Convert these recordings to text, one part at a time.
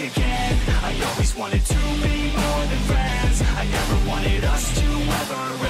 again. I always wanted to be more than friends. I never wanted us to ever end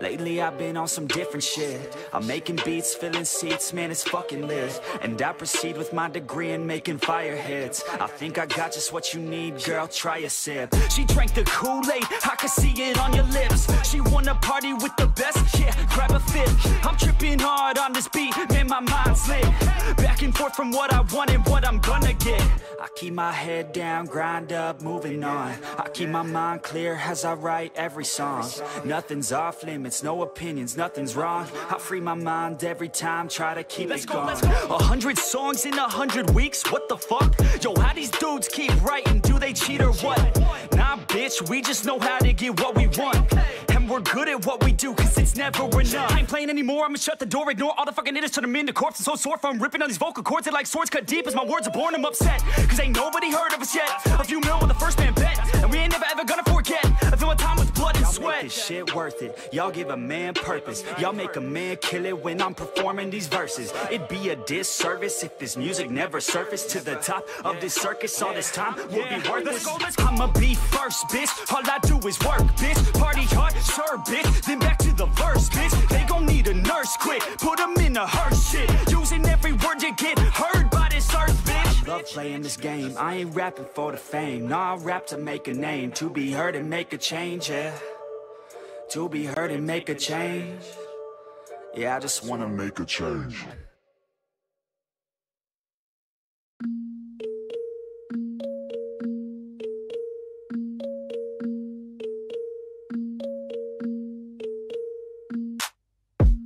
Lately I've been on some different shit. I'm making beats, filling seats, man it's fucking lit. And I proceed with my degree in making fire hits. I think I got just what you need, girl, try a sip. She drank the Kool-Aid, I can see it on your lips. She wanna party with the best, yeah, grab a fit I'm tripping hard on this beat, man my mind's lit. Back and forth from what I want and what I'm gonna get. I keep my head down, grind up, moving on. I keep my mind clear as I write every song. Nothing's off limits, no opinions, nothing's wrong. I free my mind every time, try to keep let's it going. A hundred songs in a hundred weeks, what the fuck? Yo, how these dudes keep writing, do they cheat or what? Nah, bitch, we just know how to get what we want. And we're good at what we do, cause it's never enough. I ain't playing anymore, I'ma shut the door, ignore all the fucking idiots Turn them into corpses, so sore from ripping on these vocal cords They like swords cut deep as my words are born, I'm upset. Cause ain't nobody heard of us yet. A few mil with the first man bet And we ain't never ever gonna forget. I feel my time with sweat this shit worth it. Y'all give a man purpose. Y'all make a man kill it when I'm performing these verses. It'd be a disservice if this music never surfaced To the top of this circus All this time. Would be worthless I'ma be first, bitch. All I do is work, bitch. Party hard, sure, bitch. Then back to the verse, bitch. They gon' need a nurse quick. Put them in a hearse shit. Using every word you get heard by this earth, bitch. Love playing this game. I ain't rapping for the fame. Nah, I rap to make a name. To be heard and make a change, yeah To be heard and make a change Yeah, I just wanna Make a change.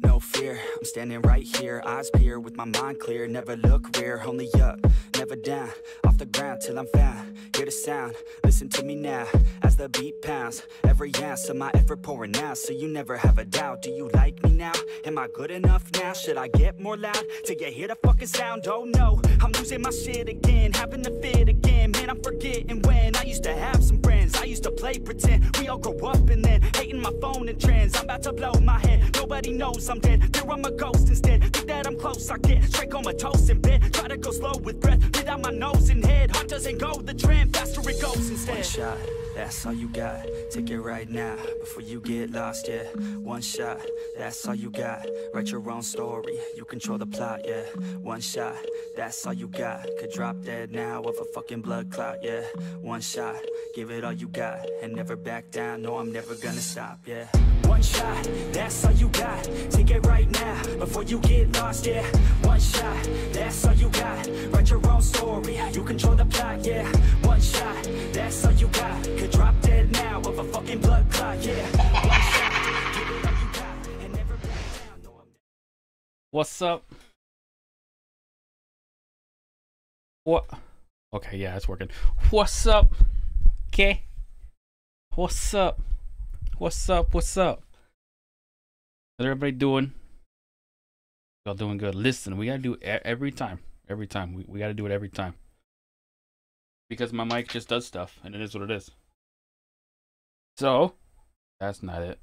no fear. I'm standing right here, eyes peer with my mind clear. Never look rear, only up, never down. Off the ground till I'm found. Hear the sound, listen to me now as the beat pounds. Every ounce of my effort pouring out, so you never have a doubt. Do you like me now? Am I good enough now? Should I get more loud till you hear the fucking sound? Oh no, I'm losing my shit again, having to fit again. Man, I'm forgetting when I used to have some friends. I used to play pretend. We all grow up and then hating my phone and trends. I'm about to blow my head. Nobody knows I'm dead. There I'm a ghost instead. Think that I'm close, I get straight comatose in bed. Try to go slow with breath, breathe out my nose and head. Heart doesn't go the faster it goes instead. One shot, that's all you got. Take it right now before you get lost, yeah. One shot, that's all you got. Write your own story, you control the plot, yeah. One shot, that's all you got. Could drop dead now of a fucking blood clot, yeah. One shot, give it all you got. And never back down, no, I'm never gonna stop, yeah. One shot, that's all you got. Take it right now before you get lost, yeah. One shot, that's all you got. Write your own story, you control the plot, yeah. One shot, that's all you got. Could drop dead now of a fucking blood clot, yeah. What's up? What? Okay, yeah, it's working. What's up? Okay. What's up? What's up? What's up? How's everybody doing? Y'all doing good. Listen, we gotta do every time. Every time. We, we gotta do it every time. Because my mic just does stuff, and it is what it is. So, that's not it.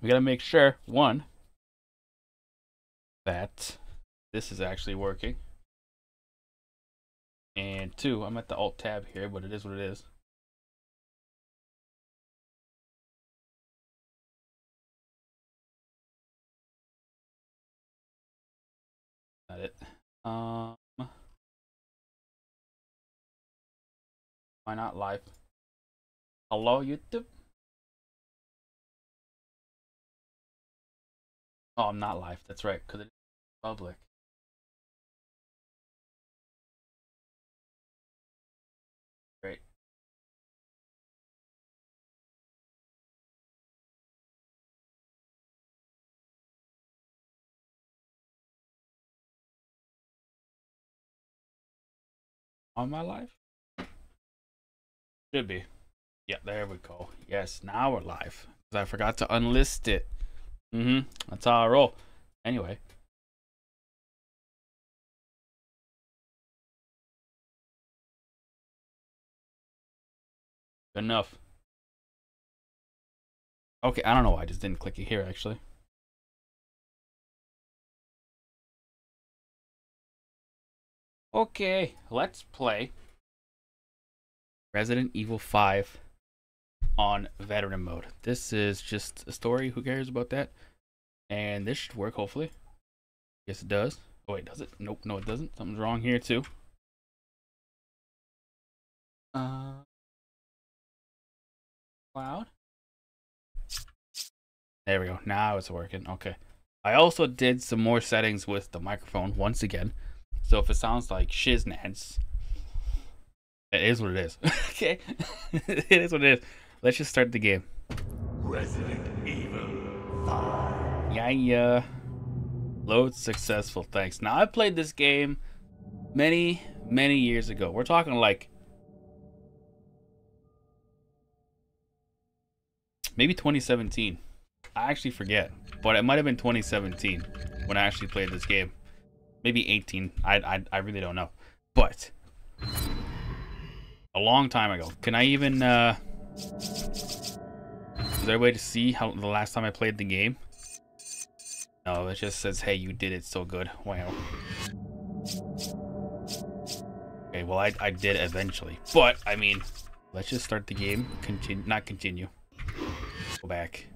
We gotta make sure, one, that this is actually working. And two, I'm at the alt tab here, but it is what it is. It. Um, why not live? Hello, YouTube. Oh, I'm not live. That's right, because it's public. On my live? Should be. Yeah, there we go. Yes, now we're live. Because I forgot to unlist it. Mm-hmm. That's how I roll. Anyway. Good enough. Okay, I don't know why I just didn't click it here actually. Okay, let's play Resident Evil 5 on veteran mode. This is just a story. Who cares about that? And this should work, hopefully. Yes, it does. Oh, wait, does it? Nope, no, it doesn't. Something's wrong here, too. Uh, cloud. There we go. Now it's working. Okay. I also did some more settings with the microphone once again. So if it sounds like shiznads, it is what it is. okay. it is what it is. Let's just start the game. Resident Evil 5. Yeah, yeah. Load successful, thanks. Now, I played this game many, many years ago. We're talking like maybe 2017. I actually forget, but it might have been 2017 when I actually played this game. Maybe 18. I, I, I really don't know. But a long time ago. Can I even uh, is there a way to see how the last time I played the game? No, it just says, hey, you did it so good. Wow. Okay, well, I, I did eventually. But, I mean, let's just start the game. Continue, not continue. Go back.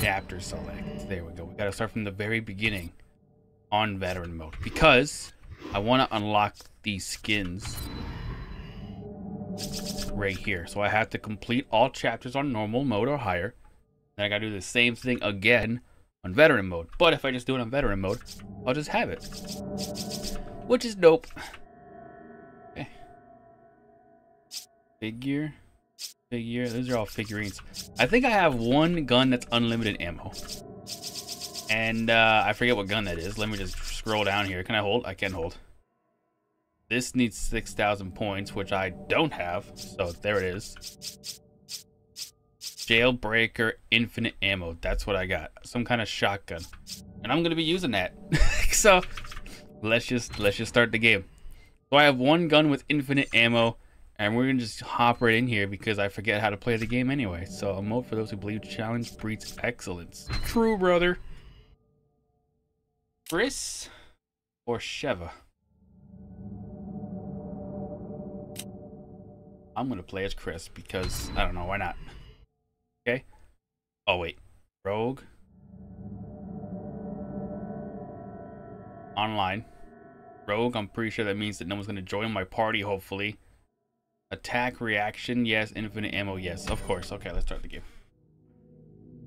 Chapter select. There we go. We gotta start from the very beginning on veteran mode. Because I want to unlock these skins right here. So I have to complete all chapters on normal mode or higher. Then I gotta do the same thing again on veteran mode. But if I just do it on veteran mode, I'll just have it. Which is dope. Okay. Figure. Figure. Those are all figurines. I think I have one gun that's unlimited ammo. And uh, I forget what gun that is. Let me just scroll down here. Can I hold? I can hold. This needs 6,000 points, which I don't have. So there it is. Jailbreaker infinite ammo. That's what I got. Some kind of shotgun. And I'm going to be using that. so let's just let's just start the game. So I have one gun with infinite ammo. And we're going to just hop right in here because I forget how to play the game anyway. So a mode for those who believe challenge breeds excellence. True, brother. Chris or Sheva? I'm to play as Chris because, I don't know, why not? Okay. Oh, wait. Rogue. Online. Rogue, I'm pretty sure that means that no one's to join my party, hopefully. Attack, reaction, yes. Infinite ammo, yes. Of course. Okay, let's start the game.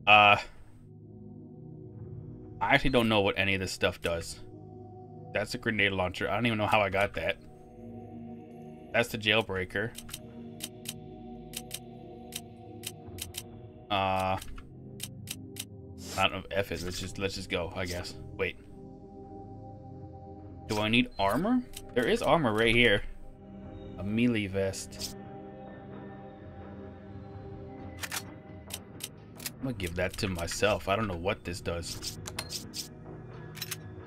Uh... I actually don't know what any of this stuff does. That's a grenade launcher. I don't even know how I got that. That's the jailbreaker. Uh, I don't know. F it. Let's just let's just go. I guess. Wait. Do I need armor? There is armor right here. A melee vest. I'm gonna give that to myself. I don't know what this does.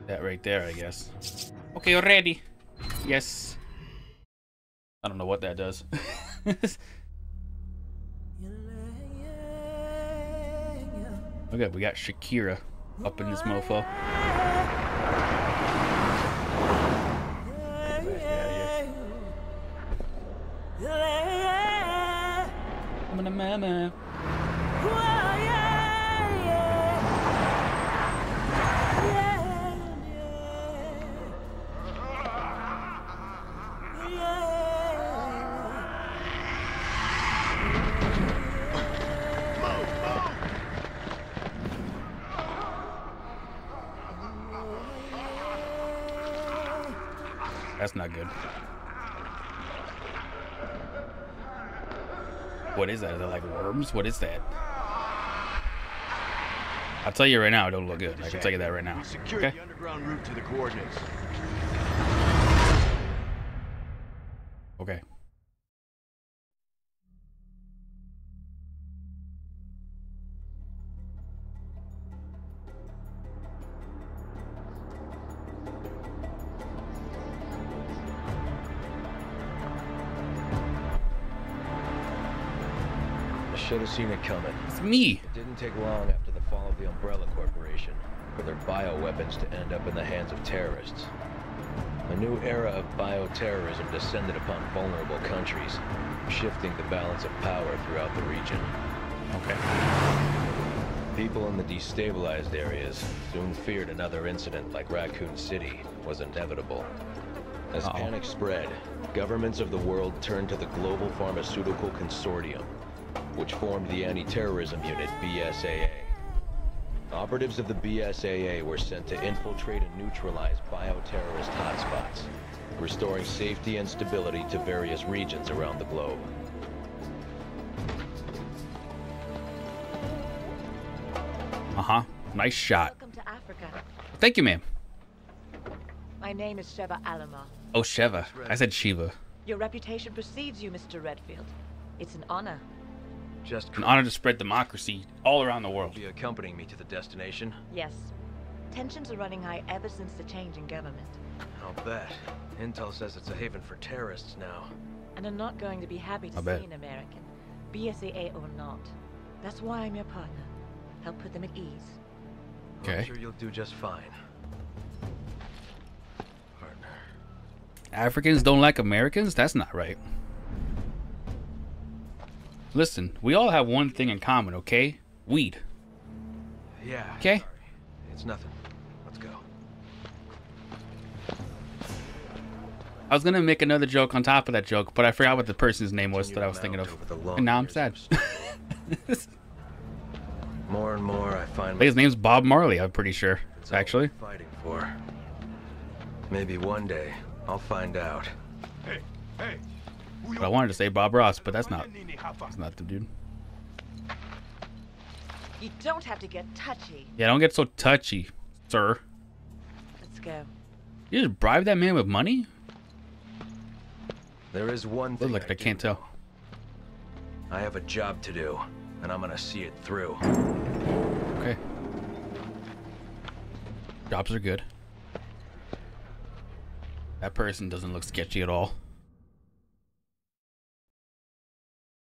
That right there, I guess. Okay, you're ready. Yes. I don't know what that does. Okay, we got Shakira up in this mofo. Mama. What is that? I'll tell you right now, it don't look good. I can tell you that right now. Secured Okay. the underground route to the coordinates. Seen it coming. It's me. It didn't take long after the fall of the Umbrella Corporation for their bioweapons to end up in the hands of terrorists. A new era of bioterrorism descended upon vulnerable countries, shifting the balance of power throughout the region. Okay. People in the destabilized areas soon feared another incident like Raccoon City was inevitable. As Uh-oh. panic spread, governments of the world turned to the Global Pharmaceutical Consortium, which formed the anti-terrorism unit BSAA. Operatives of the BSAA were sent to infiltrate and neutralize bioterrorist hotspots, restoring safety and stability to various regions around the globe. Uh huh. Nice shot. Welcome to Africa. Thank you, ma'am. My name is Sheva Alomar. Oh, Sheva. I said Shiva. Your reputation precedes you, Mr. Redfield. It's an honor. Just An honor to spread democracy all around the world. be accompanying me to the destination? Yes. Tensions are running high ever since the change in government. I'll bet. Intel says it's a haven for terrorists now. And are not going to be happy to I bet. see an American, BSAA or not. That's why I'm your partner. Help put them at ease. Okay. I'm sure you'll do just fine. Partner. Africans don't like Americans? That's not right. Listen, we all have one thing in common, okay? Weed. Yeah. 'Kay. sorry. It's nothing. Let's go. I was gonna make another joke on top of that joke, but I forgot what the person's name was that I was thinking of. Over the long And now I'm sad. More and more, I find His name's Bob Marley, I'm pretty sure. it's Actually. fighting for. Maybe one day I'll find out. Hey, hey. Who But I wanted to say Bob Ross, but that's not that's not the dude. You don't have to get touchy. Yeah, don't get so touchy, sir. Let's go. You just bribe that man with money? There is one thing Look like I do can't know. tell. I have a job to do, and I'm gonna see it through. Okay. Jobs are good. That person doesn't look sketchy at all.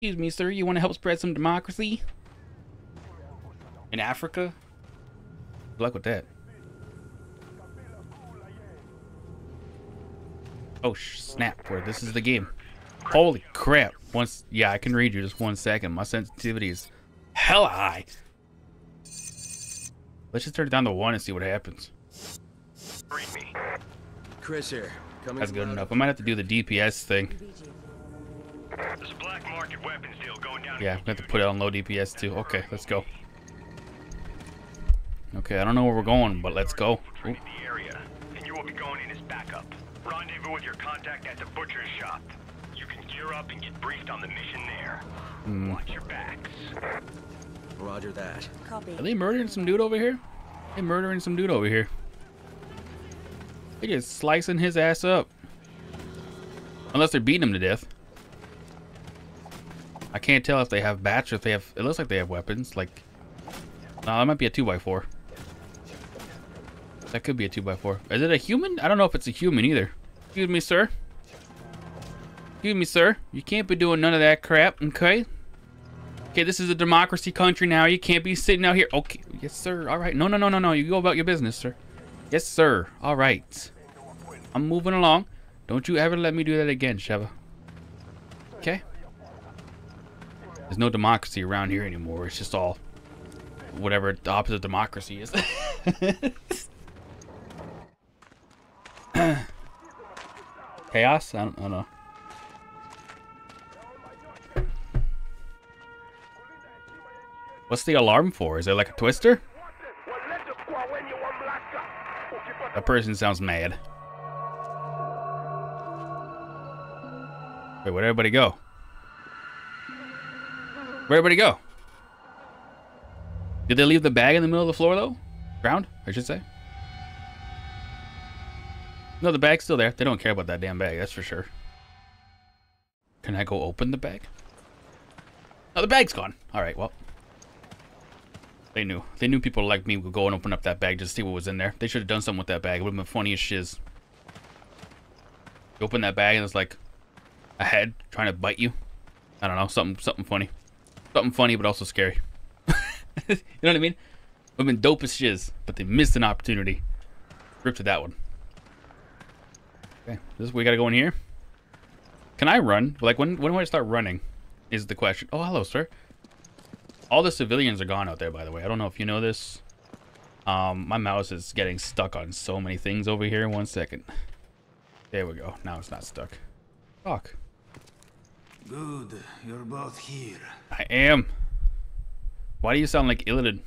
Excuse me, sir. You want to help spread some democracy? In Africa? Good luck with that. Oh, sh- snap. Boy, this is the game. Holy crap. Once, yeah, I can read you just one second. My sensitivity is hella high. Let's just turn it down to one and see what happens. Chris here. Coming That's good enough. I might have to do the DPS thing. There's a black market weapons deal going down. Yeah, we have to put it on low DPS too. Okay, let's go. Okay, I don't know where we're going, but let's go. Ooh, the area, and you will be going in as backup. Rendezvous with your contact at the butcher's shop. You can gear up and get briefed on the mission there. Hmm. Watch your backs. Roger that. Copy. Are they murdering some dude over here? They murdering some dude over here. They just slicing his ass up. Unless they're beating him to death. I can't tell if they have bats or if they have. It looks like they have weapons. Like, no, that might be a two x four. That could be a two x four. Is it a human? I don't know if it's a human either. Excuse me, sir. Excuse me, sir. You can't be doing none of that crap. Okay. Okay, this is a democracy country now. You can't be sitting out here. Okay, yes, sir. All right. No, no, no, no, no. You go about your business, sir. Yes, sir. All right. I'm moving along. Don't you ever let me do that again, Sheva. Okay? There's no democracy around here anymore. It's just all whatever the opposite of democracy is. Chaos? I don't, I don't know. What's the alarm for? Is it like a twister? That person sounds mad. Wait, where'd everybody go? Where'd everybody go? Did they leave the bag in the middle of the floor, though? Ground, I should say. No, the bag's still there. They don't care about that damn bag, that's for sure. Can I go open the bag? Oh, the bag's gone. All right, well. They knew. They knew people like me would go and open up that bag just to see what was in there. They should have done something with that bag. It would have been funny as shiz. You open that bag and it's like a head trying to bite you. I don't know, something something funny. Something funny but also scary. you know what I mean? Would have been dope as shiz, but they missed an opportunity. Rip to that one. Okay, this we gotta go in here. Can I run? Like when when do I start running? Is the question. Oh hello, sir. All the civilians are gone out there, by the way. I don't know if you know this. Um, my mouse is getting stuck on so many things over here. One second. There we go. Now it's not stuck. Fuck. Good, you're both here. I am. Why do you sound like Illidan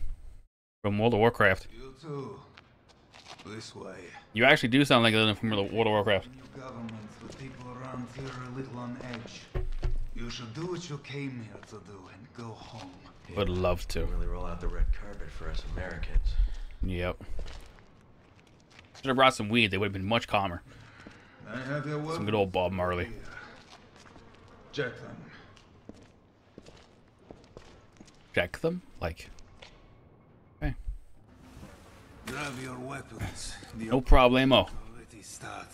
from World of Warcraft? You too. This way. You actually do sound like Illidan from World of Warcraft. New government, the people around here are a little on edge. You should do what you came here to do and go home. Would love to. Really roll out the red carpet for us Americans. Yep. Should have brought some weed. They would have been much calmer. I have Some good old Bob Marley. Check them. Check them? Like, okay. Grab your weapons. The No problemo. already started.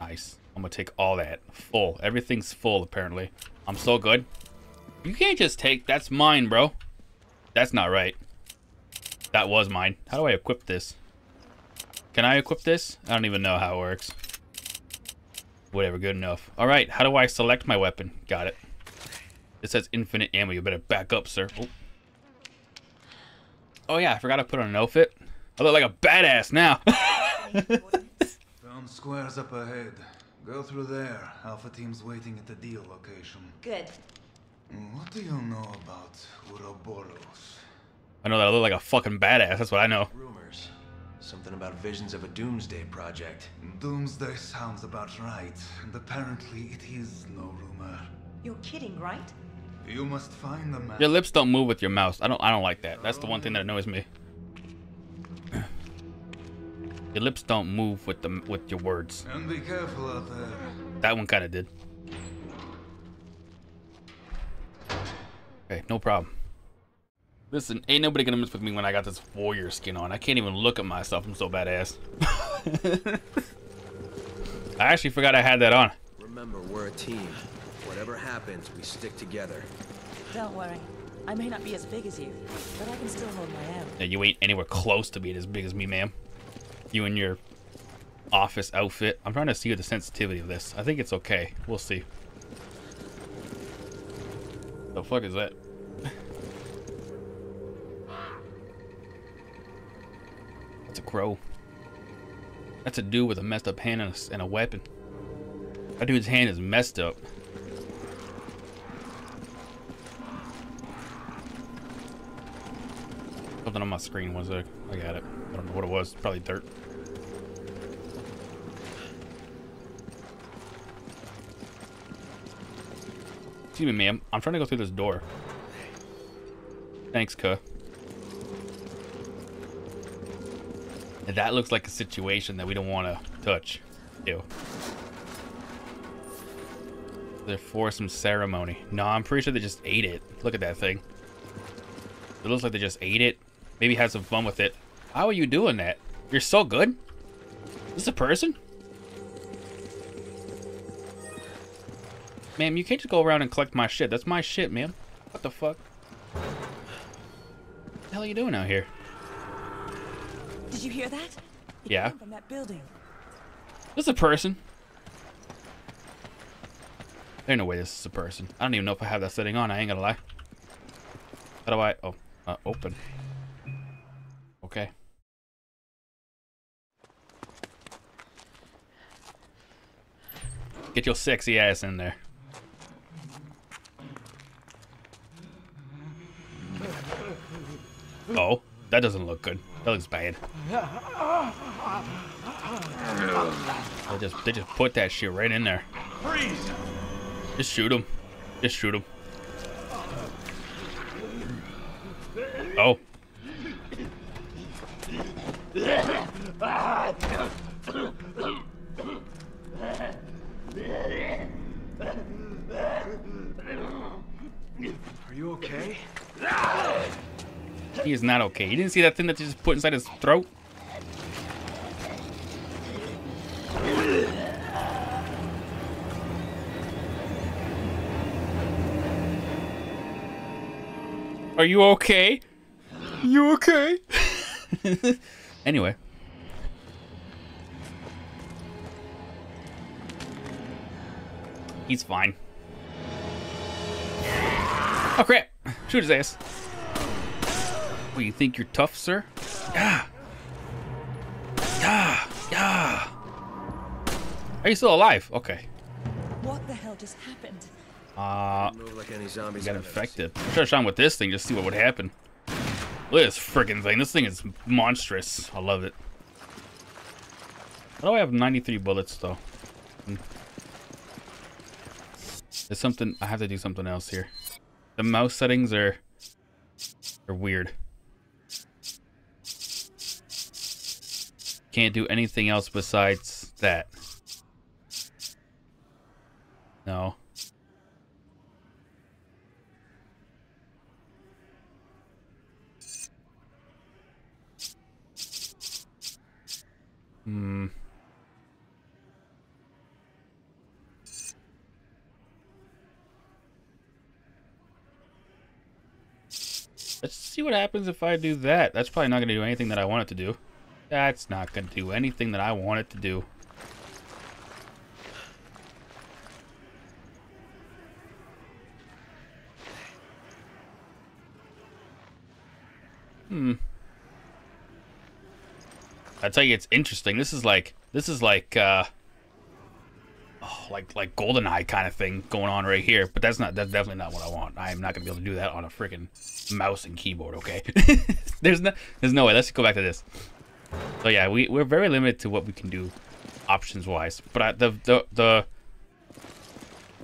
Nice. I'm gonna take all that. Full. Everything's full, apparently. I'm so good. You can't just take... That's mine, bro. That's not right. That was mine. How do I equip this? Can I equip this? I don't even know how it works. Whatever, good enough. Alright, how do I select my weapon? Got it. It says infinite ammo. You better back up, sir. Oh, oh yeah, I forgot to put on an outfit. I look like a badass now. Found squares up ahead. Go through there. Alpha team's waiting at the deal location. Good. Mm, what do you know about Ouroboros? I know that I look like a fucking badass. That's what I know. Rumors. Something about visions of a doomsday project. Hmm? Doomsday sounds about right, and apparently it is no rumor. You're kidding, right? You must find the man. Your lips don't move with your mouse. I don't. I don't like that. That's the one thing that annoys me. Your lips don't move with the with your words. And be careful out there. That one kind of did. Okay, no problem. Listen, ain't nobody gonna mess with me when I got this warrior skin on. I can't even look at myself. I'm so badass. I actually forgot I had that on. Remember, we're a team. Whatever happens, we stick together. Don't worry. I may not be as big as you, but I can still hold my own. Yeah, you ain't anywhere close to being as big as me, ma'am. You and your office outfit. I'm trying to see the sensitivity of this. I think it's okay. We'll see. The fuck is that? That's a crow. That's a dude with a messed up hand and a, and a weapon. That dude's hand is messed up. Something on my screen was I got it. I don't know what it was. Probably dirt. Excuse me, ma'am. I'm trying to go through this door. Thanks, cuh. And that looks like a situation that we don't want to touch. Ew. They're for some ceremony. No, I'm pretty sure they just ate it. Look at that thing. It looks like they just ate it. Maybe had some fun with it. How are you doing that? You're so good? Is this a person? Ma'am, you can't just go around and collect my shit. That's my shit, ma'am. What the fuck? What the hell are you doing out here? Did you hear that? It Yeah. from that building. This is a person. There's no way this is a person. I don't even know if I have that setting on. I ain't gonna lie. How do I? Oh, uh, open. Okay. Get your sexy ass in there. Oh, that doesn't look good. That looks bad. They just they just put that shit right in there. Freeze! Just shoot him. Just shoot him. Oh. Are you okay? He is not okay. You didn't see that thing that they just put inside his throat? Are you okay? You okay? anyway. He's fine. Oh crap! Shoot his ass. What, you think you're tough, sir? Yeah. Yeah. Yeah. Are you still alive? Okay. What the hell just happened? Uh, Move like any zombies got I've ever infected. I'm trying to shot with this thing just see what would happen. Look at this freaking thing. This thing is monstrous. I love it. Why do I have 93 bullets, though? Hmm. There's something... I have to do something else here. The mouse settings are... are weird. Can't do anything else besides that. No. Hmm. Let's see what happens if I do that. That's probably not going to do anything that I want it to do. That's not going to do anything that I want it to do. Hmm. I tell you, it's interesting. This is like this is like uh, oh, like like GoldenEye kind of thing going on right here. But that's not that's definitely not what I want. I am not gonna be able to do that on a freaking mouse and keyboard. Okay, there's no there's no way. Let's go back to this. So yeah, we we're very limited to what we can do options wise. But I, the the the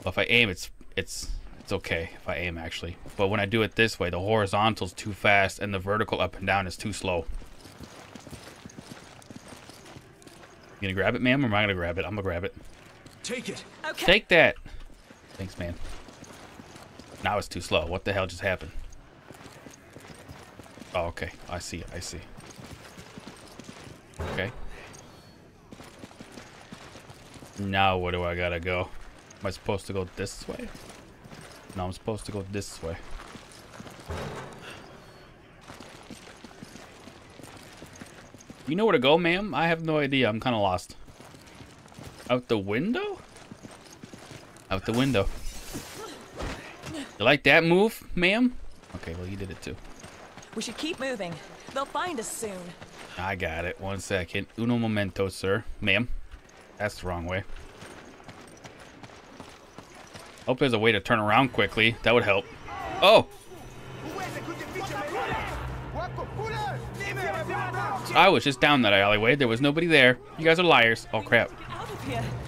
well, if I aim, it's it's it's okay if I aim actually. But when I do it this way, the horizontal's too fast and the vertical up and down is too slow. You gonna grab it, ma'am, or am I gonna grab it? I'm gonna grab it. Take it. Okay. Take that. Thanks, man. Now it's too slow. What the hell just happened? Oh, okay. I see. I see. Okay. Now where do I gotta go? Am I supposed to go this way? No, I'm supposed to go this way. You know where to go, ma'am? I have no idea. I'm kind of lost. Out the window? Out the window. You like that move, ma'am? Okay, well, you did it too. We should keep moving. They'll find us soon. I got it. One second. Uno momento, sir. Ma'am. That's the wrong way. Hope there's a way to turn around quickly. That would help. Oh! I was just down that alleyway. There was nobody there. You guys are liars. Oh crap.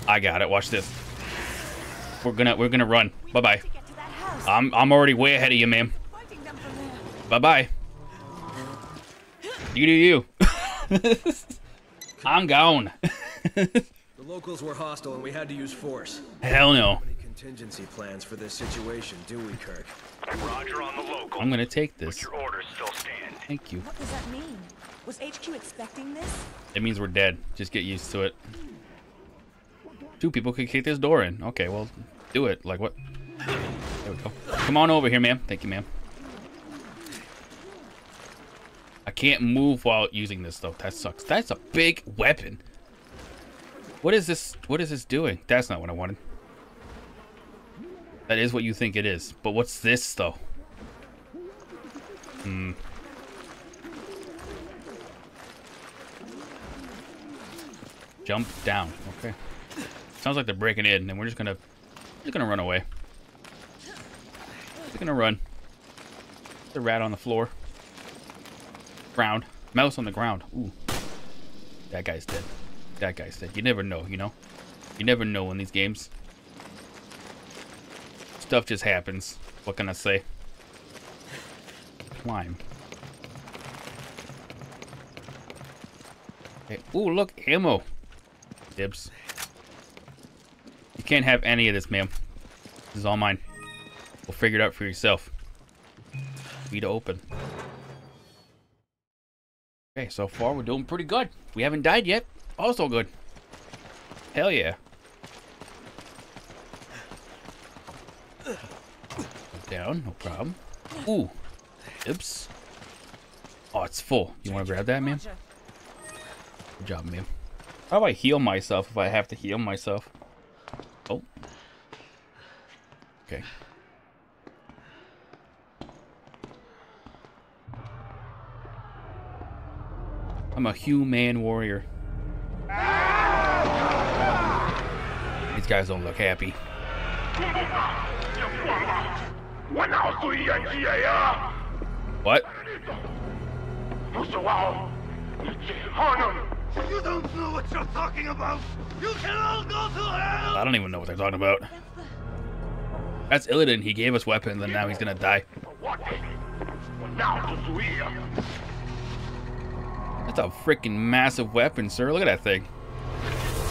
I got it. Watch this. We're gonna we're gonna run. Bye bye. I'm I'm already way ahead of you, ma'am. Bye bye. You do you. I'm gone. The locals were hostile and we had to use force. Hell no. Any contingency plans for this situation, do we, Kirk? Roger on the local. I'm gonna take But this. your orders still stand. Thank you. What does that mean? Was HQ expecting this? It means we're dead. Just get used to it. Two people could kick this door in. Okay, well, do it. Like what? There we go. Come on over here, ma'am. Thank you, ma'am. I can't move while using this though. That sucks. That's a big weapon. What is this? What is this doing? That's not what I wanted. That is what you think it is. But what's this though? Hmm. Jump down. Okay. Sounds like they're breaking in, and we're just gonna, just gonna run away. Just gonna run. The rat on the floor. Ground. Mouse on the ground. Ooh. That guy's dead. That guy's dead. You never know, you know? You never know in these games. stuff just happens. What can I say? Climb. Okay. Ooh, look, ammo. Dibs. You can't have any of this, ma'am. This is all mine. We'll figure it out for yourself. Be to open. Okay, so far we're doing pretty good. We haven't died yet. Also good. Hell yeah. Down, no problem. Ooh. Oops. Oh, it's full. You want to grab that, man? Good job, man. How do I heal myself if I have to heal myself? Oh. Okay. I'm a human warrior. These guys don't look happy. What? You don't know what you're talking about! You can all go to hell! I don't even know what they're talking about. That's Illidan. He gave us weapons and now he's gonna die. Now. That's a freaking massive weapon, sir. Look at that thing.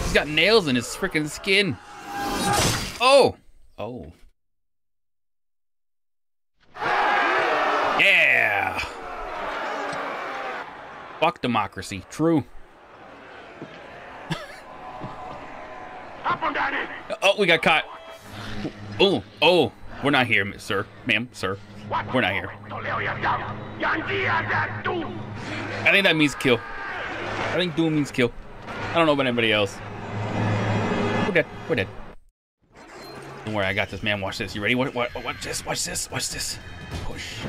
He's got nails in his freaking skin. Oh! Oh. Yeah! Fuck democracy. True. Oh, we got caught. Oh, oh. We're not here, sir. Ma'am, sir. We're not here. I think that means kill. I think doom means kill. I don't know about anybody else. We're dead. We're dead. Don't worry, I got this, man. Watch this. You ready? Watch, watch, watch this. Watch this. Watch this. Push.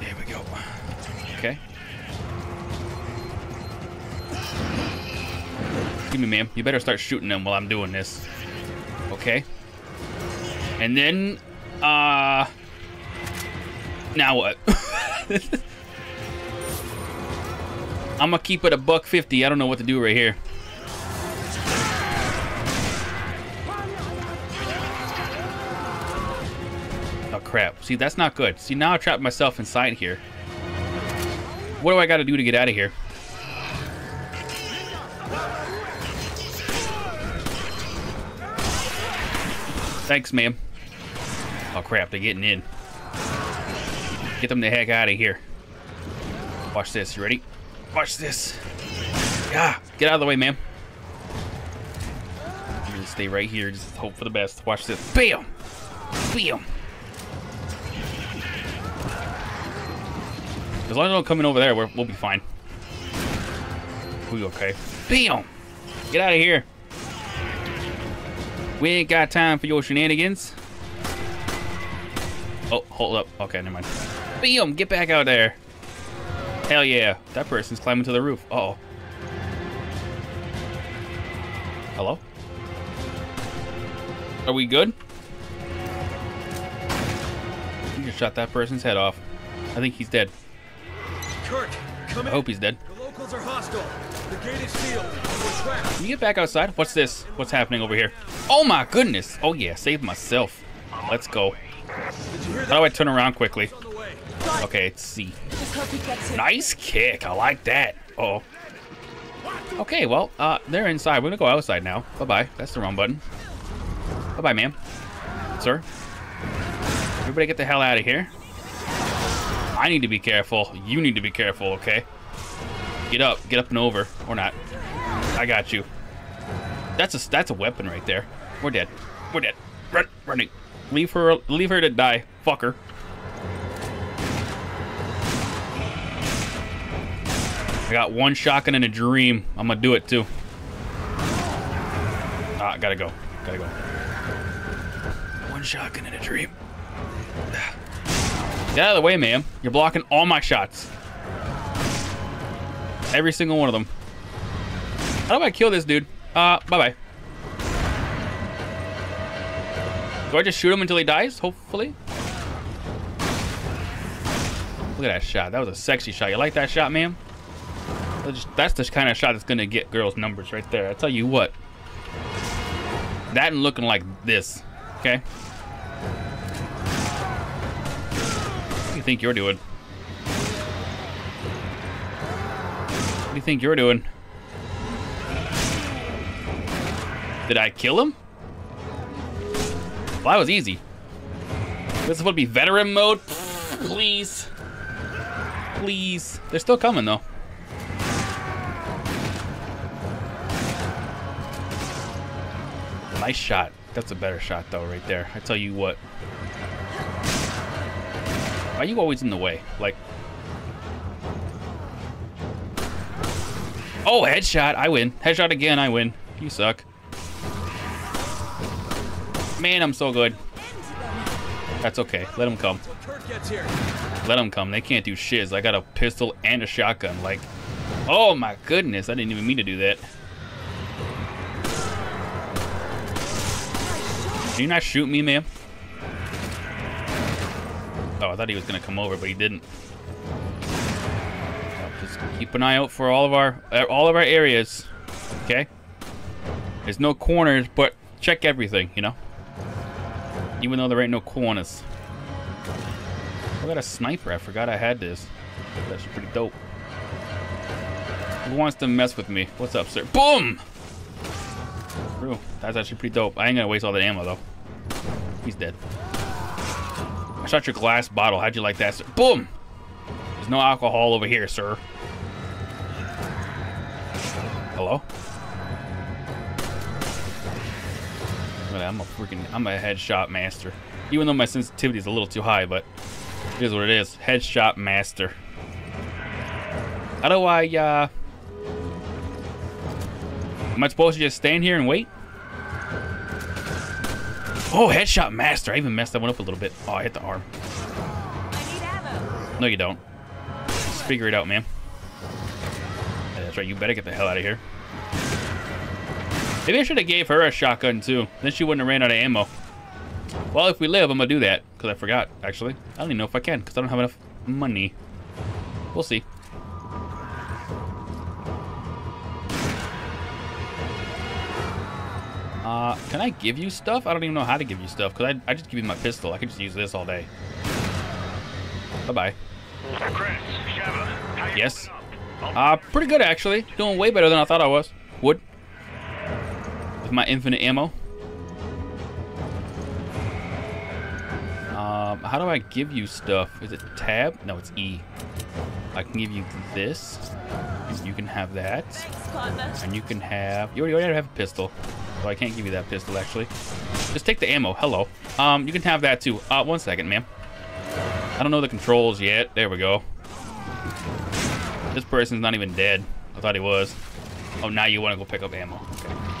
There we go. Okay. Give me, ma'am. You better start shooting them while I'm doing this. Okay. And then, uh... Now what? I'm gonna keep it a buck 50. I don't know what to do right here. Oh, crap. See, that's not good. See, now I trapped myself inside here. What do I gotta do to get out of here? Thanks, ma'am. Oh, crap. They're getting in. Get them the heck out of here. Watch this. You ready? Watch this. Yeah. Get out of the way, man. I'm gonna stay right here. Just hope for the best. Watch this. Bam! Bam! As long as I don't come in over there, we're, we'll be fine. We'll okay. Bam! Get out of here. We ain't got time for your shenanigans. Oh, hold up. Okay, never mind. Bam! Get back out there. Hell yeah. That person's climbing to the roof. Uh oh. Hello? Are we good? You just shot that person's head off. I think he's dead. Kirk, come I in. hope he's dead. The locals are hostile. The gate is sealed. We're trapped. Can you get back outside? What's this? What's happening over here? Oh my goodness. Oh yeah, save myself. Let's go. How do I turn around quickly? Okay, it's C. Nice kick. I like that. Uh oh. Okay, well, uh, they're inside. We're gonna go outside now. Bye-bye. That's the wrong button. Bye-bye, ma'am. Sir. Everybody get the hell out of here. I need to be careful. You need to be careful, okay? Get up. Get up and over. Or not. I got you. That's a that's a weapon right there. We're dead. We're dead. Run, running. Leave her leave her to die. Fuck her. I got one shotgun and a dream. I'm gonna do it too. Ah, gotta go. Gotta go. One shotgun and a dream. Get out of the way, ma'am. You're blocking all my shots. Every single one of them. How do I kill this dude? Uh, bye-bye. Do I just shoot him until he dies, hopefully? Look at that shot. That was a sexy shot. You like that shot, ma'am? That's the kind of shot that's gonna get girls' numbers right there. I tell you what. That and looking like this. Okay? What do you think you're doing? What do you think you're doing? Did I kill him? Well, that was easy. This is what be veteran mode? Please. Please. They're still coming, though. Nice shot. That's a better shot, though, right there. I tell you what. Why are you always in the way? Like... Oh, headshot. I win. Headshot again. I win. You suck. Man, I'm so good. That's okay. Let them come. Let them come. They can't do shiz. I got a pistol and a shotgun. Like, oh my goodness. I didn't even mean to do that. Did you not shoot me, ma'am? Oh, I thought he was going to come over, but he didn't. Just keep an eye out for all of our uh, all of our areas. Okay? There's no corners, but check everything, you know? Even though there ain't no corners. Oh, I got a sniper. I forgot I had this. That's pretty dope. Who wants to mess with me? What's up, sir? Boom! True. That's actually pretty dope. I ain't gonna waste all that ammo, though. He's dead. I shot your glass bottle. How'd you like that, sir? Boom! There's no alcohol over here, sir. Hello? I'm a freaking, I'm a headshot master. Even though my sensitivity is a little too high, but it is what it is. Headshot master. How do I, uh... Am I supposed to just stand here and wait? Oh, headshot master. I even messed that one up a little bit. Oh, I hit the arm. No, you don't. Just figure it out, man. That's right. You better get the hell out of here. Maybe I should have gave her a shotgun, too. Then she wouldn't have ran out of ammo. Well, if we live, I'm to do that. Because I forgot, actually. I don't even know if I can. Because I don't have enough money. We'll see. Uh, can I give you stuff? I don't even know how to give you stuff. Because I, I just give you my pistol. I could just use this all day. Bye-bye. Chris, Sheva, how you Yes. holding? Uh, pretty good actually. Doing way better than I thought I was. Would. With my infinite ammo. Um, how do I give you stuff? Is it tab? No, it's E. I can give you this. You can have that. Thanks. And you can have... You already, have a pistol. So I can't give you that pistol, actually. Just take the ammo. Hello. Um, you can have that, too. Uh, one second, ma'am. I don't know the controls yet. There we go. This person's not even dead. I thought he was. Oh, now you want to go pick up ammo. Okay.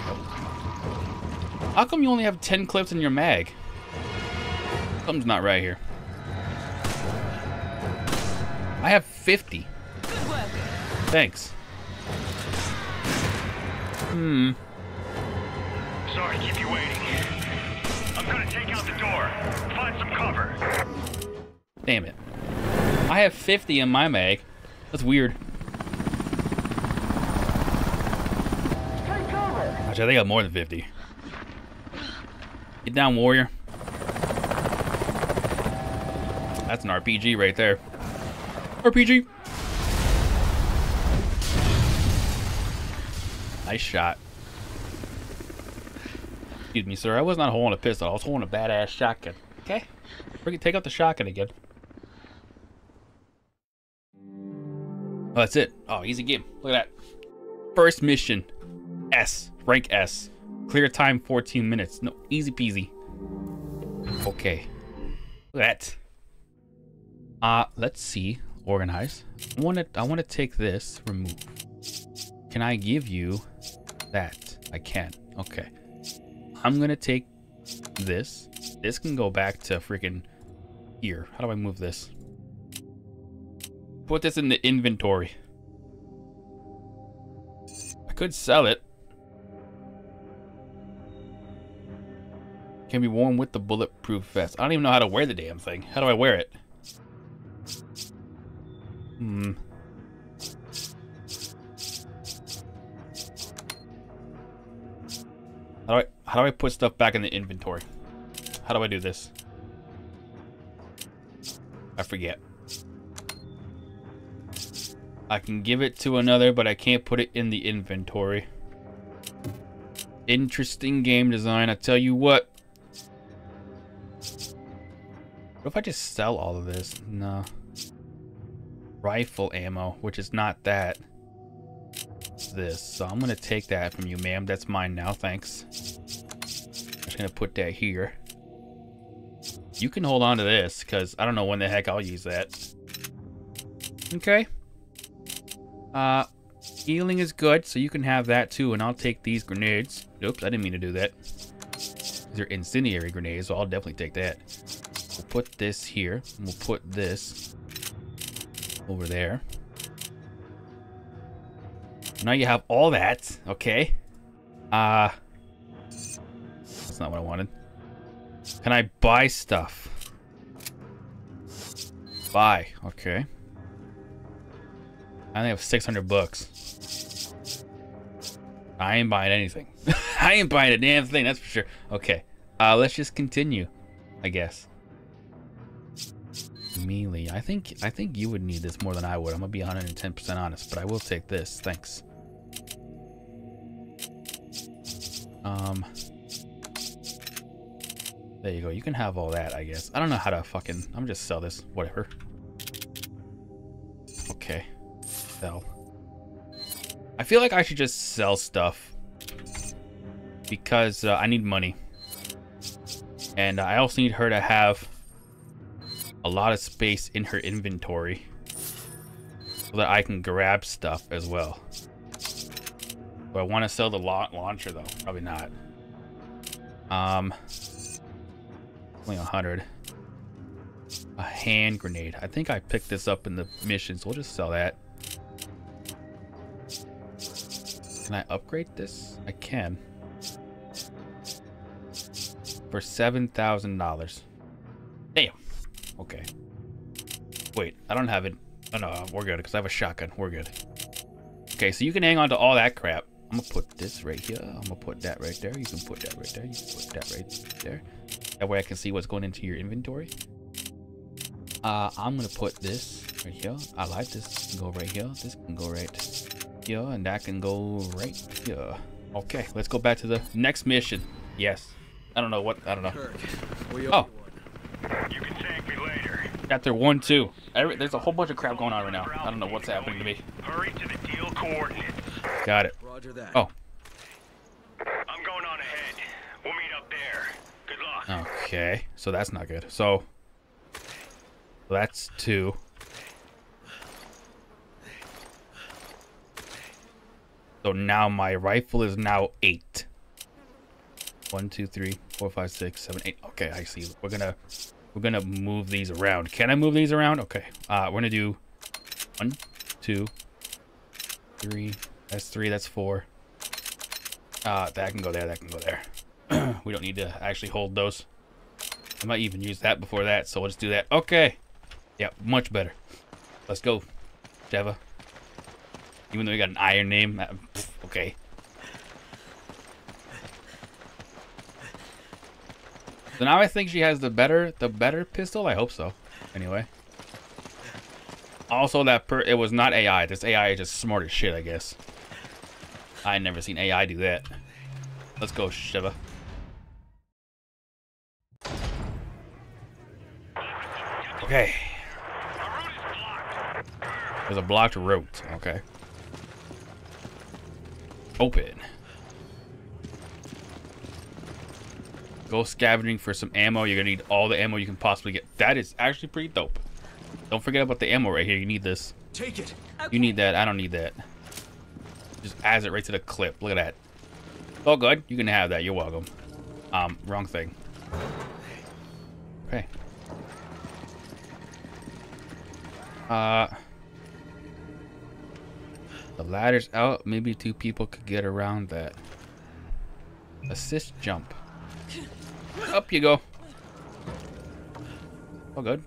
How come you only have 10 clips in your mag? Something's not right here. I have 50. Good work. Thanks. Hmm. Sorry to keep you waiting. I'm gonna take out the door. Find some cover. Damn it. I have 50 in my mag. That's weird. take Actually, I think I have more than 50. Get down, warrior. That's an RPG right there. RPG. Nice shot. Excuse me, sir. I was not holding a pistol. I was holding a badass shotgun. Okay? Bring take out the shotgun again. Oh, that's it. Oh, easy game. Look at that. First mission. S. Rank S. Clear time 14 minutes. No, easy peasy. Okay. That. Uh, let's see. Organize. I want to I want to take this, remove. Can I give you that? I can. Okay. I'm going to take this. This can go back to freaking here. How do I move this? Put this in the inventory. I could sell it. Can be worn with the bulletproof vest. I don't even know how to wear the damn thing. How do I wear it? Hmm. How do I how do I put stuff back in the inventory? How do I do this? I forget. I can give it to another, but I can't put it in the inventory. Interesting game design, I tell you what. What if I just sell all of this? No. Rifle ammo, which is not that. It's this. So I'm going to take that from you, ma'am. That's mine now, thanks. I'm just going to put that here. You can hold on to this, because I don't know when the heck I'll use that. Okay. Uh, healing is good, so you can have that too, and I'll take these grenades. Oops, I didn't mean to do that. These are incendiary grenades, so I'll definitely take that. We'll put this here, and we'll put this over there. Now you have all that, okay. Uh, that's not what I wanted. Can I buy stuff? Buy, okay. I only have 600 bucks. I ain't buying anything. I ain't buying a damn thing, that's for sure. Okay, uh, let's just continue, I guess. Melee. I think I think you would need this more than I would. I'm gonna be 110% honest, but I will take this. Thanks. Um. There you go. You can have all that, I guess. I don't know how to fucking. I'm just sell this. Whatever. Okay. Sell. I feel like I should just sell stuff because uh, I need money, and I also need her to have a lot of space in her inventory so that I can grab stuff as well. Do I want to sell the la launcher though? Probably not. Um, only 100. A hand grenade. I think I picked this up in the mission, so we'll just sell that. Can I upgrade this? I can. For $7,000. Damn. Okay. Wait, I don't have it. Oh, no, we're good, because I have a shotgun. We're good. Okay, so you can hang on to all that crap. I'm gonna put this right here. I'm gonna put that right there. You can put that right there. You can put that right there. That way I can see what's going into your inventory. Uh, I'm gonna put this right here. I like this. this can go right here. This can go right here, and that can go right here. Okay, let's go back to the next mission. Yes. I don't know what. I don't know. Kirk, Oh, You can thank me later. chapter one, two. Every, there's a whole bunch of crap going on right now. I don't know what's happening to me. Hurry to the deal coordinates. Got it. Roger that. Oh, I'm going on ahead. We'll meet up there. Good luck. okay. So that's not good. So that's two. So now my rifle is now eight. One, two, three, four, five, six, seven, eight. Okay, I see. We're gonna we're gonna move these around. Can I move these around? Okay. Uh, we're gonna do one, two, three. That's three. That's four. Uh, that can go there. That can go there. we don't need to actually hold those. I might even use that before that, so we'll just do that. Okay. Yeah, much better. Let's go, Sheva. Even though we got an iron name, uh, pff, okay. So now I think she has the better, the better pistol. I hope so. Anyway. Also, that per it was not AI. This AI is just smart as shit, I guess. I never seen AI do that. Let's go, Sheva. Okay. There's a blocked route. Okay. Open. Go scavenging for some ammo. You're gonna need all the ammo you can possibly get. That is actually pretty dope. Don't forget about the ammo right here. You need this. Take it. You need that. I don't need that. Just adds it right to the clip. Look at that. Oh, good. You can have that. You're welcome. Um, wrong thing. Okay. Uh, the ladder's out. Maybe two people could get around that. Assist jump. Up you go. Oh, good.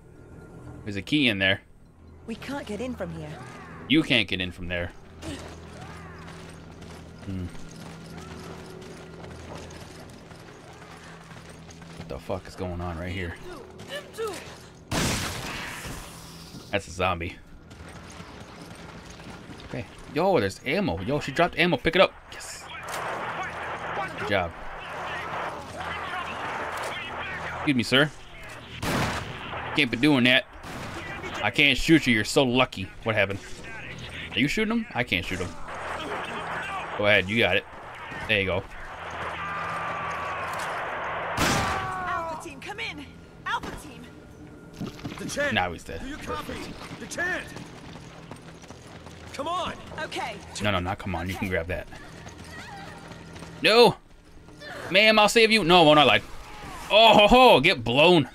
There's a key in there. We can't get in from here. You can't get in from there. Hmm. the fuck is going on right here? That's a zombie. Okay. Yo, there's ammo. Yo, she dropped ammo. Pick it up. Yes. Good job. Excuse me, sir. Can't be doing that. I can't shoot you. You're so lucky. What happened? Are you shooting him? I can't shoot him. Go ahead. You got it. There you go. Alpha team, come in. Alpha team. Dechant! Now he's dead. Do you copy? Dechant! Come on! Okay. No, no, not come on. You can grab that. No! Ma'am, I'll save you. No, won't I lied. Oh, ho, ho, get blown.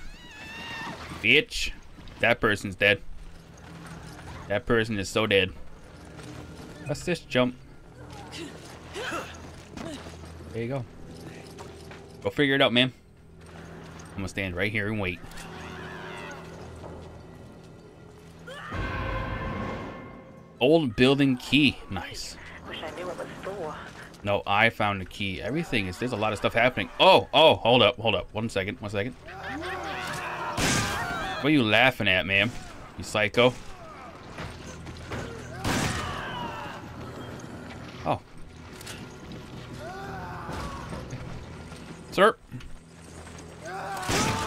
Bitch. That person's dead. That person is so dead. Let's just jump. There you go. Go figure it out, man. I'm gonna stand right here and wait. Old building key. Nice. Wish I knew what was for. No, I found the key. Everything is, there's a lot of stuff happening. Oh, oh, hold up, hold up. One second, one second. What are you laughing at, ma'am? You psycho? Oh. Sir?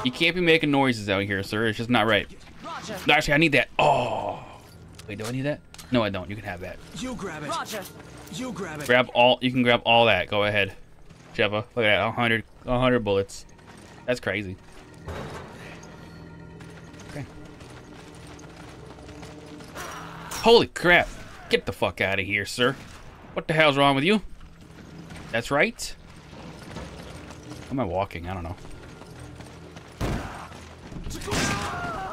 You can't be making noises out here, sir. It's just not right. Actually, I need that. Oh. Wait, do I need that? No, I don't. You can have that. You grab it. Roger. You grab it. Grab all. You can grab all that. Go ahead, Sheva. Look at that. 100, 100 bullets. That's crazy. Okay. Holy crap! Get the fuck out of here, sir. What the hell's wrong with you? That's right. How am I walking? I don't know.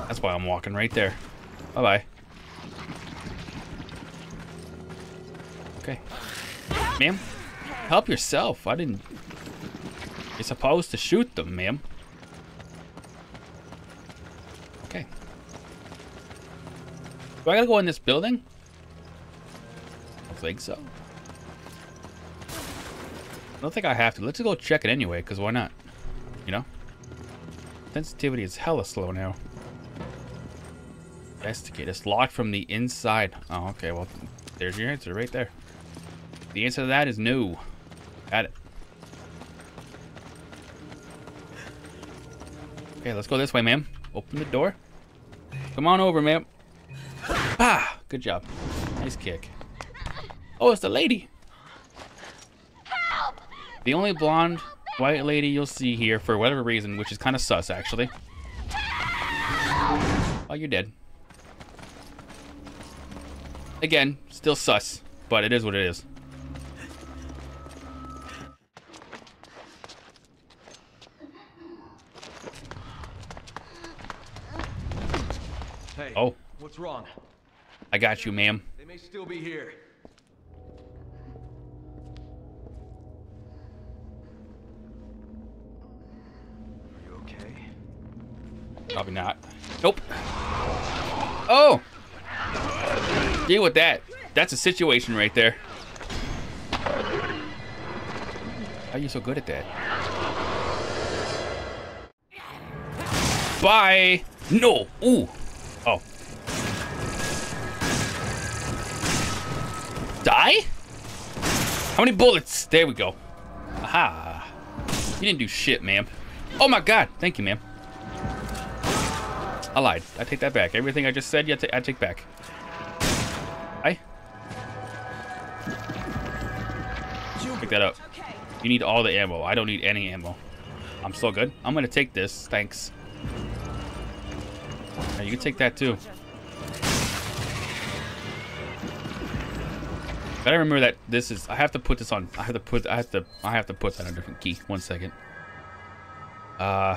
That's why I'm walking right there. Bye bye Okay. Ma'am, help yourself. I didn't. You're supposed to shoot them, ma'am. Okay. Do I gotta go in this building? I think so. I don't think I have to. Let's go check it anyway, because why not? You know? Sensitivity is hella slow now. Investigate. It's locked from the inside. Oh, okay. Well, there's your answer right there. The answer to that is no. Got it. Okay, let's go this way, ma'am. Open the door. Come on over, ma'am. Ah, good job. Nice kick. Oh, it's the lady. Help! The only blonde white lady you'll see here for whatever reason, which is kind of sus, actually. Help! Oh, you're dead. Again, still sus, but it is what it is. Hey. Oh. What's wrong? I got you, ma'am. They may still be here. Are you okay? Probably not. Nope. Oh! Deal with that. That's a situation right there. How are you so good at that? Bye! No! Ooh! Die? How many bullets? There we go. Aha. You didn't do shit, ma'am. Oh my god. Thank you, ma'am. I lied. I take that back. Everything I just said, yeah, I take back. I pick that up. You need all the ammo. I don't need any ammo. I'm so good. I'm gonna take this. Thanks. You can take that too. I gotta remember that this is. I have to put this on. I have to put. I have to. I have to put that on a different key. One second. Uh.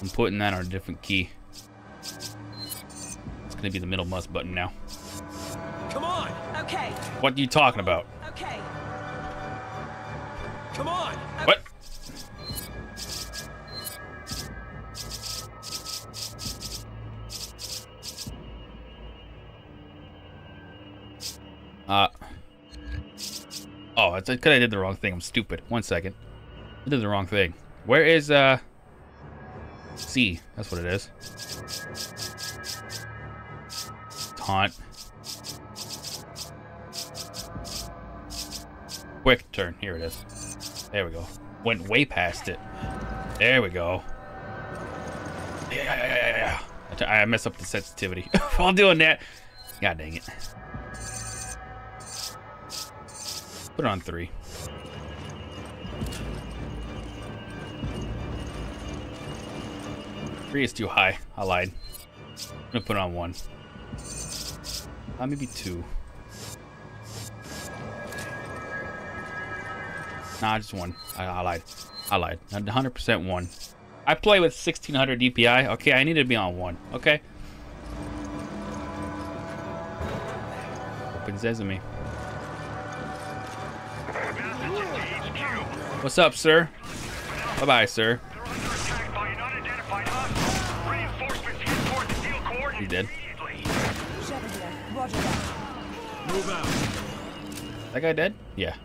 I'm putting that on a different key. It's gonna be the middle must button now. Come on! Okay. What are you talking about? It's because I did the wrong thing. I'm stupid. One second. I did the wrong thing. Where is uh C? That's what it is. Taunt. Quick turn. Here it is. There we go. Went way past it. There we go. Yeah, yeah, yeah, yeah. I I messed up the sensitivity while doing that. God dang it. Put it on three. Three is too high. I lied. I'm gonna put it on one. Uh, maybe two. Nah, just one. I, I lied. I lied. 100% one. I play with 1600 DPI. Okay, I need to be on one. Okay. Open sesame. What's up, sir? Bye bye, sir. You dead? Move out. That guy dead? Yeah.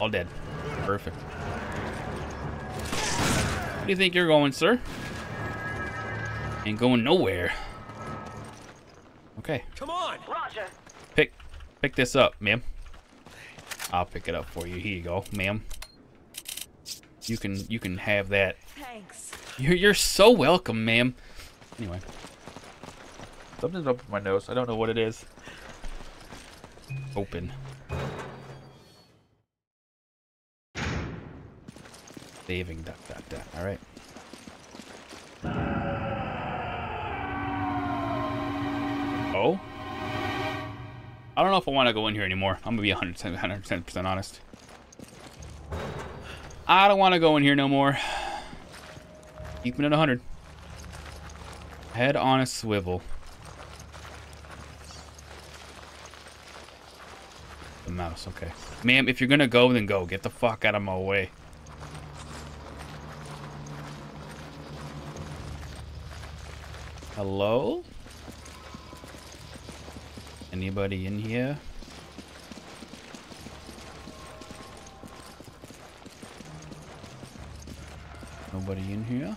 All dead. Perfect. Where do you think you're going, sir? Ain't going nowhere. Okay. Come on! Roger. Pick pick this up, ma'am. I'll pick it up for you. Here you go, ma'am. You can you can have that. Thanks. You're you're so welcome, ma'am. Anyway. Something's up with my nose. I don't know what it is. Open. Saving dot dot dot. Alright. I don't know if I want to go in here anymore. I'm going to be 100%, 110% honest. I don't want to go in here no more. Keeping it at 100. Head on a swivel. The mouse, okay. Ma'am, if you're gonna go, then go. Get the fuck out of my way. Hello? Anybody in here? Nobody in here?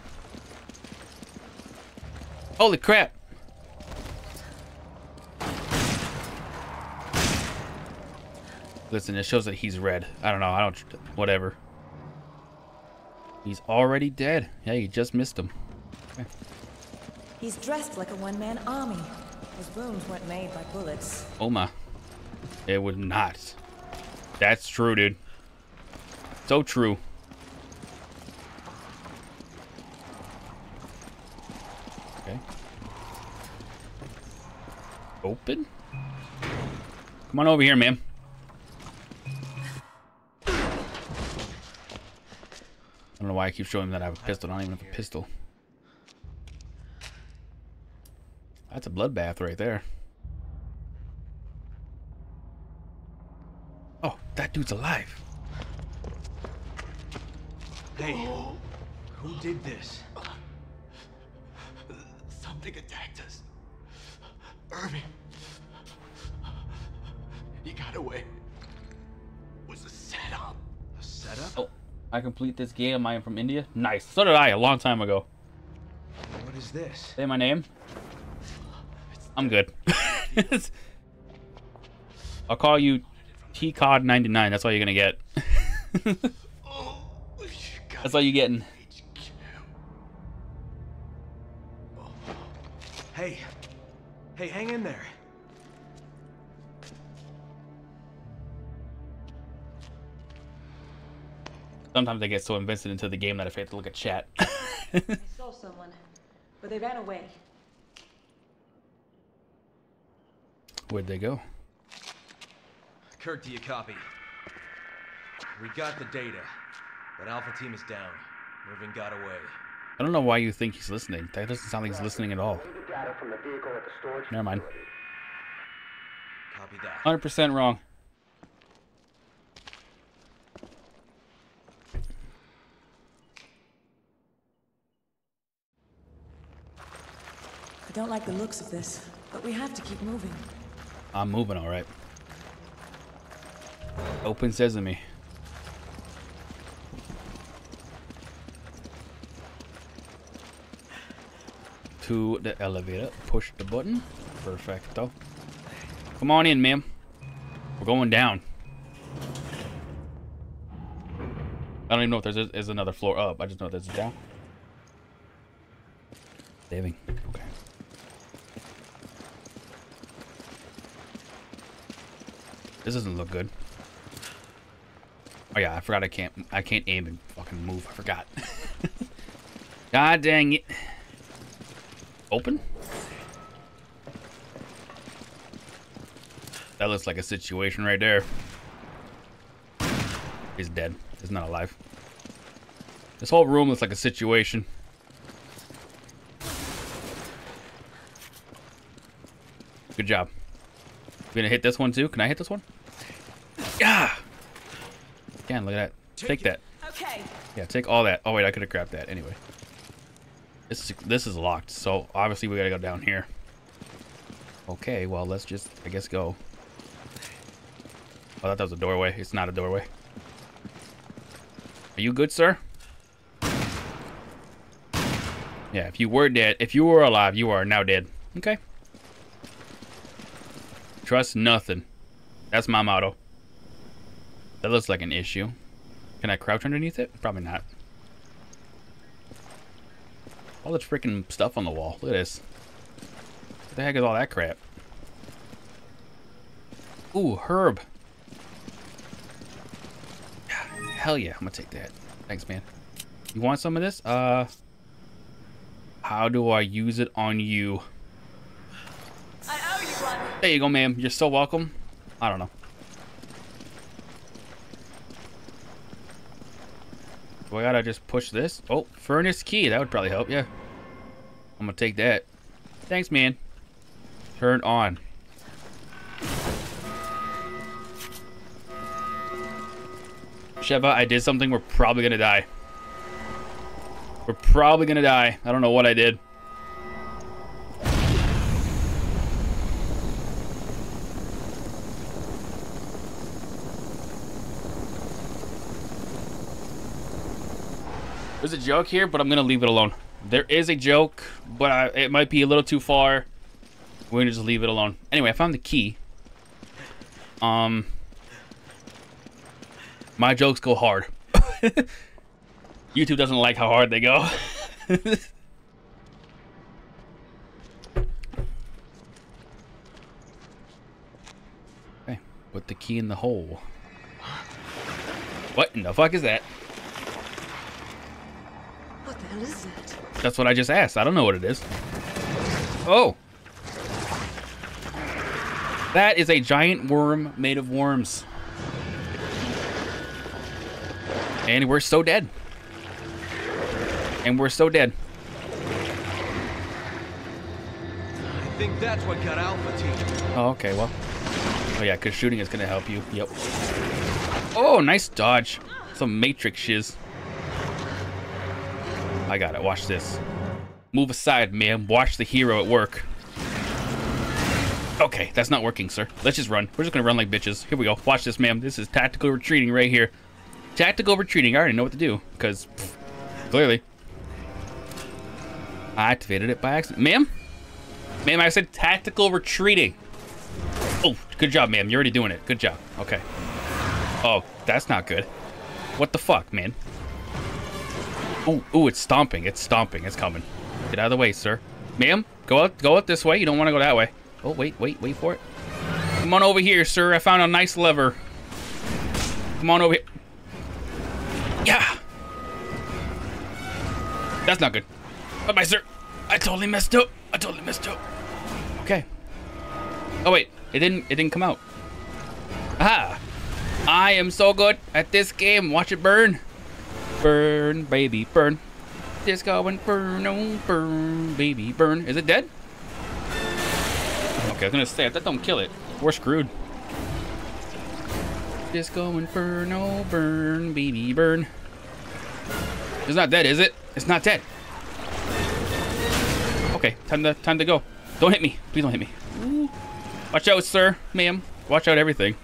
Holy crap! Listen, it shows that he's red. I don't know. I don't. Whatever. He's already dead. Yeah, you just missed him. Okay. He's dressed like a one-man army. His wounds weren't made by bullets. Oh my. It would not. That's true, dude. So true. Okay. Open? Come on over here, ma'am. I don't know why I keep showing that I have a pistol. I don't even have a pistol. That's a bloodbath right there. Oh, that dude's alive. Hey, who did this? Something attacked us. Irving. He got away. It was a setup. A setup? Oh, I complete this game. I am from India. Nice. So did I a long time ago. What is this? Say my name. I'm good. I'll call you TCOD99. That's all you're gonna get. That's all you're getting. Hey. Hey, hang in there. Sometimes I get so invested into the game that I forget to look at chat. I saw someone, but they ran away. Where'd they go? Kirk, do you copy? We got the data, but Alpha Team is down. Irving got away. I don't know why you think he's listening. That doesn't sound like he's listening at all. Never mind. Copy that. 100% wrong. I don't like the looks of this, but we have to keep moving. I'm moving all right. Open sesame. To the elevator. Push the button. Perfecto. Come on in, ma'am. We're going down. I don't even know if there's, is another floor up. I just know there's down. Saving. This doesn't look good. Oh yeah, I forgot I can't I can't aim and fucking move. I forgot. God dang it. Open? That looks like a situation right there. He's dead. He's not alive. This whole room looks like a situation. Good job. You gonna hit this one too? Can I hit this one? Yeah. Can look at that. Take that. Okay. Yeah, take all that. Oh wait, I could have grabbed that anyway. This is this is locked, so obviously we gotta go down here. Okay, well let's just I guess go. Oh, I thought that was a doorway. It's not a doorway. Are you good, sir? Yeah, if you were dead, if you were alive, you are now dead. Okay. Trust nothing. That's my motto. That looks like an issue. Can I crouch underneath it? Probably not. All this freaking stuff on the wall. Look at this. What the heck is all that crap? Ooh, herb. Hell yeah, I'm gonna take that. Thanks, man. You want some of this? Uh, how do I use it on you? I owe you one. There you go, ma'am. You're so welcome. I don't know. Do I gotta just push this? Oh, furnace key. That would probably help, yeah. I'm gonna take that. Thanks, man. Turn on. Sheva, I did something. We're probably gonna die. We're probably gonna die. I don't know what I did. There's a joke here, but I'm gonna leave it alone. There is a joke, but I, it might be a little too far. We're gonna just leave it alone. Anyway, I found the key. Um, my jokes go hard. YouTube doesn't like how hard they go. okay, put the key in the hole. What in the fuck is that? What the hell is that? That's what I just asked. I don't know what it is. Oh. That is a giant worm made of worms. And we're so dead. And we're so dead. I think that's what got Alpha Team. Oh, okay, well. Oh yeah, because shooting is going to help you. Yep. Oh, nice dodge. Some Matrix shiz. I got it. Watch this. Move aside, man. Watch the hero at work. Okay, that's not working, sir. Let's just run. We're just gonna run like bitches. Here we go. Watch this, ma'am. This is tactical retreating right here. Tactical retreating. I already know what to do, because clearly I activated it by accident. Ma'am? Ma'am, I said tactical retreating. Oh, good job, ma'am. You're already doing it. Good job. Okay. Oh, that's not good. What the fuck, man? Ooh, it's stomping. It's stomping. It's coming. Get out of the way, sir. Ma'am, go out, go out this way. You don't want to go that way. Oh, wait, wait, wait for it. Come on over here, sir. I found a nice lever. Come on over here. Yeah. That's not good. Bye-bye, sir. I totally messed up. I totally messed up. Okay. Oh, wait. It didn't, it didn't come out. Aha. I am so good at this game. Watch it burn. Burn, baby, burn. Disco Inferno, burn, oh, burn, baby, burn. Is it dead? Okay, I was gonna say, if that don't kill it, we're screwed. Disco Inferno, oh, burn, baby, burn. It's not dead, is it? It's not dead. Okay, time to time to go. Don't hit me. Please don't hit me. Ooh. Watch out, sir, ma'am. Watch out, everything.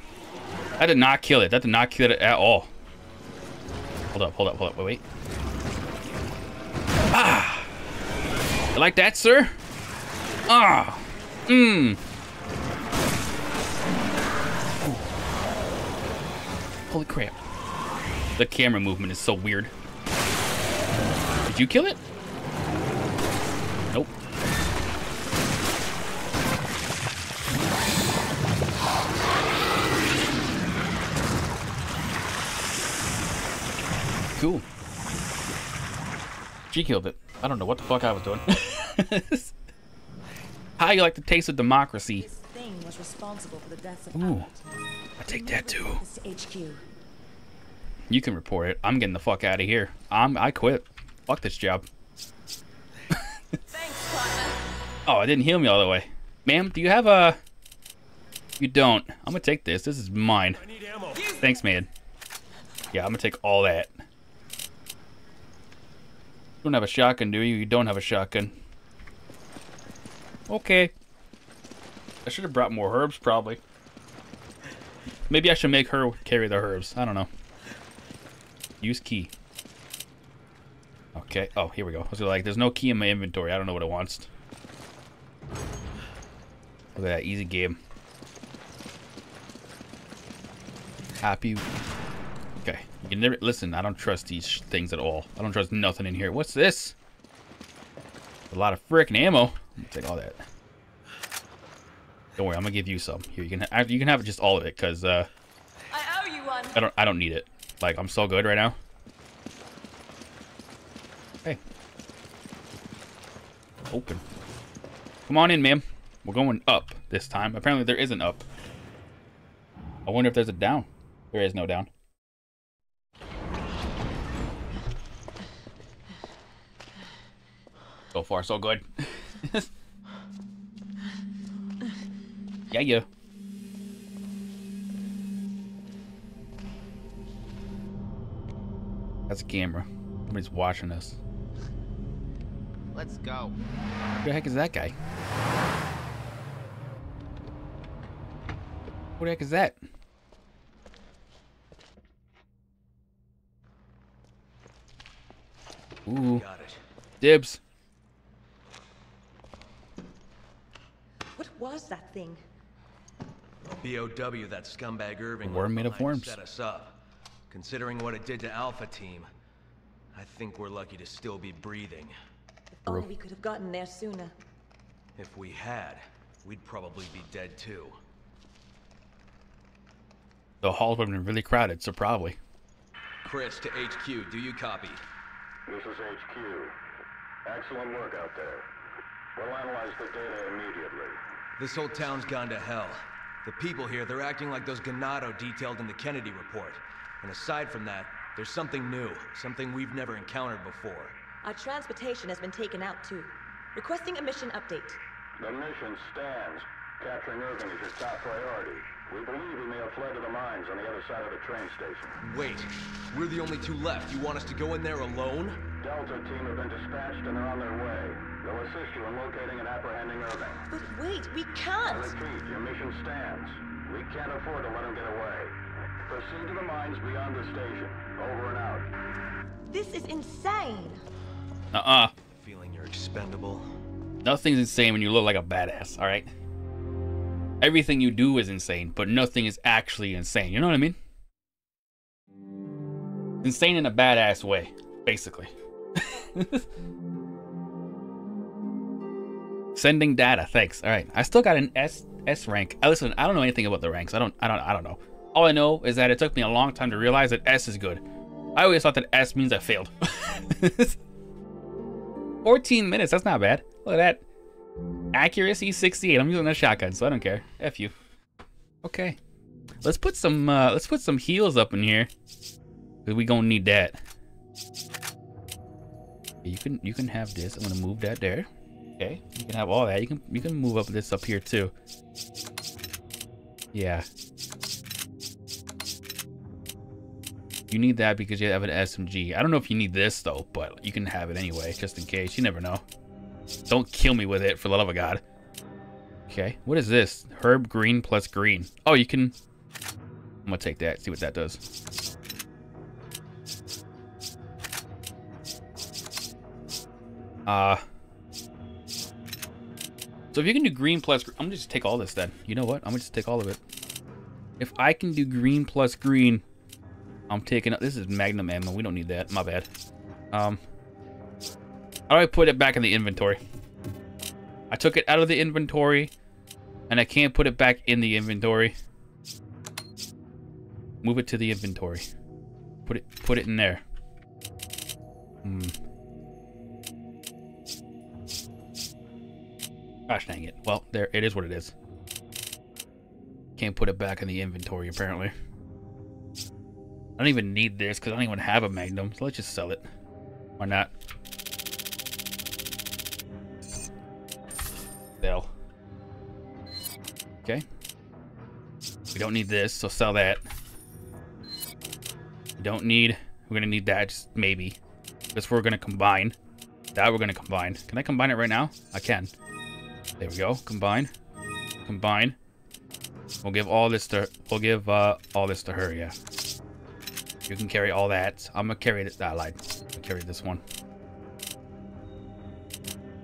That did not kill it. That did not kill it at all. Hold up, hold up, hold up. Wait, wait. Ah! You like that, sir? Ah. Mmm. Holy crap. The camera movement is so weird. Did you kill it? Cool. She killed it. I don't know what the fuck I was doing. How you like the taste of democracy? This thing was responsible for the deaths of Ooh. I take that too. HQ. You can report it. I'm getting the fuck out of here. I'm I quit. Fuck this job. Thanks, partner. Oh, it didn't heal me all the way. Ma'am, do you have a You don't. I'm gonna take this. This is mine. I need ammo. Thanks, man. Yeah, I'm gonna take all that. Don't have a shotgun, do you? You don't have a shotgun. Okay. I should have brought more herbs, probably. Maybe I should make her carry the herbs. I don't know. Use key. Okay. Oh, here we go. Was like, there's no key in my inventory. I don't know what it wants. Look at that. Easy game. Happy. You never listen. I don't trust these things at all. I don't trust nothing in here. What's this? A lot of frickin' ammo. Let me take all that. Don't worry. I'm gonna give you some. Here, you can ha- you can have just all of it, cause uh, I owe you one. I don't I don't need it. Like I'm so good right now. Hey. Open. Come on in, ma'am. We're going up this time. Apparently there is an up. I wonder if there's a down. There is no down. So far, so good. yeah, yeah. That's a camera. Somebody's watching us. Let's go. Who the heck is that guy? Who the heck is that? Ooh. Dibs. Was that thing? BOW, that scumbag Irving. Worm left made of behind worms. Set us up. Considering what it did to Alpha Team, I think we're lucky to still be breathing. If only we could have gotten there sooner. If we had, we'd probably be dead too. The halls would have been really crowded, so probably. Chris to HQ, do you copy? This is HQ. Excellent work out there. We'll analyze the data immediately. This whole town's gone to hell. The people here, they're acting like those Ganado detailed in the Kennedy report. And aside from that, there's something new, something we've never encountered before. Our transportation has been taken out too. Requesting a mission update. The mission stands. Capturing Irving is your top priority. We believe he may have fled to the mines on the other side of the train station. Wait, we're the only two left. You want us to go in there alone? Delta team have been dispatched and are on their way. They'll assist you in locating and apprehending Irving. But wait, we can't! repeat, your mission stands. We can't afford to let him get away. Proceed to the mines beyond the station. Over and out. This is insane! Uh-uh. Feeling you're expendable? Nothing's insane when you look like a badass, alright? Everything you do is insane, but nothing is actually insane. You know what I mean? Insane in a badass way, basically. Sending data, thanks. All right, I still got an S S rank. Uh, Listen, I don't know anything about the ranks. I don't, I don't, I don't know. All I know is that it took me a long time to realize that S is good. I always thought that S means I failed. 14 minutes, that's not bad. Look at that. Accuracy 68. I'm using a shotgun, so I don't care. F you. Okay. Let's put some uh let's put some heals up in here. Cause we gonna need that. You can you can have this. I'm gonna move that there. Okay. You can have all that. You can you can move up this up here too. Yeah. You need that because you have an SMG. I don't know if you need this though, but you can have it anyway, just in case. You never know. Don't kill me with it, for the love of God. Okay, what is this? Herb green plus green. Oh, you can... I'm gonna take that, see what that does. Uh... So if you can do green plus, I'm gonna just take all this then. You know what? I'm gonna just take all of it. If I can do green plus green, I'm taking. This is Magnum ammo. We don't need that. My bad. Um, how do I put it back in the inventory? I took it out of the inventory, and I can't put it back in the inventory. Move it to the inventory. Put it. Put it in there. Hmm. Gosh dang it. Well, there it is what it is. Can't put it back in the inventory, apparently. I don't even need this because I don't even have a Magnum, so let's just sell it. Why not? Sell. Okay. We don't need this, so sell that. We don't need... We're gonna need that, just maybe. This we're gonna combine. That we're gonna combine. Can I combine it right now? I can. There we go. Combine. Combine. We'll give all this to we'll give uh all this to her, yeah. You can carry all that. I'm gonna carry this. I lied. I'll carry this one.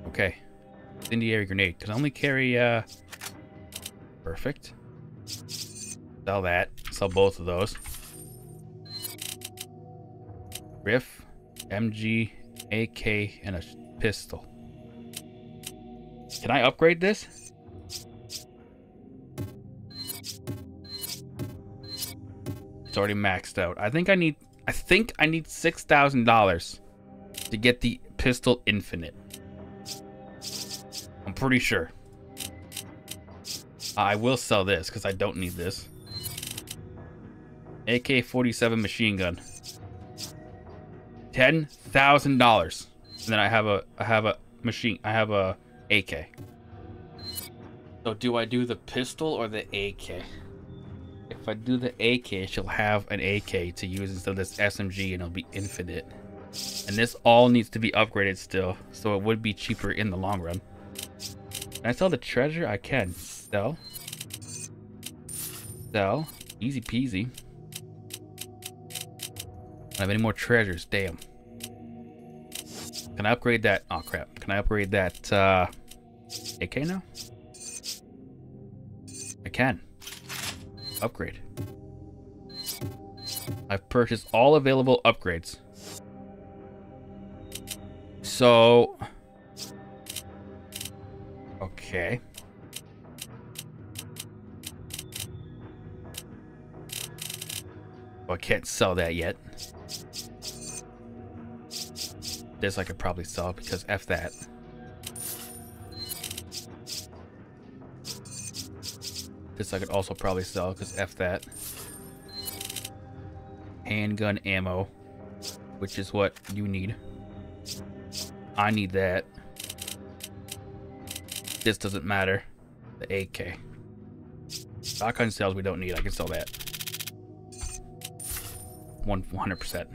Okay. Incendiary grenade. Can I only carry uh perfect. Sell that. Sell both of those. Riff, MG, AK, and a pistol. Can I upgrade this? It's already maxed out. I think I need I think I need six thousand dollars to get the pistol infinite. Pretty sure. I will sell this because I don't need this. AK-47 machine gun. Ten thousand dollars. And then I have a I have a machine I have a AK. So do I do the pistol or the AK? If I do the AK, she'll have an AK to use instead of this SMG and it'll be infinite. And this all needs to be upgraded still, so it would be cheaper in the long run. Can I sell the treasure? I can. Sell. Sell. Easy peasy. I have any more treasures. Damn. Can I upgrade that? Oh crap. Can I upgrade that uh, AK now? I can. Upgrade. I've purchased all available upgrades. So... Okay. Well, I can't sell that yet. This I could probably sell because F that. This I could also probably sell because F that. Handgun ammo, which is what you need. I need that. This doesn't matter. The AK. Shotgun sales we don't need. I can sell that. 100%.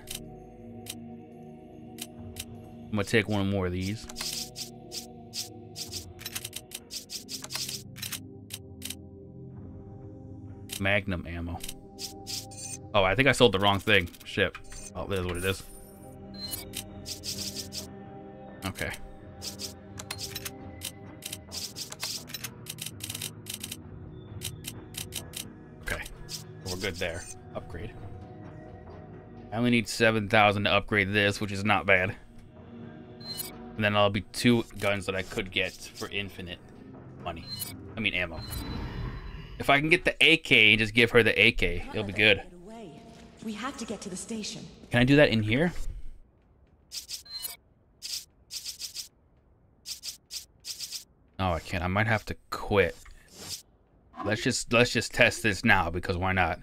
I'm gonna take one more of these. Magnum ammo. Oh, I think I sold the wrong thing. Shit. Oh, that is what it is. Okay. We're good there. Upgrade. I only need 7,000 to upgrade this, which is not bad. And then I'll be two guns that I could get for infinite money. I mean ammo. If I can get the AK and just give her the AK, it'll be good. We have to get to the station. Can I do that in here? Oh, I can't. I might have to quit. Let's just let's just test this now because why not?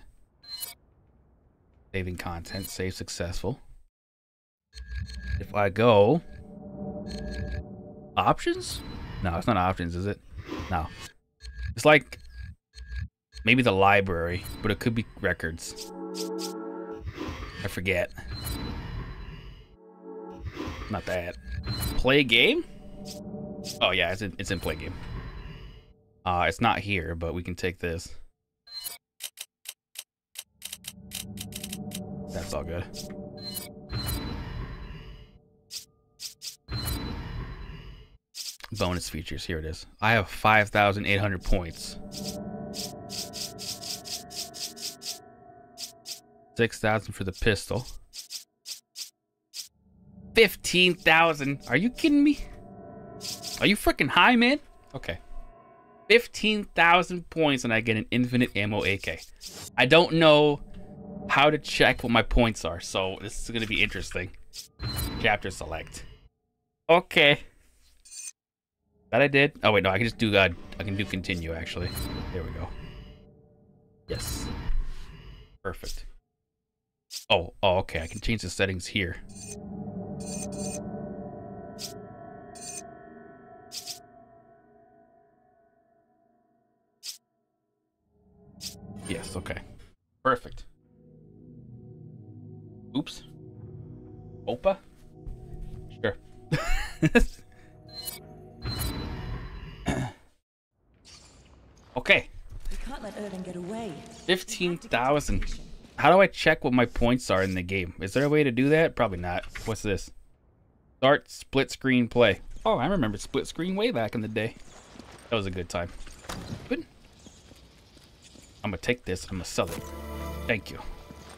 Saving content, save successful. If I go options? No, it's not options, is it? No. It's like maybe the library, but it could be records. I forget. Not that. Play game? Oh yeah, it's in, it's in play game. Uh, it's not here, but we can take this. That's all good. Bonus features. Here it is. I have 5,800 points. 6,000 for the pistol. 15,000. Are you kidding me? Are you freaking high, man? Okay. 15,000 points and I get an infinite ammo AK. I don't know how to check what my points are, so this is going to be interesting. Chapter select. Okay. That I did. Oh wait, no, I can just do uh, I can do continue actually. There we go. Yes. Perfect. Oh, oh, okay. I can change the settings here. Yes, okay. Perfect. Oops. Opa? Sure. okay. We can't let Irving get away. 15,000. How do I check what my points are in the game? Is there a way to do that? Probably not. What's this? Start split screen play. Oh, I remember split screen way back in the day. That was a good time. Good. I'm gonna take this. I'm gonna sell it. Thank you.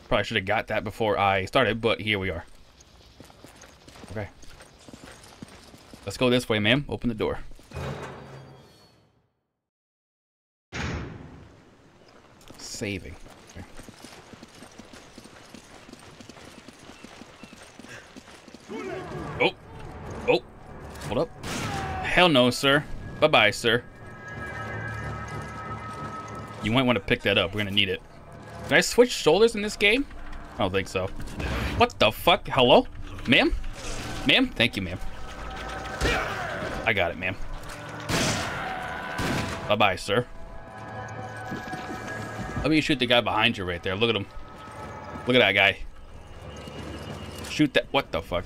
Probably should have got that before I started, but here we are. Okay. Let's go this way, ma'am. Open the door. Saving. Okay. Oh. Oh. Hold up. Hell no, sir. Bye-bye, sir. You might want to pick that up. We're going to need it. Can I switch shoulders in this game? I don't think so. What the fuck? Hello? Ma'am? Ma'am? Thank you, ma'am. I got it, ma'am. Bye-bye, sir. Let me shoot the guy behind you right there. Look at him. Look at that guy. Shoot that. What the fuck?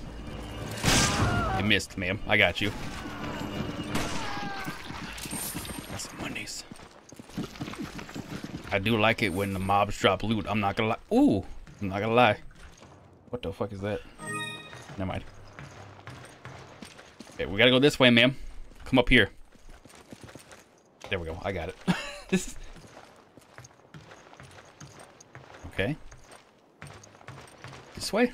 You missed, ma'am. I got you. Got some monies. I do like it when the mobs drop loot. I'm not gonna lie. Ooh, I'm not gonna lie. What the fuck is that? Never mind. Okay, we gotta go this way, ma'am. Come up here. There we go. I got it. this. Okay. This way.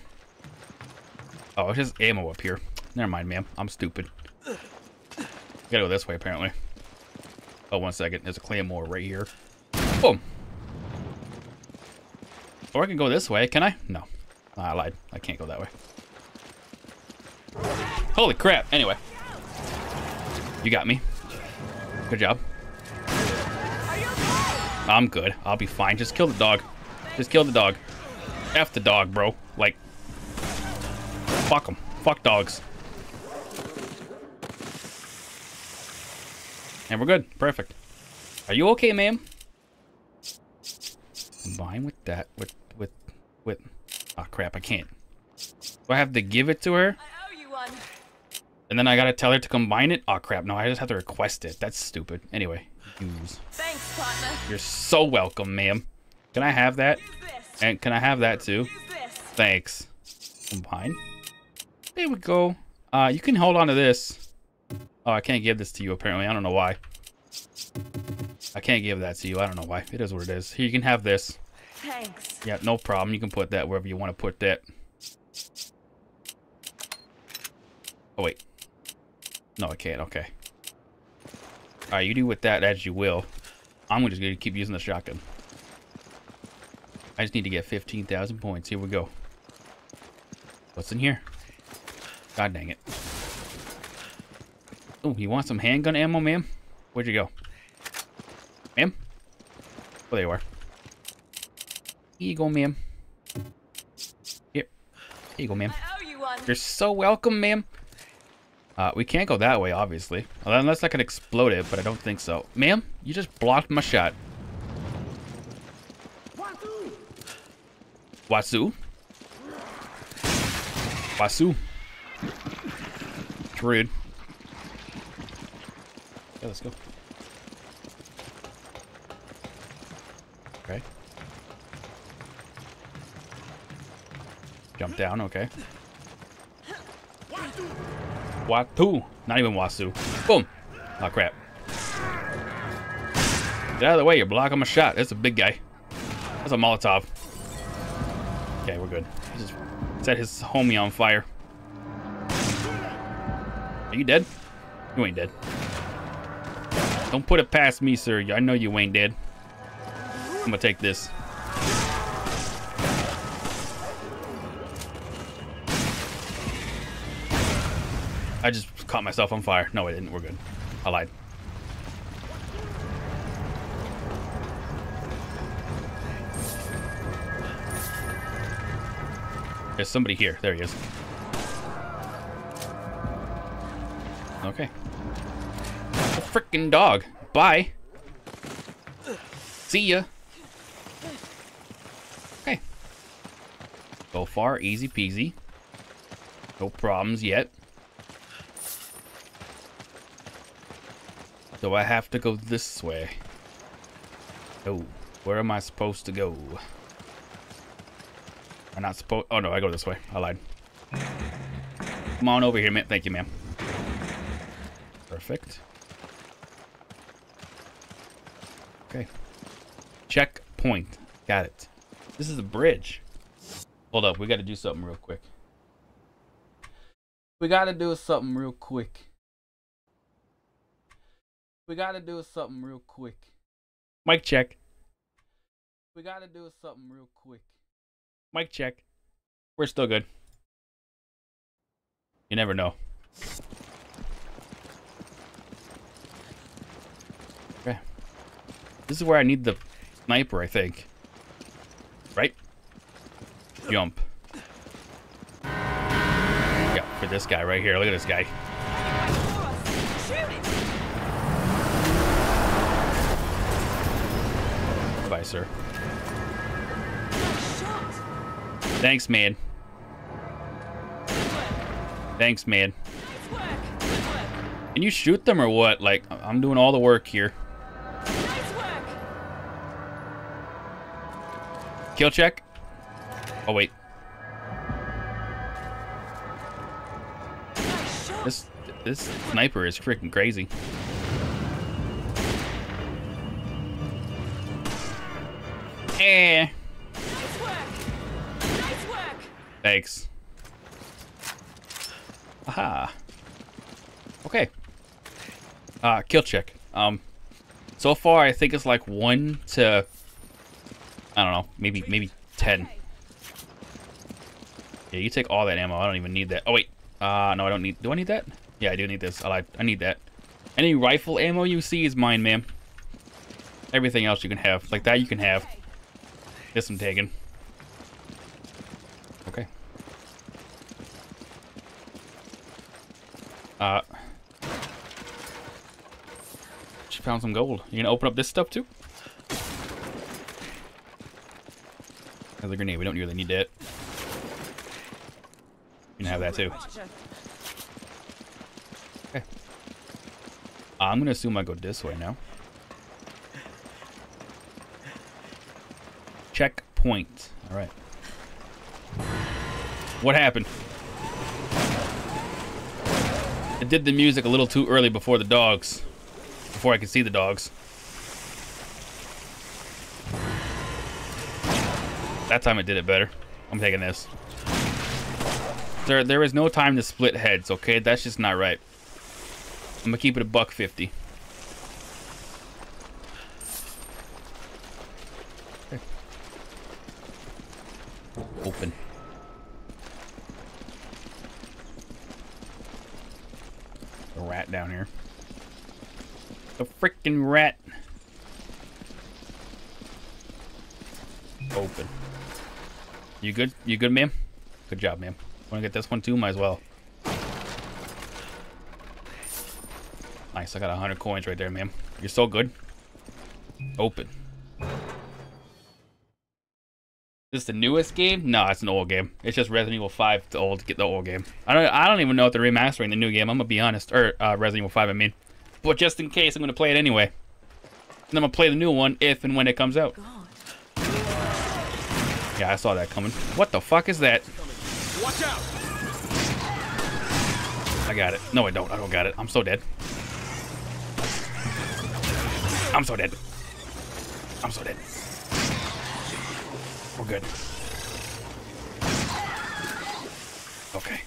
Oh, it's just ammo up here. Never mind, ma'am. I'm stupid. Gotta go this way, apparently. Oh, one second. There's a claymore right here. Boom. Or I can go this way. Can I? No. Ah, I lied. I can't go that way. Holy crap. Anyway. You got me. Good job. I'm good. I'll be fine. Just kill the dog. Just kill the dog. F the dog, bro. Like, fuck them. Fuck dogs. And we're good. Perfect. Are you okay, ma'am? Combine with that. With, with, with. Oh, crap. I can't. Do I have to give it to her? And then I gotta tell her to combine it? Oh, crap. No, I just have to request it. That's stupid. Anyway. Use. Thanks, partner. You're so welcome, ma'am. Can I have that? And can I have that too? Thanks. Combine. There we go. Uh, you can hold on to this. Oh, I can't give this to you apparently. I don't know why. I can't give that to you. I don't know why. It is what it is. Here, you can have this. Thanks. Yeah, no problem. You can put that wherever you want to put that. Oh, wait. No, I can't. Okay. Alright, you do with that as you will. I'm just going to keep using the shotgun. I just need to get 15,000 points. Here we go. What's in here? God dang it. Oh, you want some handgun ammo, ma'am? Where'd you go? Ma'am? Oh, there you are. Here you go, ma'am. Here. Here you go, ma'am. You You're so welcome, ma'am. Uh, we can't go that way, obviously. Unless I can explode it, but I don't think so. Ma'am, you just blocked my shot. Wasu? Wasu? Rude. Yeah, let's go. Jump down, okay. Watu. Not even Wasu. Boom. Oh, crap. Get out of the way. You're blocking my shot. That's a big guy. That's a Molotov. Okay, we're good. Just set his homie on fire. Are you dead? You ain't dead. Don't put it past me, sir. I know you ain't dead. I'm gonna take this. I just caught myself on fire. No, I didn't. We're good. I lied. There's somebody here. There he is. Okay. A freaking dog. Bye. See ya. Okay. So far, easy peasy. No problems yet. Do I have to go this way? Oh, where am I supposed to go? I'm not supposed. Oh no, I go this way. I lied. Come on over here, man. Thank you, ma'am. Perfect. Okay. Checkpoint. Got it. This is a bridge. Hold up, we got to do something real quick. We got to do something real quick. We got to do something real quick. Mic check. We got to do something real quick. Mic check. We're still good. You never know. Okay. This is where I need the sniper, I think. Right? Jump. Yeah, for this guy right here. Look at this guy. Sir. Thanks, man. Thanks, man. Can you shoot them or what? Like, I'm doing all the work here. Kill check? Oh, wait. This this sniper is freaking crazy. Eh. Thanks. Aha. Okay. Uh, kill check. Um, so far I think it's like one to, I don't know, maybe maybe ten. Yeah, you take all that ammo. I don't even need that. Oh wait. Uh, no, I don't need. Do I need that? Yeah, I do need this. I like. I need that. Any rifle ammo you see is mine, ma'am. Everything else you can have. Like that you can have. This I'm taking. Okay. Uh. She found some gold. You gonna open up this stuff too? There's a grenade. We don't really need that. You can have that too. Okay. I'm gonna assume I go this way now. Checkpoint. All right. What happened? I did the music a little too early before the dogs. Before I could see the dogs. That time it did it better. I'm taking this. There, there is no time to split heads, okay? That's just not right. I'm gonna keep it a buck fifty. Open. A rat down here. A freaking rat. Open. You good? You good, ma'am? Good job, ma'am. Want to get this one too? Might as well. Nice, I got 100 coins right there, ma'am. You're so good. Open. Is this the newest game? No, it's an old game. It's just Resident Evil 5 to old get the old game. I don't I don't even know if they're remastering the new game. I'm gonna be honest. Or uh, Resident Evil 5, I mean. But just in case, I'm gonna play it anyway. And I'm gonna play the new one if and when it comes out. Yeah, I saw that coming. What the fuck is that? Watch out! I got it. No, I don't. I don't got it. I'm so dead. I'm so dead. I'm so dead. We're good. Okay.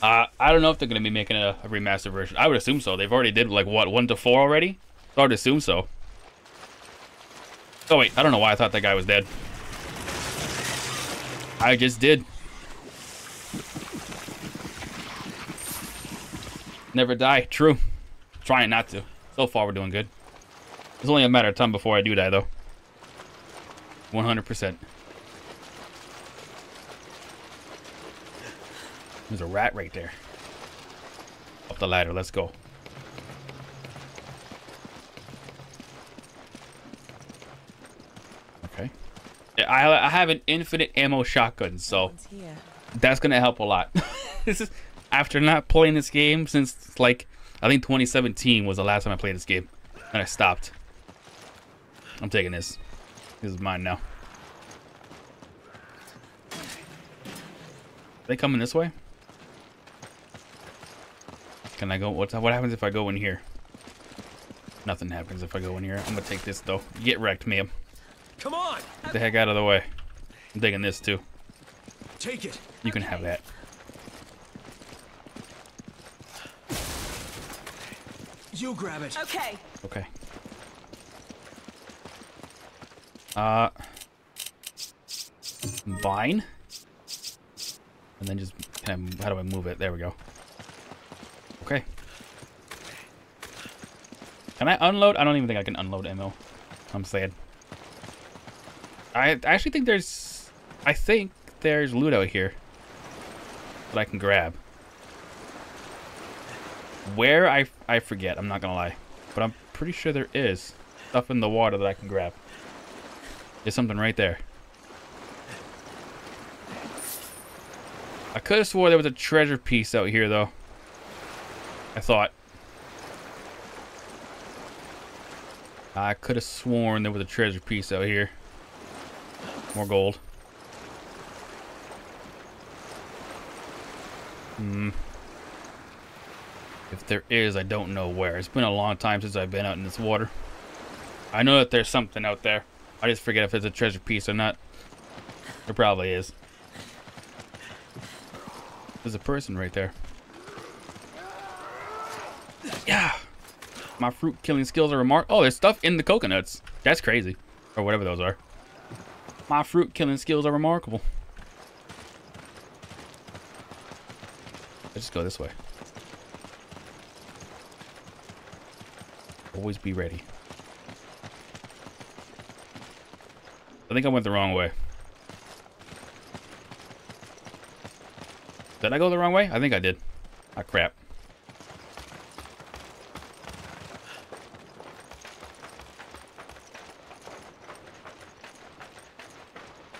Uh, I don't know if they're going to be making a, a remastered version. I would assume so. They've already did, like, what, 1 to 4 already? I would assume so. Oh, wait. I don't know why I thought that guy was dead. I just did. Never die. True. Trying not to. So far, we're doing good. It's only a matter of time before I do die, though. 100%. There's a rat right there. Up the ladder. Let's go. Okay. I, I have an infinite ammo shotgun, so that's gonna help a lot. this is after not playing this game since like I think 2017 was the last time I played this game, and I stopped. I'm taking this. This is mine now. they coming this way? Can I go? What what happens if I go in here? Nothing happens if I go in here. I'm gonna take this though. Get wrecked, ma'am. Come on! Get the heck out of the way. I'm taking this too. Take it. You can have that. You grab it. Okay. Okay. Uh, vine, and then just how do I move it? There we go. Okay. Can I unload? I don't even think I can unload ammo. I'm sad. I actually think there's, I think there's loot out here that I can grab. Where I I forget. I'm not gonna lie, but I'm pretty sure there is stuff in the water that I can grab. There's something right there. I could have swore there was a treasure piece out here, though. I thought. I could have sworn there was a treasure piece out here. More gold. Hmm. If there is, I don't know where. It's been a long time since I've been out in this water. I know that there's something out there. I just forget if it's a treasure piece or not. It probably is. There's a person right there. Yeah. My fruit killing skills are remark. Oh, there's stuff in the coconuts. That's crazy. Or whatever those are. My fruit killing skills are remarkable. Let's just go this way. Always be ready. I think I went the wrong way. Did I go the wrong way? I think I did. Ah, crap.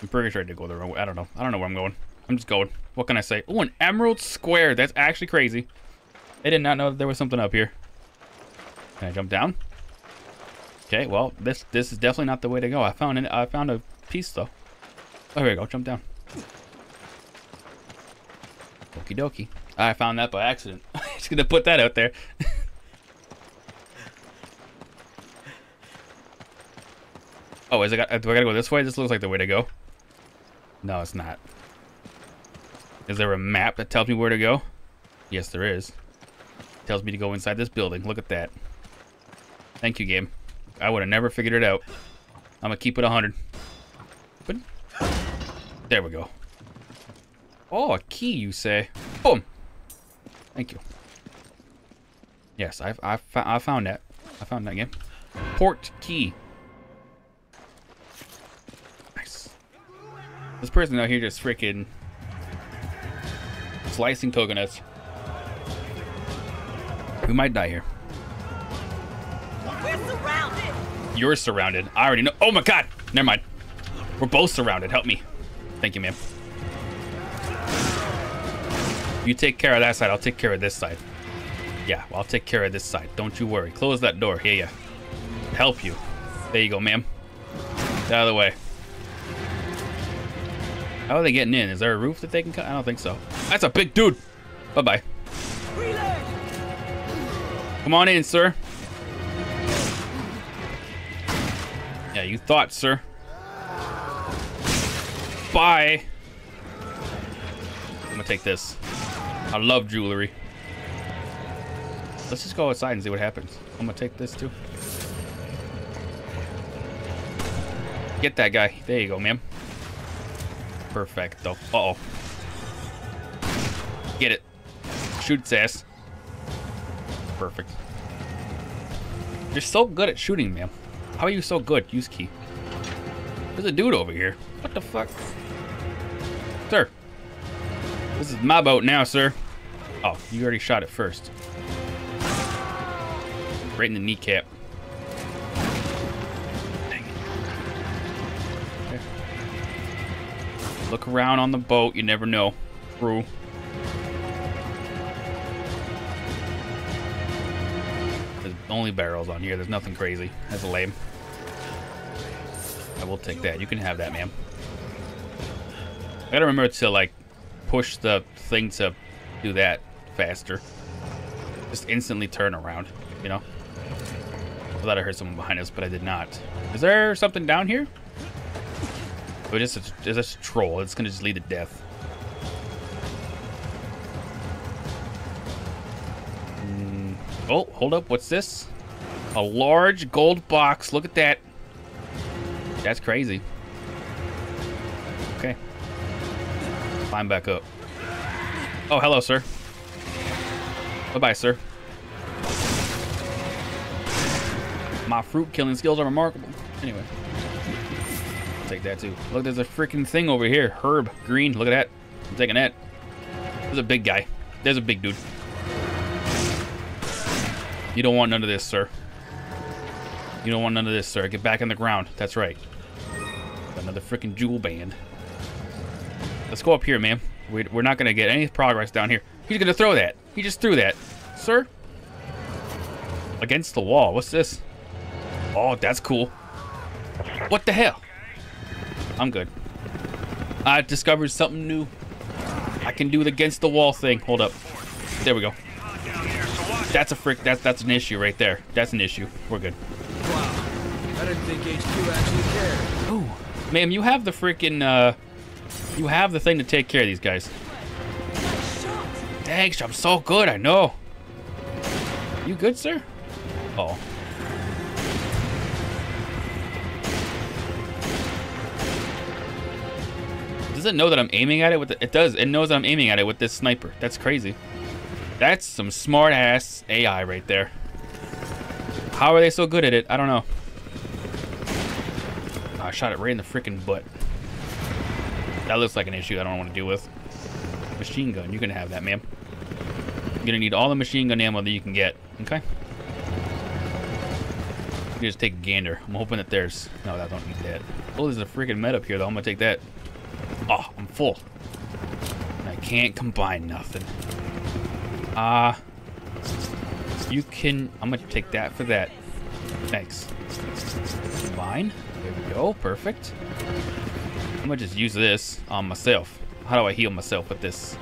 I'm pretty sure I did go the wrong way. I don't know. I don't know where I'm going. I'm just going. What can I say? Oh, an emerald square. That's actually crazy. I did not know that there was something up here. Can I jump down? Okay, well, this this is definitely not the way to go. I found an, I found a piece though. Oh, here we go. Jump down. Okie dokie. I found that by accident. Just gonna put that out there. oh, is it? Got, do I gotta go this way? This looks like the way to go. No, it's not. Is there a map that tells me where to go? Yes, there is. It tells me to go inside this building. Look at that. Thank you, game. I would have never figured it out. I'm gonna keep it 100. But there we go. Oh, a key, you say? Boom. Thank you. Yes, I've I, I found that. I found that game. Port key. Nice. This person out here just freaking slicing coconuts. We might die here. You're surrounded. I already know. Oh my god. Never mind. We're both surrounded. Help me. Thank you, ma'am. You take care of that side. I'll take care of this side. Yeah, I'll take care of this side. Don't you worry. Close that door. Here, yeah. Help you. There you go, ma'am. Get out of the way. How are they getting in? Is there a roof that they can cut? I don't think so. That's a big dude. Bye-bye. Come on in, sir. Yeah, you thought, sir. Bye. I'm gonna take this. I love jewelry. Let's just go outside and see what happens. I'm gonna take this too. Get that guy. There you go, ma'am. Perfecto. Uh-oh. Get it. Shoot its ass. Perfect. You're so good at shooting, ma'am. How are you so good? Use key. There's a dude over here. What the fuck? Sir. This is my boat now, sir. Oh, you already shot it first. Right in the kneecap. Look around on the boat. You never know. Crew. There's only barrels on here. There's nothing crazy. That's a lame. I will take that. You can have that, ma'am. I gotta remember to, like, push the thing to do that faster. Just instantly turn around, you know? I thought I heard someone behind us, but I did not. Is there something down here? Or just a, just a troll. It's gonna just lead to death. Mm. Oh, hold up. What's this? A large gold box. Look at that. That's crazy. Okay. Climb back up. Oh, hello, sir. Bye-bye, sir. My fruit killing skills are remarkable. Anyway. Take that too. Look, there's a freaking thing over here. Herb. Green. Look at that. I'm taking that. There's a big guy. There's a big dude. You don't want none of this, sir. You don't want none of this, sir. Get back on the ground. That's right. Another freaking jewel band. Let's go up here, man. We're not going to get any progress down here. He's going to throw that. He just threw that. Sir? Against the wall. What's this? Oh, that's cool. What the hell? I'm good. I discovered something new. I can do the against the wall thing. Hold up. There we go. That's a frick. That's that's an issue right there. That's an issue. We're good. Wow. I didn't think HQ actually cared. Oh, ma'am, you have the freaking uh, you have the thing to take care of these guys. Thanks, I'm so good. I know. You good, sir? Oh. Does it know that I'm aiming at it with the, it does. It knows that I'm aiming at it with this sniper. That's crazy. That's some smart ass AI right there. How are they so good at it? I don't know. I shot it right in the freaking butt. That looks like an issue I don't want to deal with. Machine gun. You can have that, ma'am. You're to need all the machine gun ammo that you can get. Okay? You just take a gander. I'm hoping that there's... No, I don't need that. Oh, there's a freaking med up here, though. I'm to take that. Oh, I'm full. I can't combine nothing. Ah. Uh, you can... I'm to take that for that. Thanks. Combine. There we go. Perfect. I'm going to just use this on myself. How do I heal myself with this?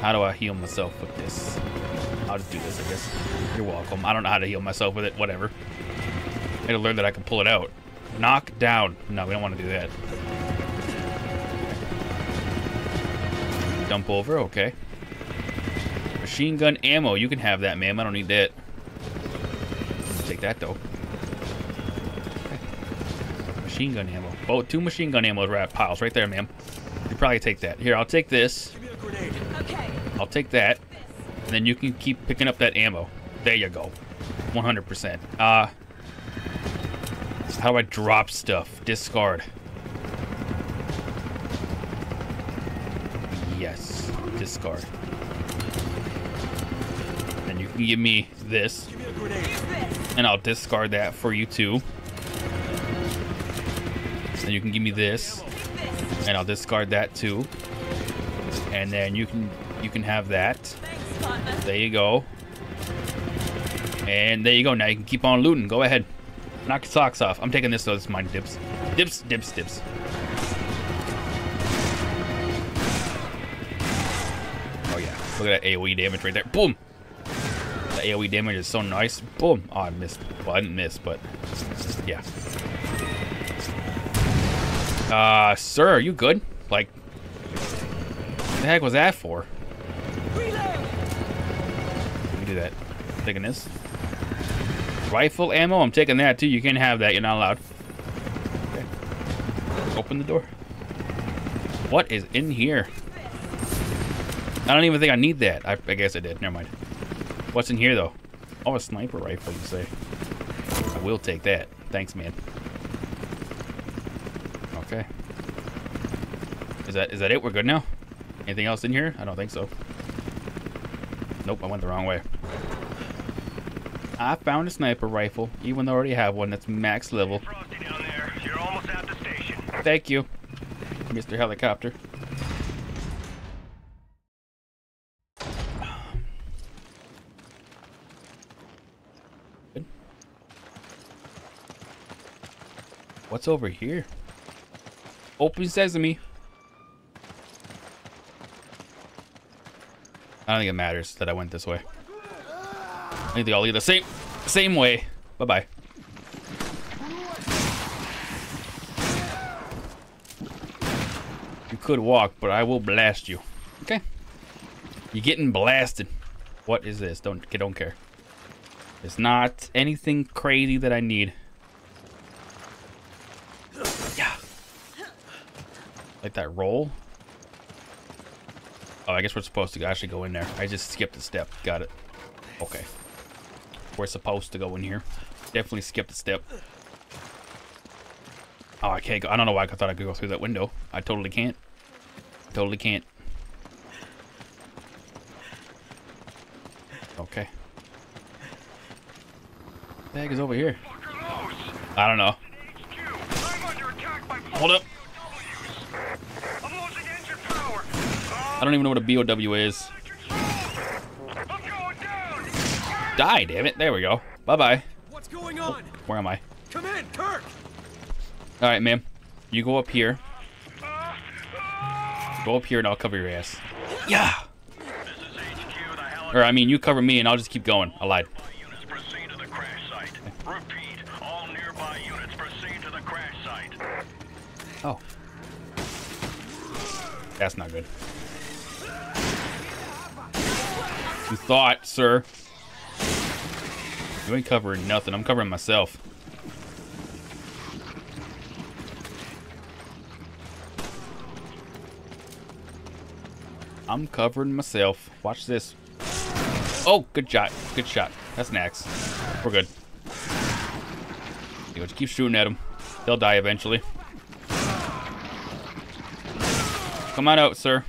How do I heal myself with this? I'll just do this, I guess. You're welcome. I don't know how to heal myself with it. Whatever. I gotta learn that I can pull it out. Knock down. No, we don't want to do that. Dump over. Okay. Machine gun ammo. You can have that, ma'am. I don't need that. Take that, though. Machine gun ammo. Oh, two machine gun ammo piles right there, ma'am. You probably take that. Here, I'll take this. Okay. I'll take that. And then you can keep picking up that ammo. There you go. 100%. Uh, how do I drop stuff? Discard. Yes. Discard. And you can give me this. And I'll discard that for you too. Then you can give me this. And I'll discard that too. And then you can you can have that. There you go. And there you go. Now you can keep on looting. Go ahead. Knock your socks off. I'm taking this though. This is mine. Dips. Dips, dips, dips. Oh yeah. Look at that AoE damage right there. Boom! The AoE damage is so nice. Boom! Oh, I missed. Well, I didn't miss, but yeah. Uh, sir, are you good? Like, what the heck was that for? Let me do that. Taking this. Rifle ammo? I'm taking that too. You can't have that. You're not allowed. Okay. Open the door. What is in here? I don't even think I need that. I, I guess I did. Never mind. What's in here, though? Oh, a sniper rifle, you say. I will take that. Thanks, man. Okay. Is that is that it? We're good now? Anything else in here? I don't think so. Nope, I went the wrong way. I found a sniper rifle, even though I already have one that's max level. Thank you, Mr. Helicopter. Good. What's over here? Open sesame. I don't think it matters that I went this way. I think they all lead the same same way. Bye-bye. You could walk, but I will blast you. Okay. You're getting blasted. What is this? Don't don't care. It's not anything crazy that I need. Yeah. Like that roll. Oh, I guess we're supposed to actually go in there. I just skipped a step. Got it. Okay. We're supposed to go in here. Definitely skipped a step. Oh, I can't go. I don't know why I thought I could go through that window. I totally can't. Totally can't. Okay. The heck is over here? I don't know. Hold up. I don't even know what a BOW is. Die, damn it. There we go. Bye-bye. What's going oh, on? Oh, where am I? Come in, Kirk. All right, ma'am. You go up here. Go up here and I'll cover your ass. Yeah. Or, I mean, you cover me and I'll just keep going. I lied. Oh. That's not good. You thought, sir. You ain't covering nothing. I'm covering myself. I'm covering myself. Watch this. Oh, good shot. Good shot. That's next. We're good. You just keep shooting at them. They'll die eventually. Come on out, sir.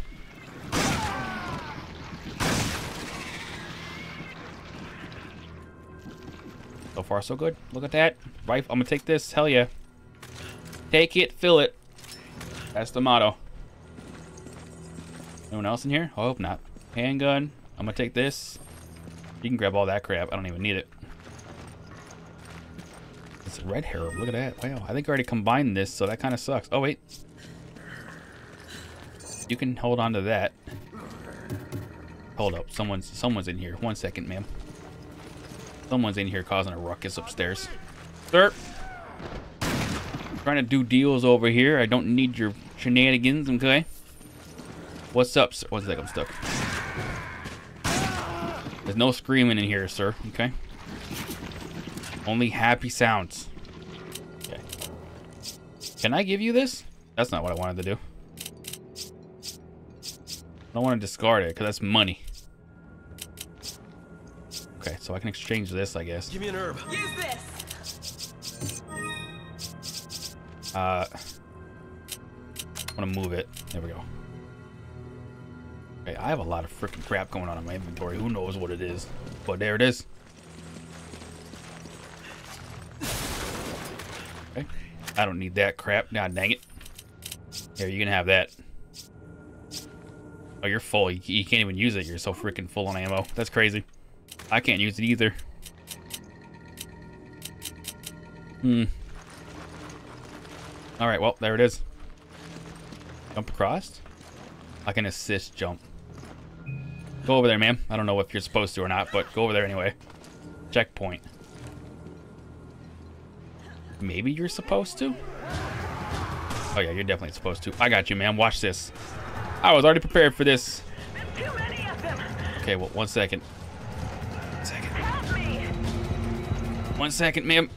Far, so good. Look at that. Right, I'm gonna take this. Hell yeah. Take it, fill it. That's the motto. Anyone else in here? I hope not. Handgun. I'm gonna take this. You can grab all that crap. I don't even need it. It's a red hair. Look at that. Wow. I think I already combined this, so that kind of sucks. Oh, wait. You can hold on to that. Hold up. Someone's someone's in here. One second, ma'am. Someone's in here causing a ruckus upstairs. Sir! Trying to do deals over here. I don't need your shenanigans, okay? What's up, sir? One second, I'm stuck. There's no screaming in here, sir, okay? Only happy sounds. Okay. Can I give you this? That's not what I wanted to do. I don't want to discard it, because that's money. Okay, so I can exchange this, I guess. Give me an herb. Use this. Uh, I want to move it. There we go. Okay, I have a lot of freaking crap going on in my inventory. Who knows what it is? But there it is. Okay. I don't need that crap. God dang it. Here, you can have that. Oh, you're full. You, you can't even use it. You're so freaking full on ammo. That's crazy. I can't use it either. Hmm. Alright, well, there it is. Jump across? I can assist jump. Go over there, ma'am. I don't know if you're supposed to or not, but go over there anyway. Checkpoint. Maybe you're supposed to? Oh yeah, you're definitely supposed to. I got you, ma'am. Watch this. I was already prepared for this. Okay, well, one second. One second, ma'am.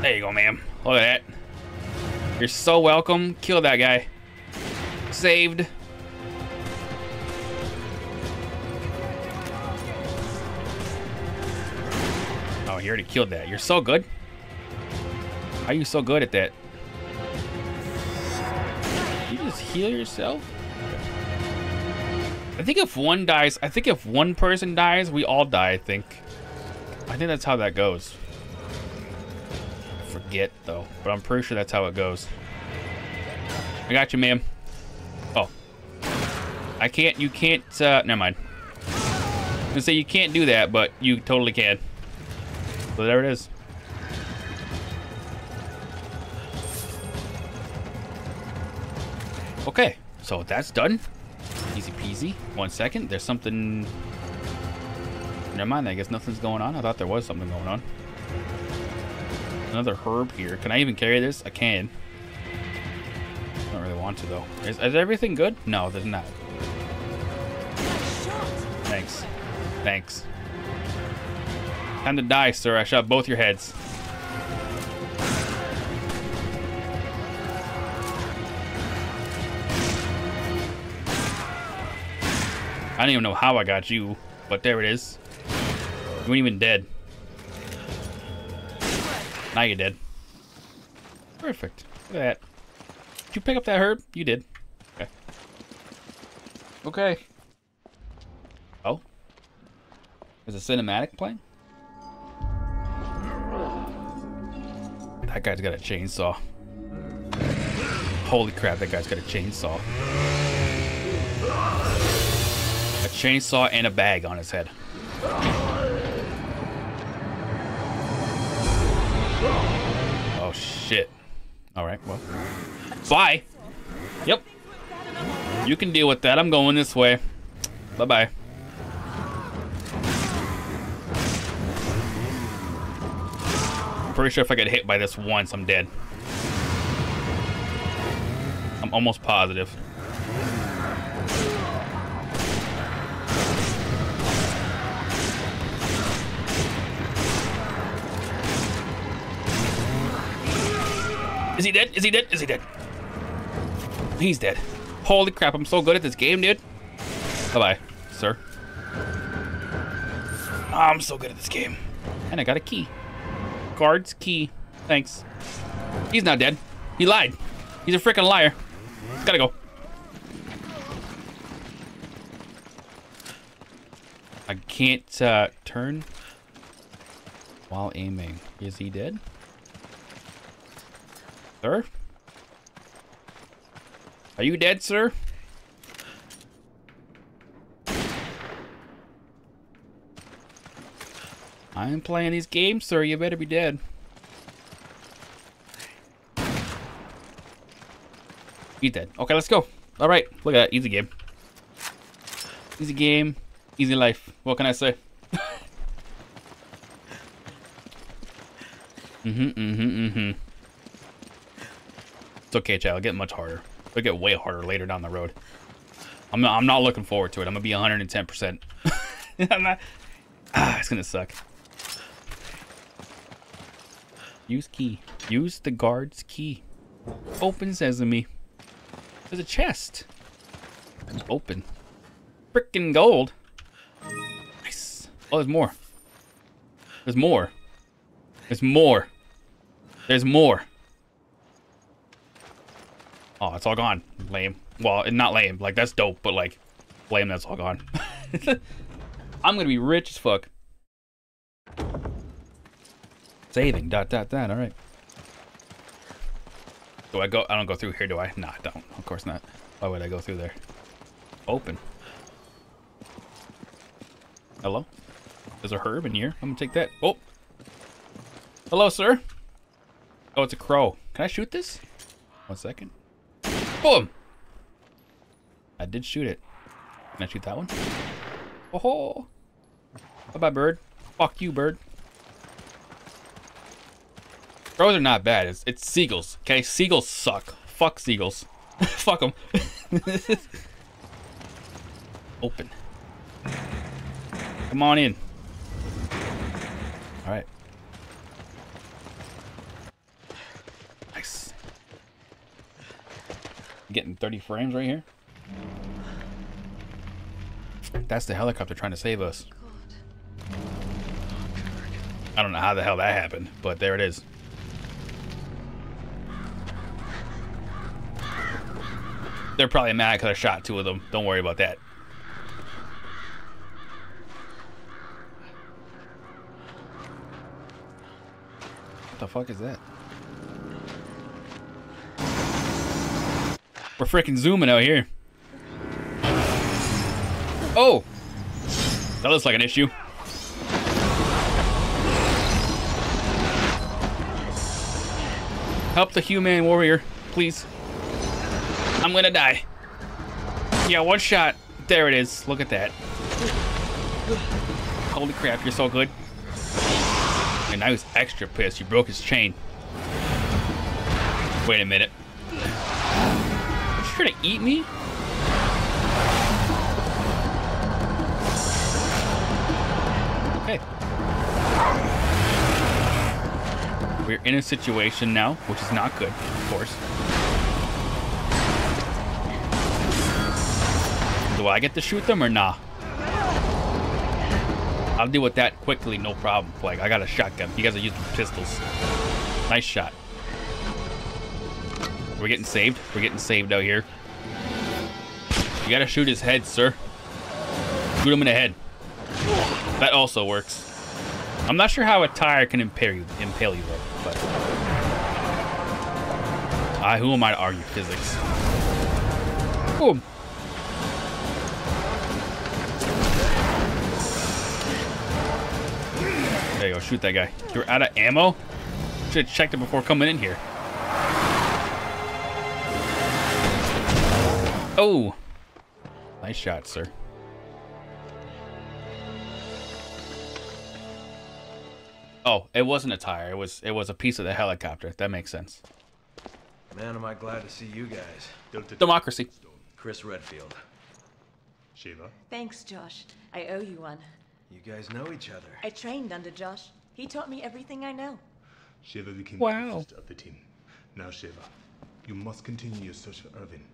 There you go, ma'am. Look at that. You're so welcome. Kill that guy. Saved. Oh, you already killed that. You're so good. How are you so good at that? You just heal yourself? I think if one dies, I think if one person dies, we all die, I think. I think that's how that goes. Forget, though. But I'm pretty sure that's how it goes. I got you, ma'am. Oh. I can't, you can't, uh, never mind. I say you can't do that, but you totally can. So there it is. Okay, so that's done. Easy peasy. One second, there's something... Never mind, I guess nothing's going on. I thought there was something going on. Another herb here. Can I even carry this? I can. I don't really want to, though. Is, is everything good? No, there's not. Thanks. Thanks. Time to die, sir. I shot both your heads. I don't even know how I got you, but there it is. You weren't even dead. Now you're dead. Perfect. Look at that. Did you pick up that herb? You did. Okay. Okay. Oh? There's a cinematic playing? That guy's got a chainsaw. Holy crap, that guy's got a chainsaw. Chainsaw and a bag on his head. Oh, shit. Alright, well. Bye! Yep. You can deal with that. I'm going this way. Bye-bye. Pretty sure if I get hit by this once, I'm dead. I'm almost positive. Is he dead? Is he dead? Is he dead? He's dead. Holy crap, I'm so good at this game, dude. Bye-bye, sir. I'm so good at this game. And I got a key. Guard's key. Thanks. He's not dead. He lied. He's a freaking liar. Gotta go. I can't uh, turn while aiming. Is he dead? Sir? Are you dead, sir? I am playing these games, sir. You better be dead. He's dead. Okay, let's go. All right, look at that. Easy game. Easy game. Easy life. What can I say? mm-hmm, mm-hmm, mm-hmm. It's okay, Chad. It'll get much harder. It'll get way harder later down the road. I'm not, I'm not looking forward to it. I'm going to be 110%. I'm not... Ah, it's going to suck. Use key. Use the guard's key. Open sesame. There's a chest. Open. Frickin' gold. Nice. Oh, there's more. There's more. There's more. There's more. Oh, it's all gone. Lame. Well, not lame. Like, that's dope, but, like, lame, that's all gone. I'm gonna be rich as fuck. Saving. Dot, dot, dot. All right. Do I go? I don't go through here, do I? Nah, don't. Of course not. Why would I go through there? Open. Hello? There's a herb in here. I'm gonna take that. Oh. Hello, sir. Oh, it's a crow. Can I shoot this? One second. Boom. I did shoot it. Can I shoot that one? Oh, bye-bye, bird. Fuck you, bird. Crows are not bad. It's, it's seagulls. Okay, seagulls suck. Fuck seagulls. Fuck them. Open. Come on in. All right. Nice. Getting 30 frames right here. That's the helicopter trying to save us. I don't know how the hell that happened, but there it is. They're probably mad because I shot two of them. Don't worry about that. What the fuck is that? We're freaking zooming out here. Oh! That looks like an issue. Help the human warrior, please. I'm gonna die. Yeah, one shot. There it is. Look at that. Holy crap, you're so good. And now he's extra pissed. You broke his chain. Wait a minute. Trying to eat me? We're in a situation now, which is not good, of course. Do I get to shoot them or nah? I'll deal with that quickly, no problem. Like, I got a shotgun. You guys are using pistols. Nice shot. We're getting saved. We're getting saved out here. You gotta shoot his head, sir. Shoot him in the head. That also works. I'm not sure how a tire can impale you, impale you though, but... I, who am I to argue physics? Boom. There you go, shoot that guy. You're out of ammo? Should have checked it before coming in here. Oh! Nice shot, sir. Oh, it wasn't a tire. It was it was a piece of the helicopter. That makes sense. Man, am I glad to see you guys. Democracy. Chris Redfield. Sheva. Thanks, Josh. I owe you one. You guys know each other. I trained under Josh. He taught me everything I know. Sheva became Wow. the first of the team. Now, Sheva, you must continue your search for Irving.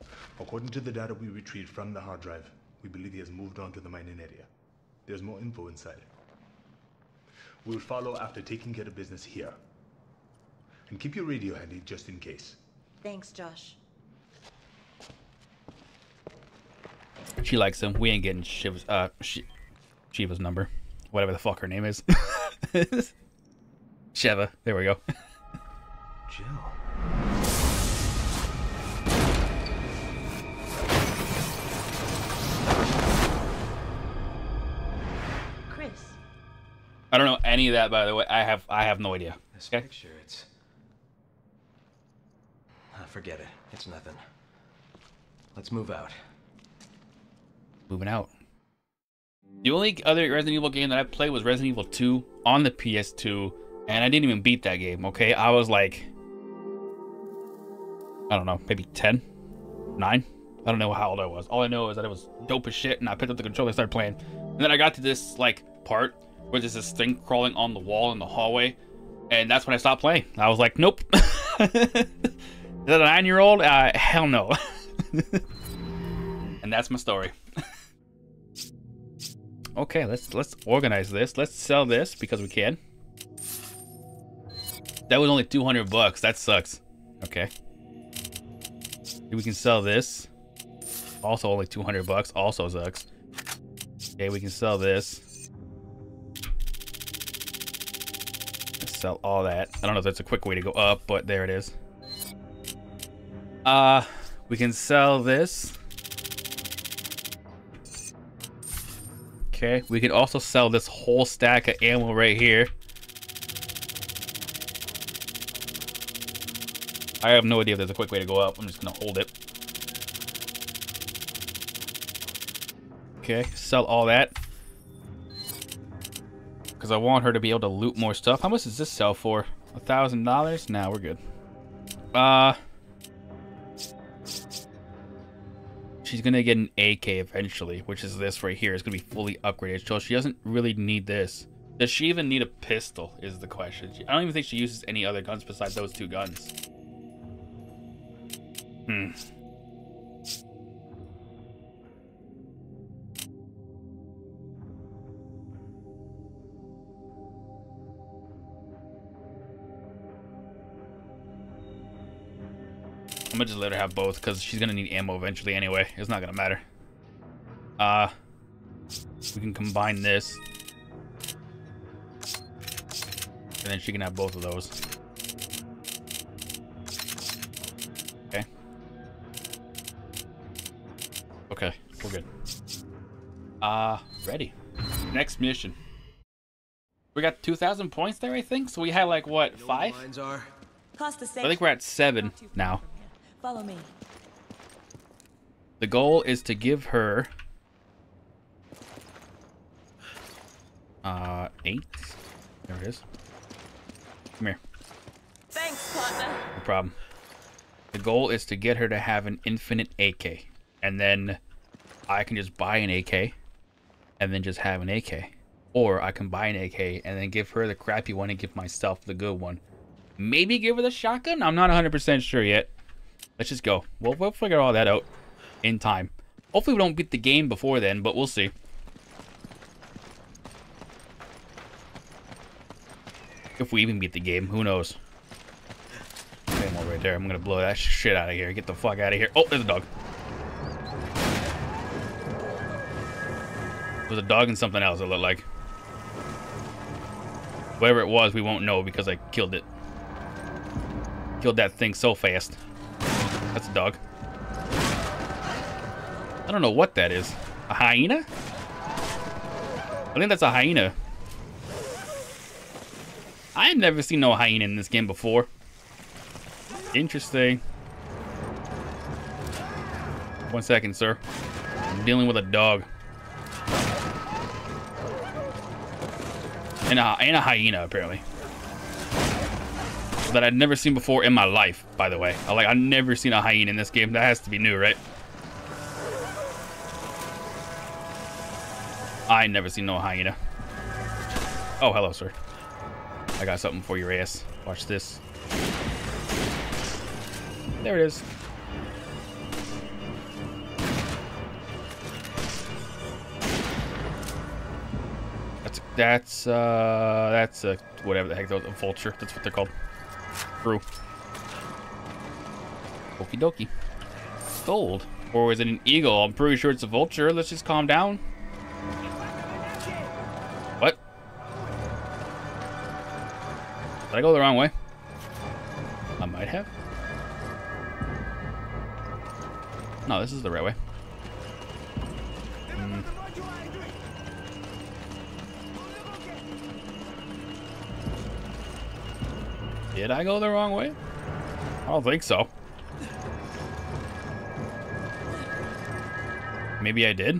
According to the data we retrieved from the hard drive, we believe he has moved on to the mining area. There's more info inside. We'll follow after taking care of business here. And keep your radio handy just in case. Thanks, Josh. She likes him. We ain't getting Shiva's uh Sh Shiva's number. Whatever the fuck her name is. Shiva. There we go. Jill. I don't know any of that by the way. I have I have no idea. This Okay. picture, it's... Ah, forget it. It's nothing. Let's move out. Moving out. The only other Resident Evil game that I played was Resident Evil 2 on the PS2, and I didn't even beat that game, okay? I was like, I don't know, maybe 10? 9? I don't know how old I was. All I know is that it was dope as shit, and I picked up the controller and started playing. And then I got to this, like, part where there's this thing crawling on the wall in the hallway, and that's when I stopped playing. I was like, nope. is that a nine-year-old? Uh, hell no. and that's my story. Okay, let's let's organize this. Let's sell this because we can. That was only 200 bucks. That sucks. Okay. We can sell this. Also only 200 bucks. Also sucks. Okay, we can sell this. Sell all that. I don't know if that's a quick way to go up, but there it is. Uh, we can sell this. Okay, we can also sell this whole stack of ammo right here. I have no idea if there's a quick way to go up. I'm just gonna hold it. Okay, sell all that. Because I want her to be able to loot more stuff. How much does this sell for? A thousand dollars? Nah, we're good. Uh... She's gonna get an AK eventually, which is this right here. It's gonna be fully upgraded, so she doesn't really need this. Does she even need a pistol, is the question. I don't even think she uses any other guns besides those two guns. Hmm. I'm gonna just let her have both because she's gonna need ammo eventually anyway. It's not gonna matter. Uh, we can combine this. And then she can have both of those. Okay. Okay, we're good. Uh, ready. Next mission. We got 2,000 points there, I think? So we had like, what, five? Mines are. Past the I think we're at seven now. Follow me. The goal is to give her uh eight. There it is. Come here. Thanks, partner. No problem. The goal is to get her to have an infinite AK. And then I can just buy an AK and then just have an AK. Or I can buy an AK and then give her the crappy one and give myself the good one. Maybe give her the shotgun? I'm not 100% sure yet. Let's just go. We'll, we'll figure all that out in time. Hopefully we don't beat the game before then, but we'll see. If we even beat the game, who knows? Right there. I'm gonna blow that shit out of here. Get the fuck out of here. Oh, there's a dog. There's a dog and something else, it looked like. Whatever it was, we won't know because I killed it. Killed that thing so fast. That's a dog. I don't know what that is. A hyena? I think that's a hyena. I had never seen no hyena in this game before. Interesting. One second, sir. I'm dealing with a dog. And a, and a hyena, apparently. That I'd never seen before in my life, by the way. Like, I've never seen a hyena in this game. That has to be new, right? I never seen no hyena. Oh, hello, sir. I got something for your ass. Watch this. There it is. That's that's uh that's a whatever the heck that was a vulture. That's what they're called. True. Okie dokie. Gold. Or is it an eagle? I'm pretty sure it's a vulture. Let's just calm down. What? Did I go the wrong way? I might have. No, this is the right way. Did I go the wrong way? I don't think so. Maybe I did.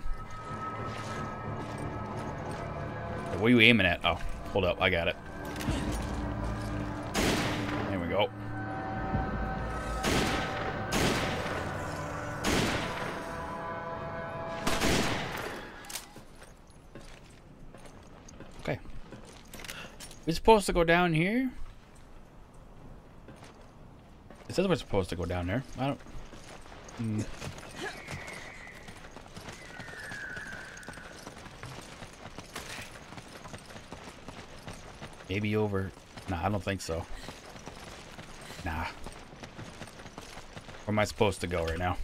What are you aiming at? Oh, hold up. I got it. There we go. Okay. We supposed to go down here? Says we're supposed to go down there. I don't... Hmm. Maybe over... Nah, I don't think so. Nah. Where am I supposed to go right now?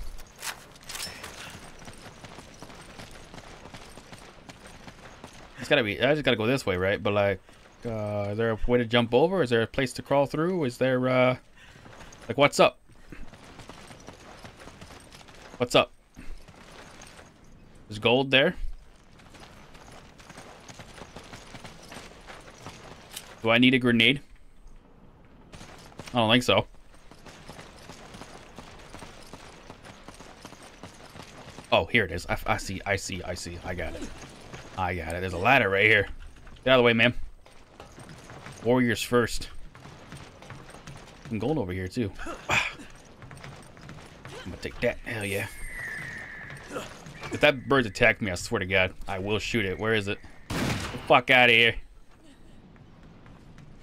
It's gotta be... I just gotta go this way, right? But like... Uh, is there a way to jump over? Is there a place to crawl through? Is there, uh... Like, what's up? What's up? There's gold there. Do I need a grenade? I don't think so. Oh, here it is. I, I see, I see, I see. I got it. I got it. There's a ladder right here. Get out of the way, man. Warriors first. Some gold over here, too. I'm gonna take that. Hell yeah. If that bird's attacked me, I swear to God, I will shoot it. Where is it? Fuck out of here.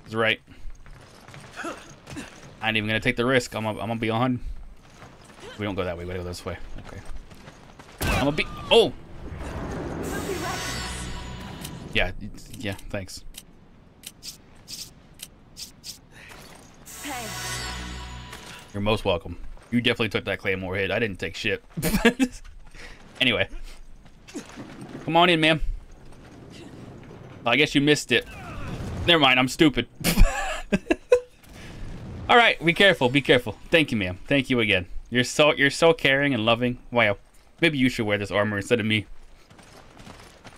It's right. I ain't even gonna take the risk. I'm gonna, I'm gonna be on. We don't go that way. We gotta go this way. Okay. I'm gonna be. Oh. Yeah. Yeah. Thanks. You're most welcome. You definitely took that claymore hit. I didn't take shit. anyway. Come on in, ma'am. I guess you missed it. Never mind, I'm stupid. All right, be careful, be careful. Thank you, ma'am. Thank you again. You're so you're so caring and loving. Wow. Maybe you should wear this armor instead of me.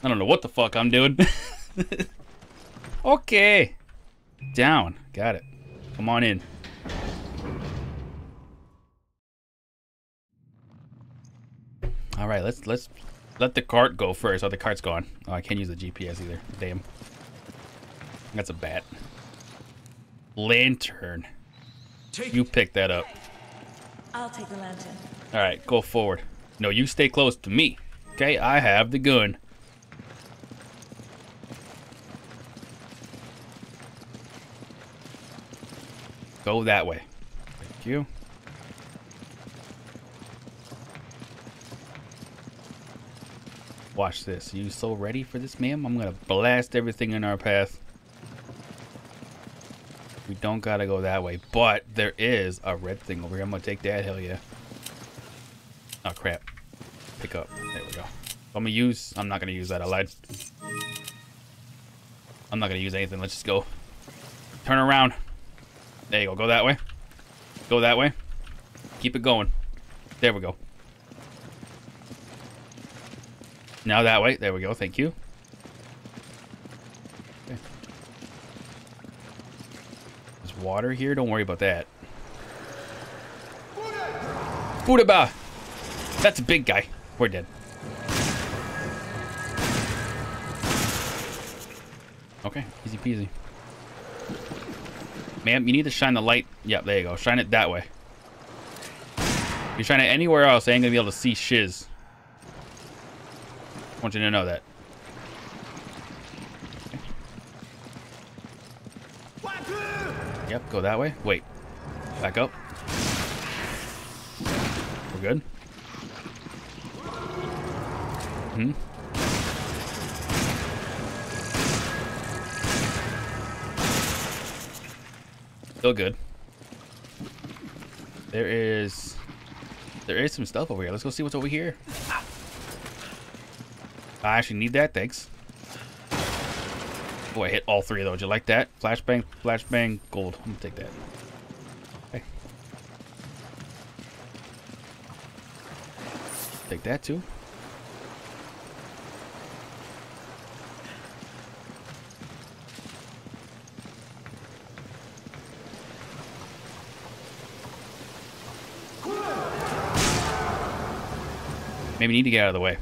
I don't know what the fuck I'm doing. okay. Down. Got it. Come on in. All right, let's let's let the cart go first. Oh, the cart's gone. Oh, I can't use the GPS either. Damn. That's a bat. Lantern. you pick that up. I'll take the lantern. All right, go forward. No, you stay close to me. Okay, I have the gun. Go that way. Thank you. Watch this. You so ready for this, ma'am? I'm gonna blast everything in our path. We don't gotta go that way, but there is a red thing over here. I'm gonna take that. Hell yeah. Oh crap. Pick up. There we go. I'm gonna use. I'm not gonna use that. I lied. I'm not gonna use anything. Let's just go. Turn around. There you go. Go that way. Go that way. Keep it going. There we go. Now that way. There we go. Thank you. Okay. There's water here. Don't worry about that. Budaba! That's a big guy. We're dead. Okay, easy peasy. Ma'am, you need to shine the light. Yep, there you go. Shine it that way. If you shine it anywhere else, I ain't gonna be able to see shiz. Want you to know that. Yep, go that way. Wait. Back up. We're good. Hmm. Still good. There is... There is some stuff over here. Let's go see what's over here. I actually need that, thanks. Oh, I hit all three of those. You like that? Flashbang, flashbang, gold. I'm gonna take that. Okay. Take that too. Maybe need to get out of the way.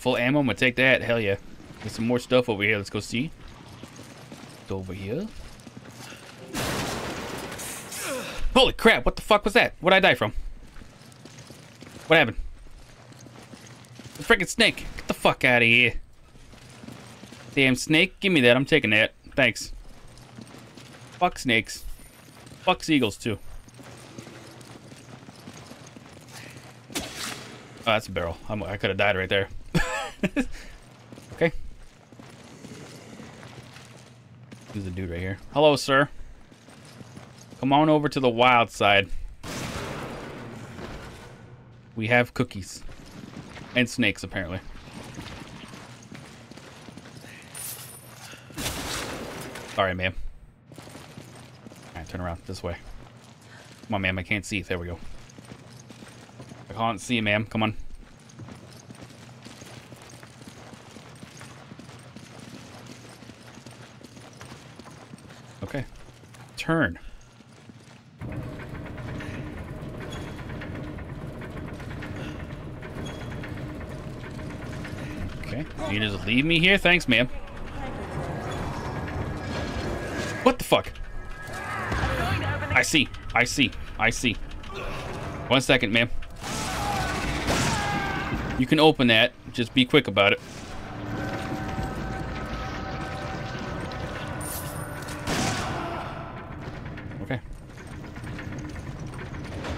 Rifle ammo, I'm gonna take that. Hell yeah. There's some more stuff over here. Let's go see. It's over here. Holy crap, what the fuck was that? What'd I die from? What happened? The freaking snake. Get the fuck out of here. Damn snake. Give me that. I'm taking that. Thanks. Fuck snakes. Fuck seagulls, too. Oh, that's a barrel. I'm, i could have died right there. okay. There's a dude right here. Hello, sir. Come on over to the wild side. We have cookies. And snakes, apparently. Sorry, ma'am. Alright, turn around. This way. Come on, ma'am. I can't see. There we go. I can't see, ma'am. Come on. Okay. Turn. Okay. You just leave me here? Thanks, ma'am. What the fuck? I see. I see. I see. One second, ma'am. You can open that. Just be quick about it.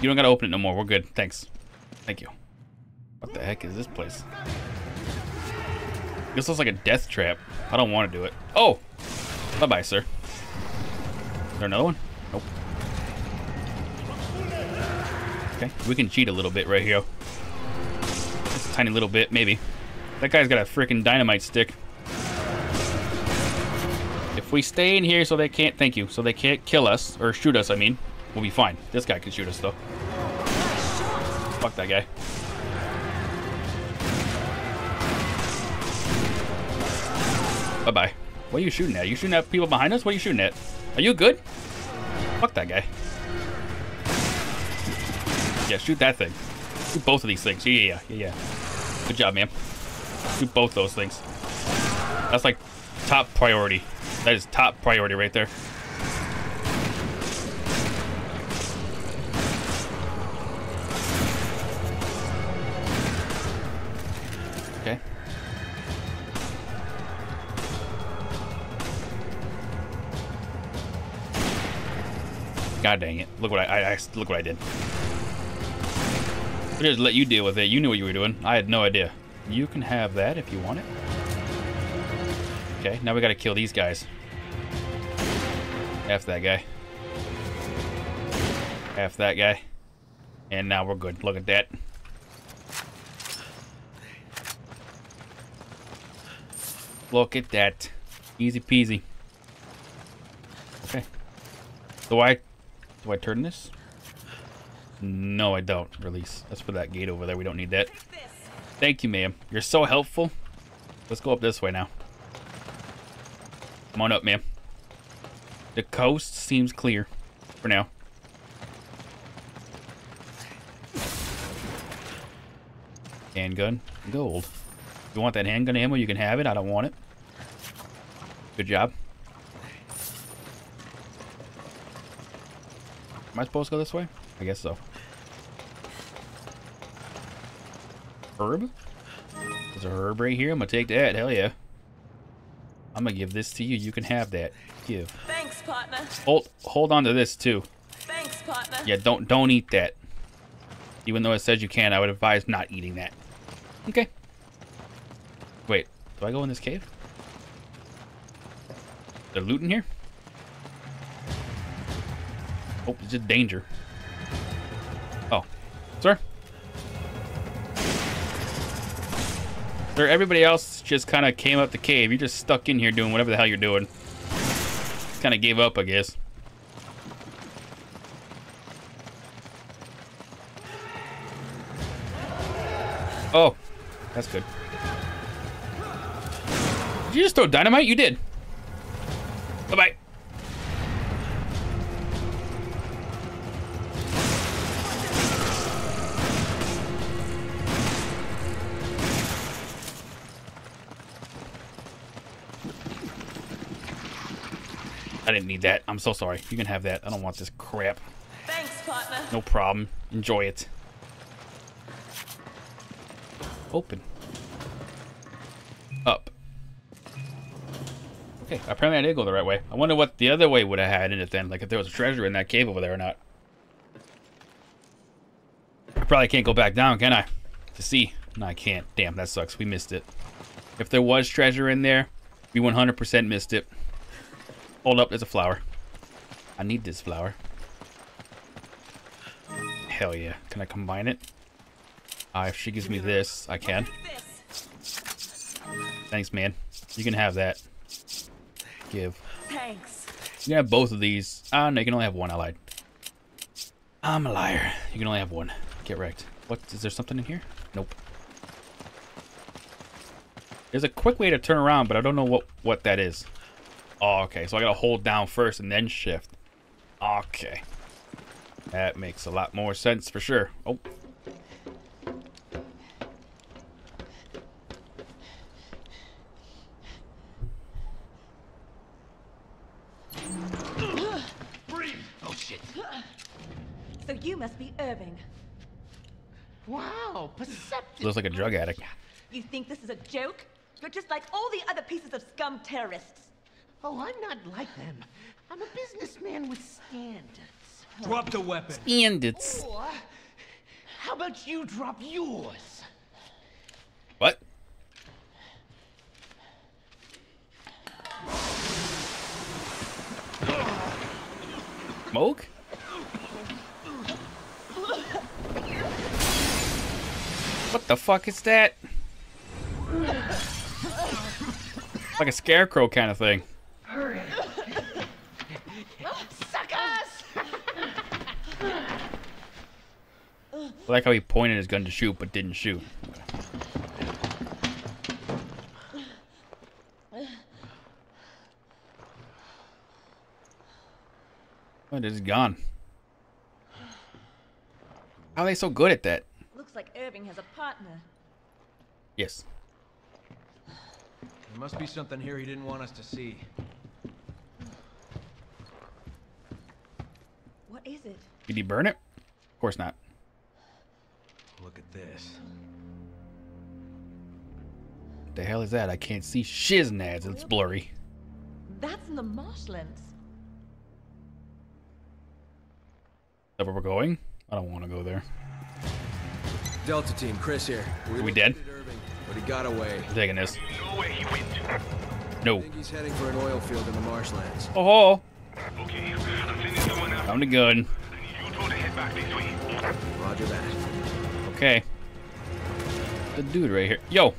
You don't gotta open it no more. We're good. Thanks. Thank you. What the heck is this place? This looks like a death trap. I don't want to do it. Oh! Bye-bye, sir. Is there another one? Nope. Okay, we can cheat a little bit right here. Just a tiny little bit, maybe. That guy's got a freaking dynamite stick. If we stay in here so they can't, thank you, so they can't kill us, or shoot us, I mean, we'll be fine. This guy can shoot us, though. Fuck that guy. Bye-bye. What are you shooting at? You shooting at people behind us? What are you shooting at? Are you good? Fuck that guy. Yeah, shoot that thing. Shoot both of these things. Yeah, yeah, yeah, yeah. Good job, man. Shoot both those things. That's like top priority. That is top priority right there. God dang it! Look what I, I, look what I did. I just let you deal with it. You knew what you were doing. I had no idea. You can have that if you want it. Okay, now we gotta kill these guys. F that guy. F that guy. And now we're good. Look at that. Look at that. Easy peasy. Okay. Do I do I turn this? No, I don't. Release. That's for that gate over there. We don't need that. Thank you, ma'am. You're so helpful. Let's go up this way now. Come on up, ma'am. The coast seems clear for now. Handgun. Gold. If you want that handgun ammo, you can have it. I don't want it. Good job. Am I supposed to go this way? I guess so. Herb? There's a herb right here. I'm gonna take that. Hell yeah. I'm gonna give this to you. You can have that. Give. Thanks, partner. Hold hold on to this too. Thanks, partner. Yeah, don't don't eat that. Even though it says you can, I would advise not eating that. Okay. Wait, do I go in this cave? They're looting here? Oh, it's just danger. Oh. Sir? Sir, everybody else just kind of came up the cave. You're just stuck in here doing whatever the hell you're doing. Kind of gave up, I guess. Oh, that's good. Did you just throw dynamite? You did. Bye-bye. Didn't need that. I'm so sorry. You can have that. I don't want this crap. Thanks, partner. No problem. Enjoy it. Open. Up. Okay, apparently I did go the right way. I wonder what the other way would have had in it then. Like if there was a treasure in that cave over there or not. I probably can't go back down, can I? To see. No, I can't. Damn, that sucks. We missed it. If there was treasure in there, we 100% missed it. Hold up, there's a flower. I need this flower. Hell yeah. Can I combine it? Uh, if she gives me this, I can. Thanks, man. You can have that. Give. Thanks. You can have both of these. Ah, no, you can only have one. I lied. I'm a liar. You can only have one. Get wrecked. What? Is there something in here? Nope. There's a quick way to turn around, but I don't know what, what that is. Oh, okay. So I gotta hold down first and then shift. Okay. That makes a lot more sense for sure. Oh. Oh shit. So you must be Irving. Wow, perceptive. Looks like a drug addict. You think this is a joke? You're just like all the other pieces of scum terrorists. Oh, I'm not like them. I'm a businessman with standards. Drop the weapon. Standards. Or, how about you drop yours? What? Smoke? What the fuck is that? Like a scarecrow kind of thing. Suckers! I like how he pointed his gun to shoot but didn't shoot. Oh, it is gone. How are they so good at that? Looks like Irving has a partner. Yes. There must be something here he didn't want us to see. What is it? Did he burn it? Of course not. Look at this. What the hell is that? I can't see shiznads. It's blurry. That's in the marshlands. Is that where we're going? I don't want to go there. Delta team, Chris here. Are we dead? Irving, but he got away. I'm taking this. No way he went. No. I think he's heading for an oil field in the marshlands. Oh, Okay, I'm Found a gun. head back. Roger that. Okay. The dude right here. Yo.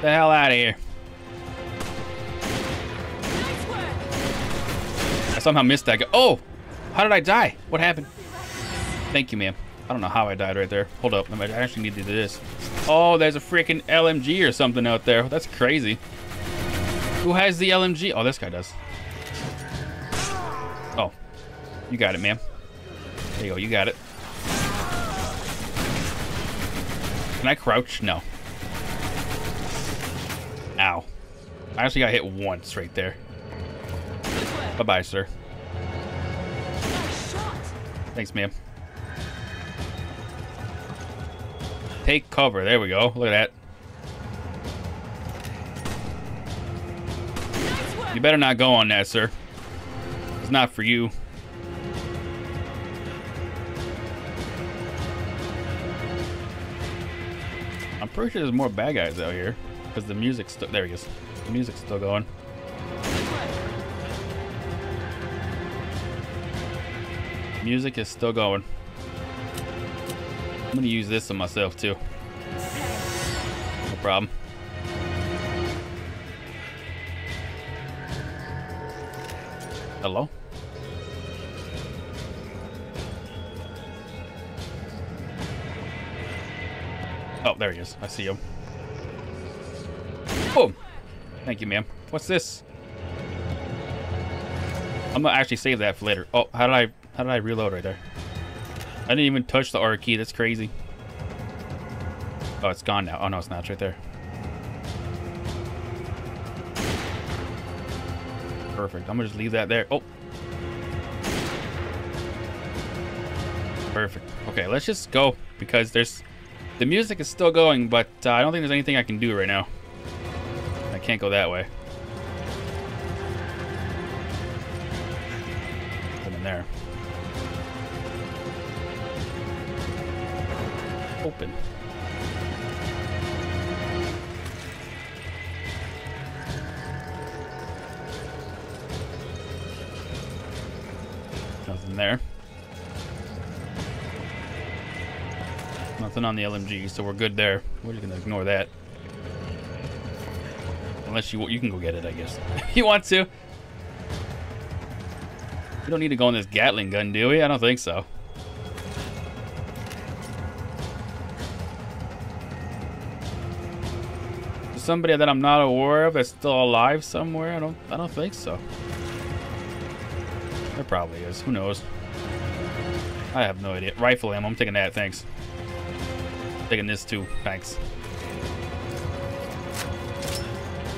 The hell out of here. I somehow missed that guy. Oh! How did I die? What happened? Thank you, ma'am. I don't know how I died right there. Hold up. I actually need to do this. Oh, there's a freaking LMG or something out there. That's crazy. Who has the LMG? Oh, this guy does. You got it, ma'am. There you go. You got it. Can I crouch? No. Ow. I actually got hit once right there. Bye-bye, sir. Thanks, ma'am. Take cover. There we go. Look at that. You better not go on that, sir. It's not for you. Pretty sure there's more bad guys out here. Because the music's still... There he is. The music's still going. Music is still going. I'm gonna use this on myself too. No problem. Hello? Oh, there he is. I see him. Boom. Thank you, ma'am. What's this? I'm gonna actually save that for later. Oh, how did I how did I reload right there? I didn't even touch the R key. That's crazy. Oh, it's gone now. Oh no, it's not. It's right there. Perfect. I'm gonna just leave that there. Oh. Perfect. Okay, let's just go because there's the music is still going, but uh, I don't think there's anything I can do right now. I can't go that way. On the LMG, so we're good there. We're just gonna ignore that. Unless you you can go get it, I guess. you want to? We don't need to go on this Gatling gun, do we? I don't think so. somebody that I'm not aware of that's still alive somewhere? I don't I don't think so. There probably is. Who knows? I have no idea. Rifle ammo. I'm taking that. Thanks. Taking this too. Thanks.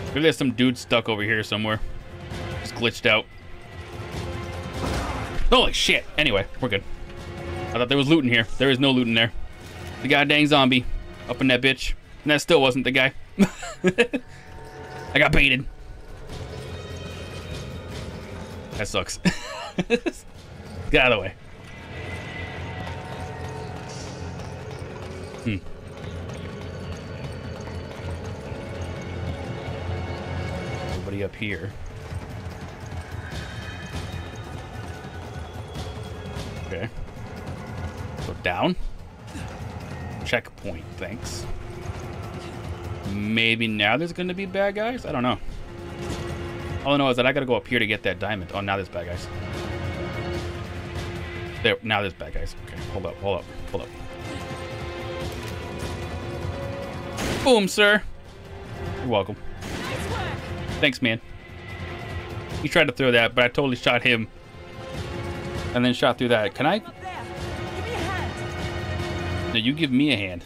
Maybe there's some dude stuck over here somewhere. Just glitched out. Holy shit. Anyway, we're good. I thought there was loot in here. There is no loot in there. The goddamn zombie up in that bitch. And that still wasn't the guy. I got baited. That sucks. Get out of the way. Nobody up here. Okay. Go down. Checkpoint, thanks. Maybe now there's going to be bad guys? I don't know. All I know is that I got to go up here to get that diamond. Oh, now there's bad guys. There, now there's bad guys. Okay, hold up, hold up, hold up. Boom, sir. You're welcome. Thanks, man. He tried to throw that, but I totally shot him. And then shot through that. Can I? No, you give me a hand.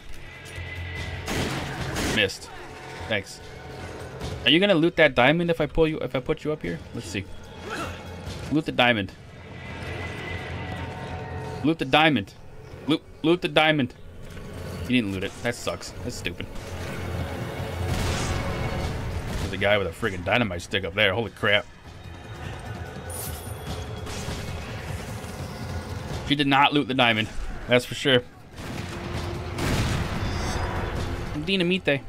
Missed. Thanks. Are you gonna loot that diamond if I pull you if I put you up here? Let's see. Loot the diamond. Loot the diamond. Loot loot the diamond. You didn't loot it. That sucks. That's stupid. A guy with a friggin' dynamite stick up there. Holy crap. She did not loot the diamond. That's for sure. Dinamite.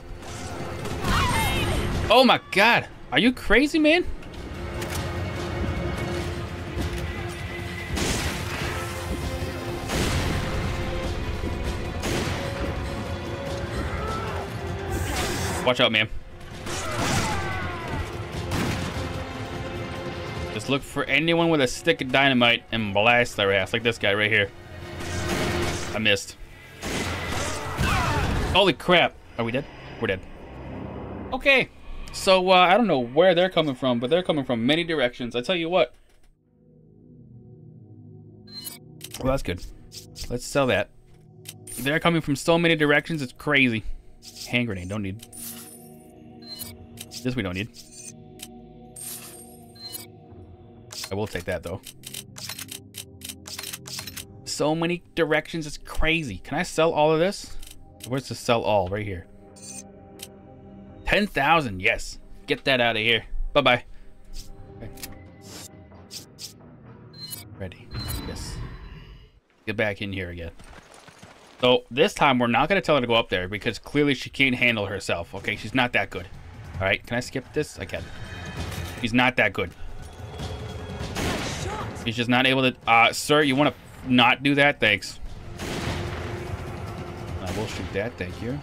Oh my god. Are you crazy, man? Watch out, man. Just look for anyone with a stick of dynamite and blast their ass, like this guy right here. I missed. Holy crap. Are we dead? We're dead. Okay. So, uh, I don't know where they're coming from, but they're coming from many directions. I tell you what. Well, that's good. Let's sell that. They're coming from so many directions, it's crazy. Hand grenade, don't need. This we don't need. I will take that, though. So many directions, it's crazy. Can I sell all of this? Where's the sell all? Right here. 10,000, yes. Get that out of here. Bye-bye. Okay. Ready. Yes. Get back in here again. So this time we're not going to tell her to go up there because clearly she can't handle herself. Okay, she's not that good. All right, can I skip this? I can. She's not that good. She's just not able to... Uh, sir, you want to not do that? Thanks. I will shoot that, thank you.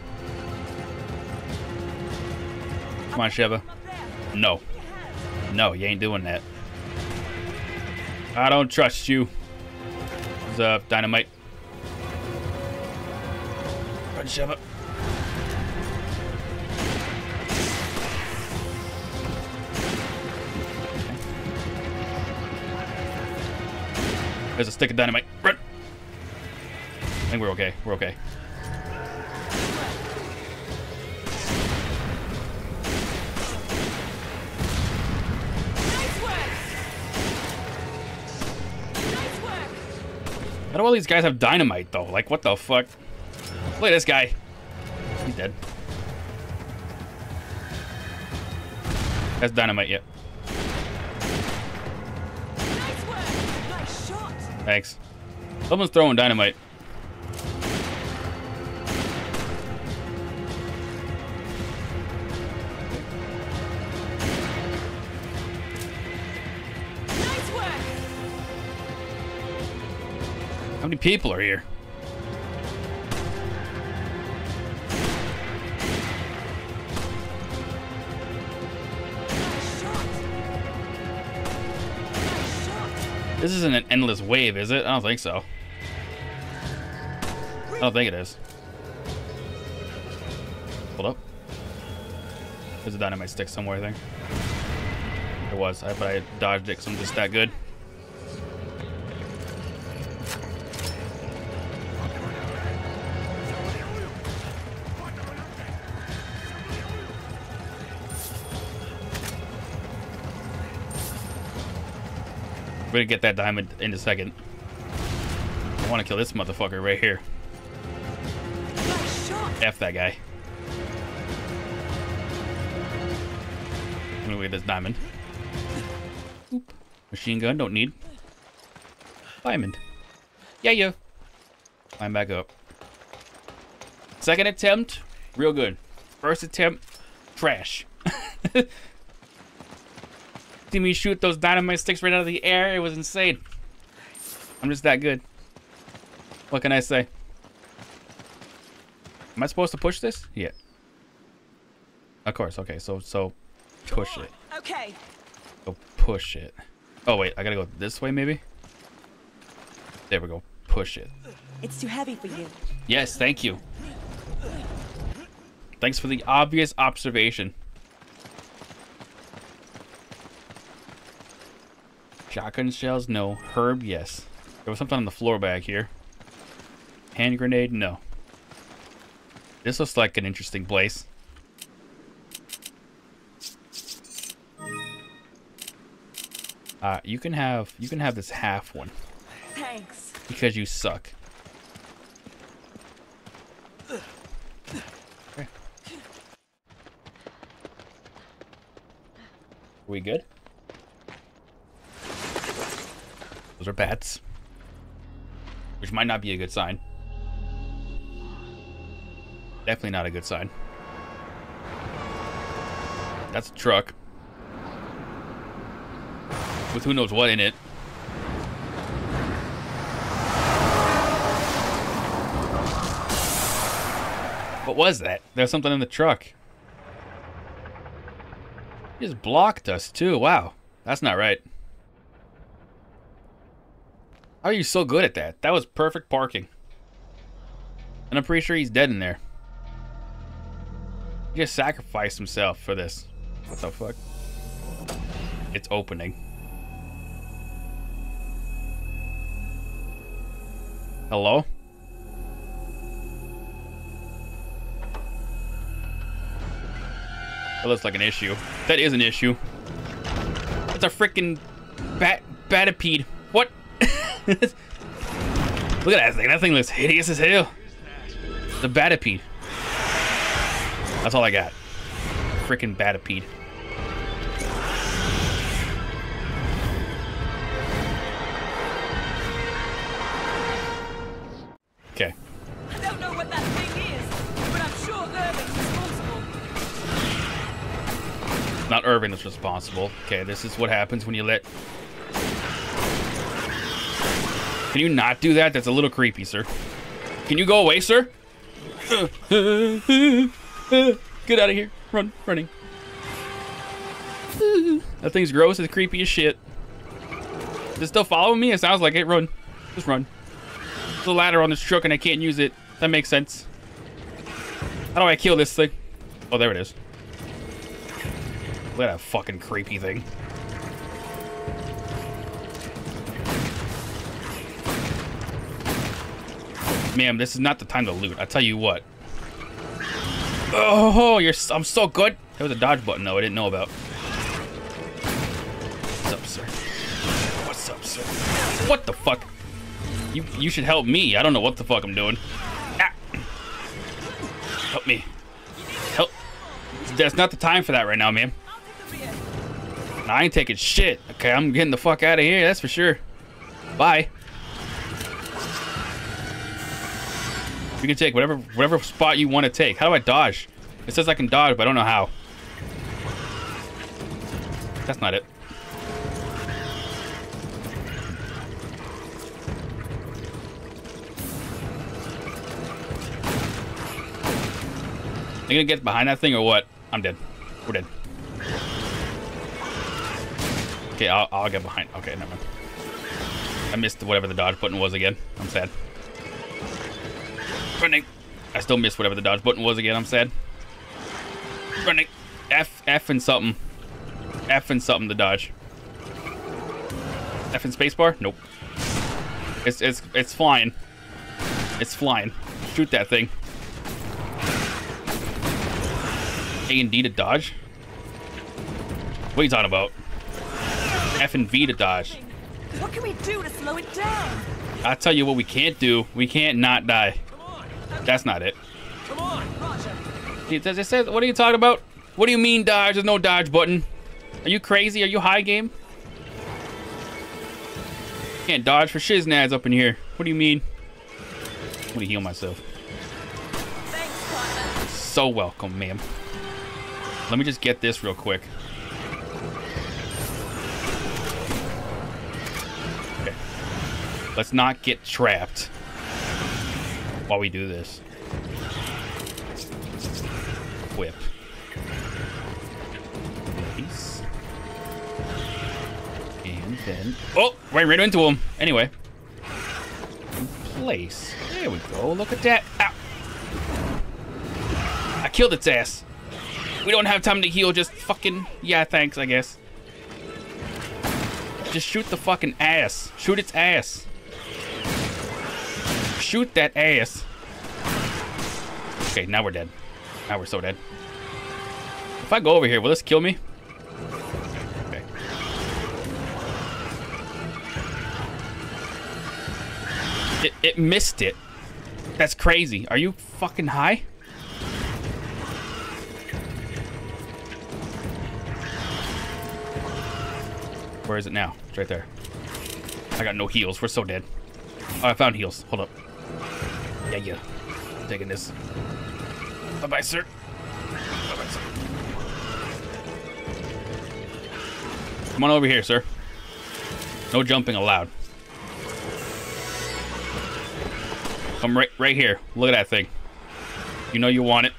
Come on, Sheva. No. No, you ain't doing that. I don't trust you. What's up, Dynamite? Run, Sheva. There's a stick of dynamite. Run! I think we're okay. We're okay. How do all these guys have dynamite, though? Like, what the fuck? Look at this guy. He's dead. That's dynamite yet. Thanks. Someone's throwing dynamite. Nice work. How many people are here? This isn't an endless wave, is it? I don't think so. I don't think it is. Hold up. There's a dynamite stick somewhere, I think. It was, I, but I dodged it because I'm just that good. Gonna get that diamond in a second. I want to kill this motherfucker right here. F that guy. I'm gonna get this diamond. Oop. Machine gun, don't need. Diamond. Yeah, yeah. Climb back up. Second attempt, real good. First attempt, trash. See me shoot those dynamite sticks right out of the air. It was insane. I'm just that good. What can I say? Am I supposed to push this? Yeah. Of course. Okay. So so push it. Okay. Go push it. Oh wait, I gotta go this way maybe. There we go. Push it. It's too heavy for you. Yes, thank you. Thanks for the obvious observation. Shotgun shells, no. Herb, yes. There was something on the floor back here. Hand grenade, no. This looks like an interesting place. Uh, you can have you can have this half one Thanks. because you suck. Okay. We good? Those are bats. Which might not be a good sign. Definitely not a good sign. That's a truck. With who knows what in it. What was that? There's something in the truck. He just blocked us too. Wow. That's not right. How are you so good at that? That was perfect parking. And I'm pretty sure he's dead in there. He just sacrificed himself for this. What the fuck? It's opening. Hello? That looks like an issue. That is an issue. That's a freaking bat batipede. What? Look at that thing. That thing looks hideous as hell. The batipede. That's all I got. Freaking batipede. Okay. I don't know what that thing is, but I'm sure Irving's responsible. Not Irving that's responsible. Okay, this is what happens when you let... Can you not do that? That's a little creepy, sir. Can you go away, sir? Get out of here. Run. Running. That thing's gross. It's creepy as shit. Is it still following me? It sounds like it. Run. Just run. There's a ladder on this truck and I can't use it. That makes sense. How do I kill this thing? Oh, there it is. Look at that fucking creepy thing. Ma'am, this is not the time to loot. I tell you what. Oh, you're. I'm so good. There was a dodge button though. I didn't know about. What's up, sir? What's up, sir? What the fuck? You you should help me. I don't know what the fuck I'm doing. Ah. Help me. Help. That's not the time for that right now, man. Nah, I ain't taking shit. Okay, I'm getting the fuck out of here. That's for sure. Bye. You can take whatever whatever spot you want to take. How do I dodge? It says I can dodge, but I don't know how. That's not it. You gonna get behind that thing or what? I'm dead. We're dead. Okay, I'll, I'll get behind. Okay, never mind. I missed whatever the dodge button was again. I'm sad. Running. I still missed whatever the dodge button was again. I'm sad. Running. F, F and something. F and something to dodge. F and spacebar? Nope. It's, it's, it's flying. It's flying. Shoot that thing. A and D to dodge? What are you talking about? F and V to dodge. What can we do to slow it down? I'll tell you what we can't do. We can't not die. That's not it. Come on, Roger. It says, what are you talking about? What do you mean dodge? There's no dodge button. Are you crazy? Are you high game? Can't dodge for shiznads up in here. What do you mean? I'm gonna heal myself. So welcome, ma'am. Let me just get this real quick. Okay. Let's not get trapped while we do this. Whip. Nice. And then... Oh! Ran right into him. Anyway. In place. There we go. Look at that. Ow. I killed its ass. We don't have time to heal. Just fucking... Yeah, thanks, I guess. Just shoot the fucking ass. Shoot its ass. Shoot that ass. Okay, now we're dead. Now we're so dead. If I go over here, will this kill me? Okay. It, it missed it. That's crazy. Are you fucking high? Where is it now? It's right there. I got no heals. We're so dead. Oh, I found heals. Hold up. Yeah, yeah. I'm taking this. Bye-bye, sir. Bye-bye, sir. Come on over here, sir. No jumping allowed. Come right right here. Look at that thing. You know you want it.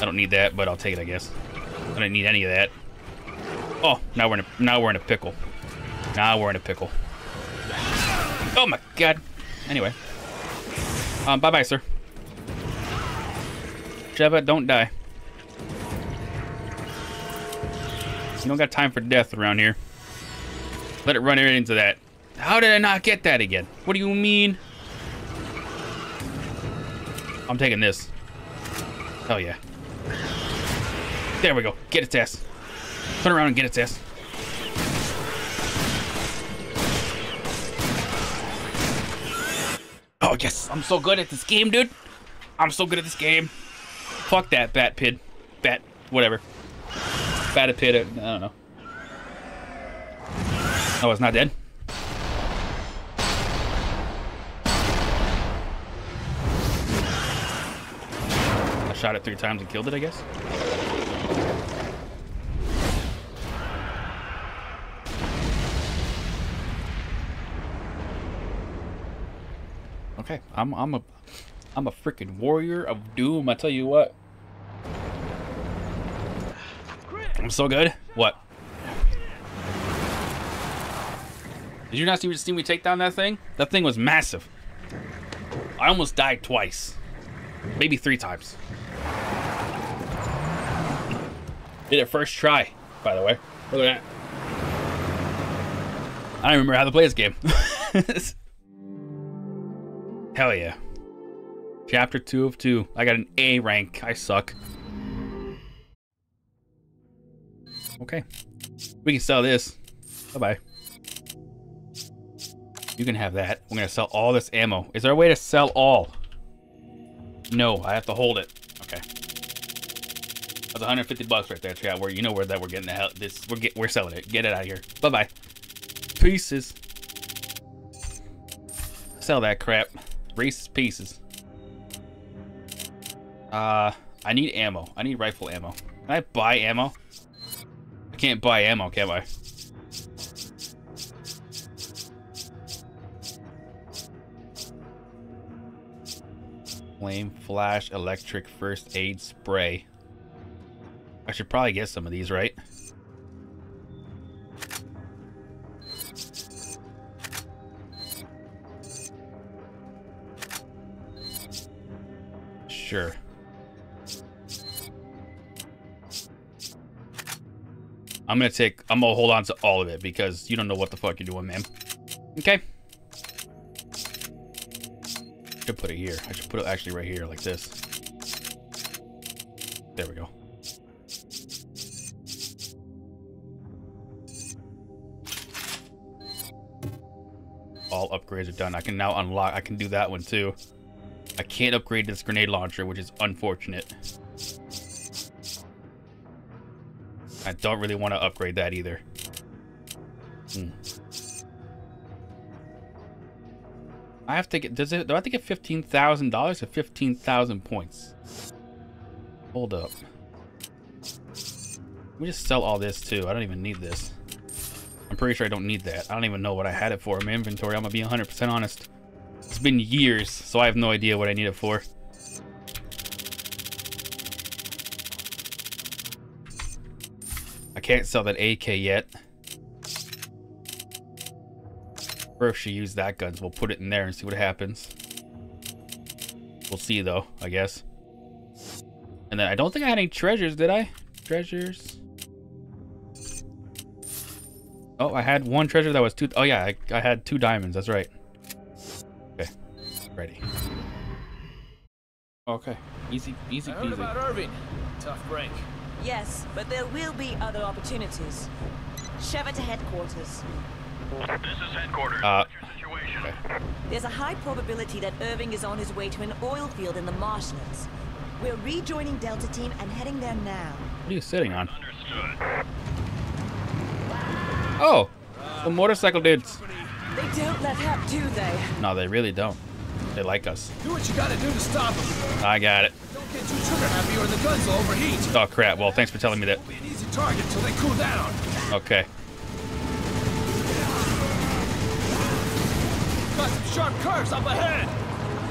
I don't need that, but I'll take it, I guess. I don't need any of that. Oh, now we're in a now we're in a pickle. Now we're in a pickle. Oh my god. Anyway. Um, bye bye, sir. Jabba, don't die. You don't got time for death around here. Let it run right into that. How did I not get that again? What do you mean? I'm taking this. Oh yeah. There we go. Get its ass. Turn around and get its ass. Oh yes, I'm so good at this game, dude. I'm so good at this game. Fuck that bat pid. Bat, whatever. Bat pid, uh, I don't know. Oh, it's not dead? I shot it three times and killed it, I guess. Okay, I'm I'm a I'm a freaking warrior of doom. I tell you what. I'm so good. What? Did you not see, see me take down that thing? That thing was massive. I almost died twice. Maybe three times. Did it first try, by the way. Look at that. I don't remember how to play this game. Hell yeah. Chapter 2 of 2. I got an A rank. I suck. Okay. We can sell this. Bye-bye. You can have that. We're going to sell all this ammo. Is there a way to sell all? No, I have to hold it. Okay. That's 150 bucks right there, chat. Where you know where that we're getting the hell this we're get we're selling it. Get it out of here. Bye-bye. Pieces. Sell that crap. Reese's Pieces. Uh, I need ammo. I need rifle ammo. Can I buy ammo? I can't buy ammo, can I? Flame, flash, electric, first aid spray. I should probably get some of these, right? Sure. I'm gonna take, I'm gonna hold on to all of it because you don't know what the fuck you're doing, man. Okay. Should put it here. I should put it actually right here like this. There we go. All upgrades are done. I can now unlock, I can do that one too. I can't upgrade this grenade launcher, which is unfortunate. I don't really want to upgrade that either. Hmm. I have to get, does it, do I have to get $15,000 or 15,000 points? Hold up. Let me just sell all this too. I don't even need this. I'm pretty sure I don't need that. I don't even know what I had it for in my inventory. I'm gonna be 100% honest. Been years, so I have no idea what I need it for. I can't sell that AK yet. Or if she used that guns, we'll put it in there and see what happens. We'll see though, I guess. And then I don't think I had any treasures, did I? Treasures. Oh, I had one treasure that was two. Oh yeah, I, I had two diamonds. That's right. Okay, ready. Okay, easy, easy I heard about Irving. Tough break. Yes, but there will be other opportunities. Sheva to headquarters. This is headquarters. Uh, Situation. There's a high probability that Irving is on his way to an oil field in the marshlands. We're rejoining Delta Team and heading there now. What are you sitting on? Understood. Oh, the motorcycle dudes. They don't let up, do they? No, they really don't. They like us. Do what you gotta do to stop them. I got it. Don't get too trigger happy or the guns will overheat. Oh crap. Well, thanks for telling me that. Be an easy target till they cool down. Okay. Got some sharp curves up ahead.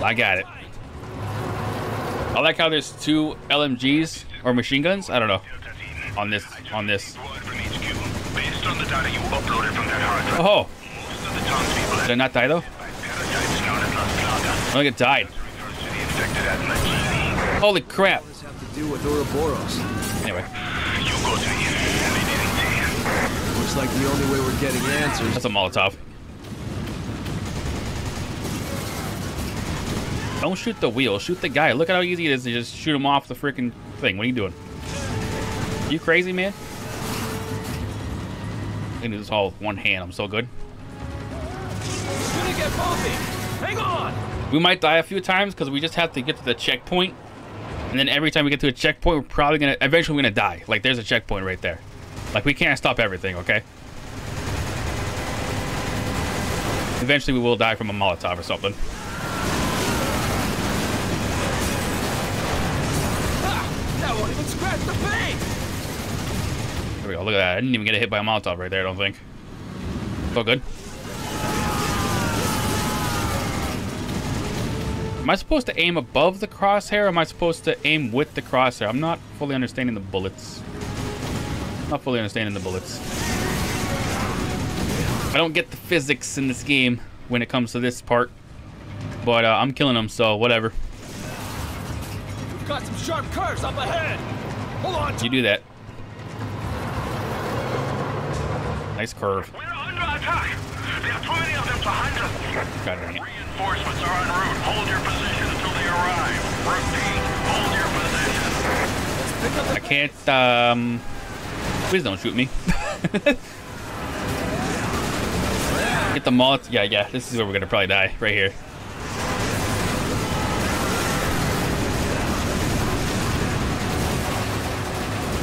I got it. I like how there's two LMGs or machine guns. I don't know. On this, on this. Based on the data you uploaded from that hard drive, Oh, most of the townspeople did I not die though? Parasites known as Las Plagas I think it died. Holy crap. Anyway. Looks like the only way we're getting answers. that's a Molotov. Don't shoot the wheel. Shoot the guy. Look at how easy it is to just shoot him off the freaking thing. What are you doing? You crazy, man? I can do this all with one hand. I'm so good. Gonna get bumpy. Hang on. We might die a few times because we just have to get to the checkpoint. And then every time we get to a checkpoint, we're probably gonna eventually we're gonna die. Like there's a checkpoint right there. Like we can't stop everything, okay? Eventually we will die from a Molotov or something. There we go. Look at that. I didn't even get hit by a Molotov right there. I don't think. So good. Am I supposed to aim above the crosshair? Or am I supposed to aim with the crosshair? I'm not fully understanding the bullets. Not fully understanding the bullets. I don't get the physics in this game when it comes to this part. But uh, I'm killing them, so whatever. We've got some sharp curves up ahead. Hold on. You do that. Nice curve. We're under attack. There are too many of them to handle. God it. Reinforcements are en route. Hold your position until they arrive. Repeat, hold your position. I can't, um... Please don't shoot me. Get the mullet. Yeah, yeah, this is where we're gonna probably die. Right here.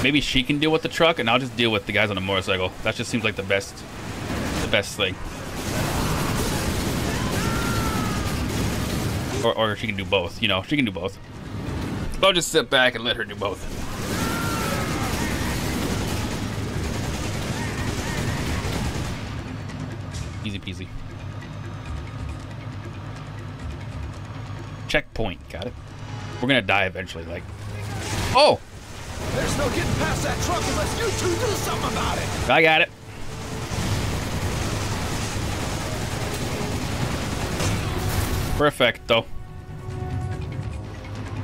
Maybe she can deal with the truck, and I'll just deal with the guys on the motorcycle. That just seems like the best, the best thing. Or, or she can do both. You know, she can do both. I'll just sit back and let her do both. Easy peasy. Checkpoint, got it. We're gonna die eventually, like. Oh! There's no getting past that truck unless you two do something about it. I got it. Perfecto.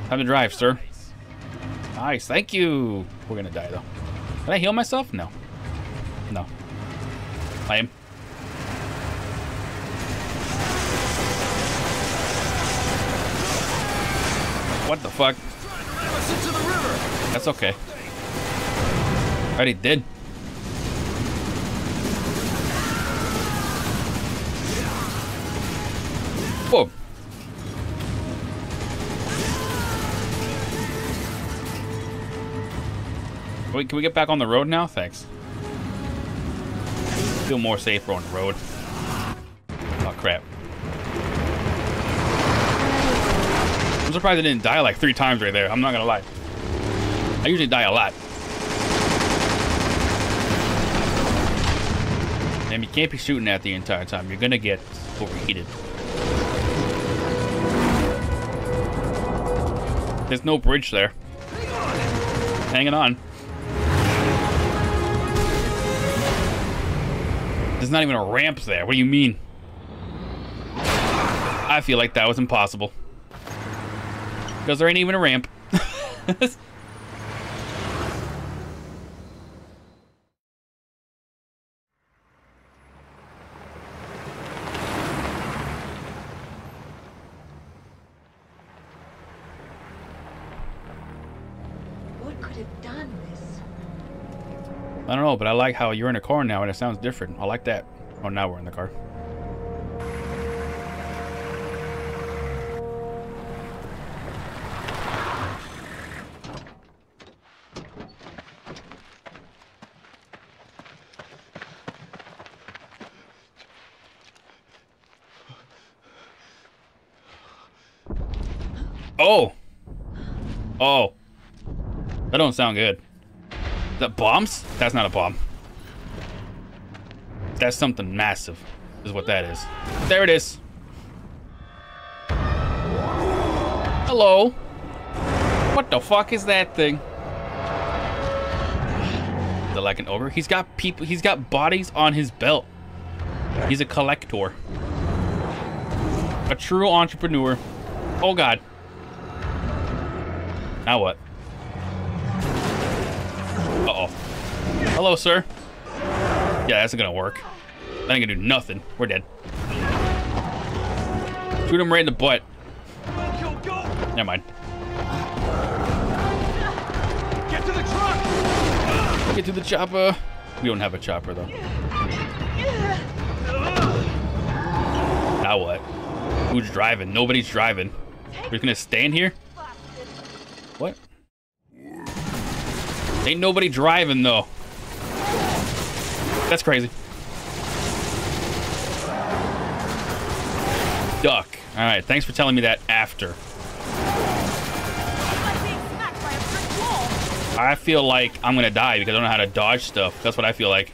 Time to drive, sir. Nice, thank you. We're gonna die though. Can I heal myself? No. No. I am. What the fuck? That's okay. Already did. Whoa. Wait, can we get back on the road now? Thanks. Feel more safer on the road. Oh, crap. I'm surprised I didn't die like three times right there. I'm not gonna lie. I usually die a lot. And you can't be shooting at the entire time. You're gonna get overheated. There's no bridge there. Hanging on. There's not even a ramp there. What do you mean? I feel like that was impossible. Because there ain't even a ramp. I don't know, but I like how you're in a car now and it sounds different. I like that. Oh, now we're in the car. Oh! Oh. That don't sound good. Is that bombs? That's not a bomb. That's something massive, is what that is. There it is. Hello. What the fuck is that thing? They're like an ogre. He's got people. He's got bodies on his belt. He's a collector. A true entrepreneur. Oh god. Now what? Uh-oh. Hello, sir. Yeah, that's not gonna work. That ain't gonna do nothing. We're dead. Shoot him right in the butt. Never mind. Get to the truck! Get to the chopper. We don't have a chopper, though. Now what? Who's driving? Nobody's driving. We're just gonna stand here? Ain't nobody driving, though. That's crazy. Duck. Alright, thanks for telling me that after. I feel like I'm gonna die because I don't know how to dodge stuff. That's what I feel like.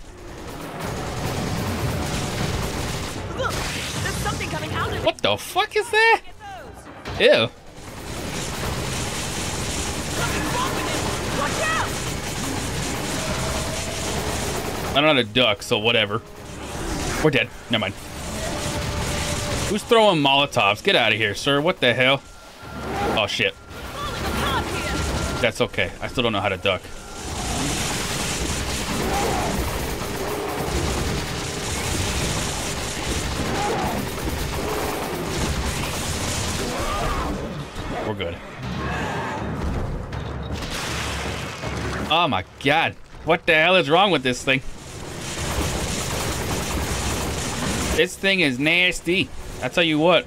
Look, there's something coming out of What the fuck is that? Ew. I don't know how to duck, so whatever. We're dead. Never mind. Who's throwing Molotovs? Get out of here, sir. What the hell? Oh, shit. That's okay. I still don't know how to duck. We're good. Oh my god. What the hell is wrong with this thing? This thing is nasty. I tell you what.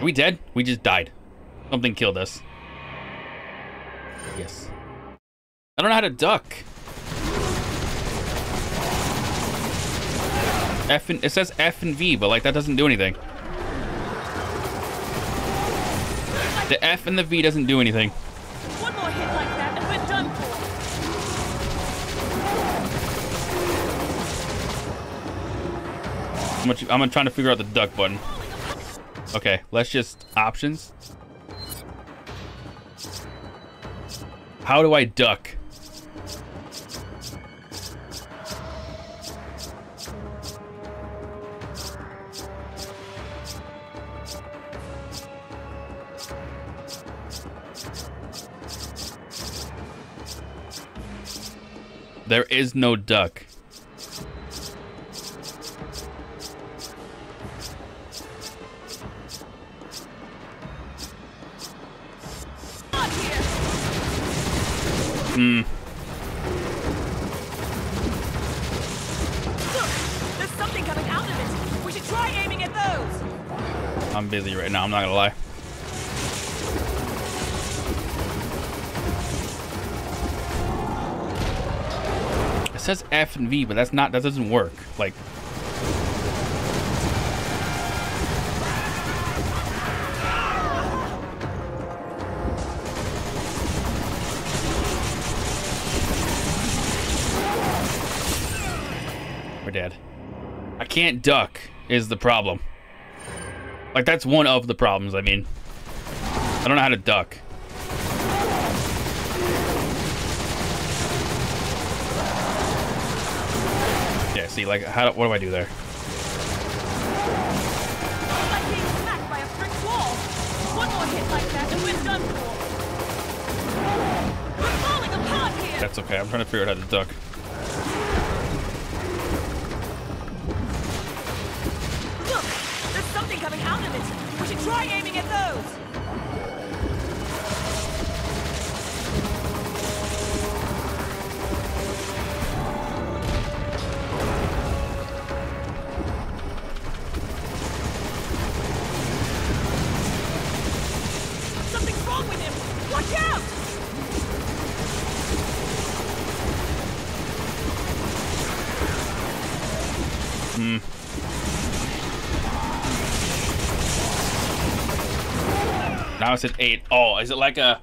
Are we dead? We just died. Something killed us. Yes. I don't know how to duck. F and it says F and V, but like that doesn't do anything. The F and the V doesn't do anything. I'm gonna, I'm trying to figure out the duck button. Okay, let's just options. How do I duck? There is no duck. Hmm. Look, there's something coming out of it. We should try aiming at those. I'm busy right now. I'm not gonna lie. It says F and V, but that's not. That doesn't work. Like. Can't duck is the problem. Like that's one of the problems, I mean. I don't know how to duck. Yeah, see, like, how? What do I do there? That's okay. I'm trying to figure out how to duck. Coming out of it. We should try aiming at those. Now it's at eight. Oh, is it like a?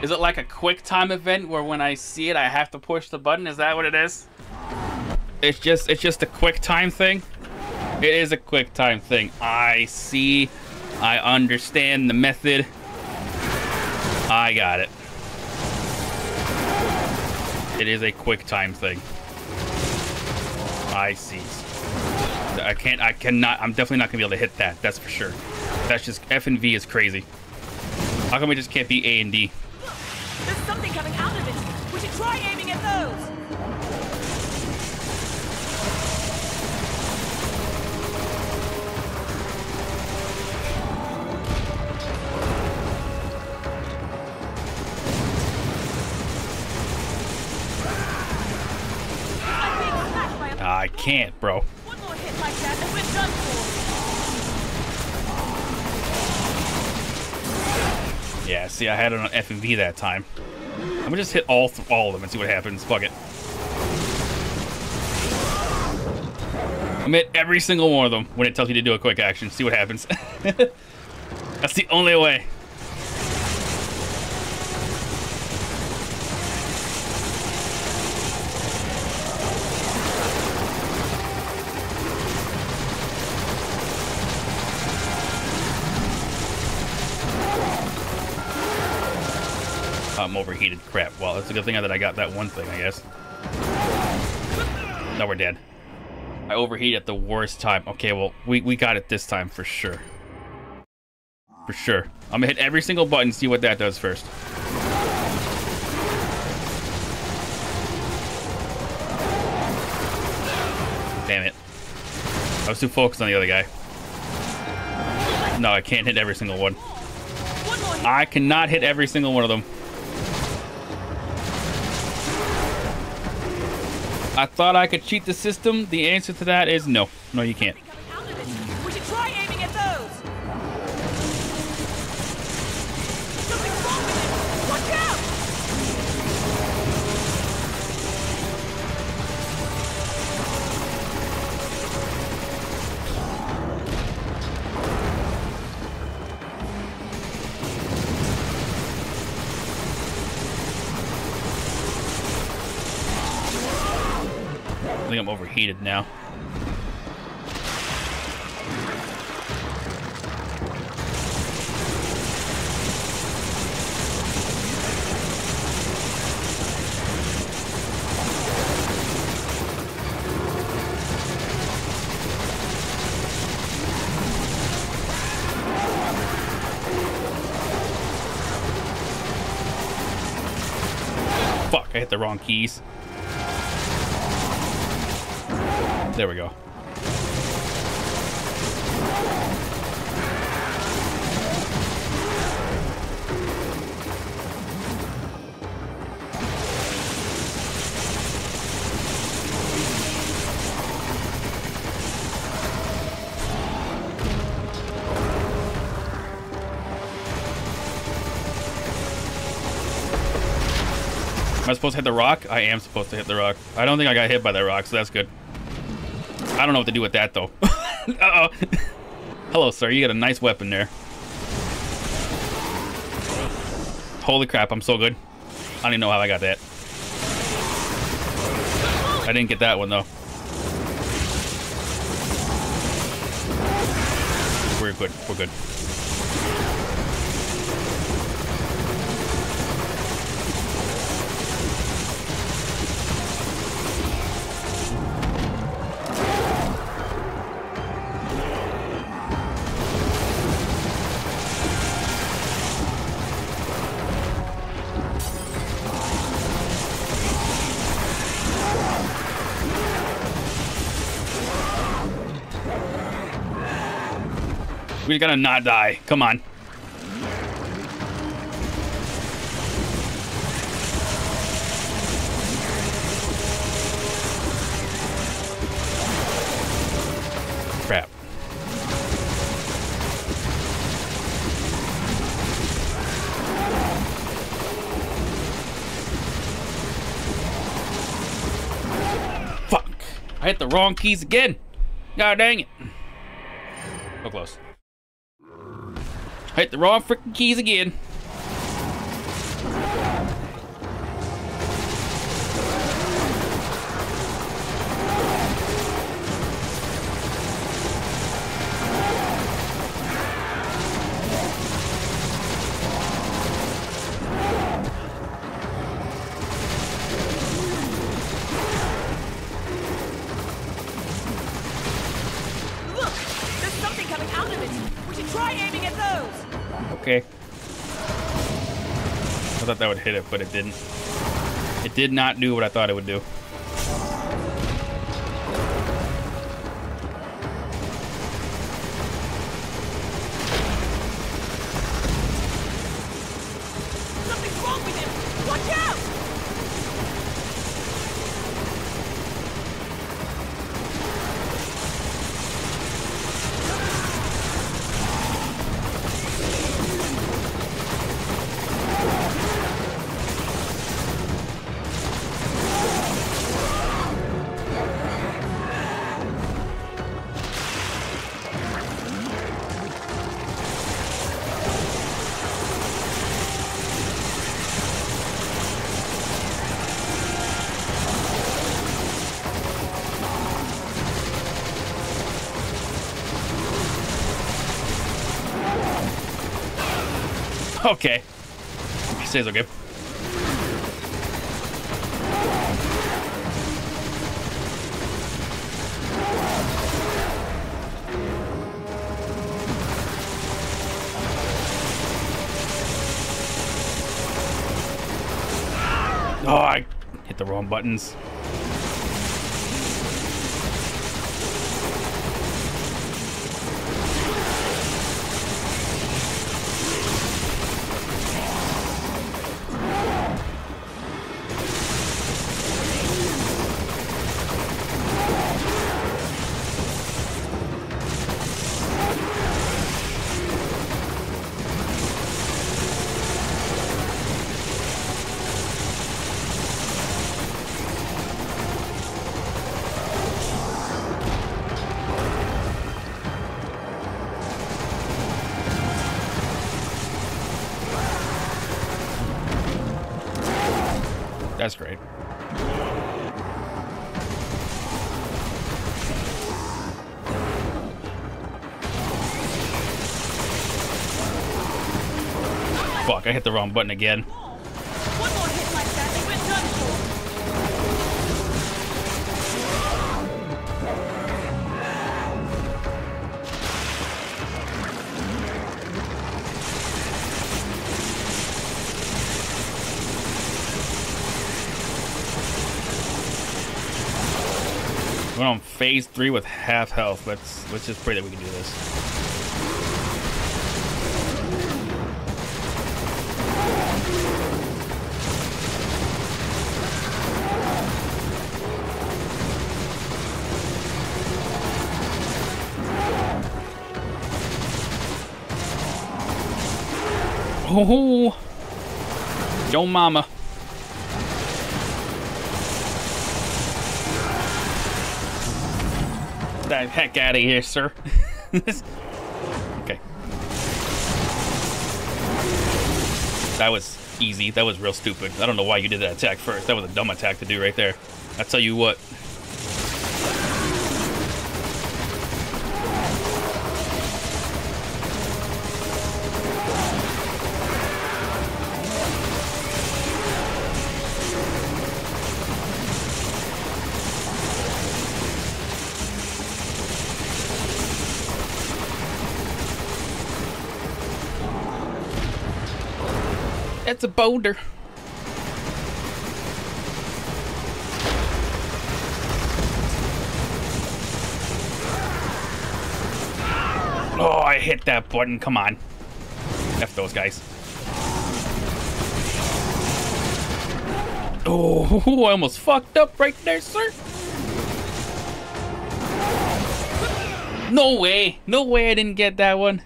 Is it like a quick time event where when I see it, I have to push the button? Is that what it is? It's just it's just a quick time thing. It is a quick time thing. I see. I understand the method. I got it. It is a quick time thing. I see. I can't. I cannot. I'm definitely not gonna be able to hit that. That's for sure. That's just F and V is crazy. How come we just can't be A and D? There's something coming out of it. We should try aiming at those. Like being smacked by a I can't, bro. Yeah. See, I had it on F and V that time. I'm gonna just hit all all of them and see what happens. Fuck it. I'm hit every single one of them when it tells you to do a quick action. See what happens. That's the only way. I'm overheated. Crap. Well, it's a good thing that I got that one thing, I guess. No, we're dead. I overheat at the worst time. Okay, well, we, we got it this time for sure. For sure. I'm gonna hit every single button, see what that does first. Damn it. I was too focused on the other guy. No, I can't hit every single one. I cannot hit every single one of them. I thought I could cheat the system. The answer to that is no. No, you can't. now. Fuck, I hit the wrong keys. There we go. Am I supposed to hit the rock? I am supposed to hit the rock. I don't think I got hit by that rock, so that's good. I don't know what to do with that, though. Uh-oh. Hello, sir. You got a nice weapon there. Holy crap, I'm so good. I don't even know how I got that. I didn't get that one, though. We're good. We're good. We gotta not die. Come on. Crap. Fuck. I hit the wrong keys again. God dang it. So close. Hit the wrong freaking keys again. But it didn't. It did not do what I thought it would do. Okay. He says okay. Oh, I hit the wrong buttons. Fuck, I hit the wrong button again. We're on phase three with half health. Let's let's just pray that we can do this. Oh, yo, mama. Get the heck out of here, sir. okay. That was easy. That was real stupid. I don't know why you did that attack first. That was a dumb attack to do right there. I tell you what. A boulder. Oh, I hit that button. Come on. F those guys. Oh, I almost fucked up right there, sir. No way. No way I didn't get that one.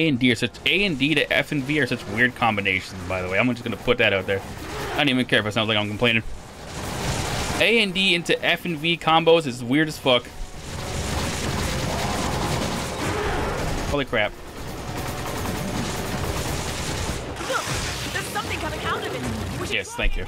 A and D are such A and D to F and V are such weird combinations, by the way. I'm just gonna put that out there. I don't even care if it sounds like I'm complaining. A and D into F and V combos is weird as fuck. Holy crap. Look, there's something coming out of it. Yes, thank you.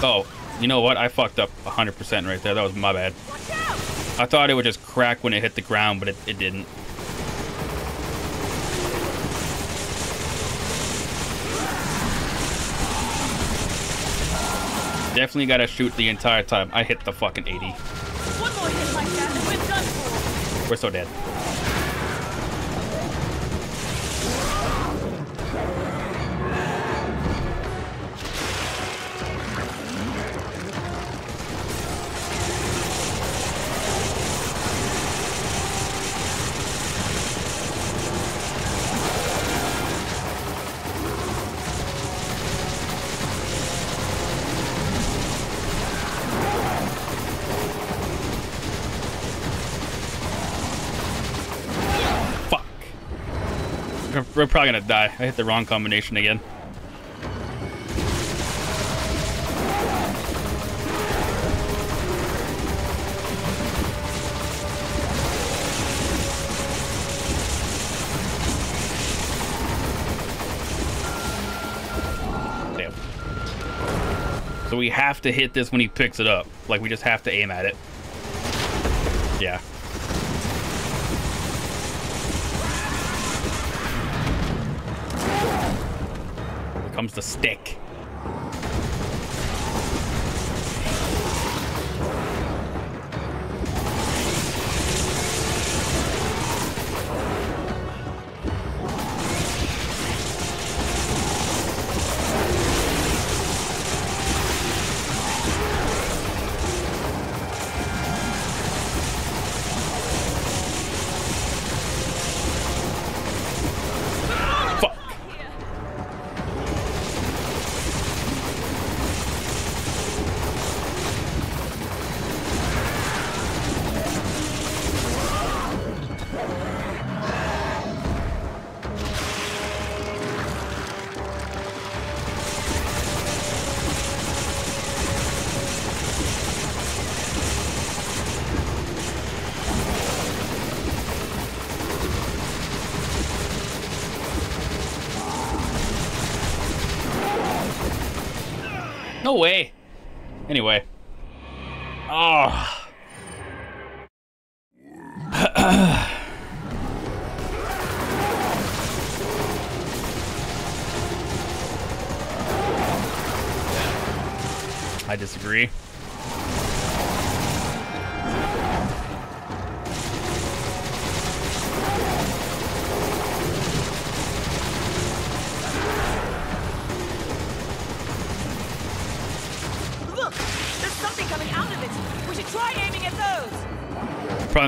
Oh, you know what? I fucked up 100% right there. That was my bad. I thought it would just crack when it hit the ground, but it, it didn't. Definitely gotta shoot the entire time. I hit the fucking 80. One more hit like that and we're done for. We're so dead. We're, probably gonna die. I hit the wrong combination again. Damn. So we have to hit this when he picks it up. Like we just have to aim at it. Stick. Anyway.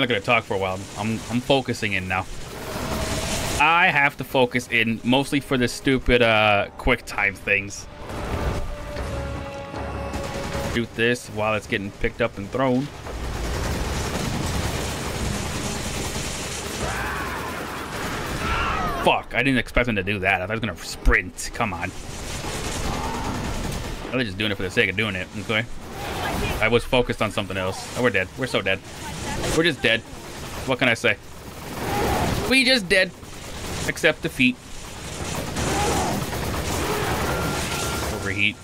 Not gonna talk for a while. I'm I'm focusing in now. I have to focus in mostly for the stupid uh quick time things. Shoot this while it's getting picked up and thrown. Fuck, I didn't expect him to do that. I thought he was gonna sprint. Come on. They're just doing it for the sake of doing it, okay? I was focused on something else. Oh, we're dead. We're so dead. We're just dead. What can I say? We just dead. Accept defeat. Overheat.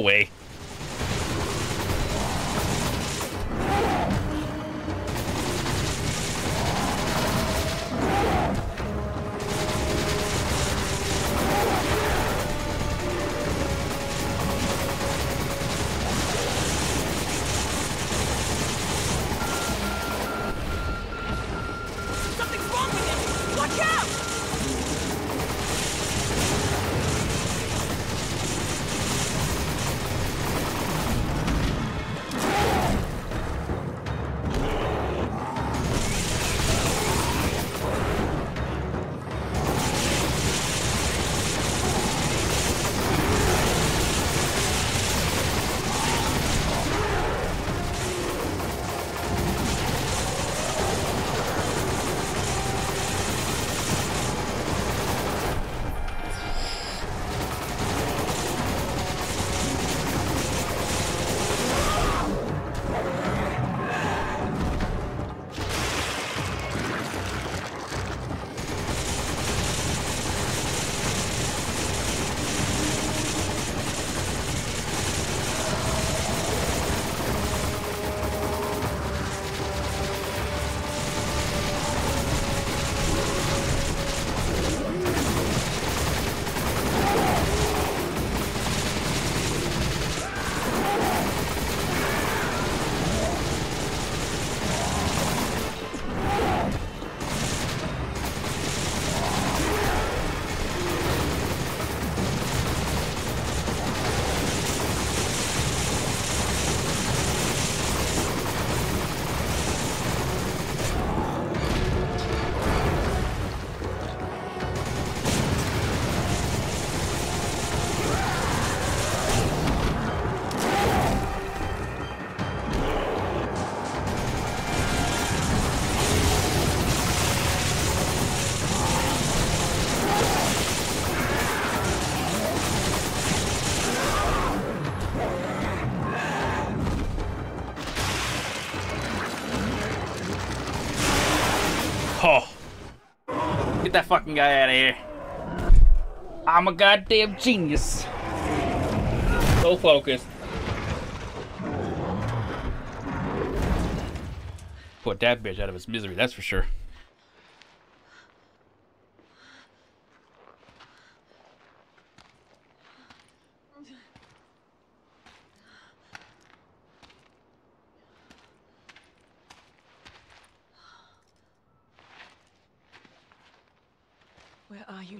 No Get that fucking guy out of here. I'm a goddamn genius. So focused. Put that bitch out of his misery, that's for sure. Where are you,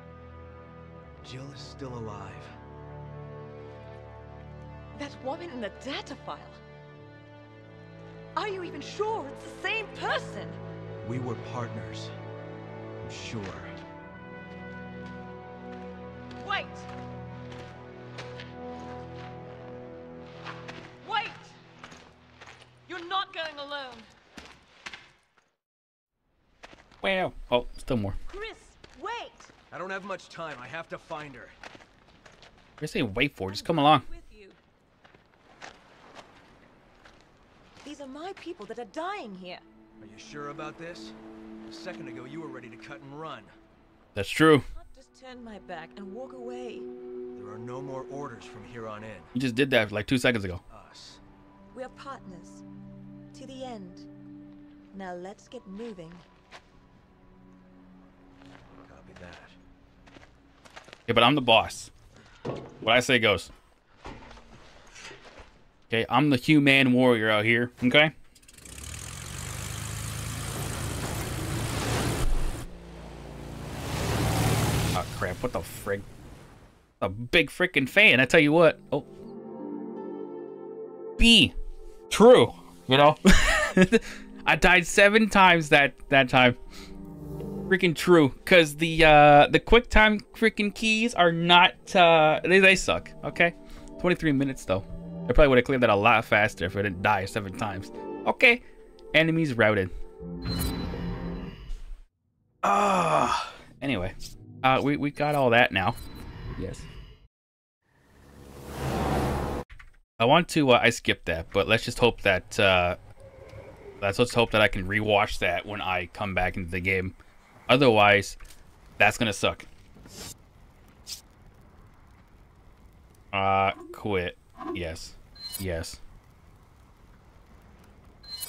Jill is still alive. That woman in the data file. Are you even sure it's the same person? We were partners. I'm sure. Wait! Wait! You're not going alone. Wow. Oh, still more. Chris, wait! I don't have much time. I have to find her. You're saying wait for it. Just come along. These are my people that are dying here. Are you sure about this? A second ago, you were ready to cut and run. That's true. Just turn my back and walk away. There are no more orders from here on in. You just did that like two seconds ago. Us. We are partners. To the end. Now let's get moving. Yeah, but I'm the boss. What I say goes. Okay, I'm the human warrior out here, okay? Oh crap, what the frig? A big freaking fan, I tell you what. Oh. B. True, you know? I died seven times that that time. Freaking true, cause the uh the quick time freaking keys are not uh they they suck. Okay, 23 minutes though. I probably would have cleared that a lot faster if I didn't die seven times. Okay, enemies routed. Ah. anyway, uh we we got all that now. Yes. I want to. Uh, I skipped that, but let's just hope that. Uh, let's let's hope that I can rewatch that when I come back into the game. Otherwise, that's gonna suck. Uh, quit. Yes. Yes.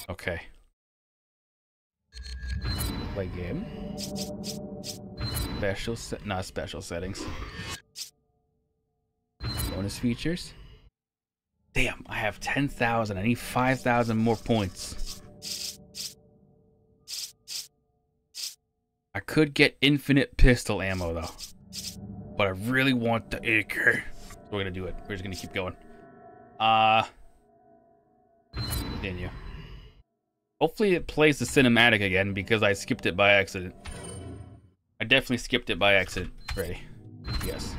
Okay. Play game. Special set, not special settings. Bonus features. Damn, I have 10,000. I need 5,000 more points. I could get infinite pistol ammo though. But I really want the AK. So we're gonna do it. We're just gonna keep going. Uh continue. Hopefully it plays the cinematic again because I skipped it by accident. I definitely skipped it by accident. Ready. Yes.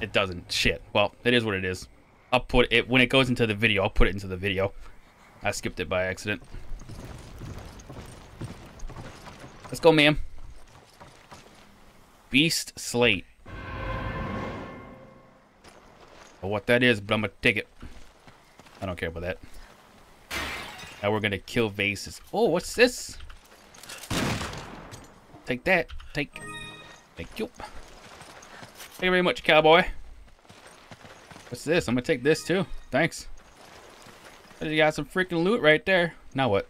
It doesn't. Shit. Well, it is what it is. I'll put it when it goes into the video. I'll put it into the video. I skipped it by accident. Let's go, ma'am. Beast Slate. Or what that is, but I'm gonna take it. I don't care about that. Now we're gonna kill vases. Oh, what's this? Take that. Take. Thank you. Thank you very much, cowboy. What's this? I'm gonna take this too. Thanks. You got some freaking loot right there. Now what?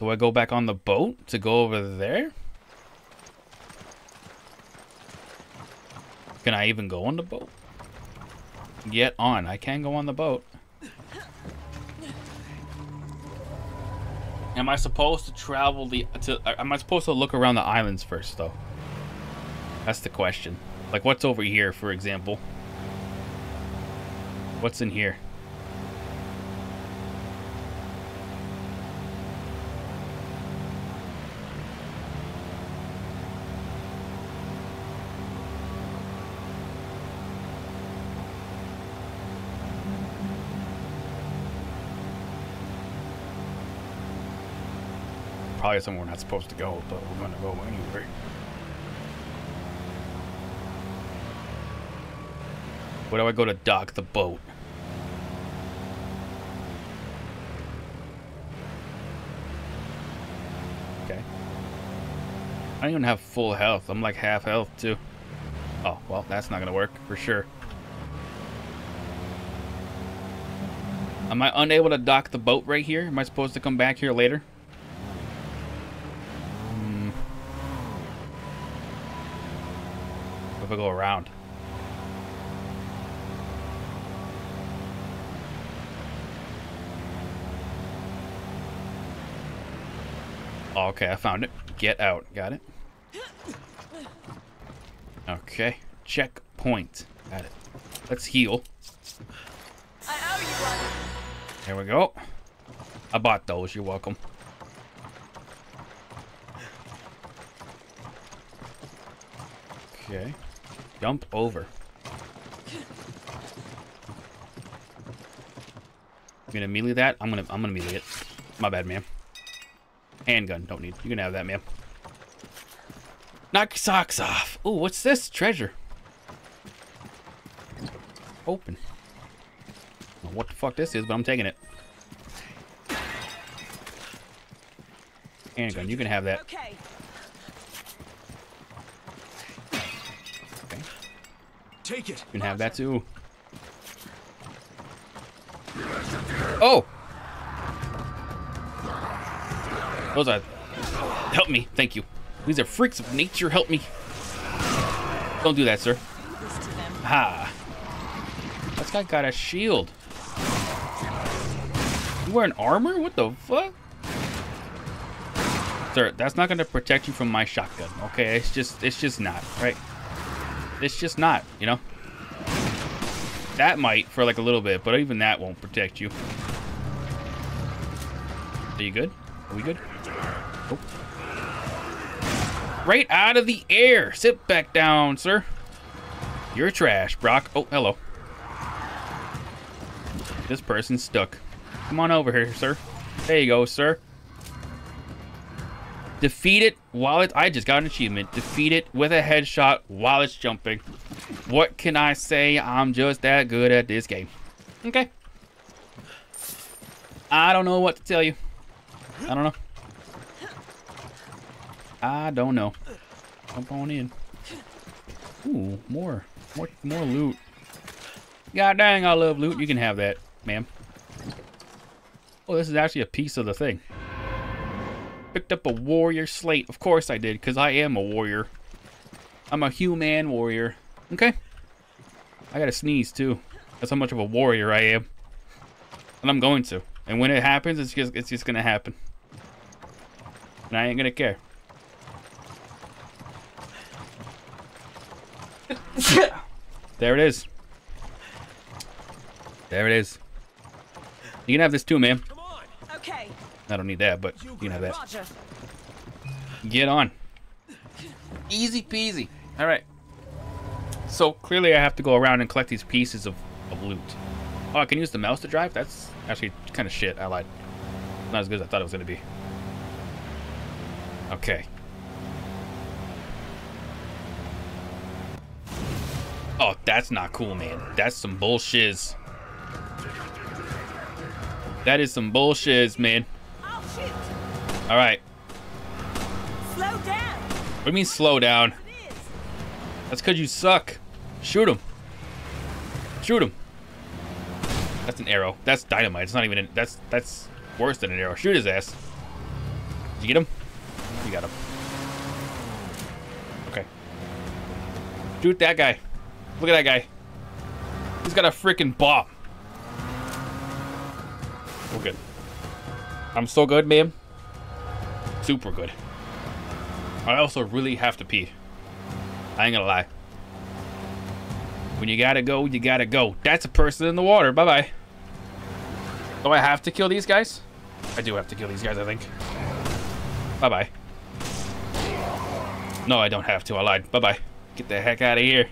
Do I go back on the boat to go over there? Can I even go on the boat? Get on. I can go on the boat. Am I supposed to travel the to uh, am I supposed to look around the islands first though? That's the question. Like what's over here, for example? What's in here? Probably somewhere we're not supposed to go, but we're gonna go anyway. Where do I go to dock the boat? Okay. I don't even have full health. I'm like half health too. Oh, well, that's not gonna work for sure. Am I unable to dock the boat right here? Am I supposed to come back here later? If I go around. Oh, okay, I found it. Get out. Got it. Okay. Check point. Got it. Let's heal. I owe you one. There we go. I bought those. You're welcome. Okay. Jump over. You gonna melee that? I'm gonna I'm gonna melee it. My bad, ma'am. Handgun, don't need. You can have that, ma'am. Knock socks off. Ooh, what's this? Treasure. Open. What the fuck this is, but I'm taking it. Handgun, you can have that. Okay. Take it. You can have that too. Oh! Those are... Help me. Thank you. These are freaks of nature. Help me. Don't do that, sir. Ha. This guy got a shield. You wearing armor? What the fuck? Sir, that's not gonna protect you from my shotgun, okay? It's just, it's just not, right? It's just not, you know? That might for like a little bit, but even that won't protect you. Are you good? Are we good? Oh. Right out of the air. Sit back down, sir. You're trash, Brock. Oh, hello. This person's stuck. Come on over here, sir. There you go, sir. Defeat it while it... I just got an achievement. Defeat it with a headshot while it's jumping. What can I say? I'm just that good at this game. Okay. I don't know what to tell you. I don't know. I don't know. Jump on in. Ooh, more. More more loot. God dang, I love loot. You can have that, ma'am. Oh, this is actually a piece of the thing. Picked up a warrior slate. Of course I did, because I am a warrior. I'm a human warrior. Okay. I gotta sneeze, too. That's how much of a warrior I am. And I'm going to. And when it happens, it's just it's just gonna happen. And I ain't gonna care. there it is. There it is. You can have this too, ma'am. Okay. I don't need that, but you can have that. Roger. Get on. Easy peasy. All right. So clearly I have to go around and collect these pieces of, of loot. Oh, I can use the mouse to drive? That's actually kind of shit. I lied. Not as good as I thought it was going to be. Okay. Oh, that's not cool, man. That's some bullshiz. That is some bullshiz, man. All right. Slow down. What do you mean slow down? That's because you suck. Shoot him. Shoot him. That's an arrow. That's dynamite. It's not even. An, that's that's worse than an arrow. Shoot his ass. Did you get him? You got him. Okay. Shoot that guy. Look at that guy. He's got a freaking bomb. We're good. I'm so good, ma'am. Super good. I also really have to pee. I ain't gonna lie. When you gotta go, you gotta go. That's a person in the water. Bye-bye. Do I have to kill these guys? I do have to kill these guys, I think. Bye-bye. No, I don't have to. I lied. Bye-bye. Get the heck out of here.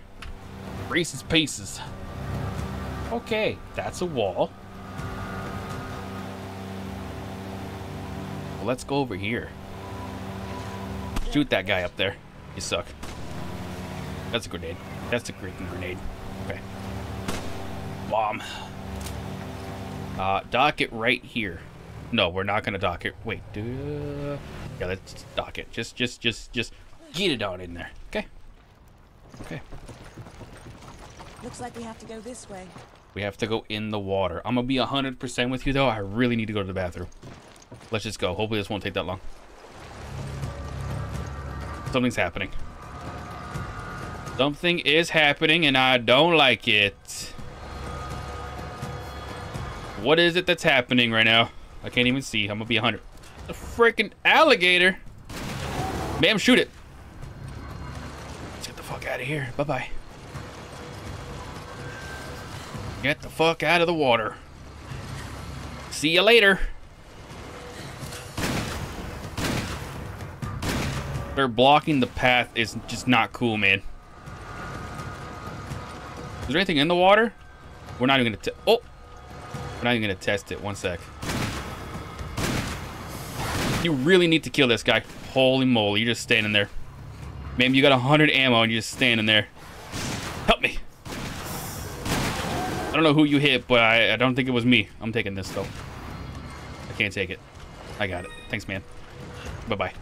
Reese's Pieces. Okay, that's a wall. Well, let's go over here. Shoot that guy up there. You suck. That's a grenade. That's a great grenade. Okay. Bomb. Uh, dock it right here. No, we're not gonna dock it. Wait, do yeah, let's dock it. Just, just, just, just get it on in there. Okay. Okay. Looks like we have to go this way. We have to go in the water. I'm gonna be 100% with you though. I really need to go to the bathroom. Let's just go. Hopefully this won't take that long. Something's happening. Something is happening and I don't like it. What is it that's happening right now? I can't even see. I'm gonna be 100. A freaking alligator. Ma'am, shoot it. Let's get the fuck out of here. Bye-bye. Get the fuck out of the water. See you later. They're blocking the path is just not cool, man. Is there anything in the water? We're not even gonna. Oh, we're not even gonna test it. One sec. You really need to kill this guy. Holy moly, you're just standing there. Man, you got 100 ammo and you're just standing there. Help me. I don't know who you hit, but I, I don't think it was me. I'm taking this, though. I can't take it. I got it. Thanks, man. Bye-bye.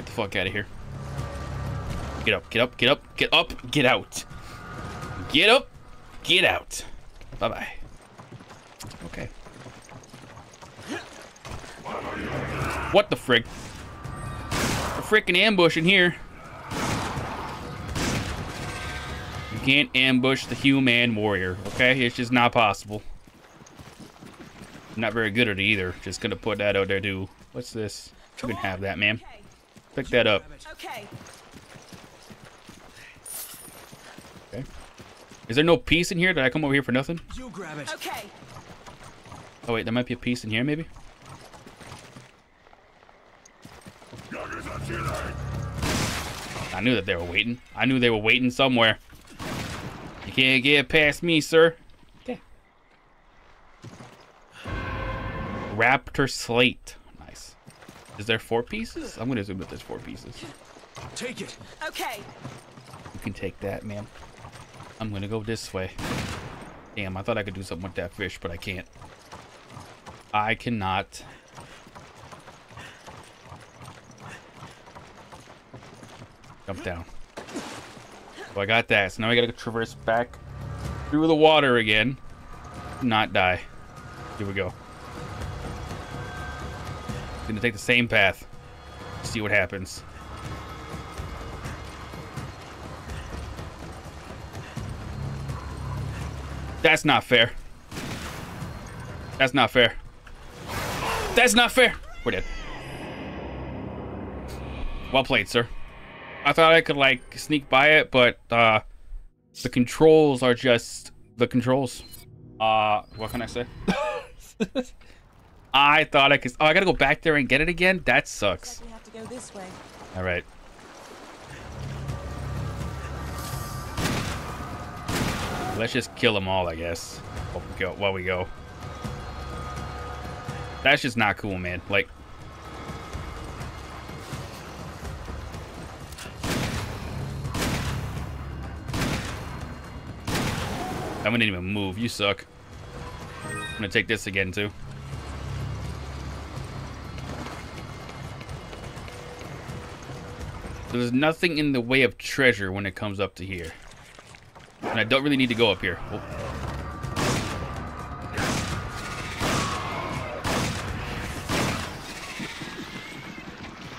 Get the fuck out of here. Get up, get up, get up, get up, get out. Get up, get out. Bye-bye. Okay. What the frig? A freaking ambush in here. You can't ambush the human warrior, okay? It's just not possible. Not very good at it either. Just gonna put that out there too. What's this? You can have that, ma'am. Pick that up. Okay. Okay. Is there no piece in here? Did I come over here for nothing? You grab it. Okay. Oh wait, there might be a piece in here maybe? I knew that they were waiting. I knew they were waiting somewhere. You can't get past me, sir. Okay. Raptor slate. Nice. Is there four pieces? I'm gonna assume that there's four pieces. Take it. Okay. You can take that, ma'am. I'm gonna go this way. Damn, I thought I could do something with that fish, but I can't. I cannot. Jump down. So I got that. So now I gotta traverse back through the water again. Not die. Here we go. Gonna take the same path. See what happens. That's not fair. That's not fair. That's not fair. We're dead. Well played, sir. I thought I could, like, sneak by it, but, uh, the controls are just the controls. Uh, what can I say? I thought I could... Oh, I gotta go back there and get it again? That sucks. We have to go this way. All right. Let's just kill them all, I guess. While we go. While we go. That's just not cool, man. Like. I didn't even move. You suck. I'm gonna take this again, too. There's nothing in the way of treasure when it comes up to here. And I don't really need to go up here. Oh.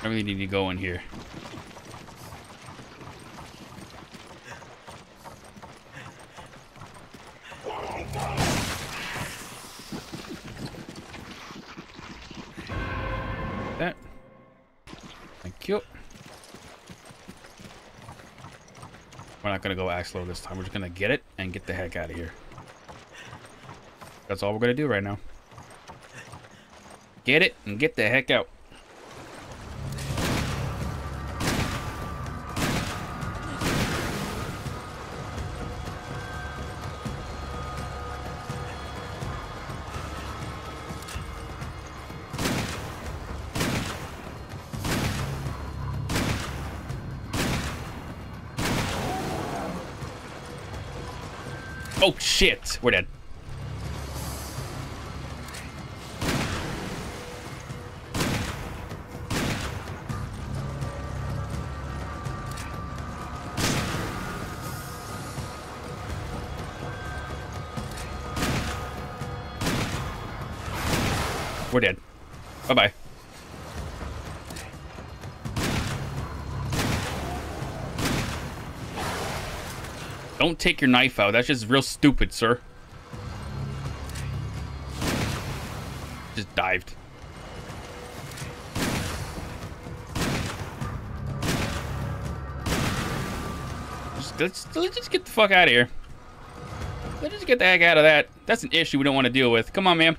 I really need to go in here. That. Thank you. We're not gonna go Axlo this time. We're just gonna get it and get the heck out of here. That's all we're gonna do right now. Get it and get the heck out. We're dead. We're dead. Bye-bye. Don't take your knife out. That's just real stupid, sir. Let's, let's just get the fuck out of here. Let's just get the heck out of that. That's an issue we don't want to deal with. Come on, ma'am.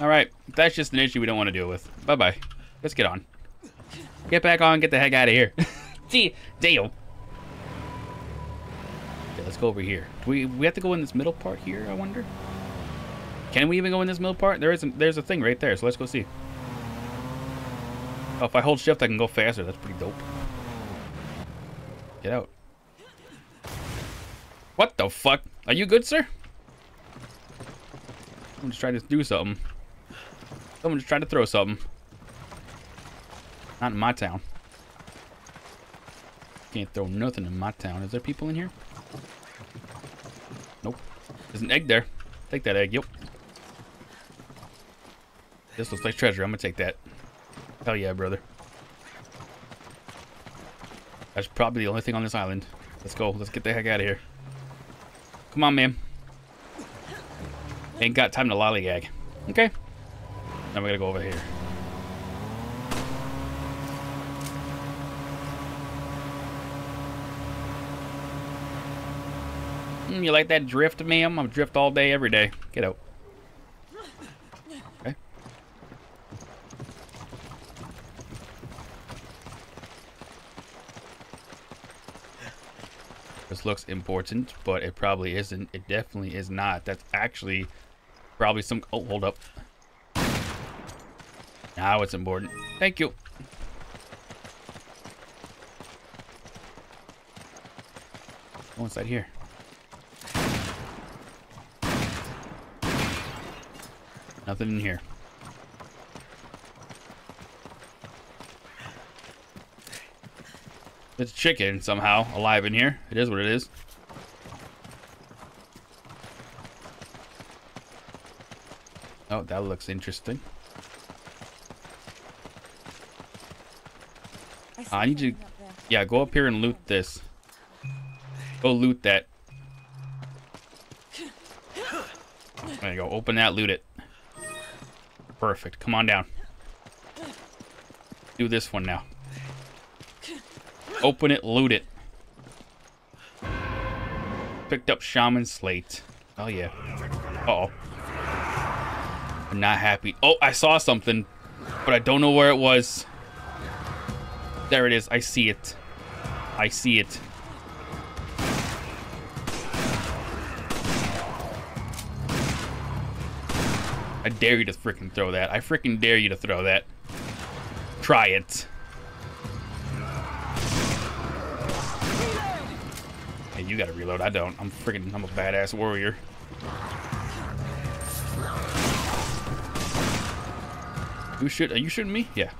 All right, that's just an issue we don't want to deal with. Bye-bye. Let's get on. Get back on, get the heck out of here. Deal. Okay, let's go over here. Do we we have to go in this middle part here, I wonder? Can we even go in this middle part? There is a, there's a thing right there, so let's go see. Oh, if I hold shift, I can go faster. That's pretty dope. Get out. What the fuck? Are you good, sir? I'm just trying to do something. Someone's trying to throw something. Not in my town. Can't throw nothing in my town. Is there people in here? Nope. There's an egg there. Take that egg. Yep. This looks like treasure. I'm gonna take that. Hell yeah, brother. That's probably the only thing on this island. Let's go. Let's get the heck out of here. Come on, man. Ain't got time to lollygag. Okay. Now we gotta go over here. Mm, you like that drift, ma'am? I'm drift all day, every day. Get out. This looks important, but it probably isn't. It definitely is not. That's actually probably some... Oh, hold up. Now it's important. Thank you. Go inside here. Nothing in here. It's chicken somehow alive in here. It is what it is. Oh, that looks interesting. I ah, need to... Yeah, go up here and loot this. Go loot that. There you go. Open that, loot it. Perfect. Come on down. Do this one now. Open it, loot it. Picked up Shaman Slate. Oh, yeah. Uh oh I'm not happy. Oh, I saw something, but I don't know where it was. There it is. I see it. I see it. I dare you to freaking throw that. I freaking dare you to throw that. Try it. Hey, you gotta reload. I don't. I'm freaking, I'm a badass warrior. You shoot? Are you shooting me? Yeah.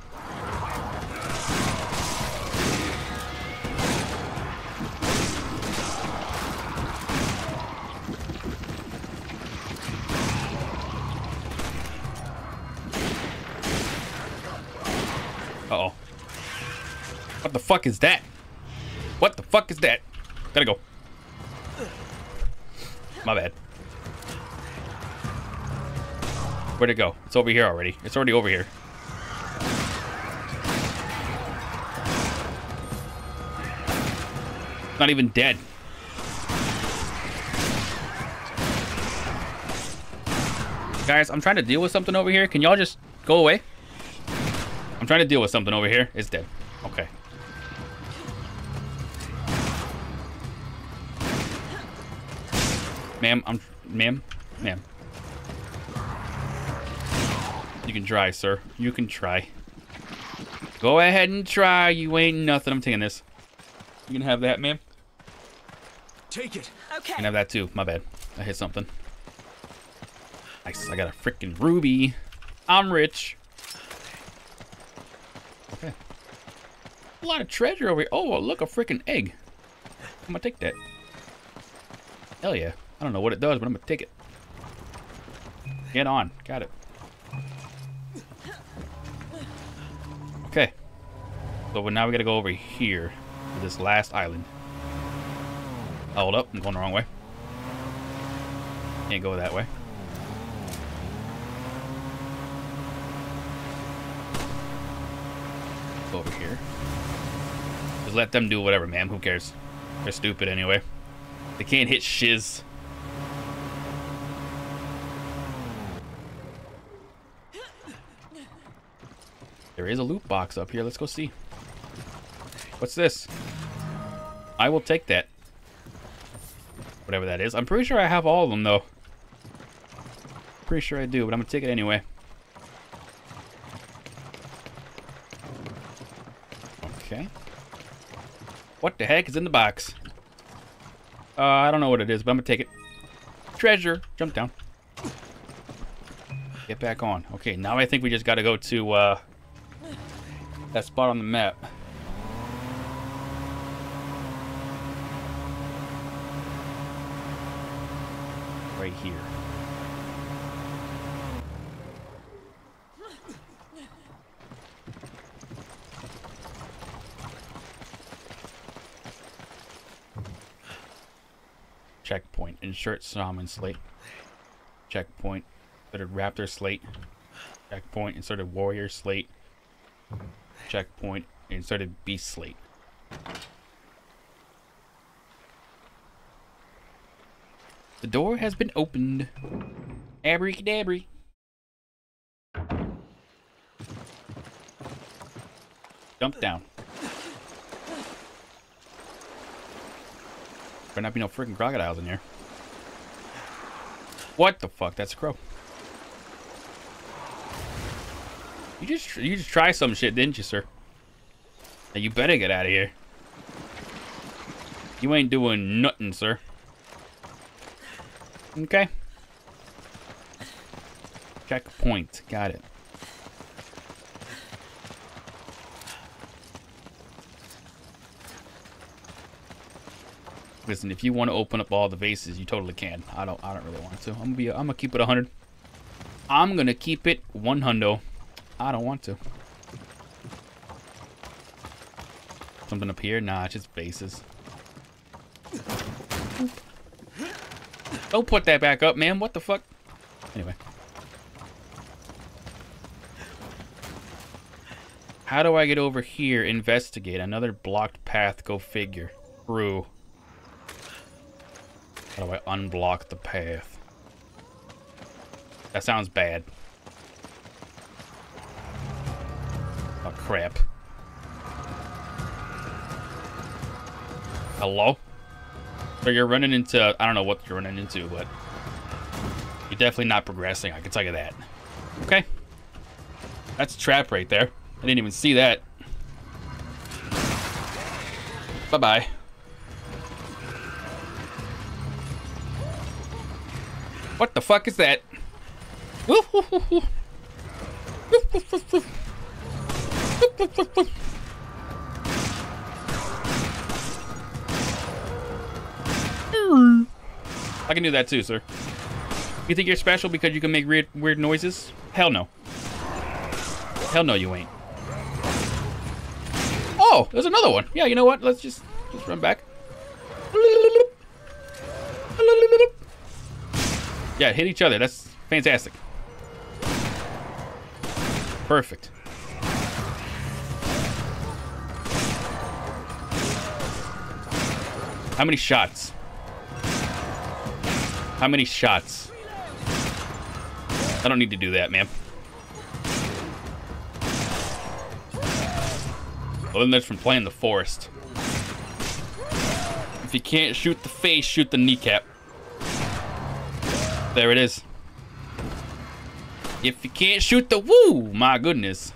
Uh oh What the fuck is that? What the fuck is that? Gotta go. My bad. Where'd it go? It's over here already. It's already over here. Not even dead. Guys, I'm trying to deal with something over here. Can y'all just go away? I'm trying to deal with something over here. It's dead. Okay. Ma'am, I'm... Ma'am? Ma'am. You can try, sir. You can try. Go ahead and try. You ain't nothing. I'm taking this. You can have that, ma'am. Take it. Okay. You can have that too. My bad. I hit something. Nice. I got a freaking ruby. I'm rich. Okay. A lot of treasure over here. Oh, look, a freaking egg. I'm gonna take that. Hell yeah. I don't know what it does, but I'm gonna take it. Get on. Got it. Okay. So now we gotta go over here to this last island. Oh, Hold oh, up, I'm going the wrong way. Can't go that way. Go over here. Just let them do whatever, man. Who cares? They're stupid anyway. They can't hit shiz. There is a loot box up here. Let's go see. What's this? I will take that. Whatever that is. I'm pretty sure I have all of them, though. Pretty sure I do, but I'm going to take it anyway. Okay. What the heck is in the box? Uh, I don't know what it is, but I'm going to take it. Treasure. Jump down. Get back on. Okay, now I think we just got to go to uh, that spot on the map. Right here. Checkpoint. Insert Shaman slate. Checkpoint. Inserted Raptor slate. Checkpoint. Inserted Warrior slate. Checkpoint. Inserted Beast slate. The door has been opened. Abracadabra. Jump down. Better not be no freaking crocodiles in here. What the fuck? That's a crow. You just you just try some shit, didn't you, sir? Now you better get out of here. You ain't doing nothing, sir. Okay. Checkpoint. Got it. Listen, if you want to open up all the vases, you totally can. I don't. I don't really want to. I'm gonna be. I'm gonna keep it 100. I'm gonna keep it 100. I don't want to. Something up here? Nah, it's just vases. Don't put that back up, man. What the fuck? Anyway. How do I get over here? Investigate. Another blocked path. Go figure. Through. How do I unblock the path? That sounds bad. Crap. Hello? So you're running into... I don't know what you're running into, but... You're definitely not progressing, I can tell you that. Okay. That's a trap right there. I didn't even see that. Bye-bye. What the fuck is that? I can do that too, sir. You think you're special because you can make weird, weird noises? Hell no. Hell no, you ain't. Oh, there's another one. Yeah, you know what? Let's just just run back. Yeah, hit each other. That's fantastic. Perfect. How many shots? How many shots? I don't need to do that, man. Well, then that's from playing the forest. If you can't shoot the face, shoot the kneecap. There it is. If you can't shoot the woo, my goodness.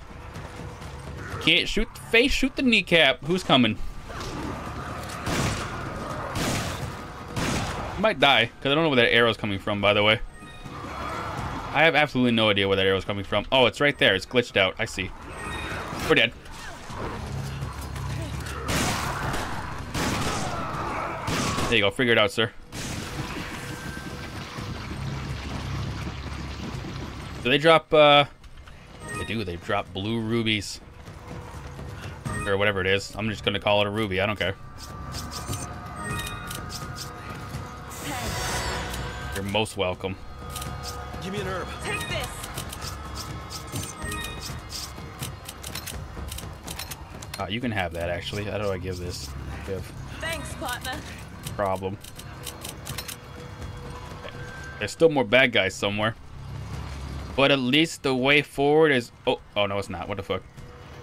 Can't shoot the face, shoot the kneecap. Who's coming? I might die, because I don't know where that arrow's coming from, by the way. I have absolutely no idea where that arrow's coming from. Oh, it's right there. It's glitched out. I see. We're dead. There you go. Figure it out, sir. Do they drop, uh... They do. They drop blue rubies. Or whatever it is. I'm just gonna call it a ruby. I don't care. You're most welcome. Give me an herb. Take this. Uh, you can have that, actually. How do I give this? Give. Thanks, partner. Problem. There's still more bad guys somewhere. But at least the way forward is... Oh, oh no, it's not. What the fuck?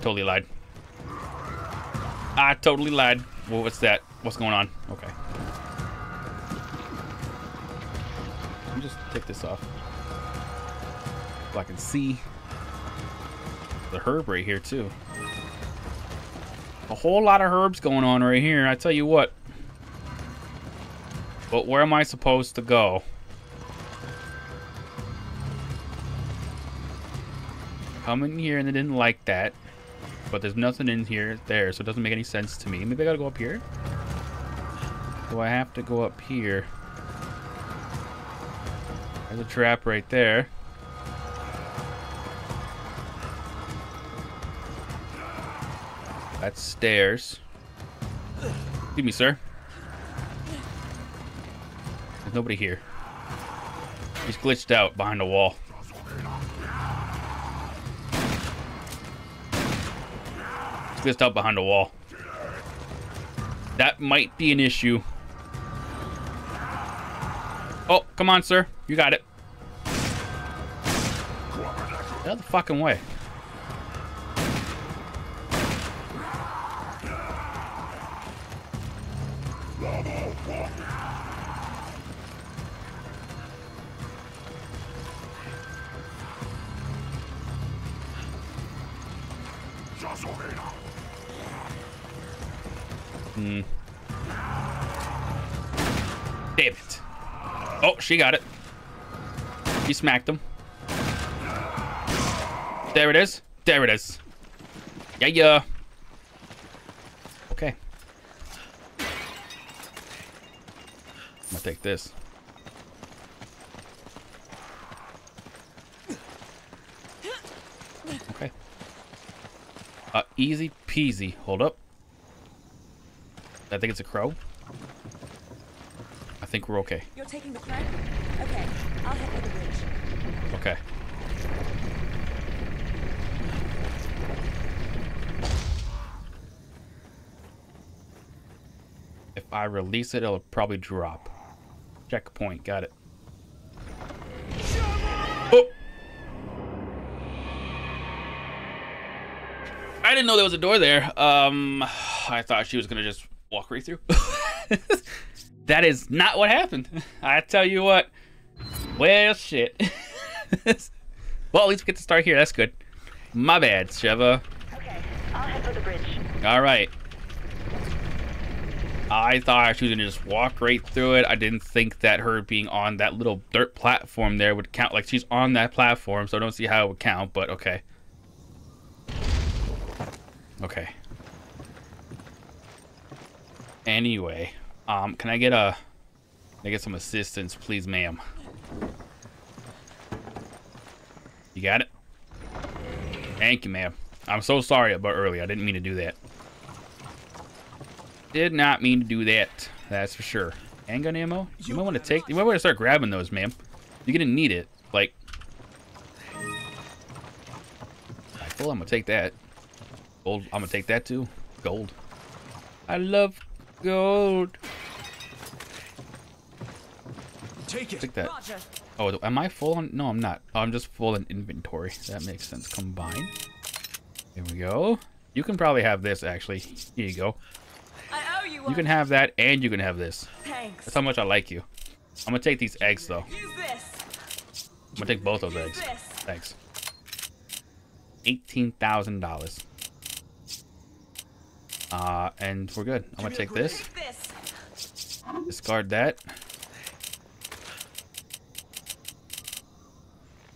Totally lied. I totally lied. Well, what's that? What's going on? Okay. Take this off. So I can see the herb right here, too. A whole lot of herbs going on right here. I tell you what. But where am I supposed to go? Come in here and they didn't like that. But there's nothing in here there, so it doesn't make any sense to me. Maybe I gotta go up here? Do I have to go up here? There's a trap right there. That's stairs. Excuse me, sir. There's nobody here. He's glitched out behind a wall. He's glitched out behind a wall. That might be an issue. Oh, come on, sir. You got it. The fucking way. She got it. She smacked him. There it is. There it is. Yeah, yeah. Okay. I'm gonna take this. Okay. Uh, easy peasy. Hold up. I think it's a crow. I think we're okay. You're taking the crank? Okay, I'll head for the bridge. Okay. If I release it, it'll probably drop. Checkpoint, got it. Oh! I didn't know there was a door there. Um, I thought she was gonna just walk right through. that is not what happened. I tell you what. Well, shit. well, at least we get to start here. That's good. My bad, Sheva. Okay, I'll head for the bridge. All right. I thought she was gonna just walk right through it. I didn't think that her being on that little dirt platform there would count. Like she's on that platform, so I don't see how it would count. But okay. Okay. Anyway, um, can I get a, can I get some assistance, please, ma'am? You got it? Thank you, ma'am. I'm so sorry about earlier. I didn't mean to do that. Did not mean to do that. That's for sure. Handgun ammo? You might want to take. You might want to start grabbing those, ma'am. You're gonna need it. Like. Rifle. I'm gonna take that. Gold. I'm gonna take that too. Gold. I love gold. Take it. Take that. Oh, am I full on? No, I'm not. Oh, I'm just full in inventory. That makes sense. Combine. There we go. You can probably have this, actually. Here you go. I owe you. You can have that, and you can have this. Thanks. That's how much I like you. I'm gonna take these eggs, though. Use this. I'm gonna take both those eggs. this. Thanks. Eighteen thousand dollars. Uh, and we're good. I'm gonna take this. Discard that.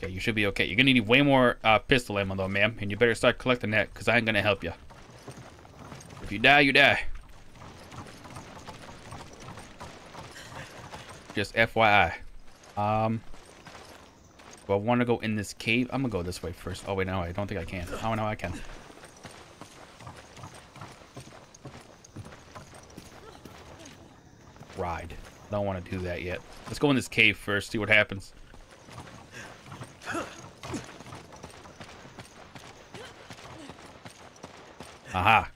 Okay, you should be okay. You're gonna need way more uh, pistol ammo though, ma'am, and you better start collecting that, cause I ain't gonna help you. If you die, you die. Just FYI. Um, do I want to go in this cave? I'm gonna go this way first. Oh wait, no, I don't think I can. Oh no, I can. Ride. Don't want to do that yet. Let's go in this cave first. See what happens. Aha.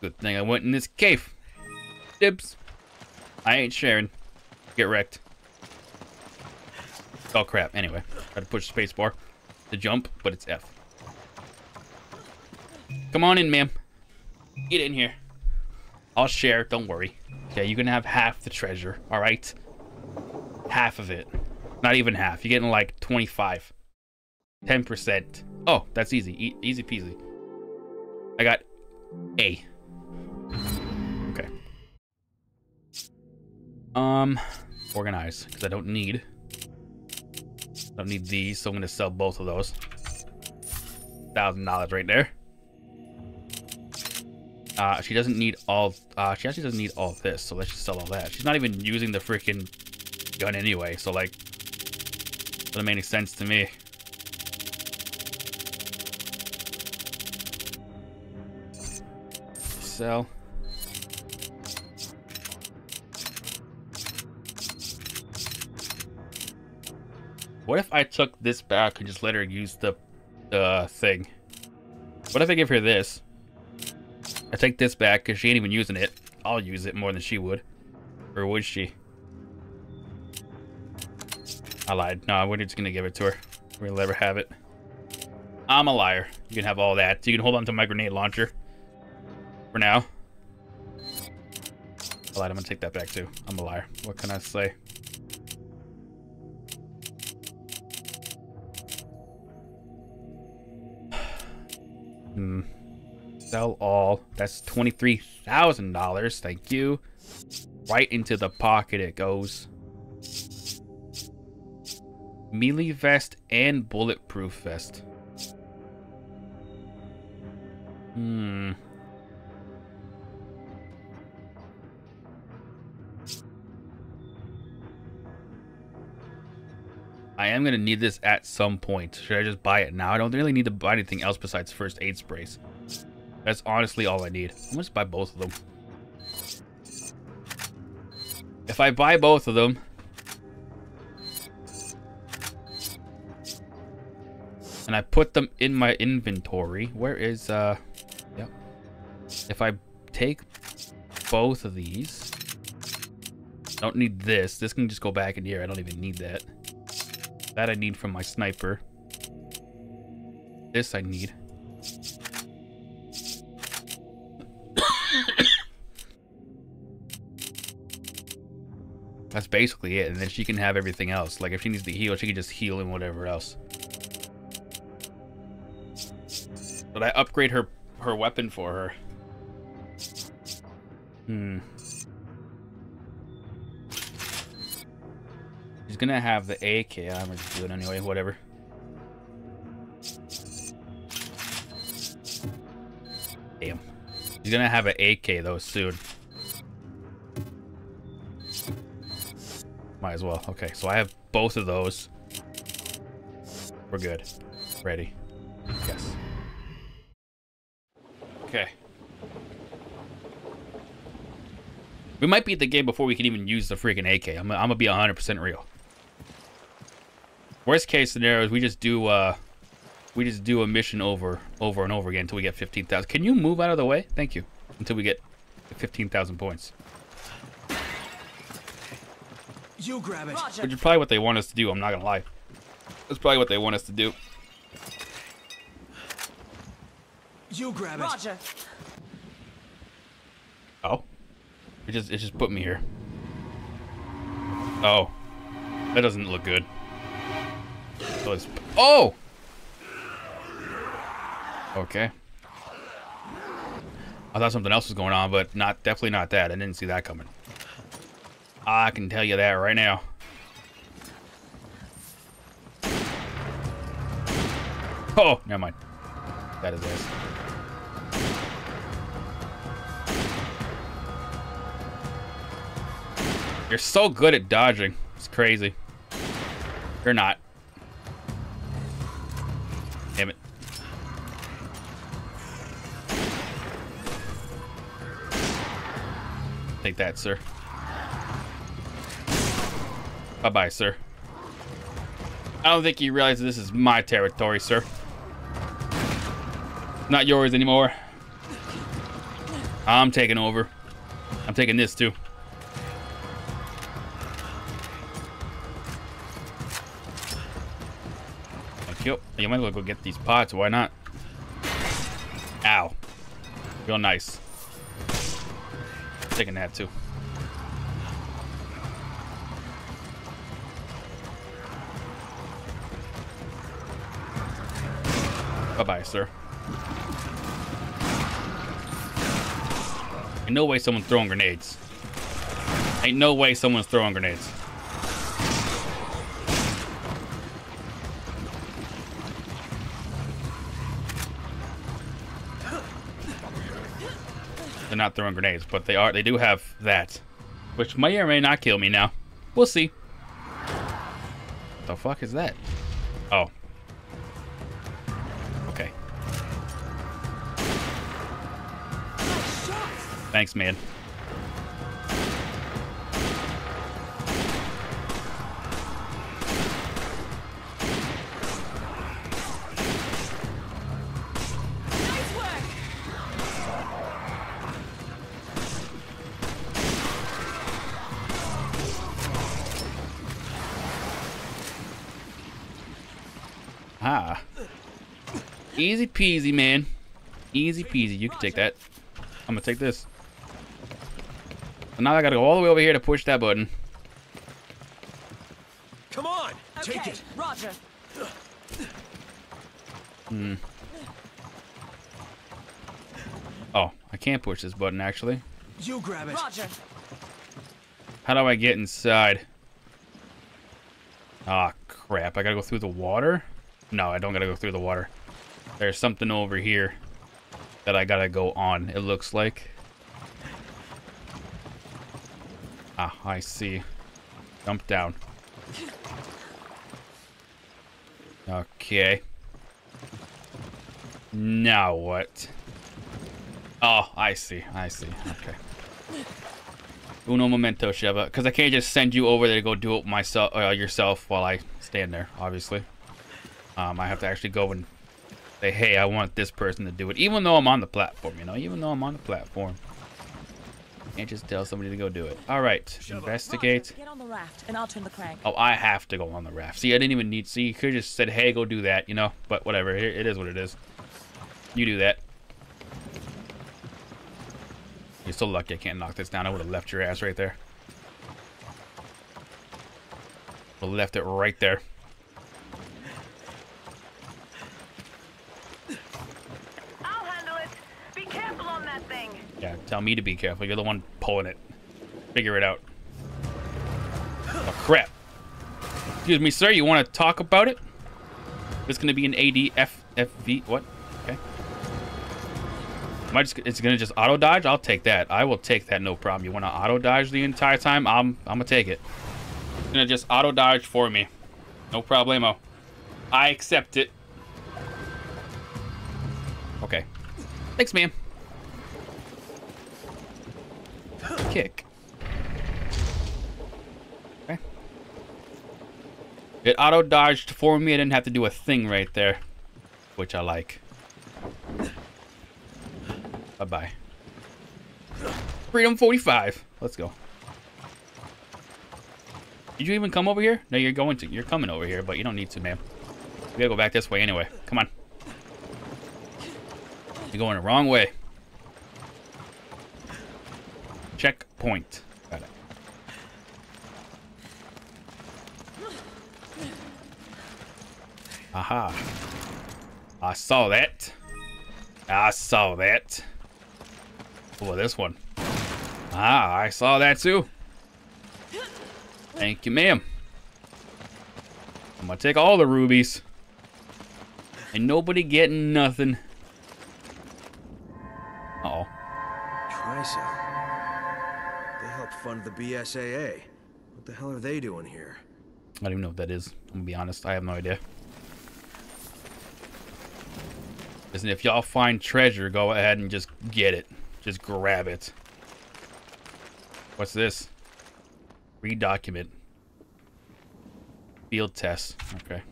Good thing I went in this cave. Dibs. I ain't sharing. Get wrecked. Oh crap. Anyway, to push spacebar to jump, but it's F. Come on in, ma'am. Get in here. I'll share. Don't worry. Okay, you can have half the treasure. All right. Half of it. Not even half. You're getting like 25. 10%. Oh, that's easy. E easy peasy. I got A. Okay. Um, organize, because I don't need. I don't need these, so I'm gonna sell both of those. Thousand dollars right there. Uh, she doesn't need all. Uh, she actually doesn't need all this, so let's just sell all that. She's not even using the freaking gun anyway, so like, doesn't make any sense to me. Sell. What if I took this back and just let her use the thing? What if I give her this? I take this back because she ain't even using it. I'll use it more than she would. Or would she? I lied. No, we're just going to give it to her. Going to let her have it. I'm a liar. You can have all that. You can hold on to my grenade launcher. For now. I lied. I'm going to take that back too. I'm a liar. What can I say? Hmm. Sell all. That's $23,000. Thank you. Right into the pocket it goes. Melee vest and bulletproof vest. Hmm. I am going to need this at some point. Should I just buy it now? I don't really need to buy anything else besides first aid sprays. That's honestly all I need. I'm just buy both of them. If I buy both of them... And I put them in my inventory. Where is, uh... Yep. If I take both of these... Don't need this. This can just go back in here. I don't even need that. That I need from my sniper. This I need. That's basically it, and then she can have everything else. Like, if she needs to heal, she can just heal and whatever else. But I upgrade her her weapon for her. Hmm. She's gonna have the AK. I'm gonna do it anyway, whatever. Damn. She's gonna have an AK though soon. Might as well. Okay, so I have both of those. We're good. Ready. Okay. We might beat the game before we can even use the freaking AK. I'm, I'm gonna be 100% real. Worst case scenario is we just do uh we just do a mission over over and over again until we get 15,000. Can you move out of the way? Thank you. Until we get 15,000 points. You grab it. Which is probably what they want us to do, I'm not gonna lie. That's probably what they want us to do. You grab it. Roger. Oh. It just it just put me here. Oh. That doesn't look good. So it's- oh! Okay. I thought something else was going on, but not definitely not that. I didn't see that coming. I can tell you that right now. Oh, never mind. You're so good at dodging. It's crazy. You're not. Damn it. Take that, sir. Bye-bye, sir. I don't think you realize this is my territory, sir. Not yours anymore. I'm taking over. I'm taking this, too. You might as well go get these pots. Why not? Ow. Real nice. Taking that too. Bye-bye, sir. Ain't no way someone's throwing grenades. Ain't no way someone's throwing grenades. They're not throwing grenades, but they are. They do have that, which may or may not kill me now. We'll see. The fuck is that? Oh. Thanks, man. Ah. Easy peasy, man. Easy peasy. You can take that. I'm gonna take this. So now I gotta go all the way over here to push that button. Come on, take it. Roger. Hmm. Oh, I can't push this button actually. You grab it. Roger. How do I get inside? Ah, crap. I gotta go through the water? No, I don't gotta go through the water. There's something over here that I gotta go on, it looks like. Ah, I see. Jump down. Okay. Now what? Oh, I see. I see. Okay. Uno momento, Sheva. Because I can't just send you over there to go do it myself, uh, yourself while I stand there, obviously. Um, I have to actually go and say, hey, I want this person to do it. Even though I'm on the platform, you know? Even though I'm on the platform. Can't just tell somebody to go do it. All right. Investigate. Get on the raft, and I'll turn the crank. Oh, I have to go on the raft. See, I didn't even need... See, you could have just said, hey, go do that, you know? But whatever. It, it is what it is. You do that. You're so lucky I can't knock this down. I would have left your ass right there. Would have left it right there. I'll handle it. Be careful on that thing. Yeah, tell me to be careful. You're the one pulling it. Figure it out. Oh, crap. Excuse me, sir. You want to talk about it? It's going to be an ADFFV. What? Okay. Am I just, it's going to just auto dodge? I'll take that. I will take that, no problem. You want to auto dodge the entire time? I'm, I'm going to take it. It's going to just auto dodge for me. No problemo. I accept it. Okay. Thanks, ma'am. Kick. Okay. It auto dodged for me. I didn't have to do a thing right there, which I like. Bye bye. Freedom 45. Let's go. Did you even come over here? No, you're going to. You're coming over here, but you don't need to, ma'am. We gotta go back this way anyway. Come on. You're going the wrong way. Checkpoint. Got it. Aha. I saw that. I saw that. Oh, this one. Ah, I saw that too. Thank you, ma'am. I'm gonna take all the rubies. And nobody getting nothing. Uh oh helped fund the BSAA. What the hell are they doing here? I don't even know what that is. I'm gonna be honest. I have no idea. Listen, if y'all find treasure, go ahead and just get it. Just grab it. What's this? Read document. Field test. Okay.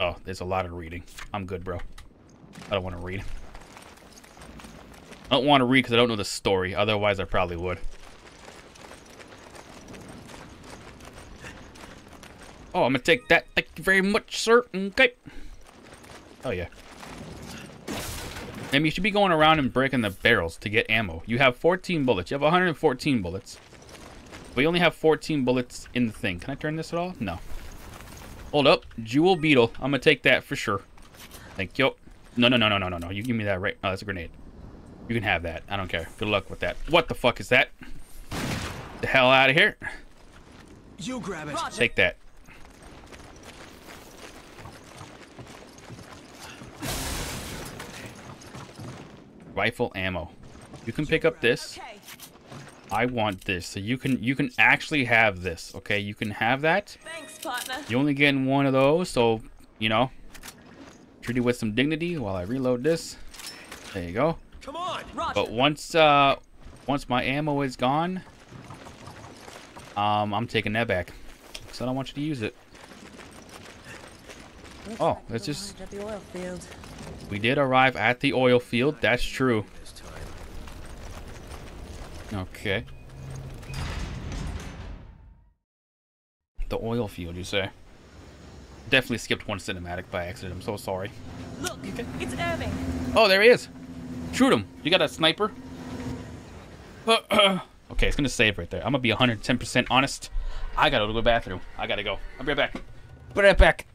Oh, there's a lot of reading. I'm good, bro. I don't want to read. I don't want to read because I don't know the story. Otherwise, I probably would. Oh, I'm gonna take that. Thank you very much, sir. Okay. Oh yeah. And you should be going around and breaking the barrels to get ammo. You have 14 bullets. You have 114 bullets. But you only have 14 bullets in the thing. Can I turn this at all? No. Hold up. Jewel Beetle. I'm going to take that for sure. Thank you. No, no, no, no, no, no, no. You give me that right. Oh, that's a grenade. You can have that. I don't care. Good luck with that. What the fuck is that? The hell out of here. You grab it. Take that. Rifle ammo. You can pick up this. I want this. So you can you can actually have this. Okay, you can have that. Thanks, partner. You only get one of those, so you know. Treat it with some dignity while I reload this. There you go. Come on. But once uh once my ammo is gone, um I'm taking that back. Cause I don't want you to use it. Oh, let's just At the oil field. we did arrive at the oil field, that's true. Okay. The oil field, you say? Definitely skipped one cinematic by accident. I'm so sorry. Look, it's Irving. Oh, there he is. Shoot him. You got a sniper? okay, it's gonna save right there. I'm gonna be 110% honest. I gotta go to the bathroom. I gotta go. I'll be right back. Be right back.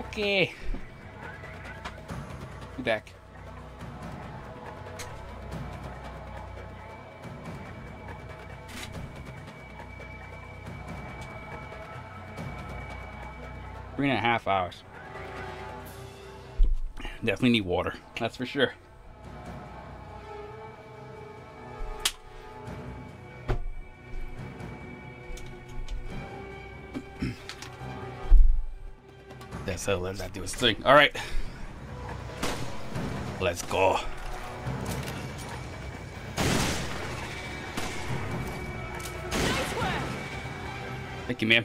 Okay. Be back. Three and a half hours. Definitely need water. That's for sure. How let that do its thing. All right. Let's go. Thank you, ma'am.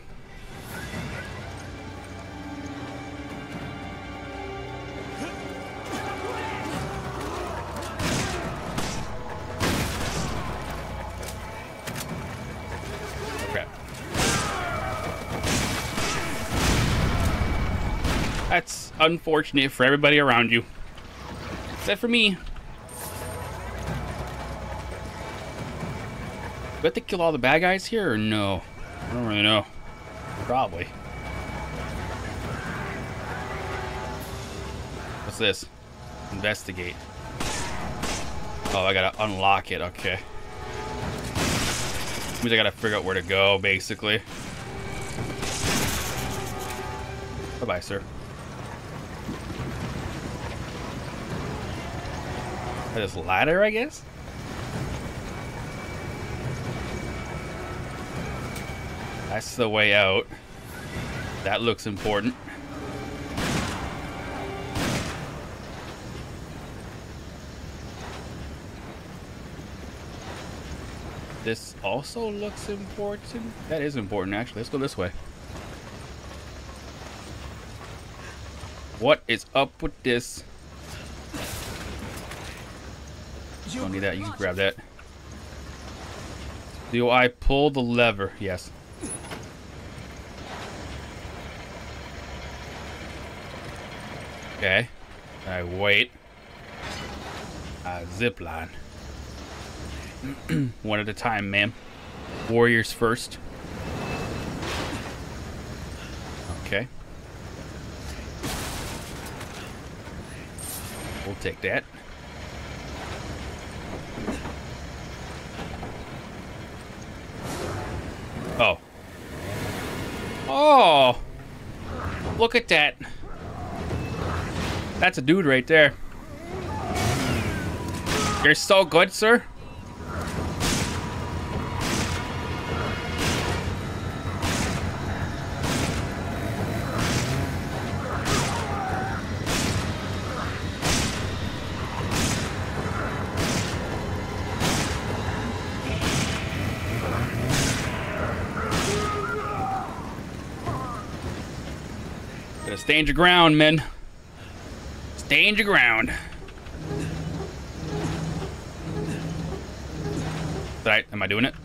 Unfortunate for everybody around you. Except for me. Do I have to kill all the bad guys here or no? I don't really know. Probably. What's this? Investigate. Oh, I gotta unlock it. Okay. Means I gotta figure out where to go, basically. Bye-bye, sir. This ladder, I guess? That's the way out. That looks important. This also looks important. That is important, actually. Let's go this way. What is up with this? Don't need that. You can grab that. Do I pull the lever? Yes. Okay. I wait. Uh, zip line. One at a time, ma'am. Warriors first. Okay. We'll take that. Oh. Oh! Look at that. That's a dude right there. You're so good, sir. Your ground, men. Stand your ground. Right? Am I doing it?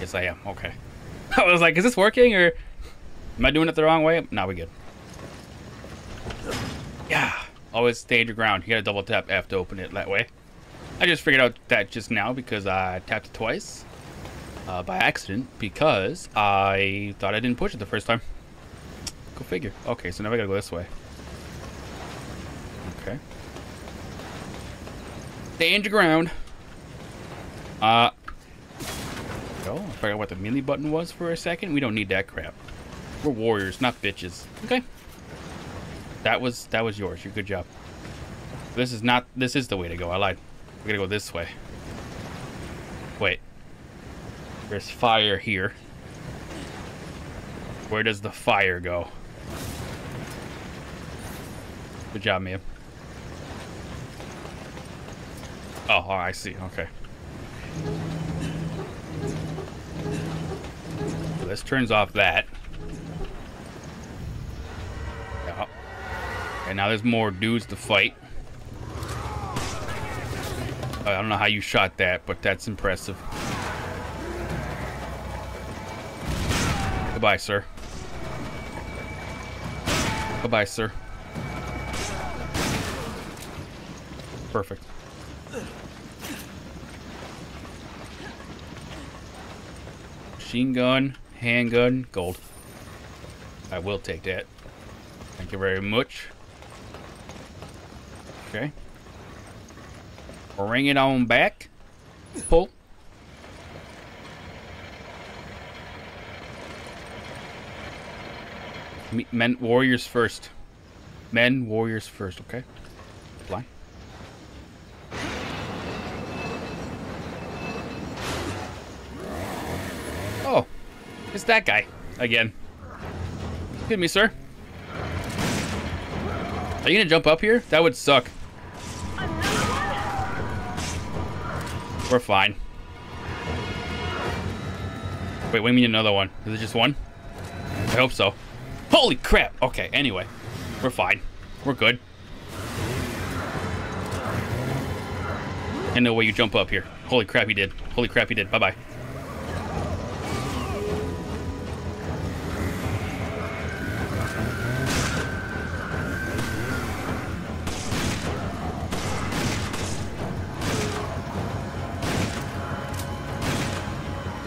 Yes, I am. Okay. I was like, is this working or am I doing it the wrong way? No, we good. Yeah. Always stand your ground. You gotta double tap F to open it that way. I just figured out that just now because I tapped it twice uh, by accident because I thought I didn't push it the first time. Go figure. Okay, so now I gotta go this way. Okay. Stand your ground. Uh. Go. I forgot what the melee button was for a second. We don't need that crap. We're warriors, not bitches. Okay. That was that was yours. Your good job. This is not. This is the way to go. I lied. We gotta go this way. Wait. There's fire here. Where does the fire go? Good job, man. Oh, oh, I see. Okay. This turns off that. Yeah. And now there's more dudes to fight. I don't know how you shot that, but that's impressive. Goodbye, sir. Goodbye, sir. Perfect. Machine gun, handgun, gold. I will take that. Thank you very much. Okay. Bring it on back. Pull. Me- Men, warriors first. Men, warriors first, okay? Fly. Oh, it's that guy again. Excuse me, sir. Are you gonna jump up here? That would suck. We're fine. Wait, we need another one. Is it just one? I hope so. Holy crap! Okay, anyway. We're fine. We're good. And no way you jump up here. Holy crap, he did. Holy crap, he did. Bye-bye.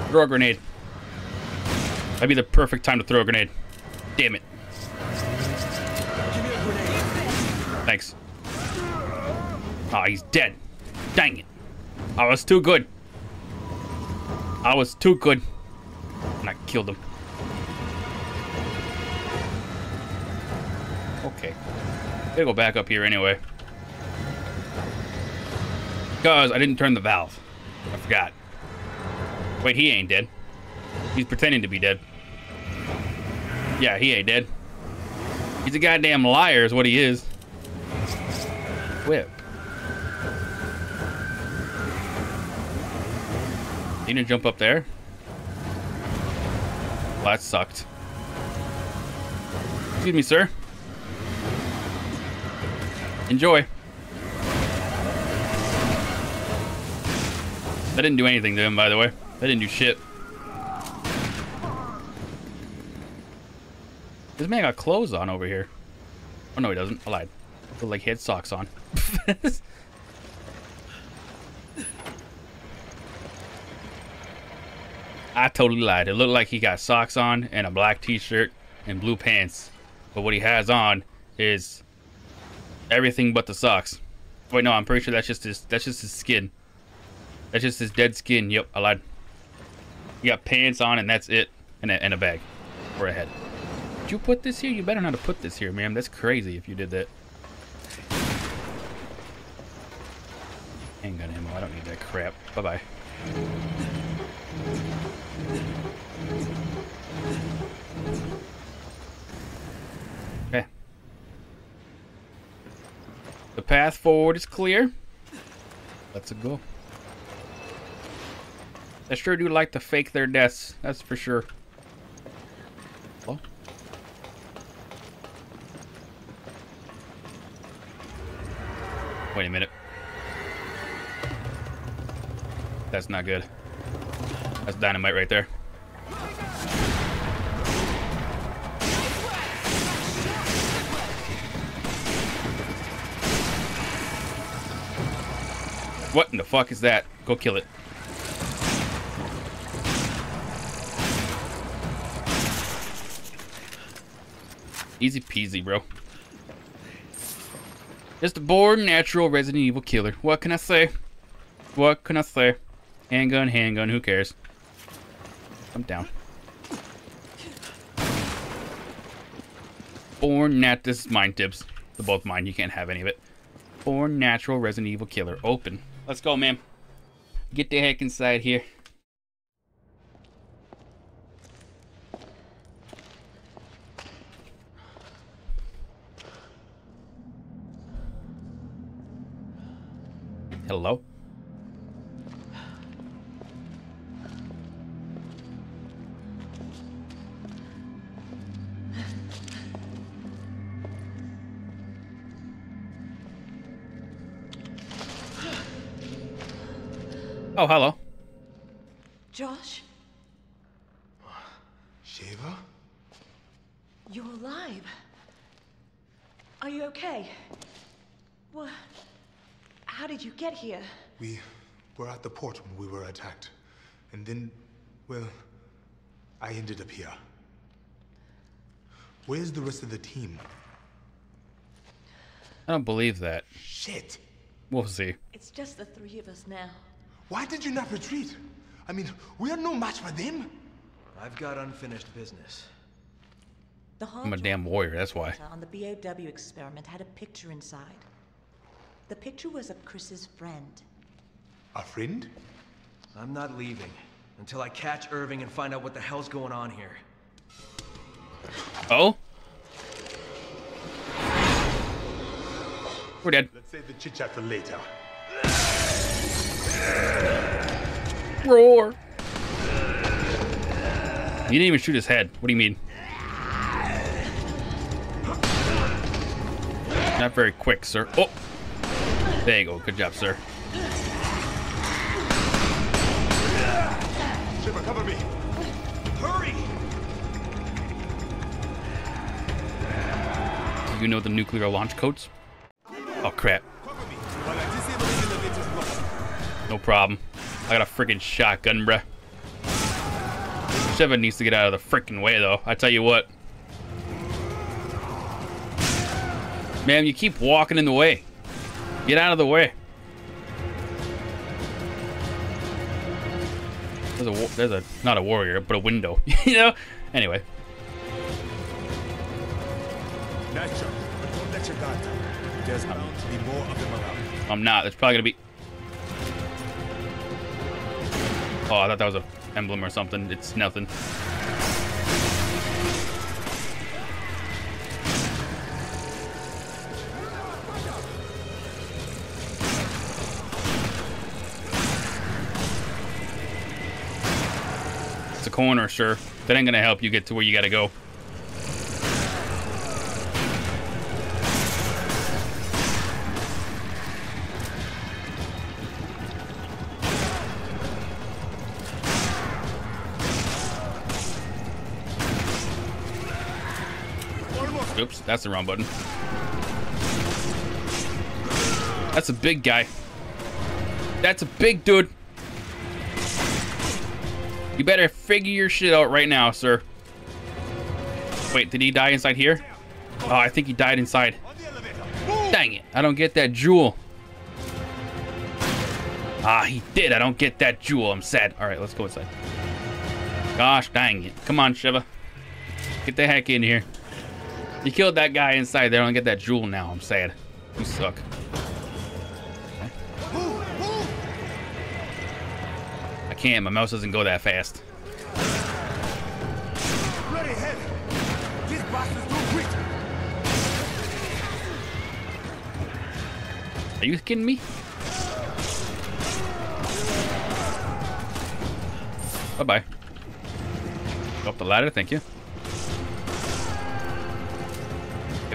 Throw a grenade. That'd be the perfect time to throw a grenade. He's dead. Dang it. I was too good. I was too good. And I killed him. Okay. Gotta go back up here anyway. Because I didn't turn the valve. I forgot. Wait, he ain't dead. He's pretending to be dead. Yeah, he ain't dead. He's a goddamn liar is what he is. You didn't jump up there? Well, that sucked. Excuse me, sir. Enjoy. That didn't do anything to him, by the way. That didn't do shit. This man got clothes on over here. Oh, no, he doesn't. I lied. Looked like he had socks on. I totally lied. It looked like he got socks on and a black t-shirt and blue pants. But what he has on is everything but the socks. Wait, no, I'm pretty sure that's just his that's just his skin. That's just his dead skin. Yep, I lied. He got pants on and that's it. And a, and a bag. Or a head. Did you put this here? You better not have put this here, ma'am. That's crazy if you did that. Handgun ammo. I don't need that crap. Bye-bye. The path forward is clear. Let's go. They sure do like to fake their deaths. That's for sure. Hello? Wait a minute. That's not good. That's dynamite right there. What in the fuck is that? Go kill it. Easy peasy, bro. Just a bored, natural Resident Evil killer. What can I say? What can I say? Handgun, handgun, who cares? I'm down. Born nat this is mine tips. They're both mine, you can't have any of it. Born natural Resident Evil killer. Open. Let's go, man. Get the heck inside here. Hello? Oh, hello. Josh, Sheva? you're alive. Are you okay? What? How did you get here? We were at the port when we were attacked. And then, well, I ended up here. Where's the rest of the team? I don't believe that. Shit. We'll see. It's just the three of us now. Why did you not retreat? I mean, we are no match for them. I've got unfinished business. The I'm a damn warrior, that's why. on the BOW experiment had a picture inside. The picture was of Chris's friend. A friend? I'm not leaving until I catch Irving and find out what the hell's going on here. Oh? We're dead. Let's save the chit chat for later. Roar. You didn't even shoot his head. What do you mean? Not very quick, sir. Oh! There you go. Good job, sir. Sheva, cover me. Hurry! Do you know the nuclear launch codes? Oh, crap. No problem. I got a freaking shotgun, bruh. Sheva needs to get out of the freaking way, though. I tell you what. Man, you keep walking in the way. Get out of the way. There's a, there's a, not a warrior, but a window. you know? Anyway. Nice job, but don't let your guard down. There's bound to be more of them around. I'm not. There's probably gonna be. Oh, I thought that was a emblem or something. It's nothing. It's a corner, sure. That ain't gonna help you get to where you gotta go. That's the wrong button. That's a big guy. That's a big dude. You better figure your shit out right now, sir. Wait, did he die inside here? Oh, I think he died inside. Dang it, I don't get that jewel. Ah, he did. I don't get that jewel. I'm sad. All right, let's go inside. Gosh dang it. Come on, Sheva. Get the heck in here. You killed that guy inside there. Don't get that jewel now. I'm sad. You suck. I can't. My mouse doesn't go that fast. Bloody hell! These bastards too quick! Are you kidding me? Bye-bye. Go up the ladder. Thank you.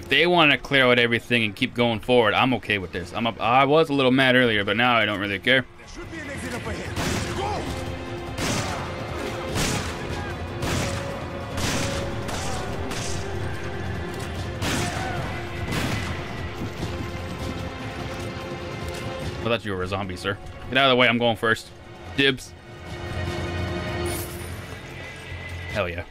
If they want to clear out everything and keep going forward, I'm okay with this. I'm a, I was a little mad earlier, but now I don't really care. Should be an exit up ahead. Go! I thought you were a zombie, sir. Get out of the way. I'm going first. Dibs. Hell yeah.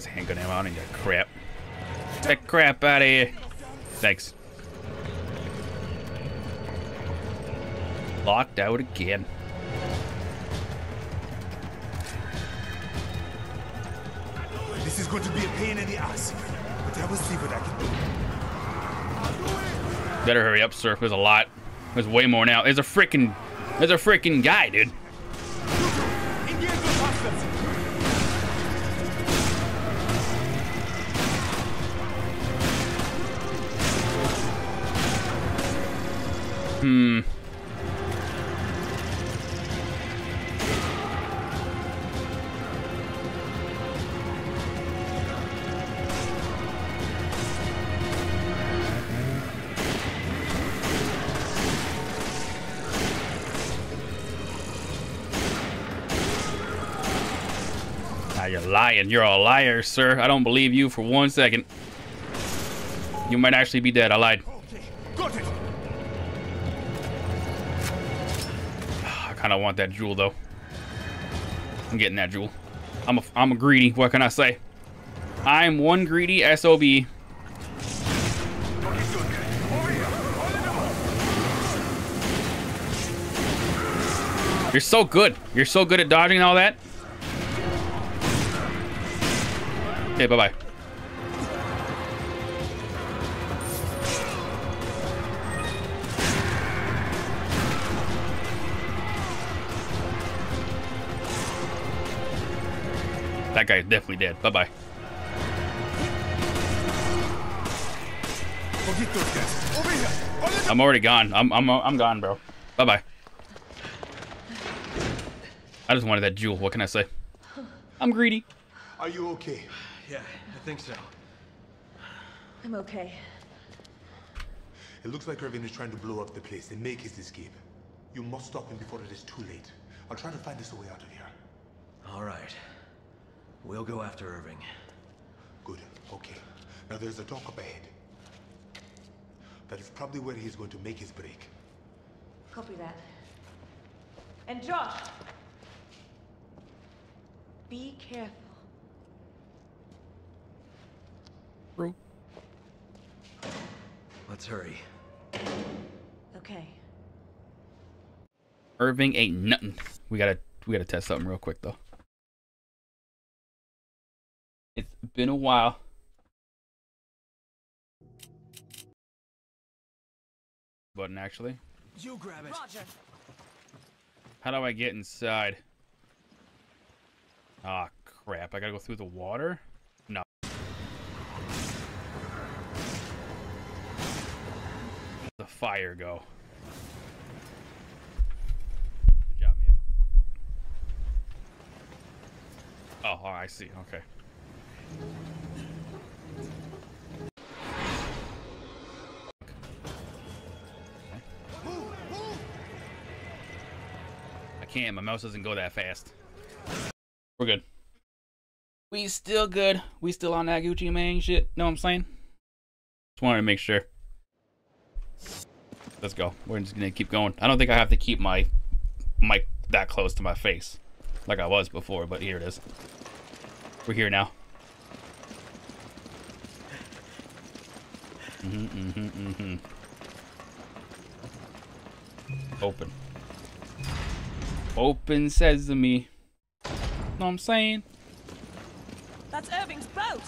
That's handgun ammo. I don't need that crap. Get that crap out of here. Thanks. Locked out again. This is going to be a pain in the ass, but I will see what I can do. Better hurry up, sir. There's a lot. There's way more now. There's a freaking, there's a freaking guy, dude. Hmm. You're lying. You're a liar, sir. I don't believe you for one second. You might actually be dead. I lied. Got kind of want that jewel though. I'm getting that jewel. I'm a, I'm a greedy. What can I say? I'm one greedy SOB. You're so good. You're so good at dodging and all that. Okay, bye-bye. That guy's definitely dead. Bye-bye. I'm already gone. I'm I'm I'm gone, bro. Bye-bye. I just wanted that jewel. What can I say? I'm greedy. Are you okay? Yeah, I think so. I'm okay. It looks like Irving is trying to blow up the place and make his escape. You must stop him before it is too late. I'll try to find us a way out of here. All right. We'll go after Irving. Good. Okay. Now there's a dock up ahead. That is probably where he's going to make his break. Copy that. And Josh! Be careful. Bro. Let's hurry. Okay. Irving ain't nothing. We gotta we gotta test something real quick though. It's been a while. Button actually. You grab it. Roger. How do I get inside? Ah, crap. I gotta go through the water? No. The fire go. Good job, man. Oh, oh, I see. Okay. I can't. My mouse doesn't go that fast. We're good. We still good. We still on that Gucci Mane shit. Know what I'm saying? Just wanted to make sure. Let's go. We're just gonna keep going. I don't think I have to keep my mic that close to my face like I was before, but here it is. We're here now. Mm-hmm, mm-hmm, mm-hmm. Open. Open sesame. Know what I'm saying? That's Irving's boat.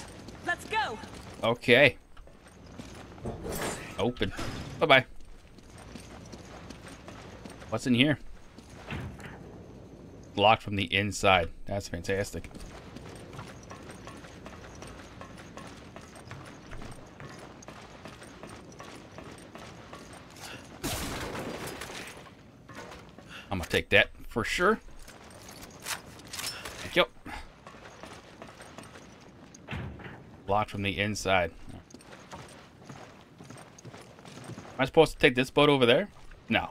Let's go. Okay. Open. Bye-bye. What's in here? Locked from the inside. That's fantastic. Take that for sure. Thank you. Locked from the inside. Am I supposed to take this boat over there? No.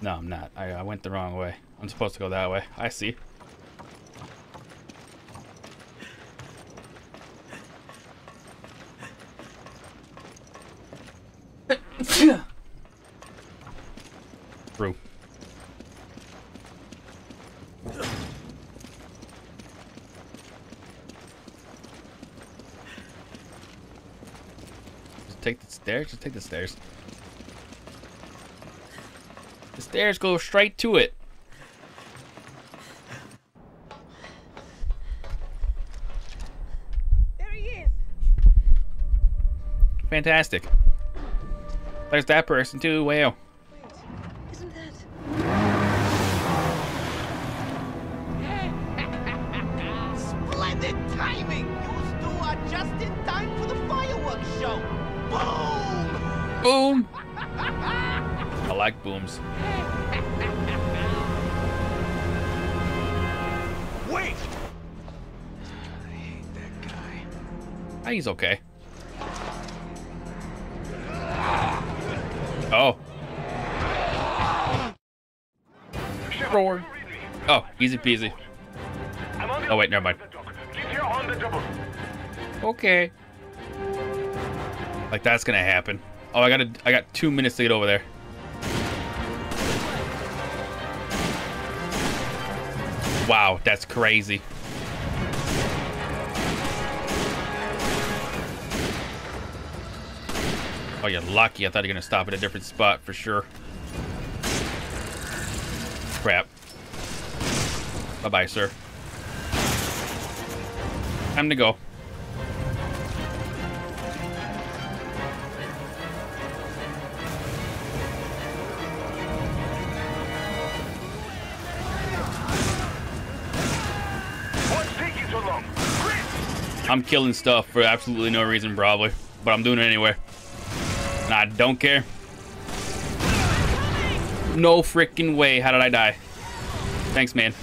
No, I'm not. I, I went the wrong way. I'm supposed to go that way. I see. Through. Just take the stairs. Just take the stairs. The stairs go straight to it. There he is. Fantastic. There's that person too. Wow. I like booms. Wait! Ah, he's okay. Oh. Roar. Oh, easy peasy. Oh wait, never mind. Get here on the double. Okay. Like that's gonna happen. Oh, I gotta, I got two minutes to get over there. Wow, that's crazy. Oh, you're lucky. I thought you were going to stop at a different spot for sure. Crap. Bye-bye, sir. Time to go. I'm killing stuff for absolutely no reason, probably. But I'm doing it anyway. And I don't care. No freaking way. How did I die? Thanks, man.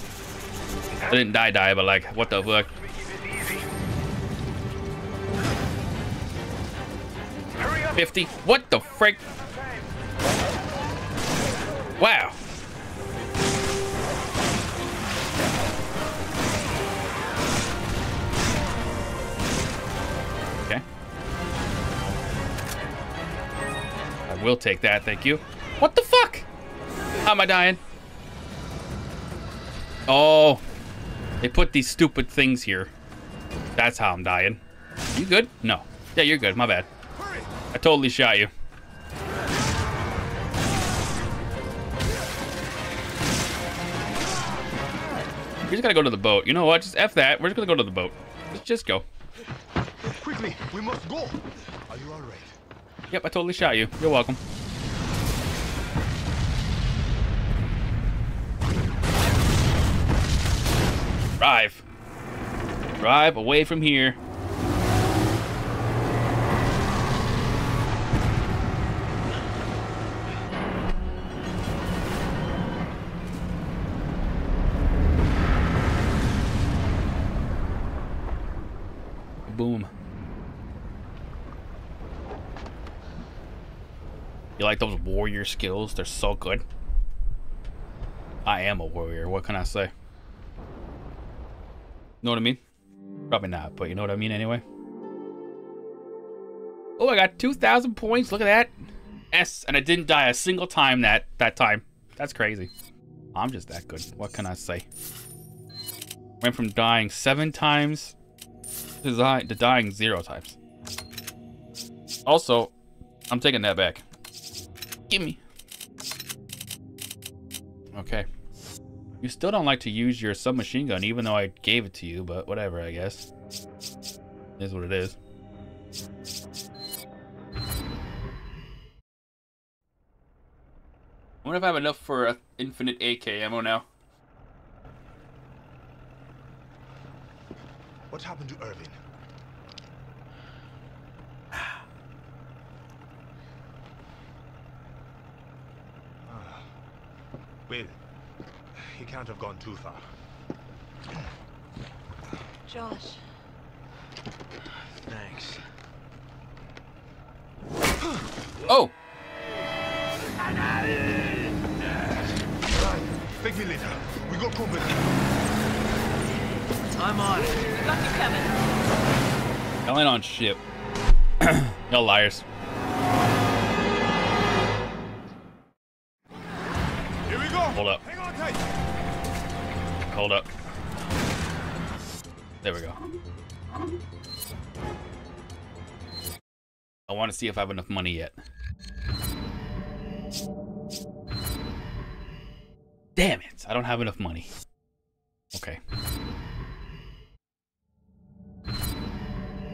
I didn't die, die, but like, what the fuck? Fifty? What the frick? Wow. Will take that, thank you. What the fuck? How am I dying? Oh, they put these stupid things here. That's how I'm dying. You good? No. Yeah, you're good. My bad. I totally shot you. We just gotta go to the boat. You know what? Just F that. We're just gonna go to the boat. Let's just go. Quickly, we must go. Are you all right? Yep, I totally shot you. You're welcome. Drive. Drive away from here. Warrior skills? They're so good. I am a warrior. What can I say? Know what I mean? Probably not, but you know what I mean anyway. Oh, I got 2,000 points. Look at that. S, and I didn't die a single time that, that time. That's crazy. I'm just that good. What can I say? Went from dying seven times to, die, to dying zero times. Also, I'm taking that back. Gimme. Okay. You still don't like to use your submachine gun, even though I gave it to you, but whatever, I guess. It is what it is. I wonder if I have enough for uh, a infinite AK ammo now. What happened to Irving? Well, he can't have gone too far. Josh. Thanks. Oh! Thank me later. We got company. I'm on it. Got you, Kevin. Y'all ain't on ship. Y'all liars. Hold up. Hold up. There we go. I want to see if I have enough money yet. Damn it. I don't have enough money. Okay.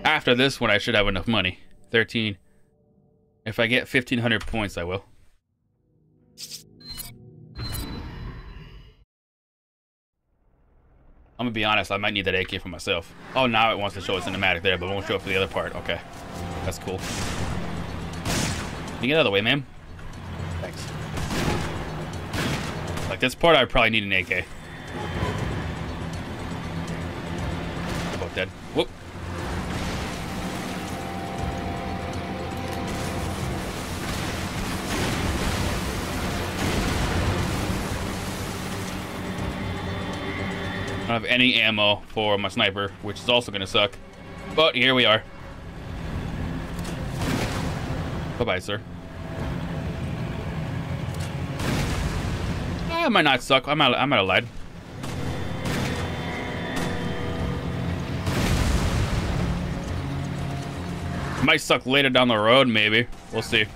After this one, I should have enough money. 13. If I get 1,500 points, I will. I'm gonna be honest, I might need that AK for myself. Oh, now it wants to show a cinematic there, but it won't show up for the other part. Okay. That's cool. Can you get out of the way, ma'am? Thanks. Like this part, I probably need an AK. I don't have any ammo for my sniper, which is also gonna suck. But here we are. Bye-bye, sir. Eh, I might not suck. I might, I might have lied. Might suck later down the road, maybe. We'll see.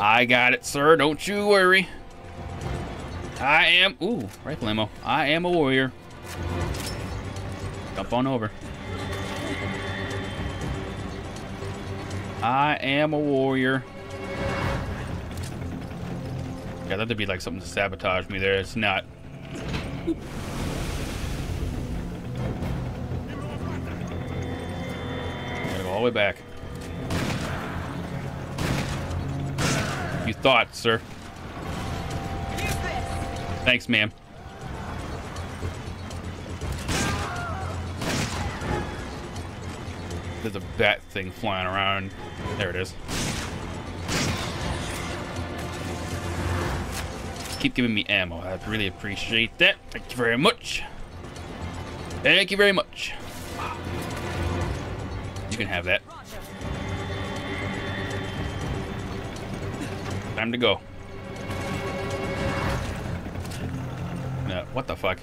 I got it, sir. Don't you worry. I am... Ooh, rifle ammo. I am a warrior. Jump on over. I am a warrior. Yeah, that'd be like something to sabotage me there. It's not. Gotta go all the way back. You thought, sir. Thanks, ma'am. There's a bat thing flying around. There it is. Keep giving me ammo. I really appreciate that. Thank you very much. Thank you very much. You can have that. Time to go. No, what the fuck?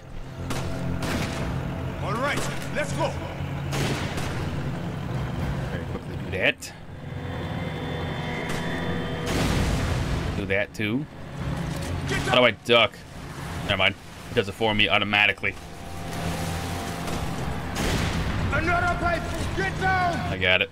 All right, let's go. Very quickly do that. Do that too. How do I duck? Never mind. It does it for me automatically. Another pipe. Get down. I got it.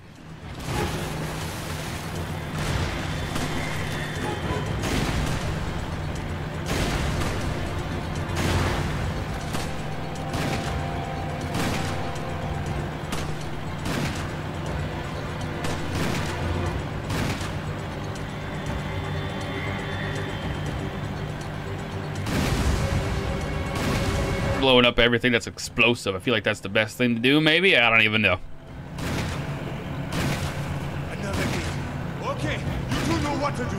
Blowing up everything that's explosive. I feel like that's the best thing to do, maybe? I don't even know. Another gate. Okay, you do know what to do.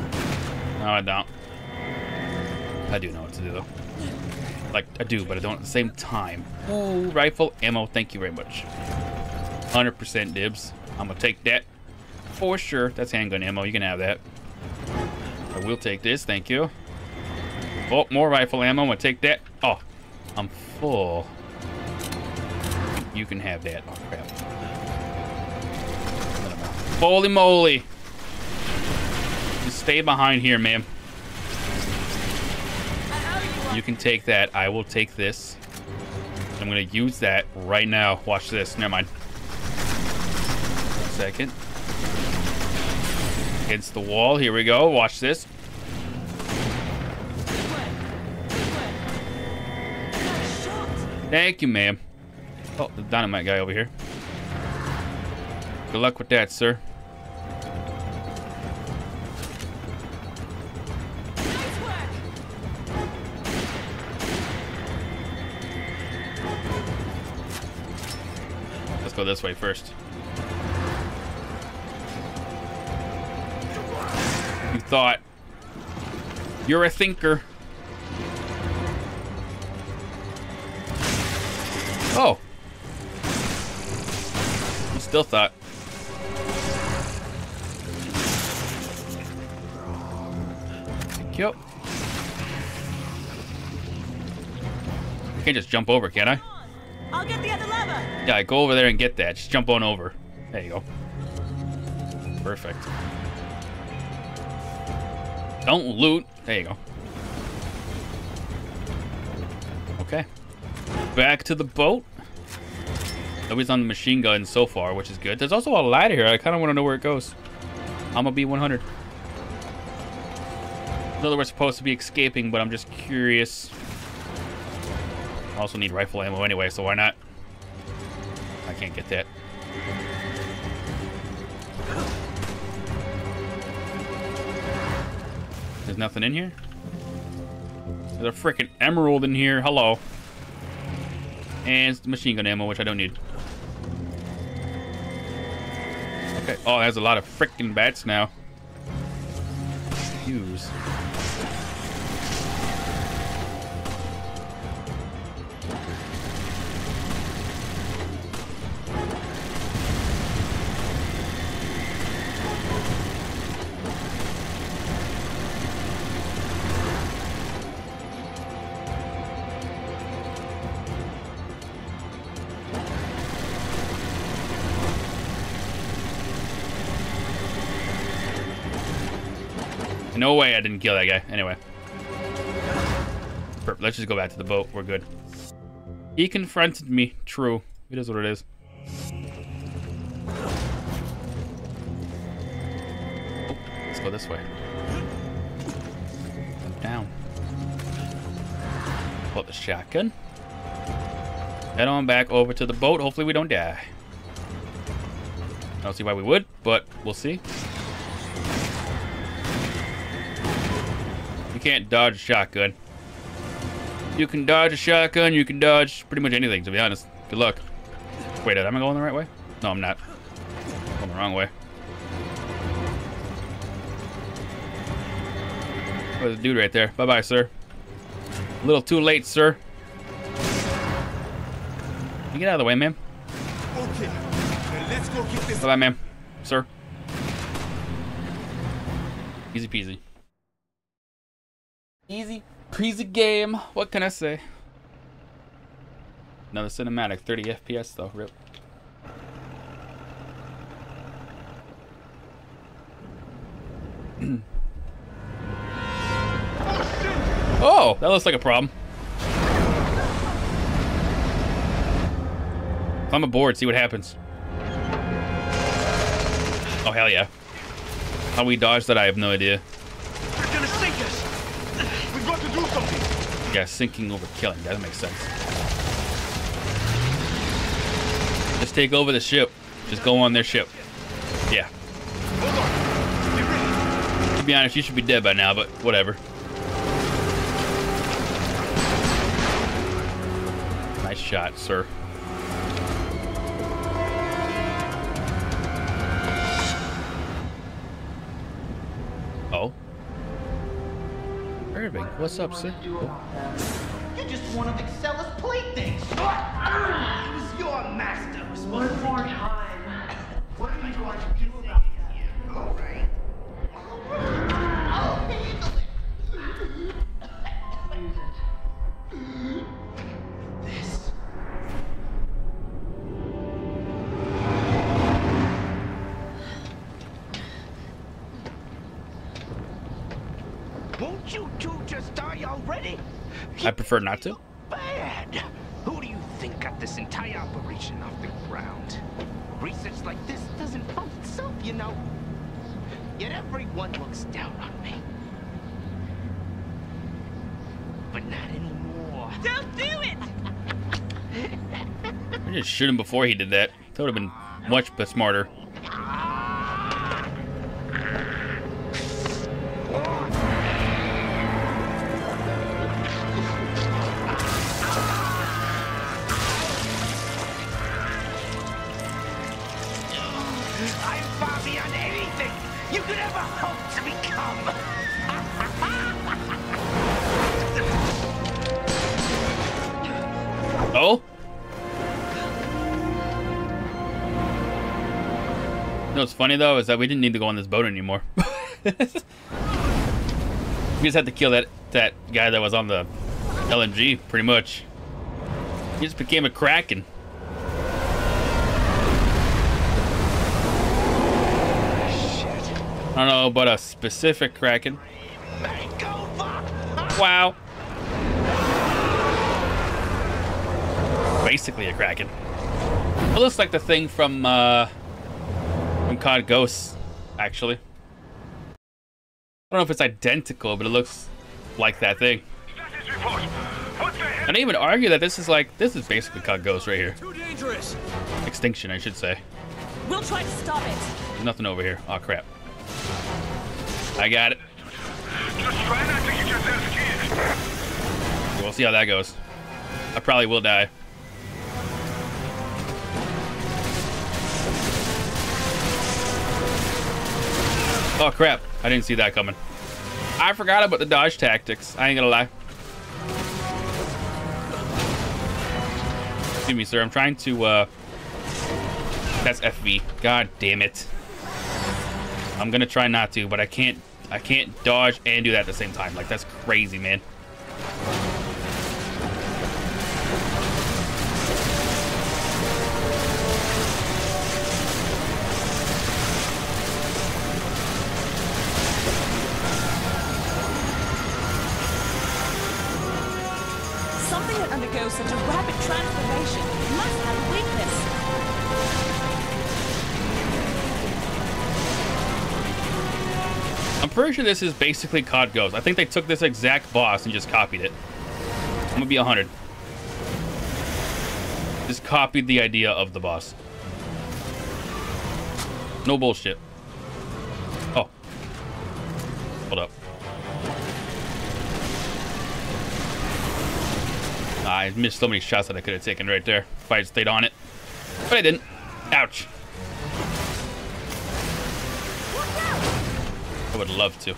No, I don't. I do know what to do, though. Like, I do, but I don't at the same time. Ooh, rifle ammo. Thank you very much. 100% dibs. I'm going to take that for sure. That's handgun ammo. You can have that. I will take this. Thank you. Oh, more rifle ammo. I'm going to take that. Oh, I'm full. You can have that. Oh, crap. Holy moly. Just stay behind here, ma'am. You can take that. I will take this. I'm going to use that right now. Watch this. Never mind. One second. Against the wall. Here we go. Watch this. Thank you, ma'am. Oh, the dynamite guy over here. Good luck with that, sir. Let's go this way first. You thought. You're a thinker. Still thought. Thank you. I can't just jump over, can I? I'll get the other lever. Yeah, go over there and get that. Just jump on over. There you go. Perfect. Don't loot. There you go. Okay. Back to the boat. Nobody's on the machine gun so far, which is good. There's also a ladder here. I kind of want to know where it goes. I'm a B100. I know that we're supposed to be escaping, but I'm just curious. I also need rifle ammo anyway, so why not? I can't get that. There's nothing in here? There's a freaking emerald in here. Hello. And machine gun ammo, which I don't need. Okay. Oh, there's a lot of freaking bats now. Use. No way I didn't kill that guy. Anyway. Perfect. Let's just go back to the boat. We're good. He confronted me. True. It is what it is. Let's go this way. Down. Pull the shotgun. Head on back over to the boat. Hopefully we don't die. I don't see why we would, but we'll see. Can't dodge a shotgun. You can dodge a shotgun, you can dodge pretty much anything, to be honest. Good luck. Wait, am I going the right way? No, I'm not. I'm going the wrong way. There's a dude right there. Bye-bye, sir. A little too late, sir. You get out of the way, ma'am. Okay, let's go get this. Bye-bye, ma'am. Sir. Easy peasy. Easy peasy game. What can I say? Another cinematic, 30 FPS though. Rip. oh, that looks like a problem. Climb aboard, see what happens. Oh, hell yeah. How we dodged that, I have no idea. Yeah, sinking over killing. That makes sense. Just take over the ship. Just go on their ship. Yeah. To be honest, you should be dead by now, but whatever. Nice shot, sir. Oh. Irving, what's up, sir? You're just one of Excella's playthings. He was your master. One more time. What are you going to do about it? All right. I prefer not to. Bad. Who do you think got this entire operation off the ground? Research like this doesn't fund itself, you know. Yet everyone looks down on me. But not anymore. Don't do it! I just shoot him before he did that. That would have been much but smarter. Ah! You could ever hope to become. Oh? You know what's funny though is that we didn't need to go on this boat anymore. we just had to kill that that guy that was on the LNG, pretty much. He just became a kraken. I don't know, but a specific kraken. Wow. Basically a kraken. It looks like the thing from uh, from COD Ghosts, actually. I don't know if it's identical, but it looks like that thing. And I even argue that this is like this is basically COD Ghosts right here. Extinction, I should say. We'll try to stop it. There's nothing over here. Oh crap. I got it. We'll see how that goes. I probably will die. Oh crap, I didn't see that coming. I forgot about the dodge tactics. I ain't gonna lie. Excuse me, sir. I'm trying to, uh... That's FV. God damn it. I'm gonna try not to, but I can't... I can't dodge and do that at the same time. Like, that's crazy, man. This is basically COD Ghost. I think they took this exact boss and just copied it. I'm gonna be 100. Just copied the idea of the boss. No bullshit. Oh. Hold up. I missed so many shots that I could have taken right there if I had stayed on it. But I didn't. Ouch. I would love to.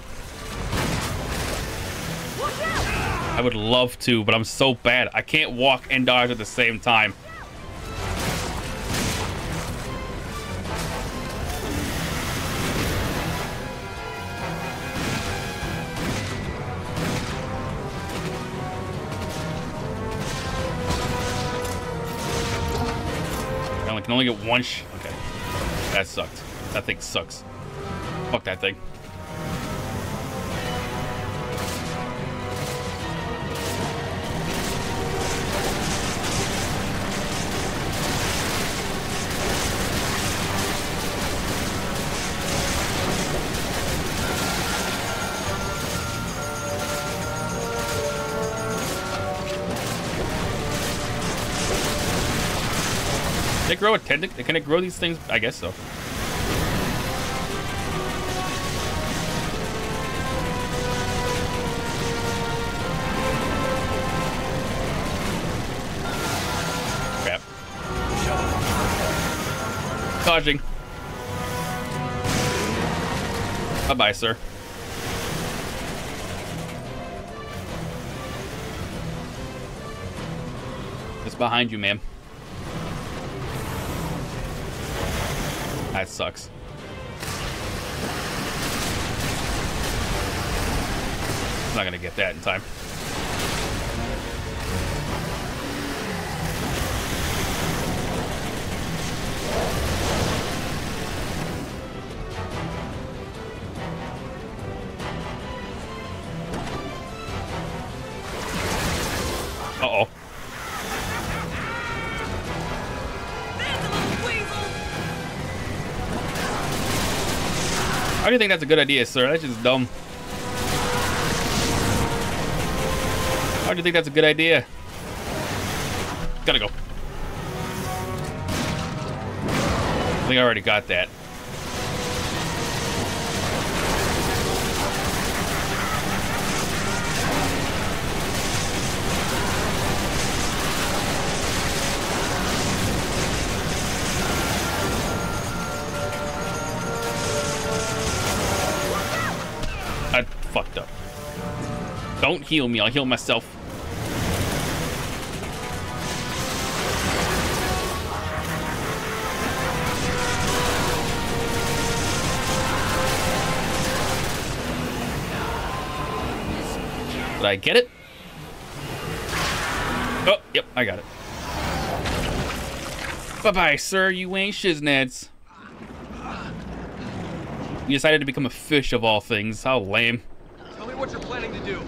I would love to, but I'm so bad. I can't walk and dodge at the same time. I can only get one sh- Okay. That sucked. That thing sucks. Fuck that thing. Grow a tentacle? Can it grow these things? I guess so. Crap. Dodging. Bye-bye, sir. It's behind you, ma'am. That sucks. Not gonna get that in time. Uh-oh. Do you think that's a good idea, sir? That's just dumb. How do you think that's a good idea? Gotta go. I think I already got that. Fucked up. Don't heal me, I'll heal myself. Did I get it? Oh, yep, I got it. Bye-bye, sir, you ain't shizneds. You decided to become a fish of all things. How lame. Tell what you're planning to do.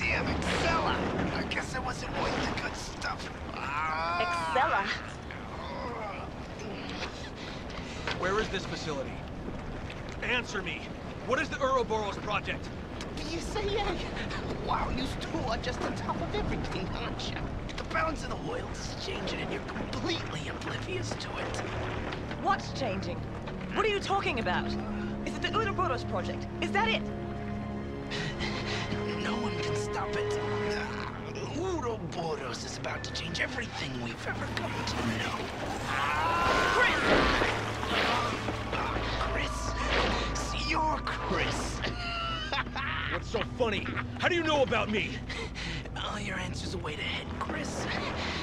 Damn, Excella! I guess I wasn't worth the good stuff. Ah. Excella. Where is this facility? Answer me. What is the Ouroboros project? You say, yeah. Wow, you two are just on top of everything, aren't you? The balance of the world is changing and you're completely oblivious to it. What's changing? What are you talking about? Is it the Ouroboros project? Is that it? No one can stop it. Ouroboros is about to change everything we've ever come to know. Chris! Chris! You're Chris! What's so funny? How do you know about me? All your answers are wait ahead, Chris.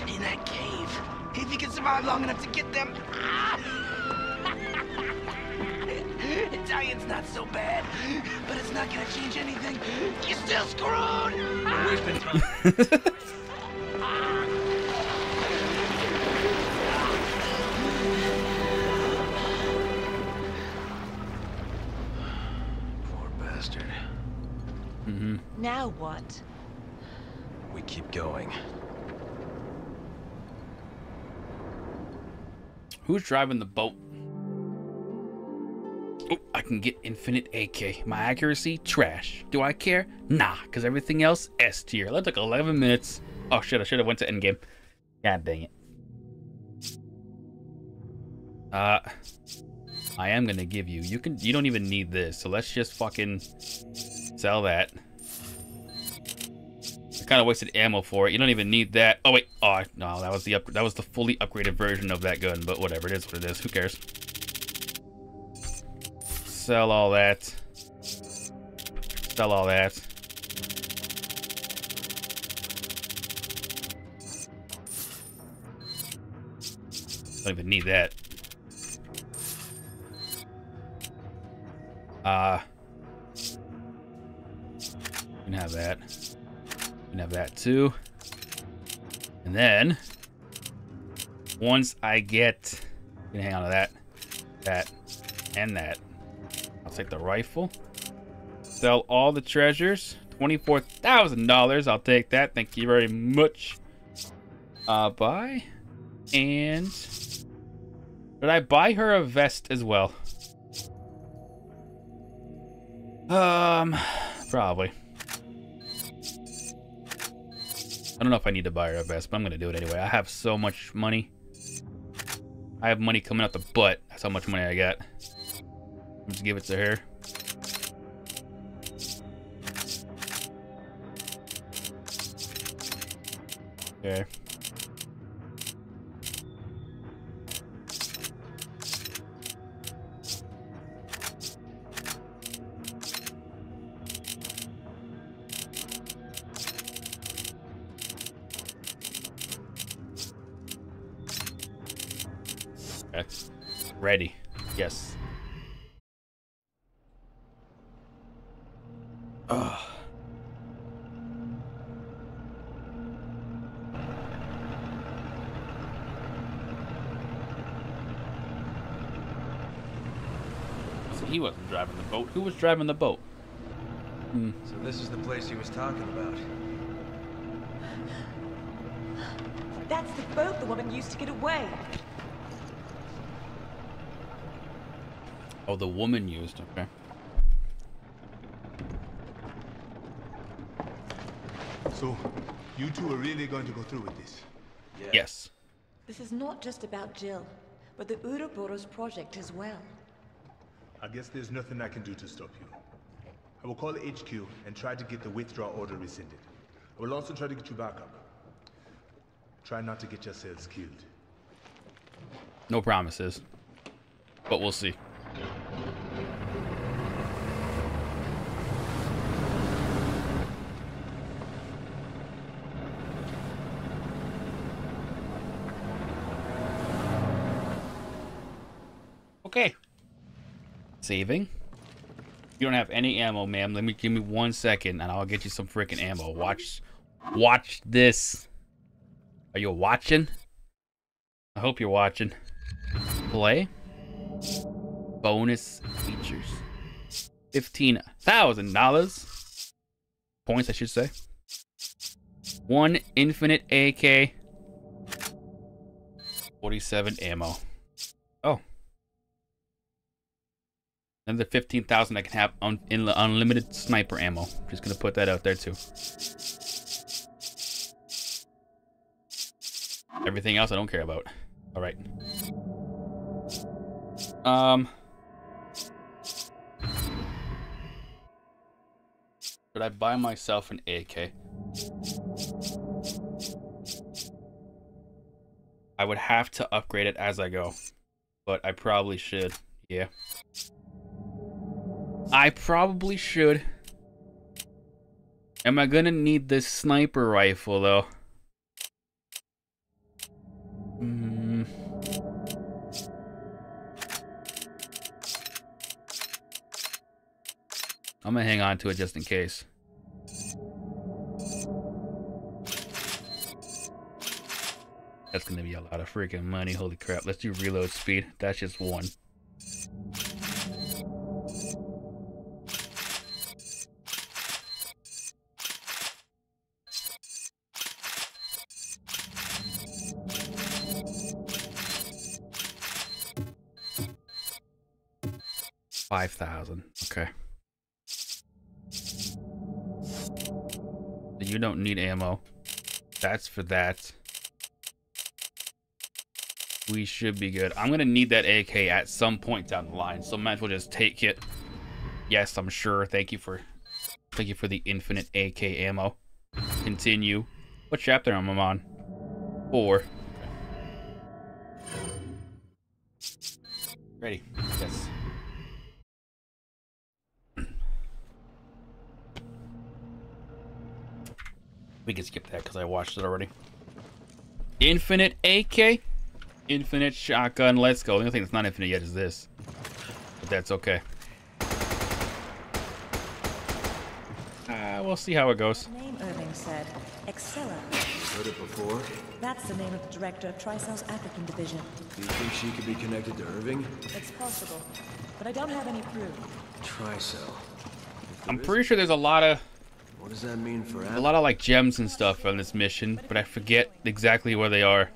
In that cave. If you can survive long enough to get them. Ah! Italian's not so bad, but it's not gonna change anything. You're still screwed! Wasting time. Poor bastard. Mm-hmm. Now what? We keep going. Who's driving the boat? I can get infinite AK. My accuracy, trash. Do I care? Nah, because everything else, S tier. That took 11 minutes. Oh shit, I should have went to endgame. God dang it. Uh, I am gonna give you. You can. You don't even need this. So let's just fucking sell that. I kind of wasted ammo for it. You don't even need that. Oh wait. Oh no, that was the up. That was the fully upgraded version of that gun. But whatever. It is what it is. Who cares? Sell all that. Sell all that. Don't even need that. Uh, can have that. Can have that too. And then, once I get, can hang on to that, that, and that. Take the rifle. Sell all the treasures. $24,000. I'll take that. Thank you very much. Uh, buy. And did I buy her a vest as well? Um, probably. I don't know if I need to buy her a vest, but I'm gonna do it anyway. I have so much money. I have money coming out the butt. That's how much money I got. Let's give it to her. Okay. He wasn't driving the boat. Who was driving the boat? Hmm. So this is the place he was talking about. That's the boat the woman used to get away. Oh, the woman used. Okay. So, you two are really going to go through with this? Yes. This is not just about Jill, but the Ouroboros project as well. I guess there's nothing I can do to stop you. I will call HQ and try to get the withdrawal order rescinded. I will also try to get you back up. Try not to get yourselves killed. No promises. But we'll see. Okay. Saving. You don't have any ammo, ma'am. Let me give me one second and I'll get you some freaking ammo. Watch watch this. Are you watching? I hope you're watching. Play. Bonus features. $15,000. Points, I should say. One infinite AK. 47 ammo. Another 15,000 I can have un in unlimited sniper ammo. Just gonna put that out there too. Everything else I don't care about. All right. Um. Should I buy myself an AK? I would have to upgrade it as I go. But I probably should. Yeah. I probably should. Am I gonna need this sniper rifle though? Hmm. I'm gonna hang on to it just in case. That's gonna be a lot of freaking money. Holy crap. Let's do reload speed. That's just one. 5,000. Okay. You don't need ammo. That's for that. We should be good. I'm going to need that AK at some point down the line, so might as well just take it. Yes, I'm sure. Thank you for thank you for the infinite AK ammo. Continue. What chapter am I on? Four. Ready. Yes. We can skip that because I watched it already. Infinite AK? Infinite shotgun. Let's go. The only thing that's not infinite yet is this. But that's okay. Uh, we'll see how it goes. Name Irving said. Excella. Heard it before? That's the name of the director of Tricell's African division. Do you think she could be connected to Irving? It's possible, but I don't have any proof. Tricell. I'm pretty sure there's a lot of What does that mean for a lot of like gems and stuff on this mission, but I forget exactly where they are.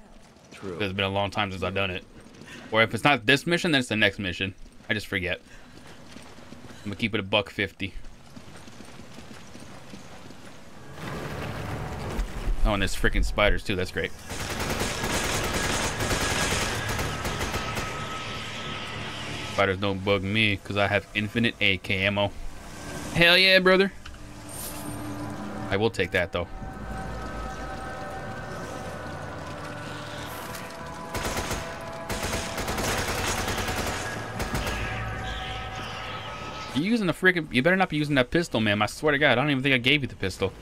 True. It's been a long time since I've done it. Or if it's not this mission, then it's the next mission. I just forget. I'm gonna keep it a buck fifty. Oh, and there's freaking spiders too. That's great. Spiders don't bug me because I have infinite AK ammo. Hell yeah, brother. I will take that though. You using the freaking? You better not be using that pistol, man. I swear to God, I don't even think I gave you the pistol.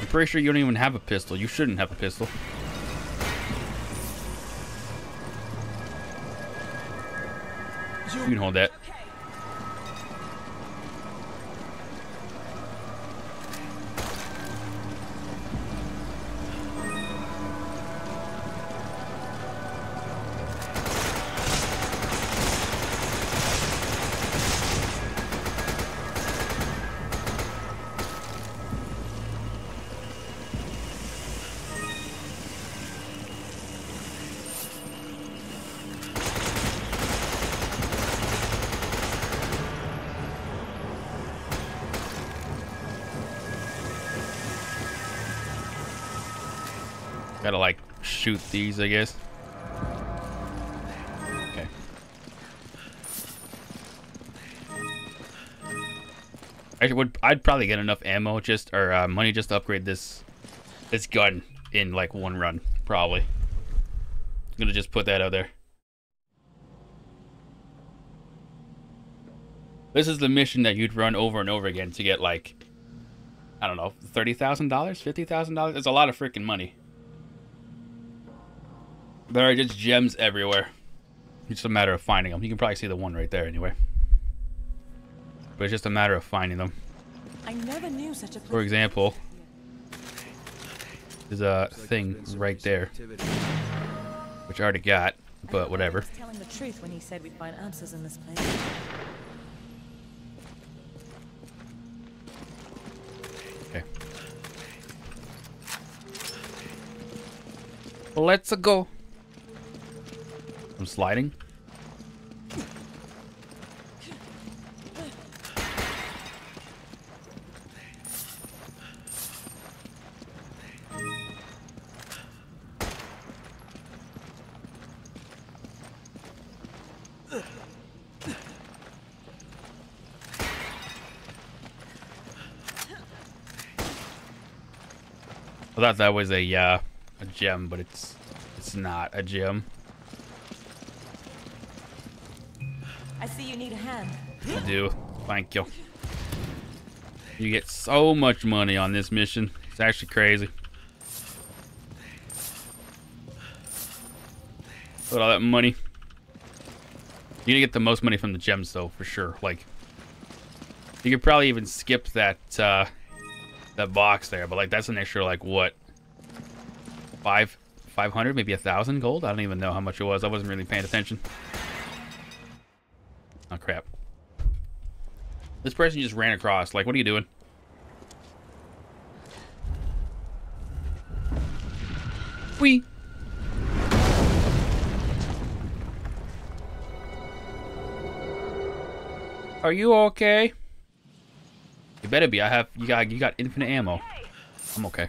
I'm pretty sure you don't even have a pistol. You shouldn't have a pistol. You can hold that. Shoot these, I guess. Okay. I would. I'd probably get enough ammo just or uh, money just to upgrade this this gun in like one run, probably. I'm gonna just put that out there. This is the mission that you'd run over and over again to get like, I don't know, thirty thousand dollars, fifty thousand dollars. It's a lot of freaking money. There are just gems everywhere. It's just a matter of finding them. You can probably see the one right there anyway. But it's just a matter of finding them. I never knew such a. For example, there's a thing right there, which I already got, but whatever. Telling the truth when he said we'd find answers in this place. Okay. Let's go. I'm sliding. I thought that was a uh, a gem, but it's it's not a gem. I see you need a hand. I do. Thank you. You get so much money on this mission. It's actually crazy. At all that money. You're gonna get the most money from the gems though, for sure. Like you could probably even skip that uh that box there, but like that's an extra like what? Five five hundred, maybe a thousand gold? I don't even know how much it was. I wasn't really paying attention. Oh, crap. This person just ran across. Like, what are you doing? Wee. Are you okay? You better be. I have you got you got infinite ammo. I'm okay.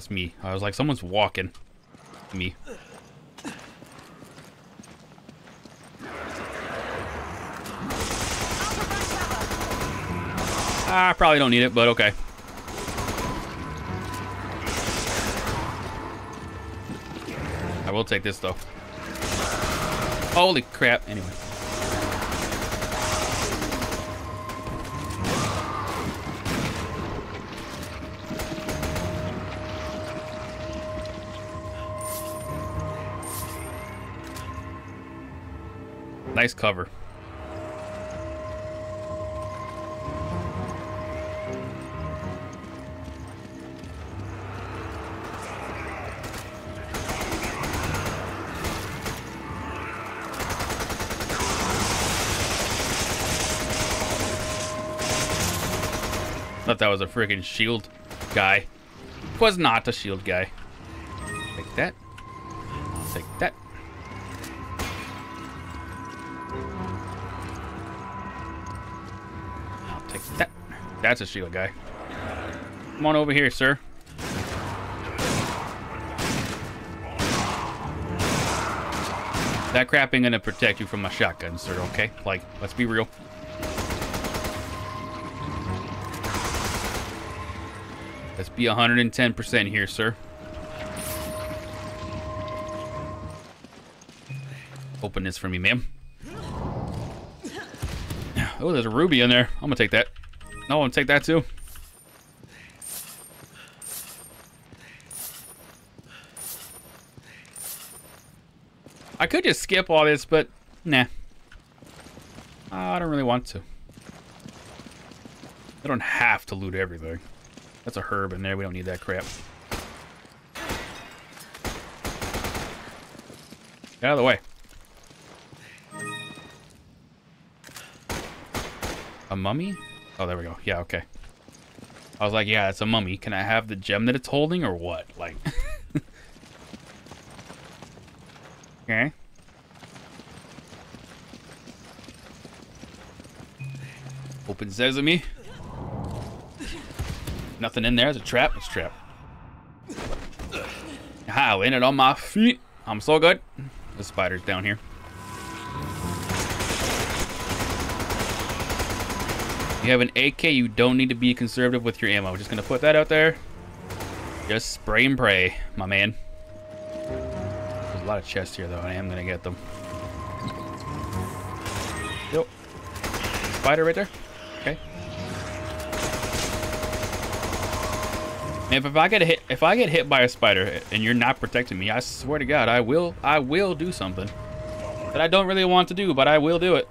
That's me. I was like, someone's walking. Me. I probably don't need it, but okay. I will take this, though. Holy crap. Anyway. Nice cover. Thought that was a freaking shield guy. Was not a shield guy. Take that. That's a shield guy. Come on over here, sir. That crap ain't gonna protect you from my shotgun, sir, okay? Like, let's be real. Let's be 110% here, sir. Open this for me, ma'am. Oh, there's a ruby in there. I'm gonna take that. No, I'm take that too. I could just skip all this, but nah. I don't really want to. I don't have to loot everything. That's a herb in there. We don't need that crap. Get out of the way. A mummy? Oh, there we go. Yeah, okay. I was like, yeah, it's a mummy. Can I have the gem that it's holding or what? Like... okay. Open sesame. Nothing in there. It's a trap. It's a trap. I landed on my feet. I'm so good. The spider's down here. You have an AK, you don't need to be conservative with your ammo. Just gonna put that out there. Just spray and pray, my man. There's a lot of chests here, though, I am gonna get them. Yep. Spider right there. Okay. If, if I get hit, if I get hit by a spider and you're not protecting me, I swear to God, I will, I will do something that I don't really want to do, but I will do it.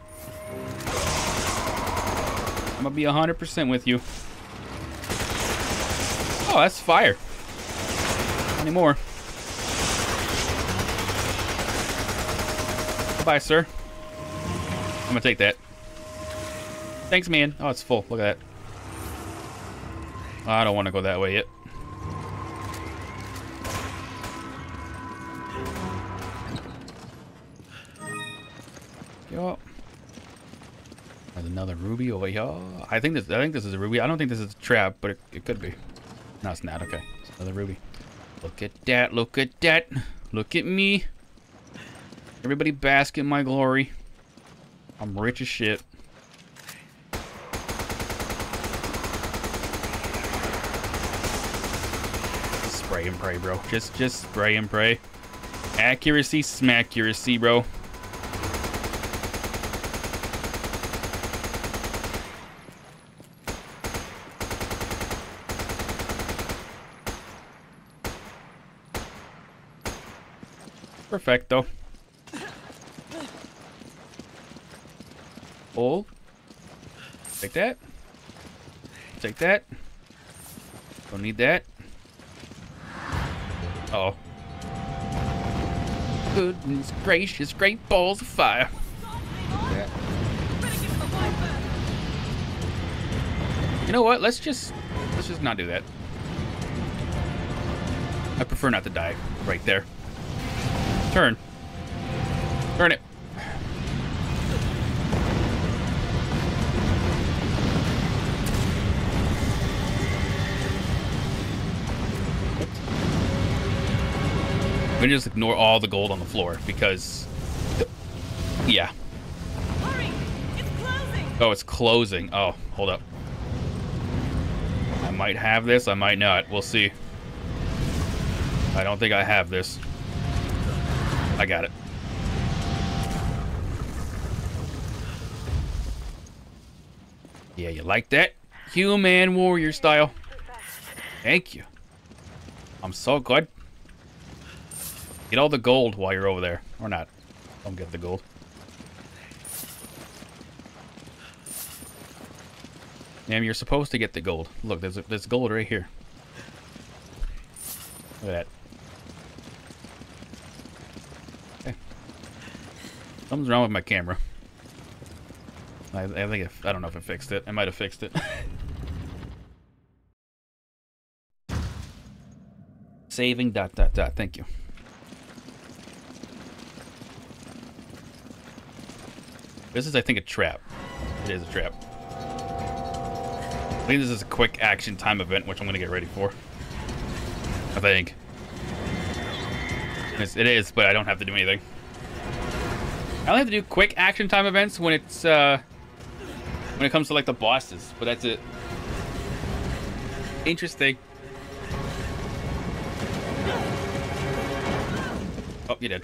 I'm gonna be 100% with you. Oh, that's fire. Any more? Goodbye, sir. I'm gonna take that. Thanks, man. Oh, it's full. Look at that. I don't want to go that way yet. Yo. There's another ruby over here. I think this. I think this is a ruby. I don't think this is a trap, but it, it could be. No, it's not. Okay, it's another ruby. Look at that. Look at that. Look at me. Everybody bask in my glory. I'm rich as shit. spray and pray, bro. Just, just spray and pray. Accuracy, smaccuracy, bro. Perfecto. Oh. Take that. Take that. Don't need that. Uh oh. Goodness gracious, great balls of fire. You know what? Let's just let's just not do that. I prefer not to die right there. Turn. Turn it. Gonna just ignore all the gold on the floor because, yeah. Oh, it's closing. Oh, hold up. I might have this, I might not. We'll see. I don't think I have this. I got it. Yeah, you like that? Human warrior style. Thank you. I'm so good. Get all the gold while you're over there. Or not. Don't get the gold. Damn, you're supposed to get the gold. Look, there's, a, there's gold right here. Look at that. Something's wrong with my camera. I, I think if, I don't know if it fixed it. I might have fixed it. Saving dot dot dot. Thank you. This is, I think, a trap. It is a trap. I think this is a quick action time event, which I'm going to get ready for. I think. It's, it is, but I don't have to do anything. I only have to do quick action time events when it's, uh, when it comes to, like, the bosses, but that's it. Interesting. Oh, you did.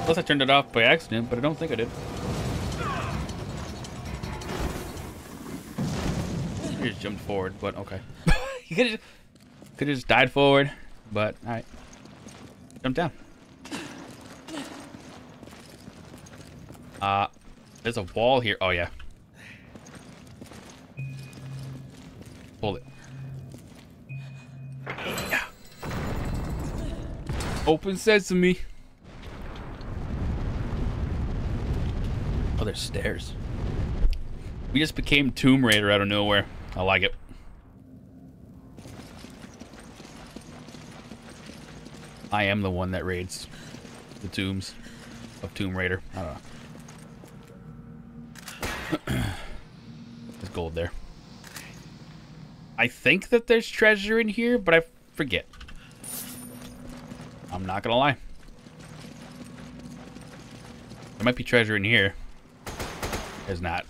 Unless I turned it off by accident, but I don't think I did. You just jumped forward, but okay. you could have could have just died forward, but alright. Jump down. Uh there's a wall here. Oh yeah. Hold it. Yeah. Open sesame. Oh, there's stairs. We just became Tomb Raider out of nowhere. I like it. I am the one that raids the tombs of Tomb Raider. I don't know. there's gold there. I think that there's treasure in here, but I forget. I'm not gonna lie. There might be treasure in here. There's not.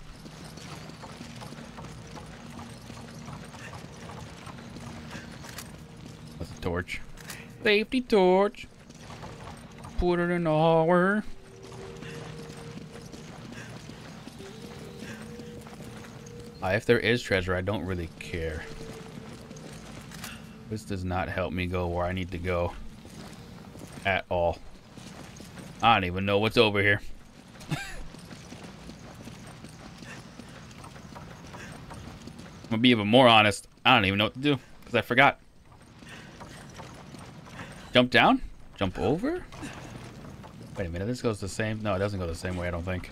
That's a torch. Safety torch. Put it in the hallway. Uh, if there is treasure, I don't really care. This does not help me go where I need to go. At all. I don't even know what's over here. I'm gonna be even more honest. I don't even know what to do because I forgot. Jump down? Jump over? Wait a minute, this goes the same. No, it doesn't go the same way, I don't think.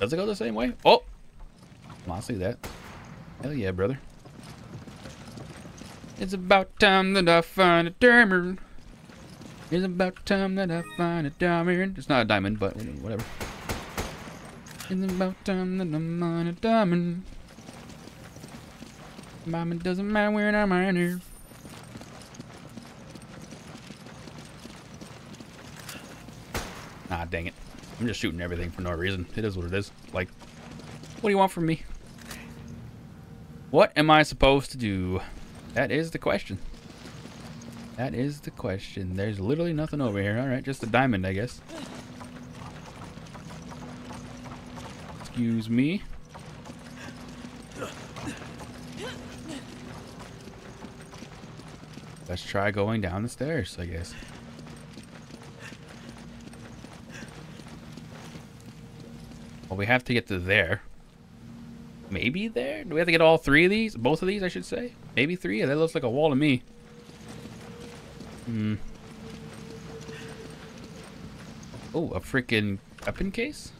Does it go the same way? Oh! I see that. Hell yeah, brother. It's about time that I find a diamond. It's about time that I find a diamond. It's not a diamond, but whatever. It's about time that I find a diamond. Mama doesn't matter where I'm at here. Ah, dang it. I'm just shooting everything for no reason. It is what it is. Like, what do you want from me? What am I supposed to do? That is the question. That is the question. There's literally nothing over here. Alright, just a diamond, I guess. Excuse me. Let's try going down the stairs, I guess. Well, we have to get to there. Maybe there? Do we have to get all three of these? Both of these, I should say? Maybe three? That looks like a wall to me. Hmm. Oh, a freaking weapon case?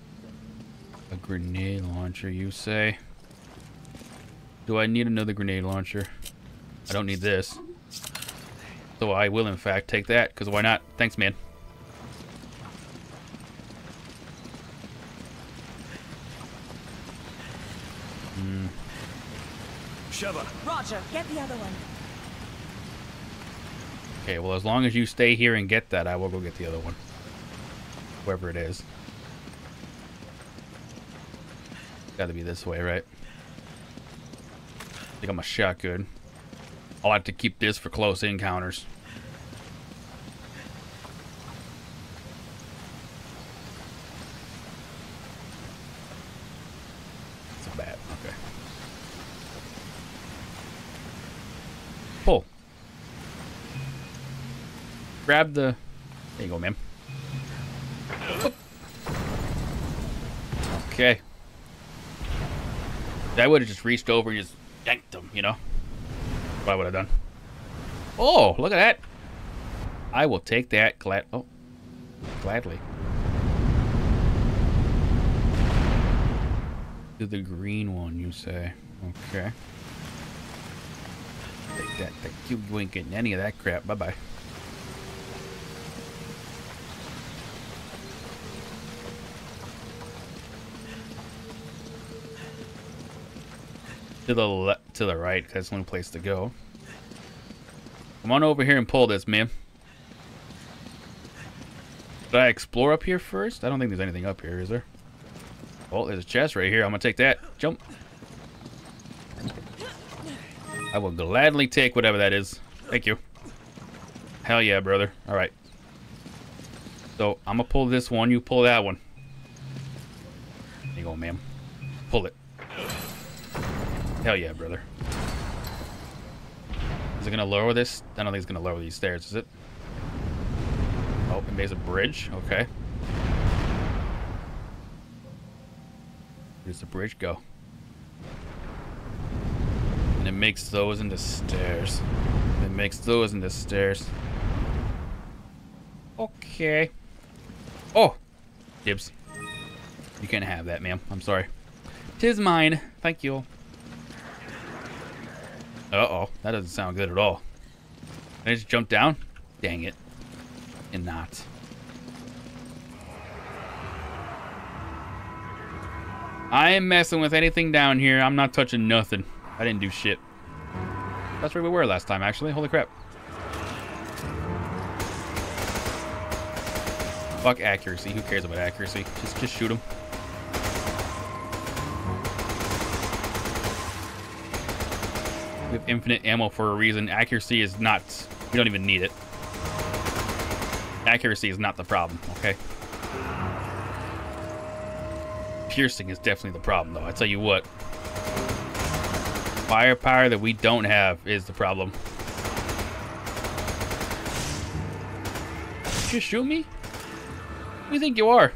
A grenade launcher, you say? Do I need another grenade launcher? I don't need this. So I will, in fact, take that, because why not? Thanks, man. Sheva. Roger, get the other one. Okay, well, as long as you stay here and get that, I will go get the other one. Whoever it is. Gotta be this way, right? I think I'm a shotgun. I'll have to keep this for close encounters. It's a bat. Okay. Pull. Grab the... There you go, ma'am. Okay. I would have just reached over and just yanked them, you know? What I would have done. Oh, look at that. I will take that glad... Oh. Gladly. To the green one, you say. Okay. Take that. Thank you. You ain't getting any of that crap. Bye-bye. To the le to the right, because that's one place to go. Come on over here and pull this, man. Did I explore up here first? I don't think there's anything up here, is there? Oh, there's a chest right here. I'm gonna take that. Jump. I will gladly take whatever that is. Thank you. Hell yeah, brother. Alright. So, I'm gonna pull this one. You pull that one. There you go, ma'am. Pull it. Hell yeah, brother. Is it gonna lower this? I don't think it's gonna lower these stairs, is it? Oh, it makes a bridge. Okay. Where's the bridge go? And it makes those into stairs. It makes those into stairs. Okay. Oh! Dibs. You can't have that, ma'am. I'm sorry. Tis mine. Thank you. Uh-oh. That doesn't sound good at all. Can I just jump down? Dang it. And not. I ain't messing with anything down here. I'm not touching nothing. I didn't do shit. That's where we were last time, actually. Holy crap. Fuck accuracy. Who cares about accuracy? Just, just shoot him. Have infinite ammo for a reason. Accuracy is not... We don't even need it. Accuracy is not the problem, okay? Piercing is definitely the problem, though. I tell you what. Firepower that we don't have is the problem. Did you shoot me? Who do you think you are?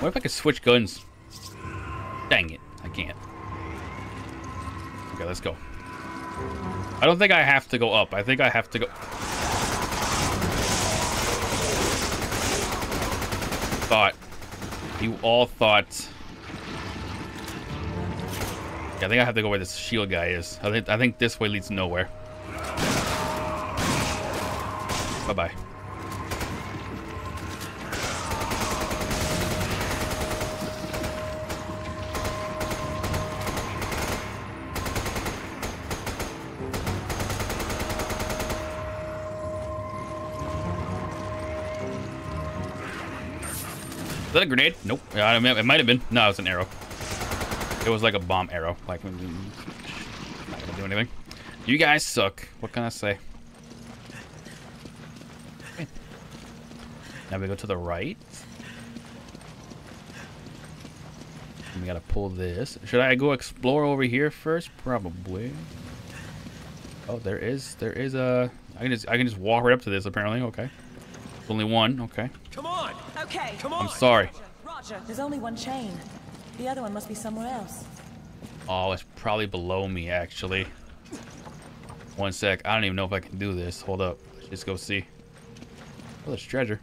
What if I could switch guns? Dang it, I can't. Okay, let's go. I don't think I have to go up. I think I have to go... Thought. You all thought... Yeah, I think I have to go where this shield guy is. I think I think this way leads nowhere. Bye-bye. That a grenade? Nope. Yeah, it might have been. No, it was an arrow. It was like a bomb arrow. Like, not gonna do anything. You guys suck. What can I say? Now we go to the right. And we gotta pull this. Should I go explore over here first? Probably. Oh, there is, there is a. I can just, I can just walk right up to this. Apparently, okay. There's only one. Okay. Come on. Okay. Come on. I'm sorry. Roger. There's only one chain. The other one must be somewhere else. Oh, it's probably below me, actually. One sec. I don't even know if I can do this. Hold up. Let's just go see. Oh, there's treasure.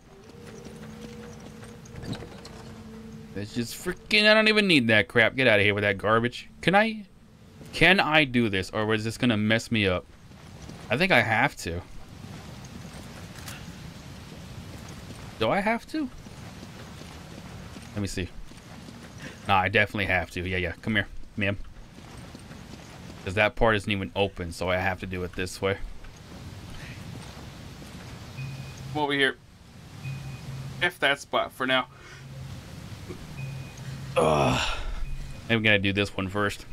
That's just freaking. I don't even need that crap. Get out of here with that garbage. Can I? Can I do this, or is this gonna mess me up? I think I have to. Do I have to? Let me see. Nah, I definitely have to. Yeah, yeah. Come here, ma'am. Because that part isn't even open, so I have to do it this way. Come over here. F that spot for now. Ugh. I'm gonna do this one first.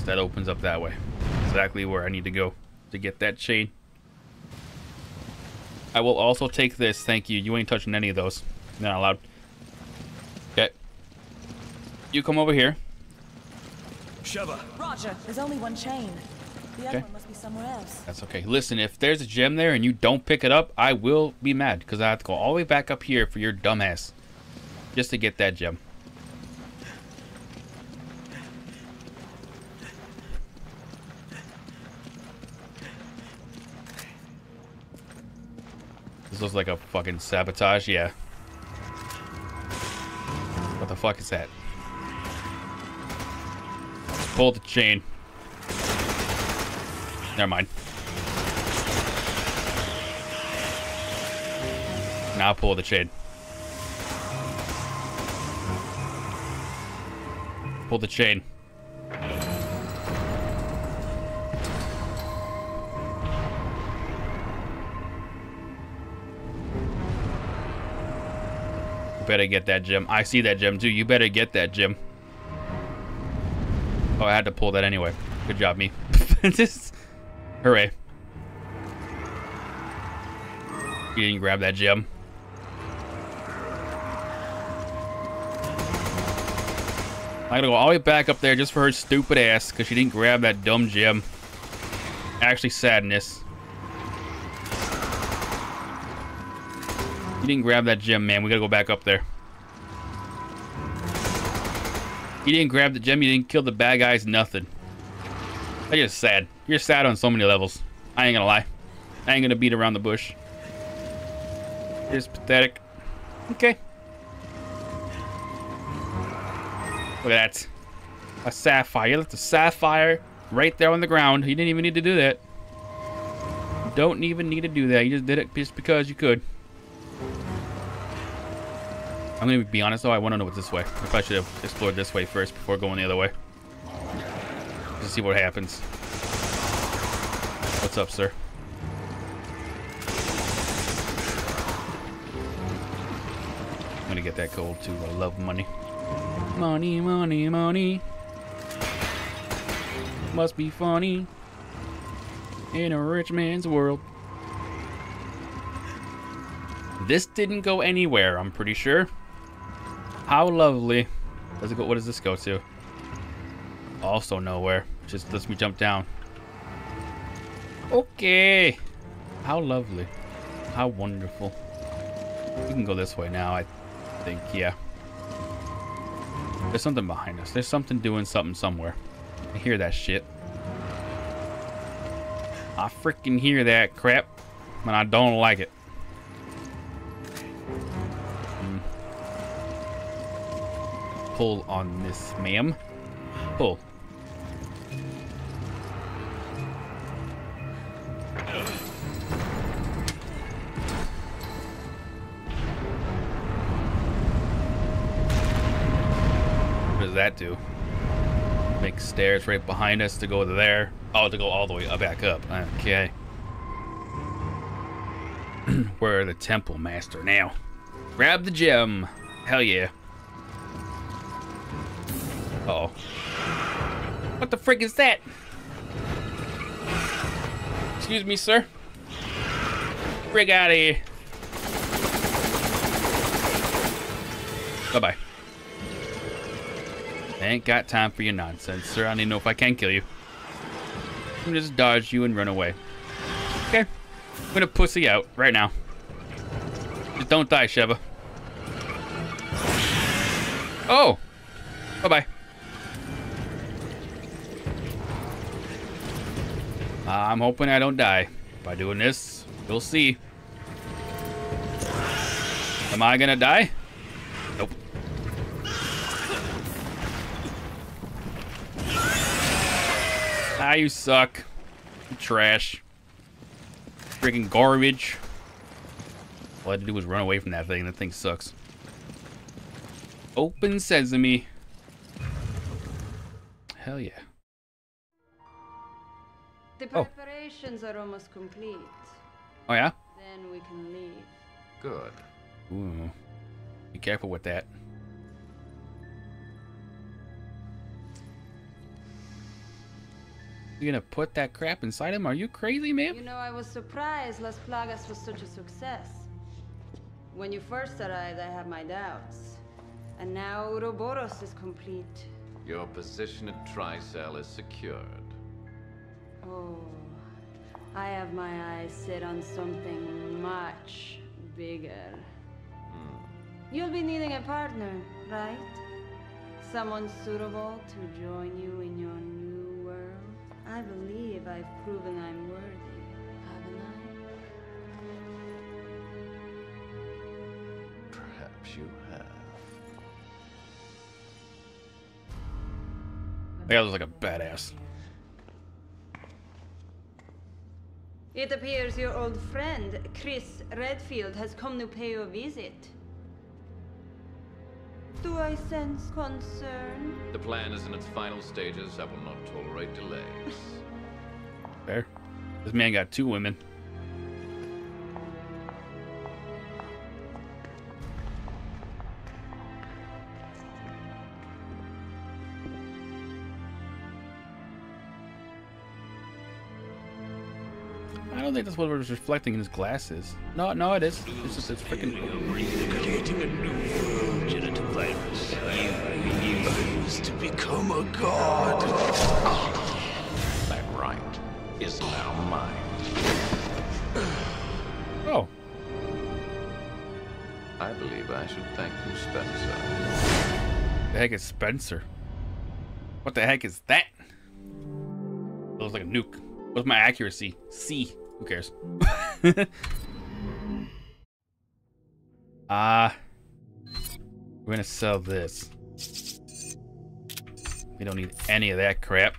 Yeah, there it is. That opens up that way. Exactly where I need to go to get that chain. I will also take this. Thank you. You ain't touching any of those. Not allowed. Okay. You come over here. Sheva. Roger. There's only one chain. The other Okay. one must be somewhere else. That's okay. Listen, if there's a gem there and you don't pick it up, I will be mad because I have to go all the way back up here for your dumbass just to get that gem. This looks like a fucking sabotage, yeah. What the fuck is that? Pull the chain. Never mind. Now pull the chain. Pull the chain. Better get that gem. I see that gem too. You better get that gem. Oh, I had to pull that anyway. Good job, me. Just hooray. You didn't grab that gem. I'm gonna go all the way back up there just for her stupid ass because she didn't grab that dumb gem. Actually, sadness. You didn't grab that gem, man. We gotta go back up there. You didn't grab the gem. You didn't kill the bad guys. Nothing. That's just sad. You're sad on so many levels. I ain't gonna lie. I ain't gonna beat around the bush. It's pathetic. Okay. Look at that. A sapphire. That's a sapphire right there on the ground. You didn't even need to do that. Don't even need to do that. You just did it just because you could. I'm gonna be honest though, I want to know what's this way. If I should have explored this way first before going the other way. Just see what happens. What's up, sir? I'm gonna get that gold too. I love money. Money, money, money. Must be funny in a rich man's world. This didn't go anywhere, I'm pretty sure. How lovely. Does it go? What does this go to? Also nowhere. Just lets me jump down. Okay. How lovely. How wonderful. We can go this way now, I think. Yeah. There's something behind us. There's something doing something somewhere. I hear that shit. I freaking hear that crap, and I don't like it. Pull on this, ma'am. Pull. What does that do? Make stairs right behind us to go to there. Oh, to go all the way back up. Okay. We're the temple master now. Grab the gem. Hell yeah. Uh oh. What the frick is that? Excuse me, sir. Frig out of here. Bye-bye. Ain't got time for your nonsense, sir. I don't even know if I can kill you. I'm just dodge you and run away. Okay. I'm gonna pussy out right now. Just don't die, Sheva. Oh! Bye-bye. I'm hoping I don't die by doing this. We'll see. Am I gonna die? Nope. Ah, you suck. You trash. Freaking garbage. All I had to do was run away from that thing. That thing sucks. Open sesame. Hell yeah. The Oh. preparations are almost complete. Oh yeah? Then we can leave. Good. Ooh. Be careful with that. You're gonna put that crap inside him? Are you crazy, man? You know, I was surprised Las Plagas was such a success. When you first arrived, I had my doubts. And now Ouroboros is complete. Your position at Tricell is secured. Oh, I have my eyes set on something much bigger. Hmm. You'll be needing a partner, right? Someone suitable to join you in your new world? I believe I've proven I'm worthy, haven't I? Perhaps you have. That guy looks like a badass. It appears your old friend, Chris Redfield, has come to pay you a visit. Do I sense concern? The plan is in its final stages. I will not tolerate delays. Fair. This man got two women. Don't think that's what was reflecting in his glasses. No, no, it is. It's just it's freaking. Creating a new world, genital virus. You used to become a god. That right is now mine. Oh. I believe I should thank you, Spencer. The heck is Spencer? What the heck is that? It Looks like a nuke. What's my accuracy? C. Who cares? Ah. we're gonna sell this. We don't need any of that crap.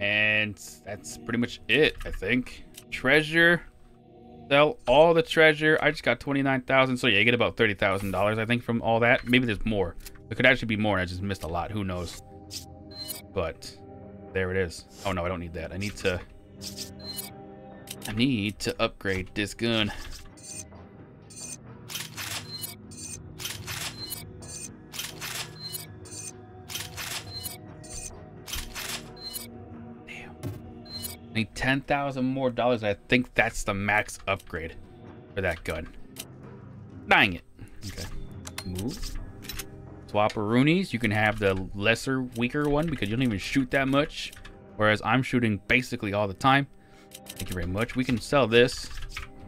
And that's pretty much it, I think. Treasure. Sell all the treasure. I just got 29,000. So yeah, you get about $30,000, I think, from all that. Maybe there's more. There could actually be more. I just missed a lot. Who knows? But there it is. Oh no, I don't need that. I need to... I need to upgrade this gun. I need 10,000 more dollars. I think that's the max upgrade for that gun. Dang it. Okay. Move. Swap Roonies. You can have the lesser, weaker one because you don't even shoot that much. Whereas I'm shooting basically all the time. Thank you very much. We can sell this.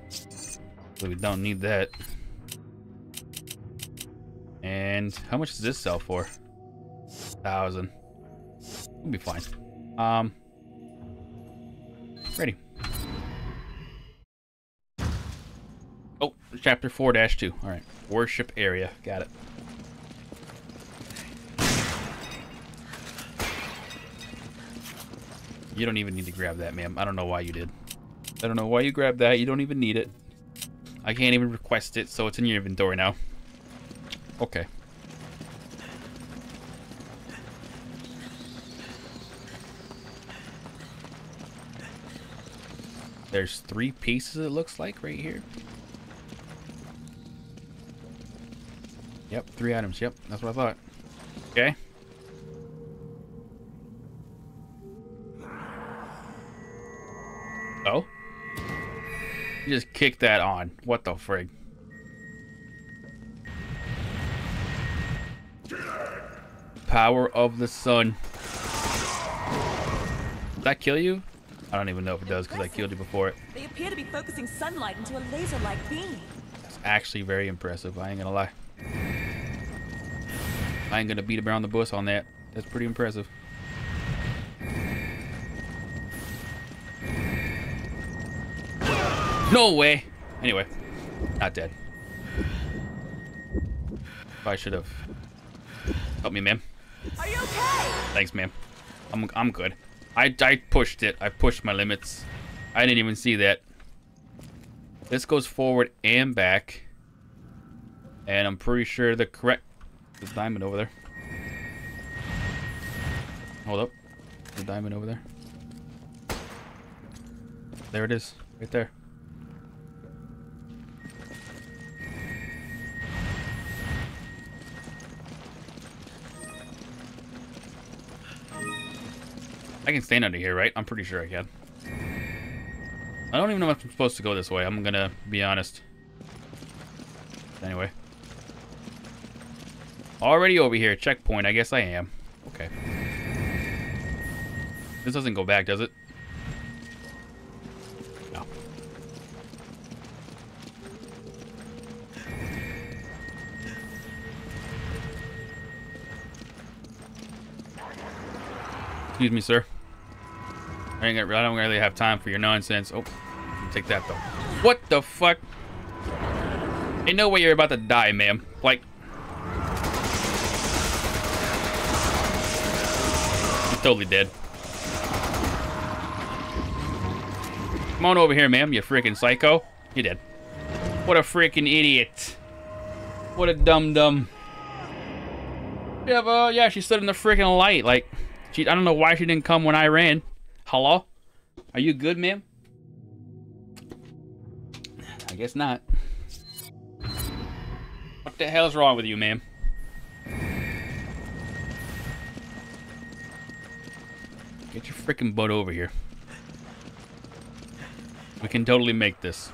So we don't need that. And how much does this sell for? Thousand. We'll be fine. Um, ready. Oh, chapter 4-2. All right. Worship area. Got it. You don't even need to grab that, ma'am. I don't know why you did. I don't know why you grabbed that. You don't even need it. I can't even request it, so it's in your inventory now. Okay. There's three pieces, it looks like, right here. Yep, three items. Yep, that's what I thought. Okay. Oh? You just kicked that on. What the frig? Power of the sun. Did that kill you? I don't even know if it does because I killed you before it. They appear to be focusing sunlight into a laser-like beam. It's actually very impressive. I ain't gonna lie. I ain't gonna beat around the bush on that. That's pretty impressive. No way. Anyway, not dead. I should have. Help me, ma'am. Are you okay? Thanks, ma'am. I'm I'm good. I I pushed it. I pushed my limits. I didn't even see that. This goes forward and back. And I'm pretty sure the correct the diamond over there. Hold up. The diamond over there. There it is. Right there. I can stand under here, right? I'm pretty sure I can. I don't even know if I'm supposed to go this way. I'm gonna be honest. Anyway. Already over here. Checkpoint. I guess I am. Okay. This doesn't go back, does it? No. Excuse me, sir. I, ain't I don't really have time for your nonsense. Oh, take that though. What the fuck? Ain't no way you're about to die, ma'am. Like, you're totally dead. Come on over here, ma'am, you freaking psycho. You're dead. What a freaking idiot. What a dum dum. Yeah, well, uh, yeah, she stood in the freaking light. Like, she, I don't know why she didn't come when I ran. Hello? Are you good, ma'am? I guess not. What the hell's wrong with you, ma'am? Get your freaking butt over here. We can totally make this.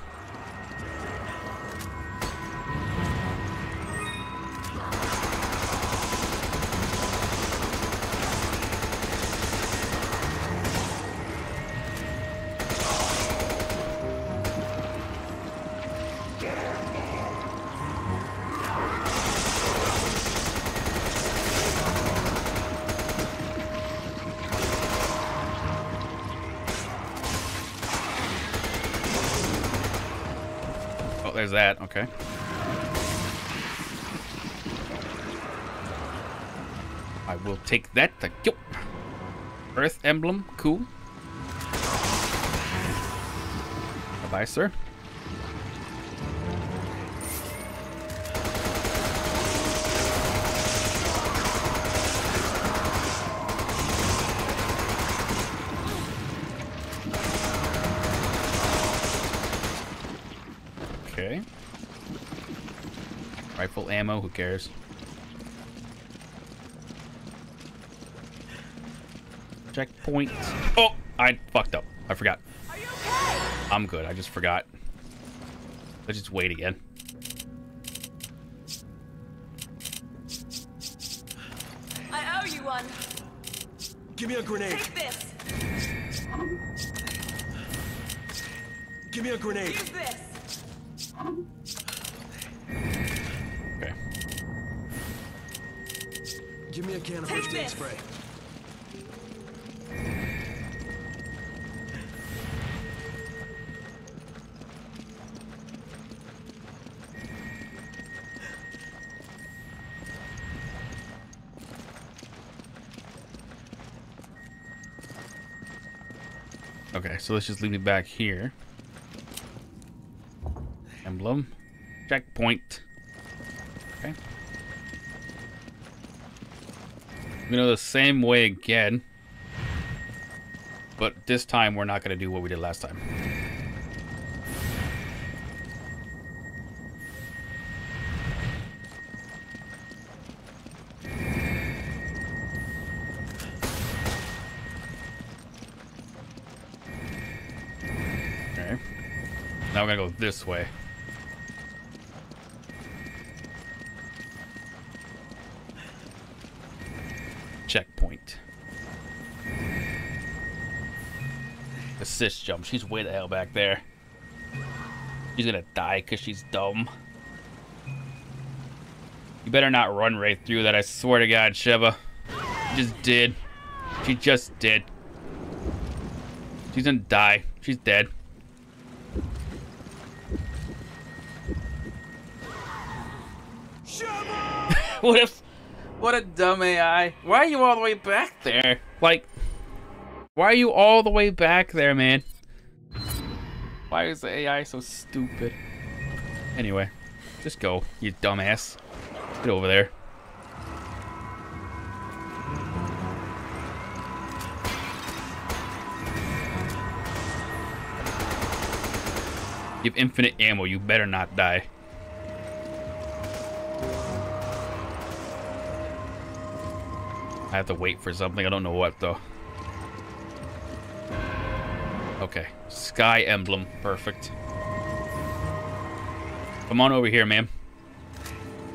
Take that. Thank you. Earth emblem. Cool. Bye-bye, sir. Okay. Rifle ammo, who cares? Checkpoint. Oh, I fucked up. I forgot. I'm good. I just forgot. Let's just wait again. I owe you one. Give me a grenade. Take this. Give me a grenade. Use this. Okay. Give me a can of Take first aid this. spray. So let's just leave me back here. Emblem. Checkpoint. Okay. We go the same way again. But this time we're not going to do what we did last time. Going to go this way. Checkpoint. Assist jump. She's way the hell back there. She's gonna die because she's dumb. You better not run right through that, I swear to God, Sheva. She just did. She just did. She's gonna die. She's dead. what if... What a dumb AI. Why are you all the way back there? Like, why are you all the way back there, man? Why is the AI so stupid? Anyway, just go, you dumbass. Get over there. You have infinite ammo, you better not die. I have to wait for something, I don't know what though. Okay, sky emblem, perfect. Come on over here, ma'am.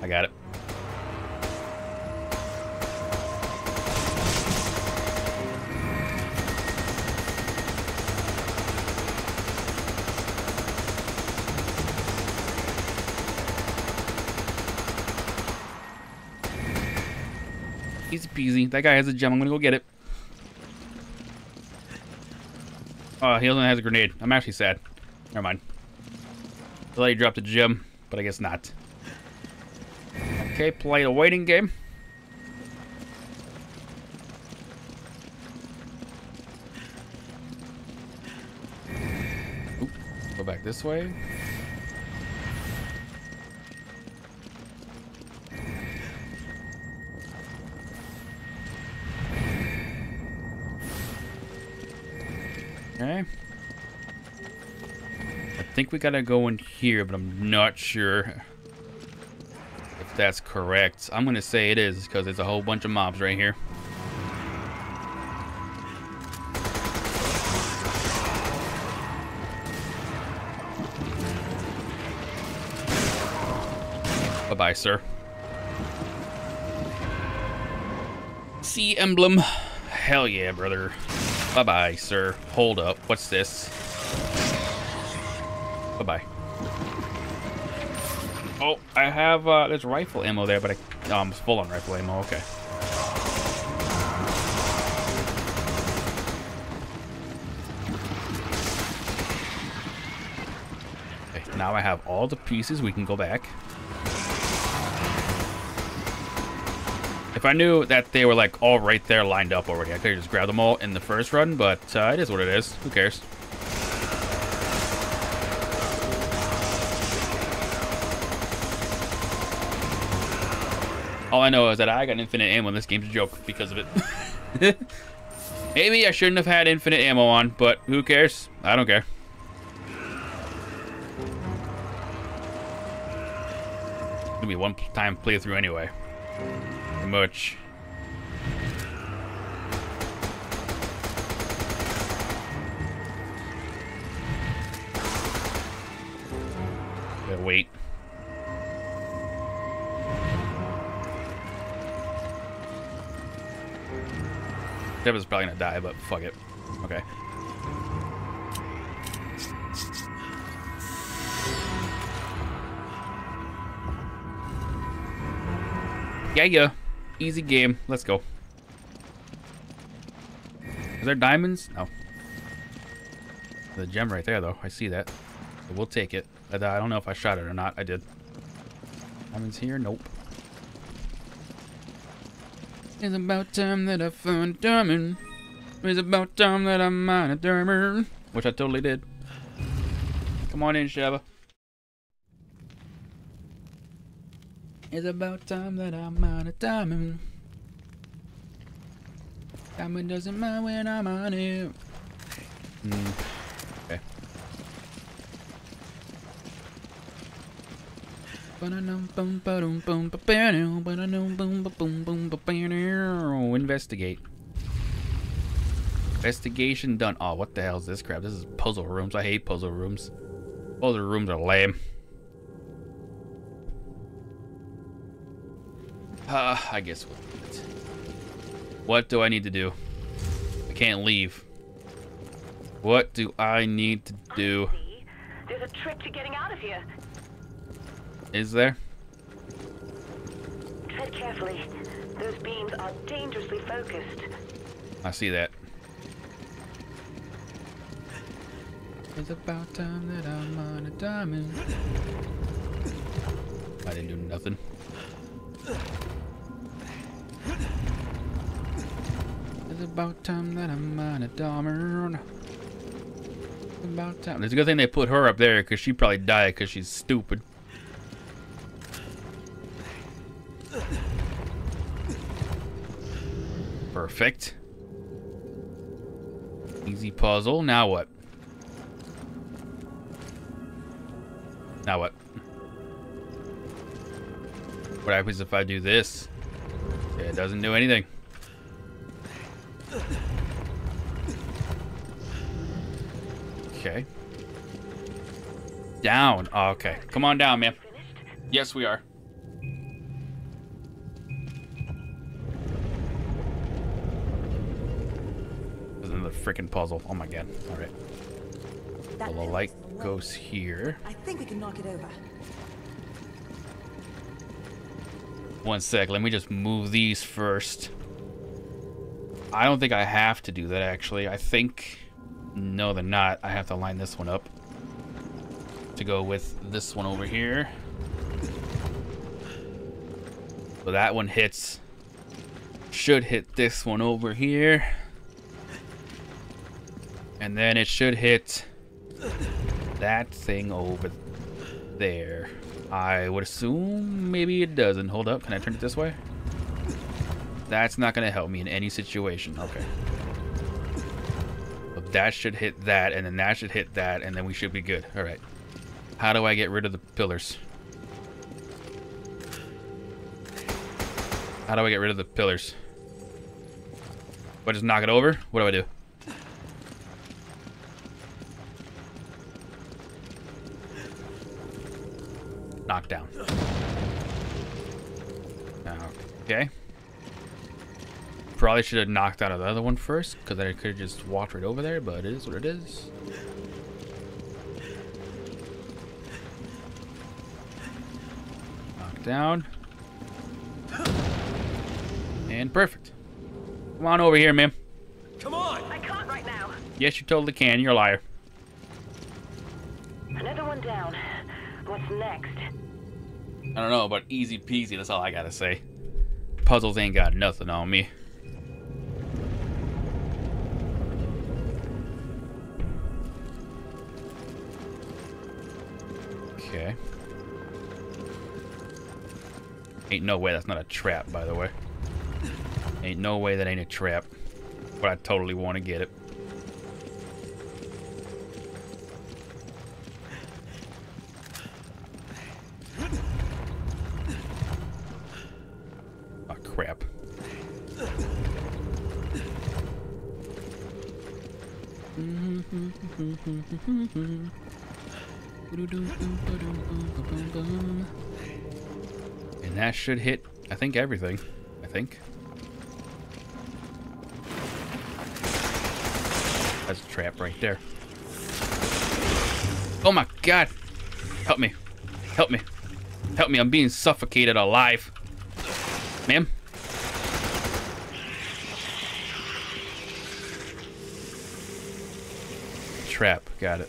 I got it. Easy peasy. That guy has a gem. I'm gonna go get it. Oh, he only has a grenade. I'm actually sad. Never mind. I thought he dropped a gem, but I guess not. Okay, play the waiting game. Oop, go back this way. Okay. I think we gotta go in here, but I'm not sure if that's correct. I'm gonna say it is, because there's a whole bunch of mobs right here. Bye-bye, sir. Sea emblem. Hell yeah, brother. Bye-bye, sir. Hold up. What's this? Bye-bye. Oh, I have, uh, there's rifle ammo there, but I, oh, I'm full on rifle ammo. Okay. Okay, now I have all the pieces. We can go back. I knew that they were like all right there lined up already, I could have just grabbed them all in the first run, but uh, it is what it is. Who cares? All I know is that I got infinite ammo and this game's a joke because of it. Maybe I shouldn't have had infinite ammo on, but who cares? I don't care. It's gonna be one time playthrough anyway. Much. Wait. Devin's probably gonna die, but fuck it. Okay. Yeah, yeah. Easy game. Let's go. Is there diamonds? No. The gem right there, though. I see that. So we'll take it. I, I don't know if I shot it or not. I did. Diamonds here? Nope. It's about time that I found a diamond. It's about time that I mine a diamond. Which I totally did. Come on in, Sheva. It's about time that I mine a diamond. Diamond doesn't mind when I'm on it. Hmm. Okay. Investigate. Investigation done. Oh, what the hell is this crap? This is puzzle rooms. I hate puzzle rooms. Puzzle rooms are lame. Uh, I guess we'll do it. What do I need to do? I can't leave. What do I need to do? There's a trick to getting out of here. Is there? Tread carefully. Those beams are dangerously focused. I see that. It's about time that I'm on a diamond. I didn't do nothing. It's about time that I'm on a. It's about time. It's a good thing they put her up there because she probably died because she's stupid. Perfect. Easy puzzle. Now what? Now what? What happens if I do this? Yeah, it doesn't do anything. Okay. Down. Oh, okay. Come on down, man. Yes, we are. Another freaking puzzle. Oh my god. All right. Well, the light goes here. I think we can knock it over. One sec, let me just move these first. I don't think I have to do that, actually. I think... No, they're not. I have to line this one up. To go with this one over here. So that one hits... Should hit this one over here. And then it should hit... That thing over there. I would assume maybe it doesn't. Hold up, can I turn it this way? That's not gonna help me in any situation. Okay. But that should hit that, and then that should hit that, and then we should be good. Alright. How do I get rid of the pillars? How do I get rid of the pillars? Do I just knock it over? What do I do? Knock down. Okay. Probably should have knocked out the other one first, because then I could have just walked right over there, but it is what it is. Knock down. And perfect. Come on over here, ma'am. Come on! I can't right now. Yes, you totally can. You're a liar. Another one down. What's next? I don't know, but easy peasy, that's all I gotta say. Puzzles ain't got nothing on me. Okay. Ain't no way that's not a trap, by the way. Ain't no way that ain't a trap. But I totally want to get it. Should hit, I think, everything. I think. That's a trap right there. Oh my god! Help me. Help me. Help me, I'm being suffocated alive. Ma'am? Trap, got it.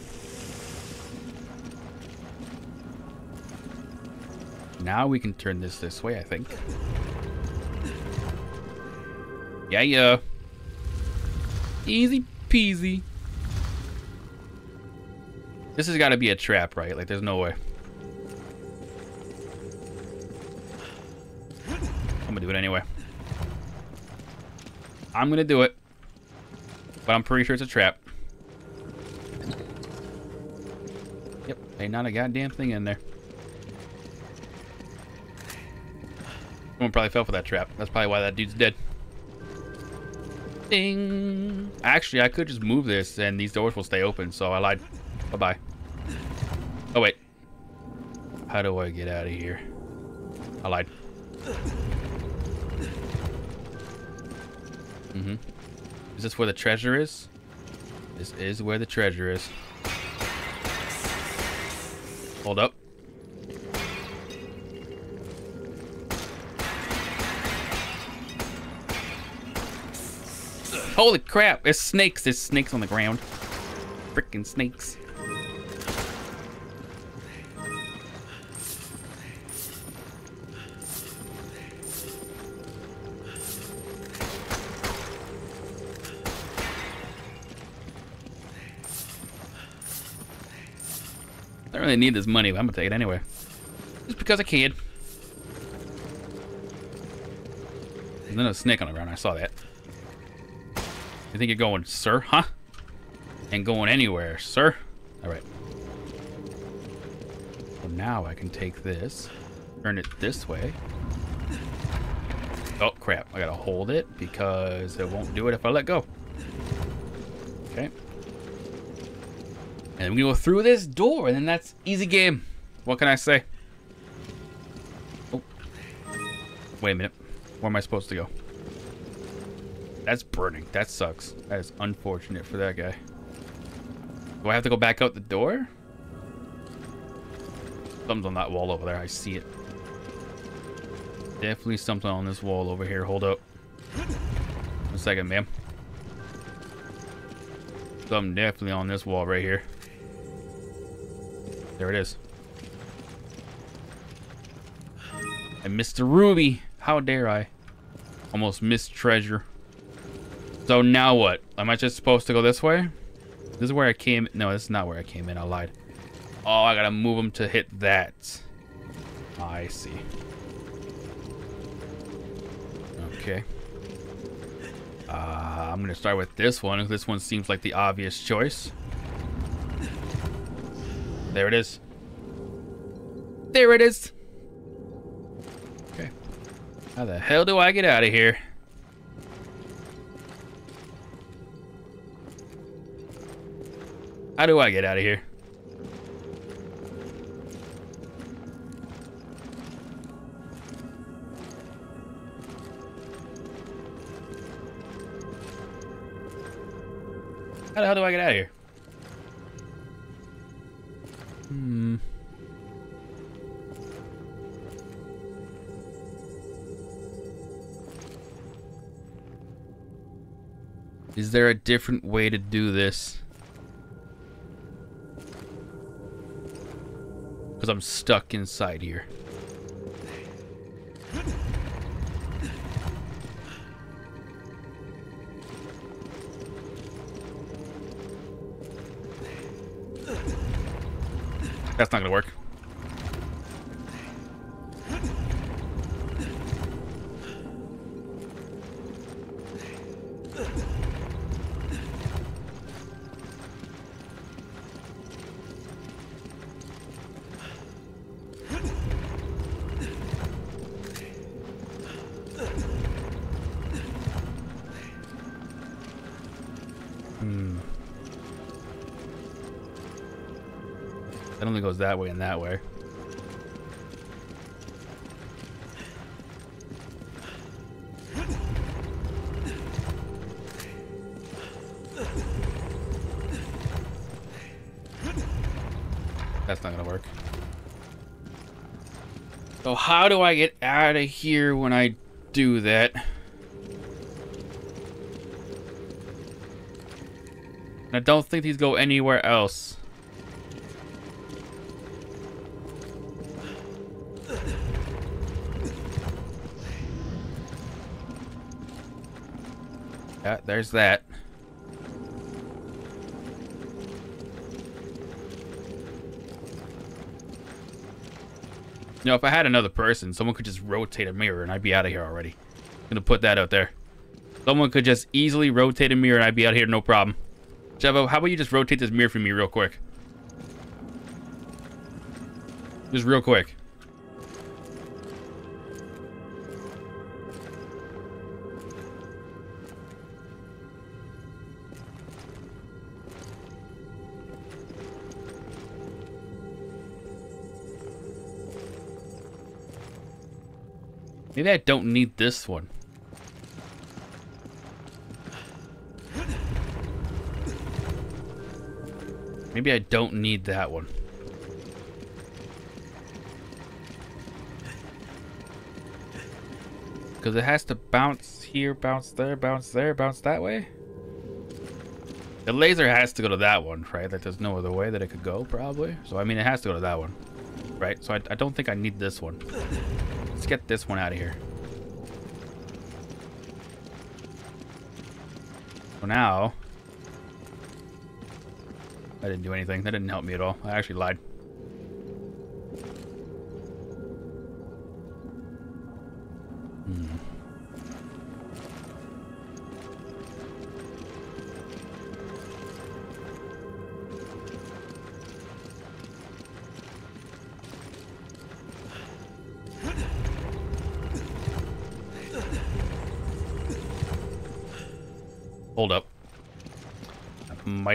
Now we can turn this this way, I think. Yeah, yeah. Easy peasy. This has got to be a trap, right? Like, there's no way. I'm gonna do it anyway. I'm gonna do it. But I'm pretty sure it's a trap. Yep, ain't not a goddamn thing in there. Someone probably fell for that trap. That's probably why that dude's dead. Ding! Actually, I could just move this and these doors will stay open, so I lied. Bye-bye. Oh, wait. How do I get out of here? I lied. Mm-hmm. Is this where the treasure is? This is where the treasure is. Hold up. Holy crap! There's snakes. There's snakes on the ground. Freaking snakes. I don't really need this money, but I'm gonna take it anyway. Just because I can. And then a snake on the ground, I saw that. You think you're going, sir, huh? And going anywhere, sir. Alright. So now I can take this, turn it this way. Oh, crap. I gotta hold it because it won't do it if I let go. Okay. And we go through this door, and then that's easy game. What can I say? Oh. Wait a minute. Where am I supposed to go? That's burning. That sucks. That is unfortunate for that guy. Do I have to go back out the door? Something's on that wall over there. I see it. Definitely something on this wall over here. Hold up. One second, ma'am. Something definitely on this wall right here. There it is. I missed a ruby. How dare I? Almost missed treasure. So now what? Am I just supposed to go this way? This is where I came. No, this is not where I came in. I lied. Oh, I gotta move him to hit that. I see. Okay. Uh, I'm gonna start with this one. This one seems like the obvious choice. There it is. There it is. Okay. How the hell do I get out of here? How do I get out of here? How the hell do I get out of here? Hmm. Is there a different way to do this? Because I'm stuck inside here. That's not gonna work. That way and that way. That's not gonna work. So how do I get out of here when I do that? I don't think these go anywhere else. There's that. You know, if I had another person, someone could just rotate a mirror and I'd be out of here already. I'm gonna put that out there. Someone could just easily rotate a mirror and I'd be out of here, no problem. Javo, how about you just rotate this mirror for me real quick? Just real quick. Maybe I don't need this one. Maybe I don't need that one. Because it has to bounce here, bounce there, bounce there, bounce that way. The laser has to go to that one, right? Like there's no other way that it could go, probably. So I mean, it has to go to that one, right? So I, I don't think I need this one. Let's get this one out of here. So now, I didn't do anything. That didn't help me at all. I actually lied.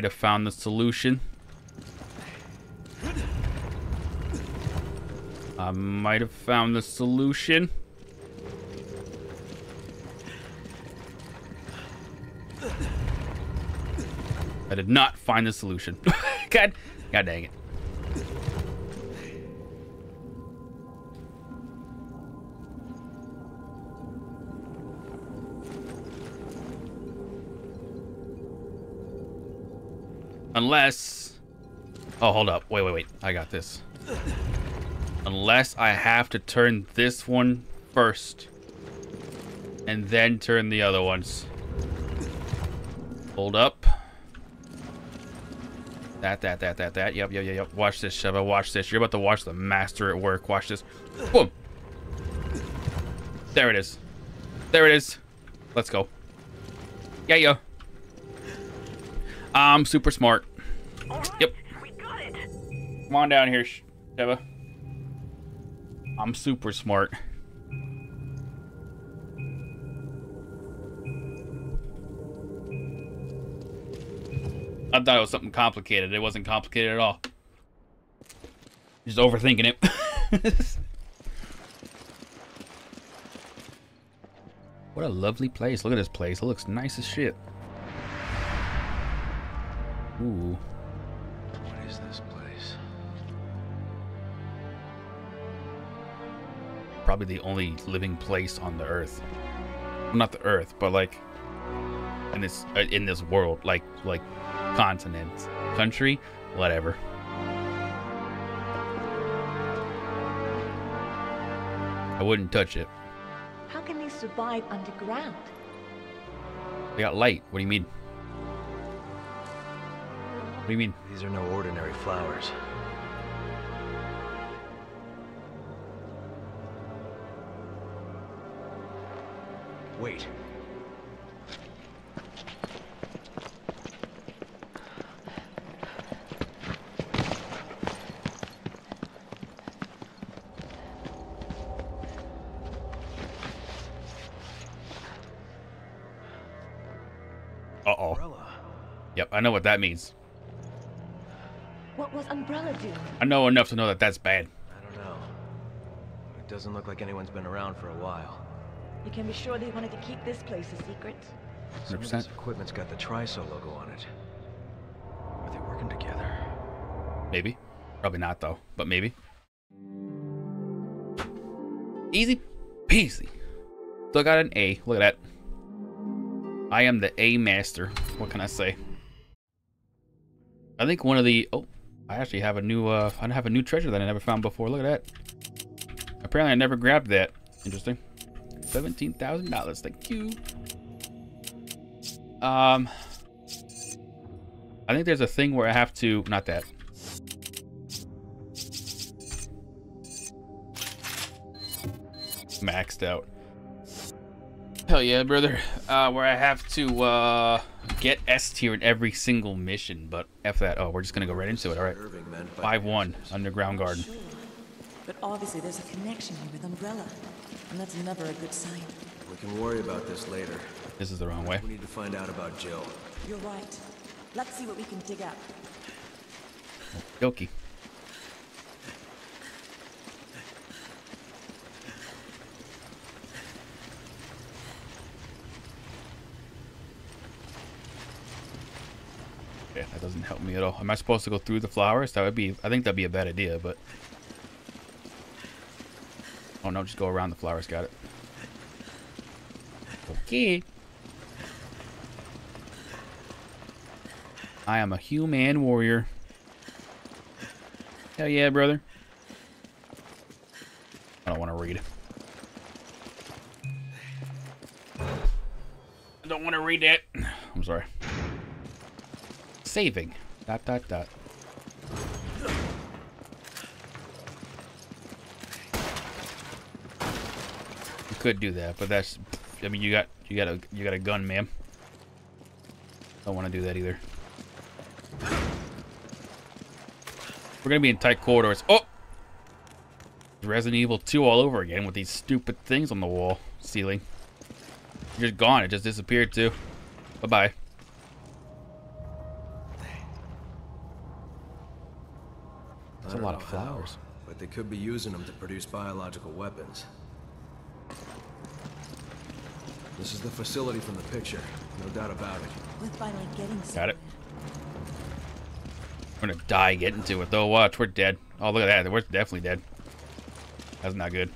Might have found the solution. I might have found the solution. I did not find the solution. God, God dang it. Unless... Oh, hold up. Wait, wait, wait. I got this. Unless I have to turn this one first. And then turn the other ones. Hold up. That, that, that, that, that. Yep, yep, yep, yep. Watch this, Sheva. Watch this. You're about to watch the master at work. Watch this. Boom. There it is. There it is. Let's go. Yeah, yeah. I'm super smart. Yep. Come on down here, Sheva. I'm super smart. I thought it was something complicated. It wasn't complicated at all. Just overthinking it. what a lovely place. Look at this place. It looks nice as shit. Ooh. Probably the only living place on the earth. Well, not the earth, but like in this uh, in this world, like like continent, country, whatever. I wouldn't touch it. How can they survive underground? They got light. What do you mean? What do you mean? These are no ordinary flowers. Know what that means. What was Umbrella doing? I know enough to know that that's bad. I don't know. It doesn't look like anyone's been around for a while. You can be sure they wanted to keep this place a secret. Some of this equipment's got the Tricell logo on it. Are they working together? Maybe. Probably not, though. But maybe. Easy peasy. Still got an A. Look at that. I am the A master. What can I say? I think one of the... Oh, I actually have a new... Uh, I have a new treasure that I never found before. Look at that. Apparently, I never grabbed that. Interesting. $17,000. Thank you. Um... I think there's a thing where I have to... Not that. Maxed out. Hell yeah, brother. Uh, where I have to uh, get S tier in every single mission, but F that. Oh, we're just gonna go right into it. All right. 5-1, Underground Garden. Sure. But obviously there's a connection here with Umbrella. And that's never a good sign. We can worry about this later. This is the wrong way. We need to find out about Jill. You're right. Let's see what we can dig up. Doki. Yeah, that doesn't help me at all. Am I supposed to go through the flowers? That would be, I think that'd be a bad idea, but. Oh no, just go around the flowers, got it. Okay. I am a human warrior. Hell yeah, brother. I don't want to read. I don't want to read that. I'm sorry. Saving. Dot, dot, dot. You could do that, but that's... I mean, you got you got a you got a gun, ma'am. Don't want to do that either. We're gonna be in tight corridors. Oh, Resident Evil 2 all over again with these stupid things on the wall ceiling. You're just gone. It just disappeared too. Bye bye. That's a lot of flowers. But they could be using them to produce biological weapons. This is the facility from the picture. No doubt about it. We're finally getting Got it. We're gonna die getting to it though. Watch, we're dead. Oh, look at that. We're definitely dead. That's not good.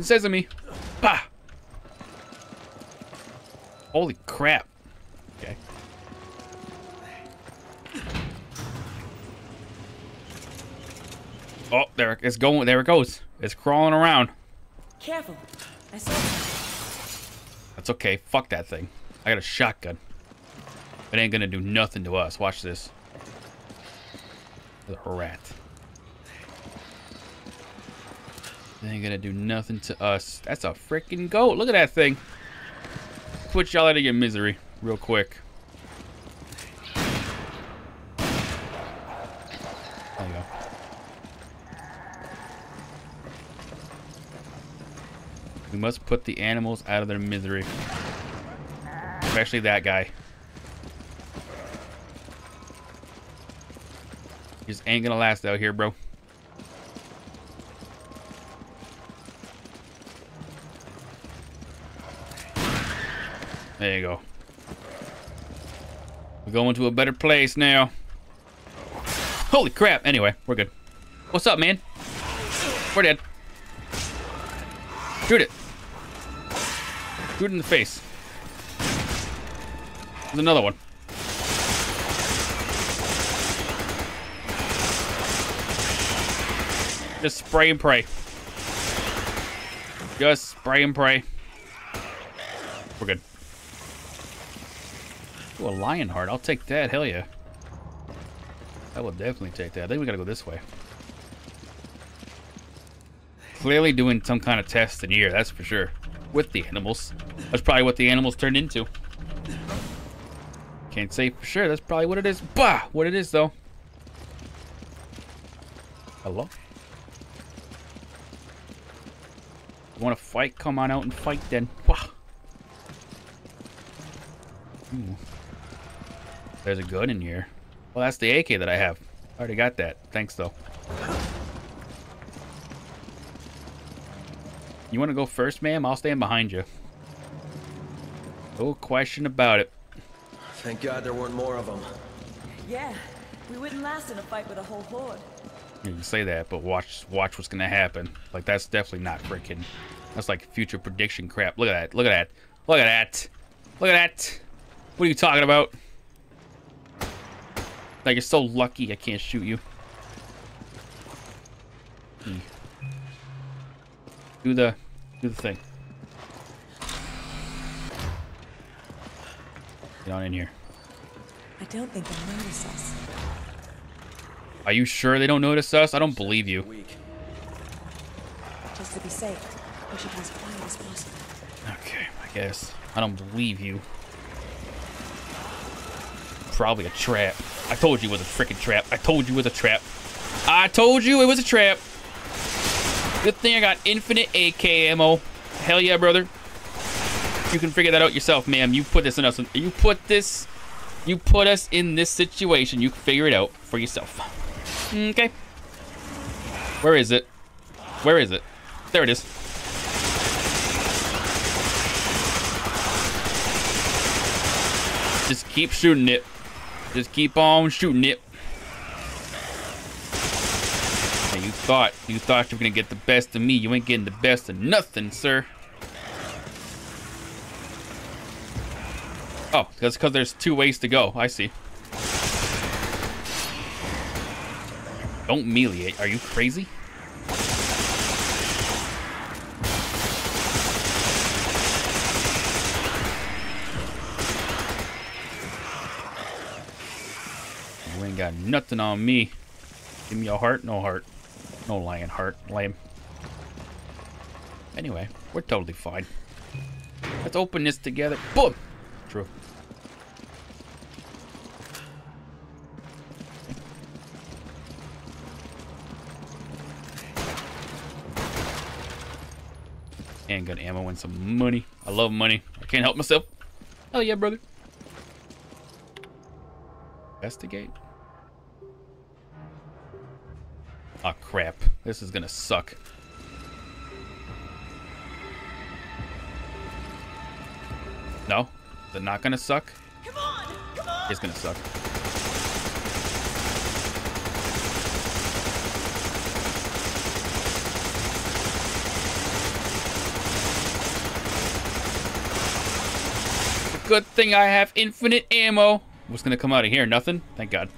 Open sesame. Bah! Holy crap. Okay. Oh, there it's going. There it goes. It's crawling around. Careful. I saw That's okay. Fuck that thing. I got a shotgun. It ain't gonna do nothing to us. Watch this. The rat. It ain't gonna do nothing to us. That's a freaking goat. Look at that thing. Put y'all out of your misery real quick. There you go. We must put the animals out of their misery. Especially that guy. Just ain't gonna last out here, bro. There you go. We're going to a better place now. Holy crap. Anyway, we're good. What's up, man? We're dead. Shoot it. Shoot it in the face. There's another one. Just spray and pray. Just spray and pray. We're good. Ooh, a lion heart. I'll take that. Hell yeah. I will definitely take that. I think we gotta go this way. Clearly doing some kind of test in here, that's for sure. With the animals. That's probably what the animals turned into. Can't say for sure. That's probably what it is. Bah! What it is, though. Hello? You want to fight? Come on out and fight then. Wah! Ooh. Hmm. There's a gun in here. Well, that's the AK that I have. I already got that. Thanks, though. You want to go first, ma'am? I'll stand behind you. No question about it. Thank God there weren't more of them. Yeah, we wouldn't last in a fight with a whole horde. You can say that, but watch watch what's gonna happen. Like that's definitely not freaking. That's like future prediction crap. Look at that. Look at that. Look at that. Look at that. What are you talking about? Like you're so lucky I can't shoot you. Hmm. Do the do the thing. Get on in here. I don't think they'll notice us. Are you sure they don't notice us? I don't believe you. Just to be safe, we should be as quiet as possible. Okay, I guess. I don't believe you. Probably a trap. I told you it was a freaking trap. I told you it was a trap. I told you it was a trap. Good thing I got infinite AK ammo. Hell yeah, brother. You can figure that out yourself, ma'am. You put this in us. You put this. You put us in this situation. You can figure it out for yourself. Okay. Where is it? Where is it? There it is. Just keep shooting it. Just keep on shooting it. Hey, you thought you thought you were gonna get the best of me. You ain't getting the best of nothing, sir. Oh, that's because there's two ways to go. I see. Don't melee. it. Are you crazy? Got nothing on me. Give me a heart, no heart. No lion heart. Lame. Anyway, we're totally fine. Let's open this together. Boom! True. Handgun ammo and some money. I love money. I can't help myself. Hell yeah, brother. Investigate. Oh crap. This is gonna suck. No? Is it not gonna suck? Come on! Come on! It's gonna suck. Good thing I have infinite ammo. What's gonna come out of here? Nothing? Thank God.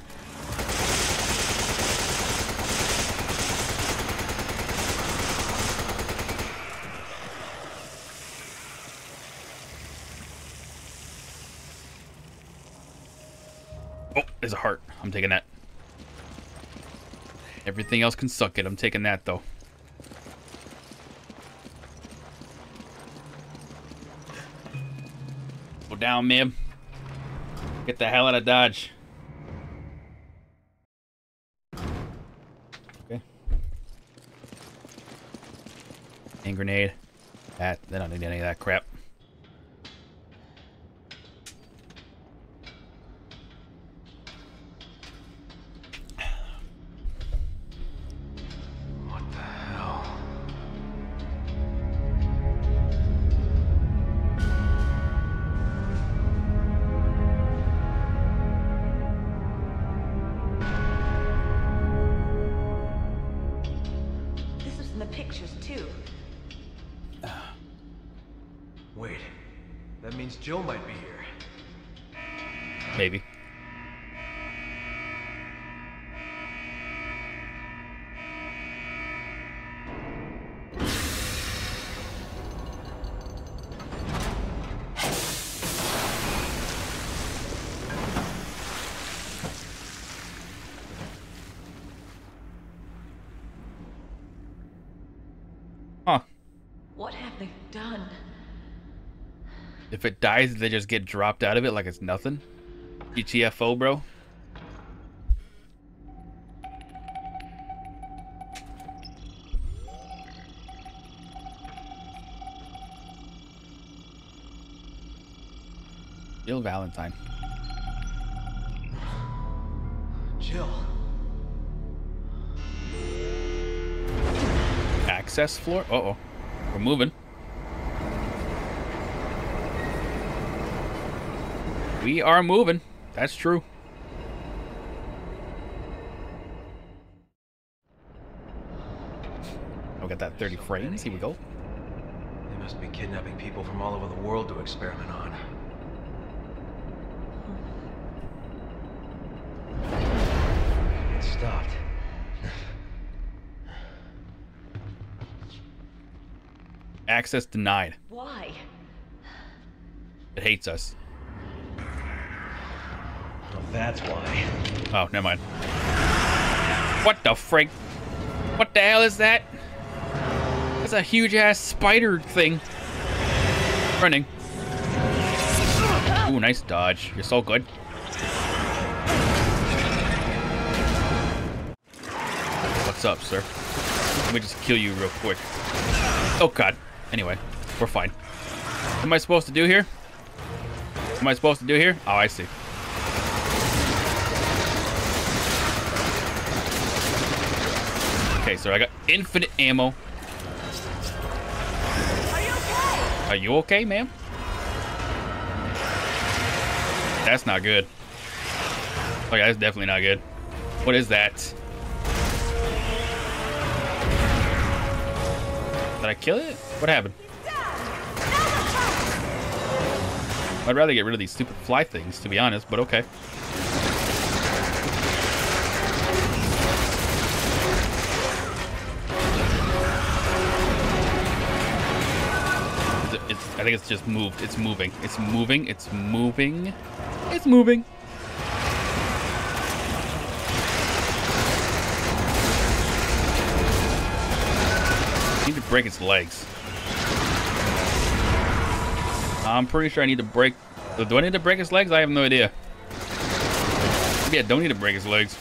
There's a heart. I'm taking that. Everything else can suck it. I'm taking that, though. Go down, ma'am. Get the hell out of Dodge. Okay. Hand grenade. That, they don't need any of that crap. If it dies, they just get dropped out of it like it's nothing. GTFO, bro. Jill Valentine. Jill. Access floor? Uh oh. We're moving. We are moving. That's true. I'll get that 30 frames. Here we go. They must be kidnapping people from all over the world to experiment on. It stopped. Access denied. Why? It hates us. That's why. Oh, never mind. What the frig? What the hell is that? That's a huge ass spider thing. Running. Ooh, nice dodge. You're so good. What's up, sir? Let me just kill you real quick. Oh god. Anyway, we're fine. What am I supposed to do here? What am I supposed to do here? Oh, I see. Okay, so I got infinite ammo. Are you okay, ma'am? That's not good. Okay, that's definitely not good. What is that? Did I kill it? What happened? I'd rather get rid of these stupid fly things, to be honest, but okay. I think it's just moved. It's moving. It's moving. It's moving. It's moving. I need to break its legs. I'm pretty sure I need to break... Do I need to break his legs? I have no idea. Maybe I don't need to break his legs.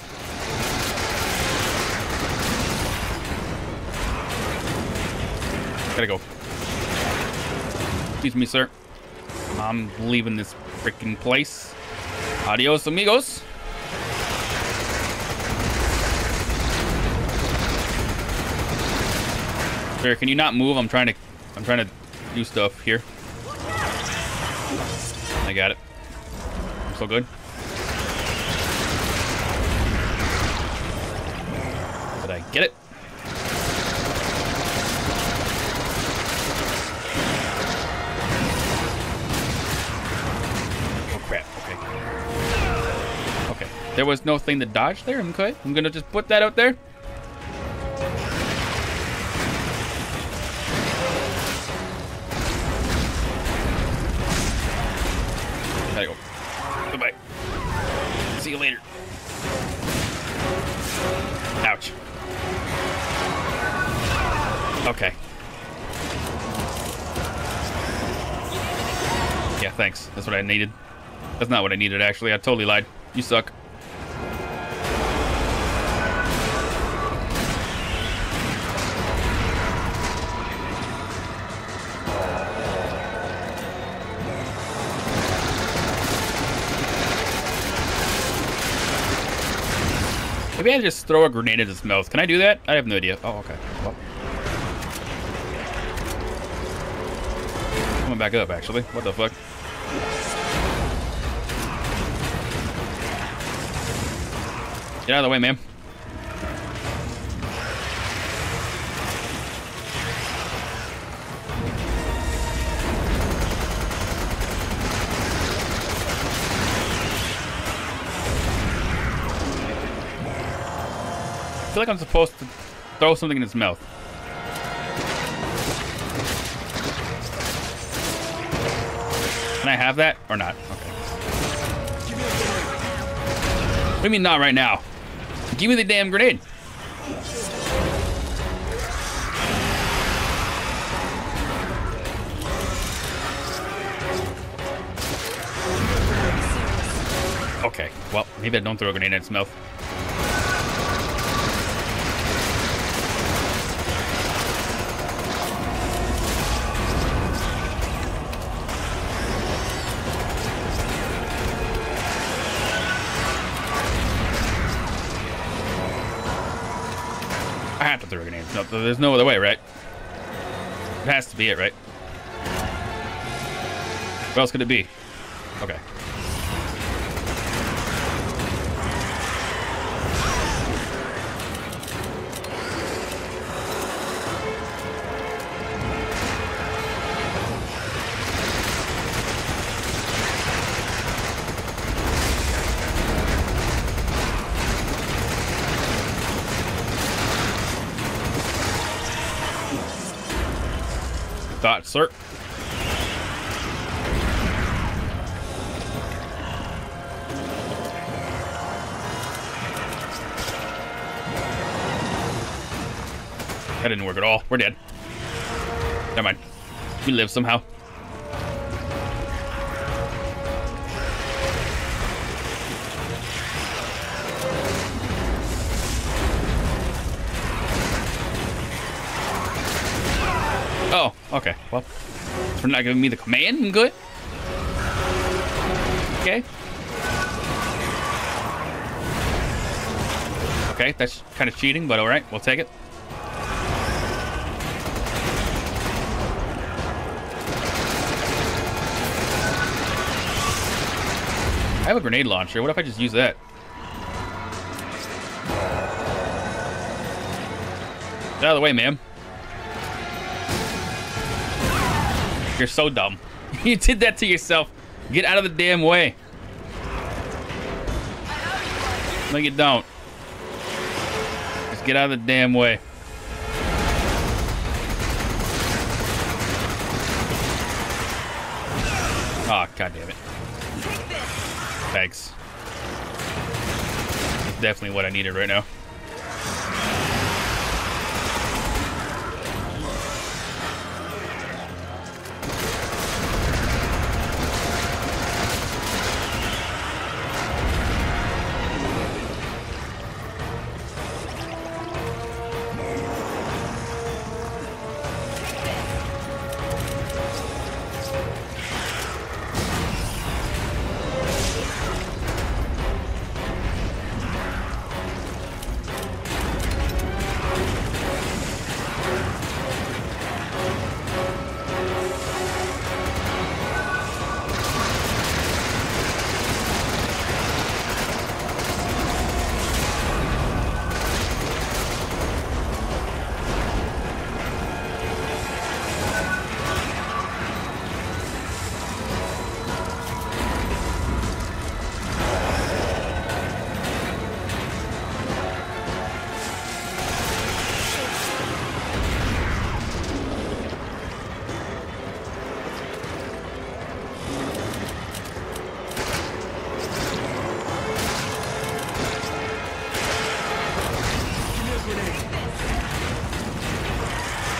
Gotta go. Excuse me, sir. I'm leaving this freaking place. Adios, amigos. Sir, can you not move? I'm trying to... I'm trying to do stuff here. I got it. I'm so good. Did I get it? There was no thing to dodge there, okay? I'm gonna just put that out there. Gotta go. Goodbye. See you later. Ouch. Okay. Yeah, thanks. That's what I needed. That's not what I needed, actually. I totally lied. You suck. Maybe I just throw a grenade at his mouth. Can I do that? I have no idea. Oh, okay. Well. Coming back up, actually. What the fuck? Get out of the way, ma'am. Like I'm supposed to throw something in his mouth. Can I have that or not? Okay. What do you mean not right now? Give me the damn grenade. Okay, well, maybe I don't throw a grenade in its mouth. No, there's no other way, right? It has to be it, right? What else could it be? Sir. That didn't work at all. We're dead. Never mind. We live somehow. for not giving me the command. I'm good. Okay. Okay, that's kind of cheating, but all right, we'll take it. I have a grenade launcher. What if I just use that? Get out of the way, ma'am. You're so dumb. you did that to yourself. Get out of the damn way. No, you don't. Just get out of the damn way. Oh, god damn it. Thanks. That's Definitely what I needed right now.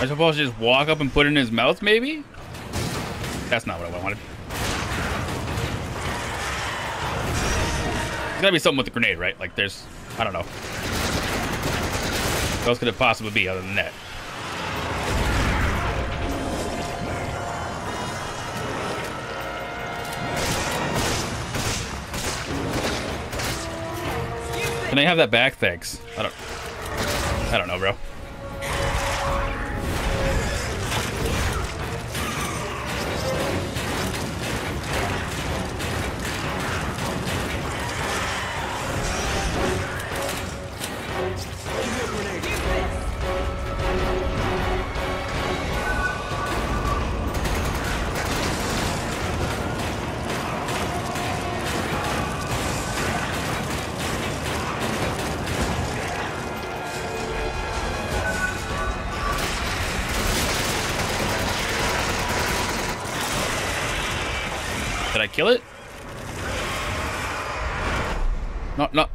I suppose just walk up and put it in his mouth, maybe? That's not what I wanted. There's gotta be something with the grenade, right? Like there's, I don't know. What else could it possibly be other than that? Can I have that back? Thanks. I don't. I don't know, bro.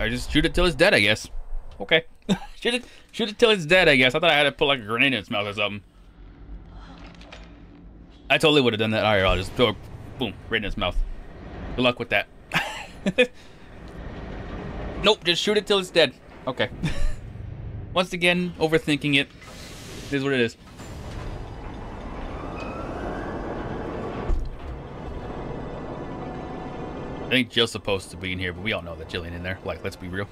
I just shoot it till it's dead, I guess. Okay. shoot it shoot it till it's dead, I guess. I thought I had to put like a grenade in its mouth or something. I totally would have done that. Alright, I'll just throw boom, right in its mouth. Good luck with that. nope, just shoot it till it's dead. Okay. Once again, overthinking it. It is what it is. I think Jill's supposed to be in here, but we all know that Jill ain't in there. Like, let's be real.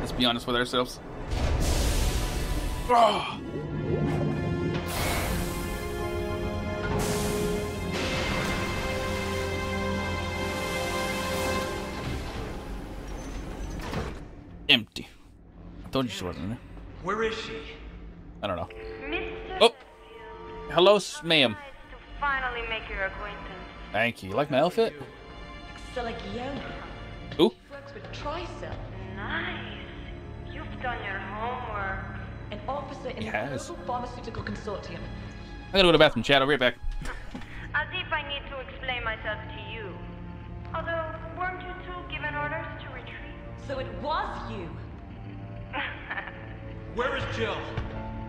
Let's be honest with ourselves. Oh. Empty. I told you she wasn't in there. Where is she? I don't know. Oh! Hello, ma'am. Finally make your acquaintance. Thank you. You like my outfit? Selegiona. Ooh. Works with Tricell. Nice. You've done your homework. An officer in He the. Global Pharmaceutical Consortium. I gotta go to the bathroom, Chad. I'll be right back. As if I need to explain myself to you. Although, weren't you two given orders to retreat? So it was you. Where is Jill?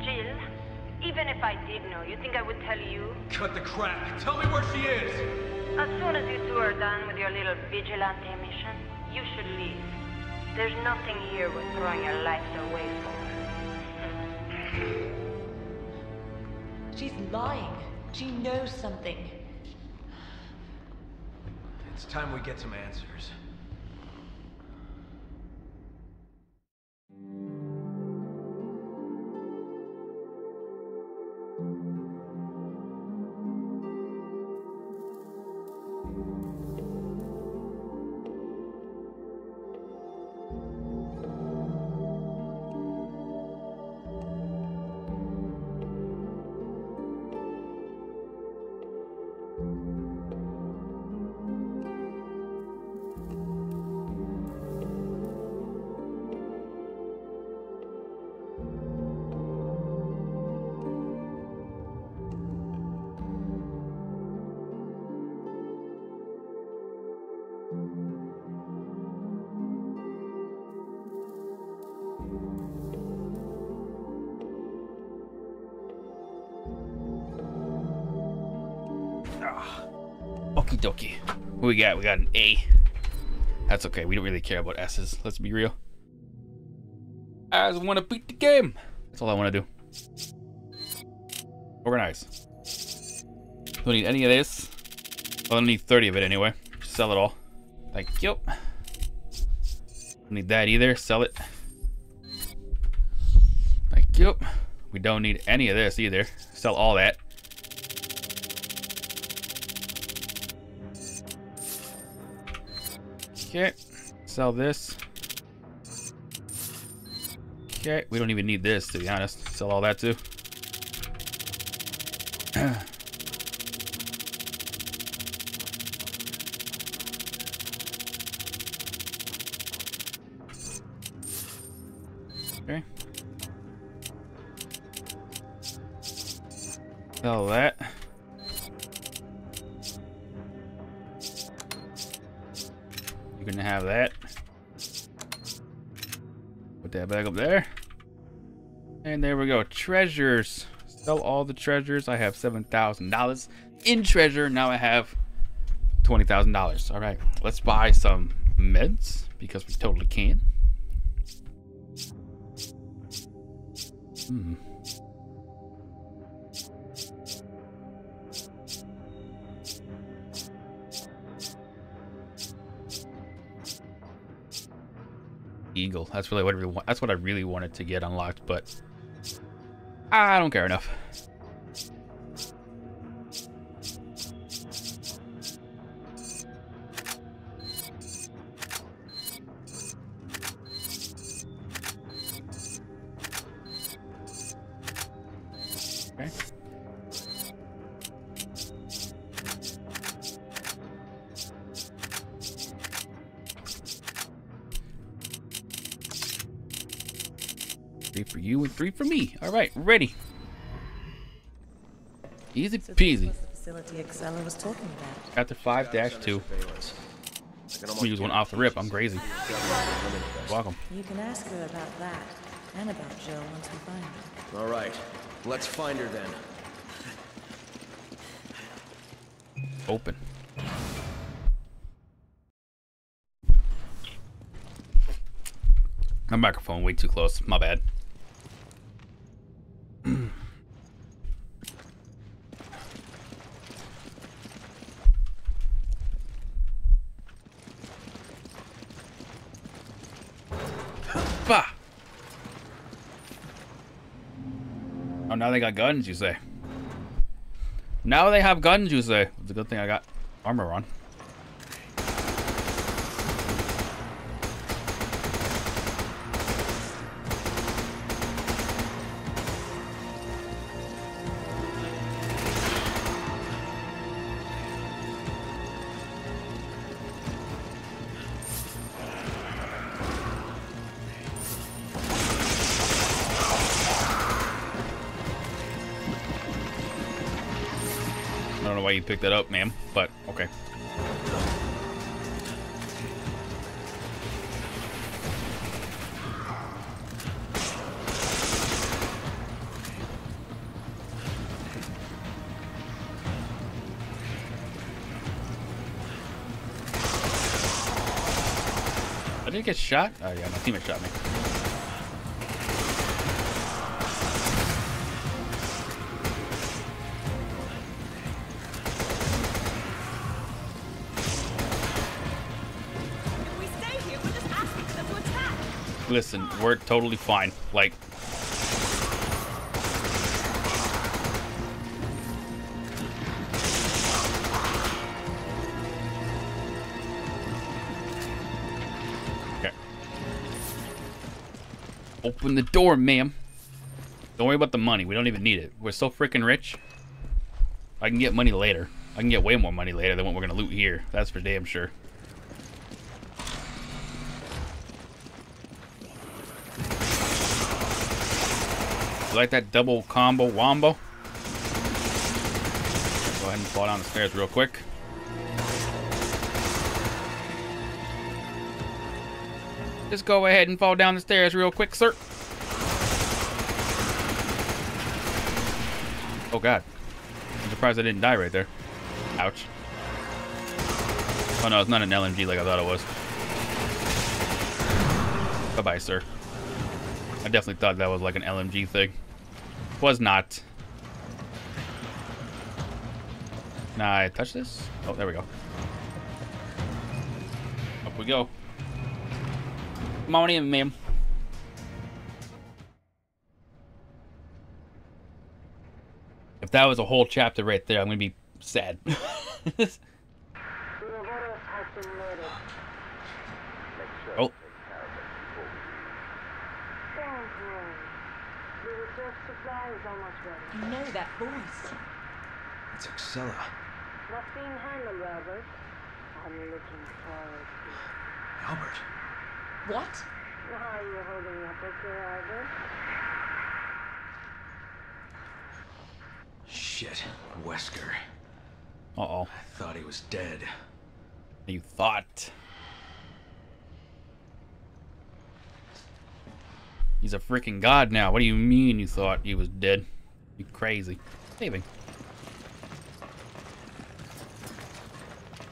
Jill, even if I did know, you think I would tell you? Cut the crap. Tell me where she is. As soon as you two are done with your little vigilante mission, you should leave. There's nothing here worth throwing your lives away for. She's lying. She knows something. It's time we get some answers. Dokie. What we got? We got an A. That's okay. We don't really care about S's. Let's be real. I just want to beat the game. That's all I want to do. Organize. Don't need any of this. I don't need 30 of it anyway. Just sell it all. Thank you. Don't need that either. Sell it. Thank you. We don't need any of this either. Sell all that. Okay. Sell this. Okay. We don't even need this, to be honest. Sell all that too. Treasures. Sell all the treasures. I have $7,000 in treasure. Now I have $20,000. All right. Let's buy some meds because we totally can. Hmm. Eagle. That's really what I really want. That's what I really wanted to get unlocked, but I don't care enough. Okay. Three for you and three for me. All right, ready. Easy peasy. Facility Excella was talking about. After 5 dash 2. I'm gonna use one off the rip. I'm crazy. Welcome. You can ask her about that and about Jill once we find her. All right, let's find her then. Open. My microphone way too close. My bad. Bah. Oh, now they got guns, you say? Now they have guns, you say? It's a good thing I got armor on. You picked that up, ma'am, but okay. I didn't get shot? Oh yeah, my teammate shot me. Listen, we're totally fine. Like, okay. Open the door, ma'am. Don't worry about the money. We don't even need it. We're so freaking rich. I can get money later. I can get way more money later than what we're gonna loot here. That's for damn sure. Like that double combo wombo? Go ahead and fall down the stairs real quick. Just go ahead and fall down the stairs real quick, sir. Oh god. I'm surprised I didn't die right there. Ouch. Oh no, it's not an LMG like I thought it was. Bye-bye, sir. I definitely thought that was like an LMG thing. Was not. Can I touch this? Oh, there we go. Up we go. In, ma'am. If that was a whole chapter right there, I'm gonna be sad. oh. You know that voice. It's Excella. That's being handled, Albert. I'm looking forward to it. Albert. What? How are you holding up, okay, Albert? Shit. Wesker. Uh-oh. I thought he was dead. You thought. He's a freaking god now. What do you mean you thought he was dead? You crazy. Saving.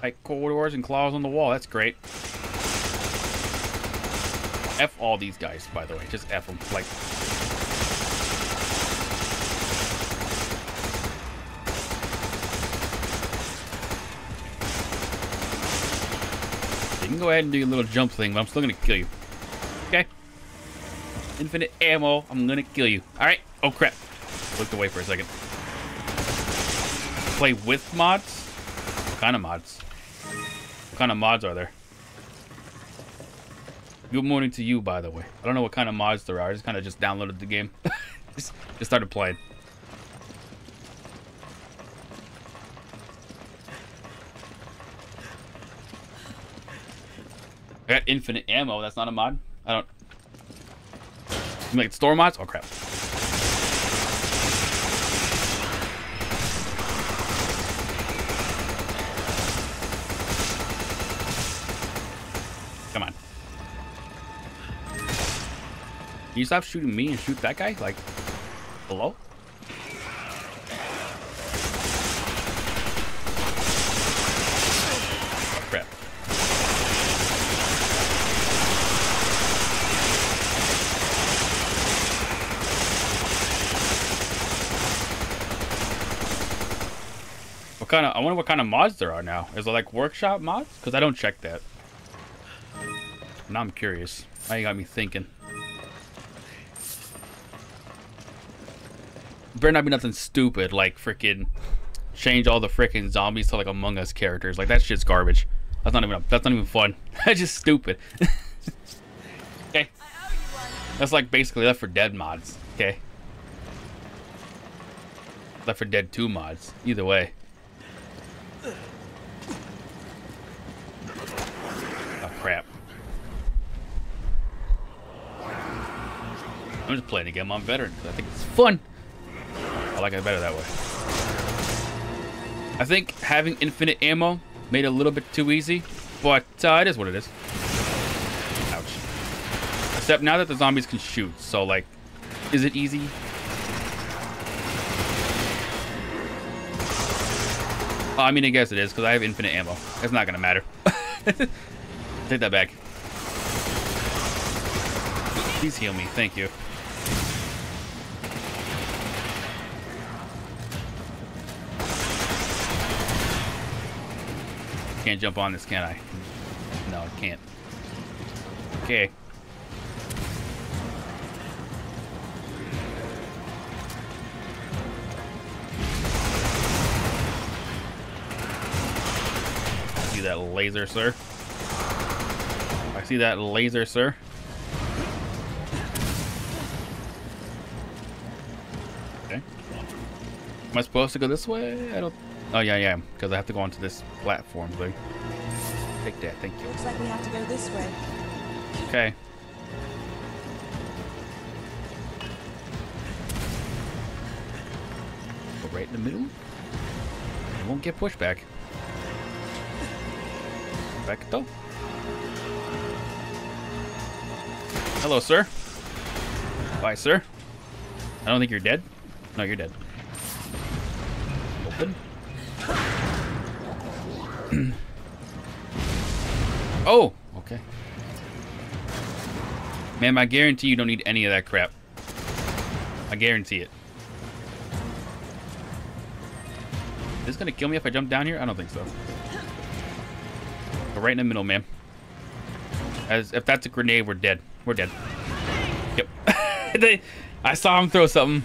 Like corridors and claws on the wall. That's great. F all these guys, by the way. Just F them. Like, you can go ahead and do your little jump thing, but I'm still gonna kill you. Okay? Infinite ammo. I'm gonna kill you. Alright. Oh, crap. Looked away for a second. Play with mods? What kind of mods? What kind of mods are there? Good morning to you, by the way. I don't know what kind of mods there are. I just kind of just downloaded the game. just, just started playing. I got infinite ammo. That's not a mod. I don't. You make store mods? Oh crap. Come on. Can you stop shooting me and shoot that guy? Like, hello? Kind of? I wonder what kind of mods there are now. Is it like workshop mods? Because I don't check that. Now I'm curious. Now you got me thinking. Better not be nothing stupid like freaking change all the freaking zombies to like Among Us characters. Like that shit's garbage. That's not even that's not even fun. That's just stupid. okay. That's like basically Left for Dead mods. Okay. Left for Dead 2 mods. Either way. Oh crap. I'm just playing a game on veteran because I think it's fun. I like it better that way. I think having infinite ammo made it a little bit too easy, but uh, it is what it is. Ouch. Except now that the zombies can shoot, so like, is it easy? Oh, I mean, I guess it is, because I have infinite ammo. It's not going to matter. Take that back. Please heal me. Thank you. Can't jump on this, can I? No, I can't. Okay. see that laser, sir. I see that laser, sir. Okay. Am I supposed to go this way? I don't... Oh, yeah, yeah, because I have to go onto this platform thing. Take that, thank you. Looks like we have to go this way. Okay. Go right in the middle. It won't get pushed back. Perfecto. Hello, sir. Bye, sir. I don't think you're dead. No, you're dead. Open. oh, okay. Ma'am, I guarantee you don't need any of that crap. I guarantee it. Is this gonna kill me if I jump down here? I don't think so. Go right in the middle, ma'am. As if that's a grenade, we're dead. We're dead. Yep. They- I saw him throw something.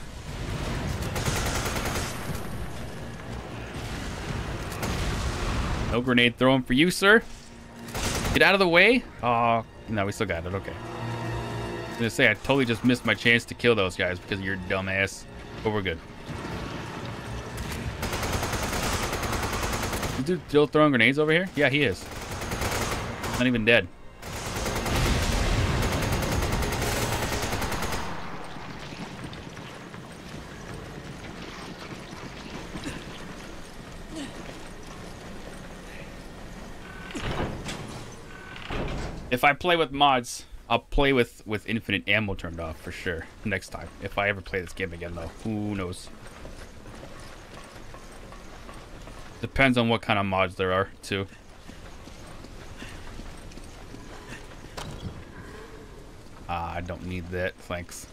No grenade throwing for you, sir. Get out of the way. Oh, no, we still got it. Okay. I was gonna say I totally just missed my chance to kill those guys because of your dumbass. But we're good. This dude still throwing grenades over here? Yeah, he is. Not even dead. If I play with mods, I'll play with with infinite ammo turned off for sure next time. If I ever play this game again, though, who knows? Depends on what kind of mods there are too. Ah, I don't need that, thanks.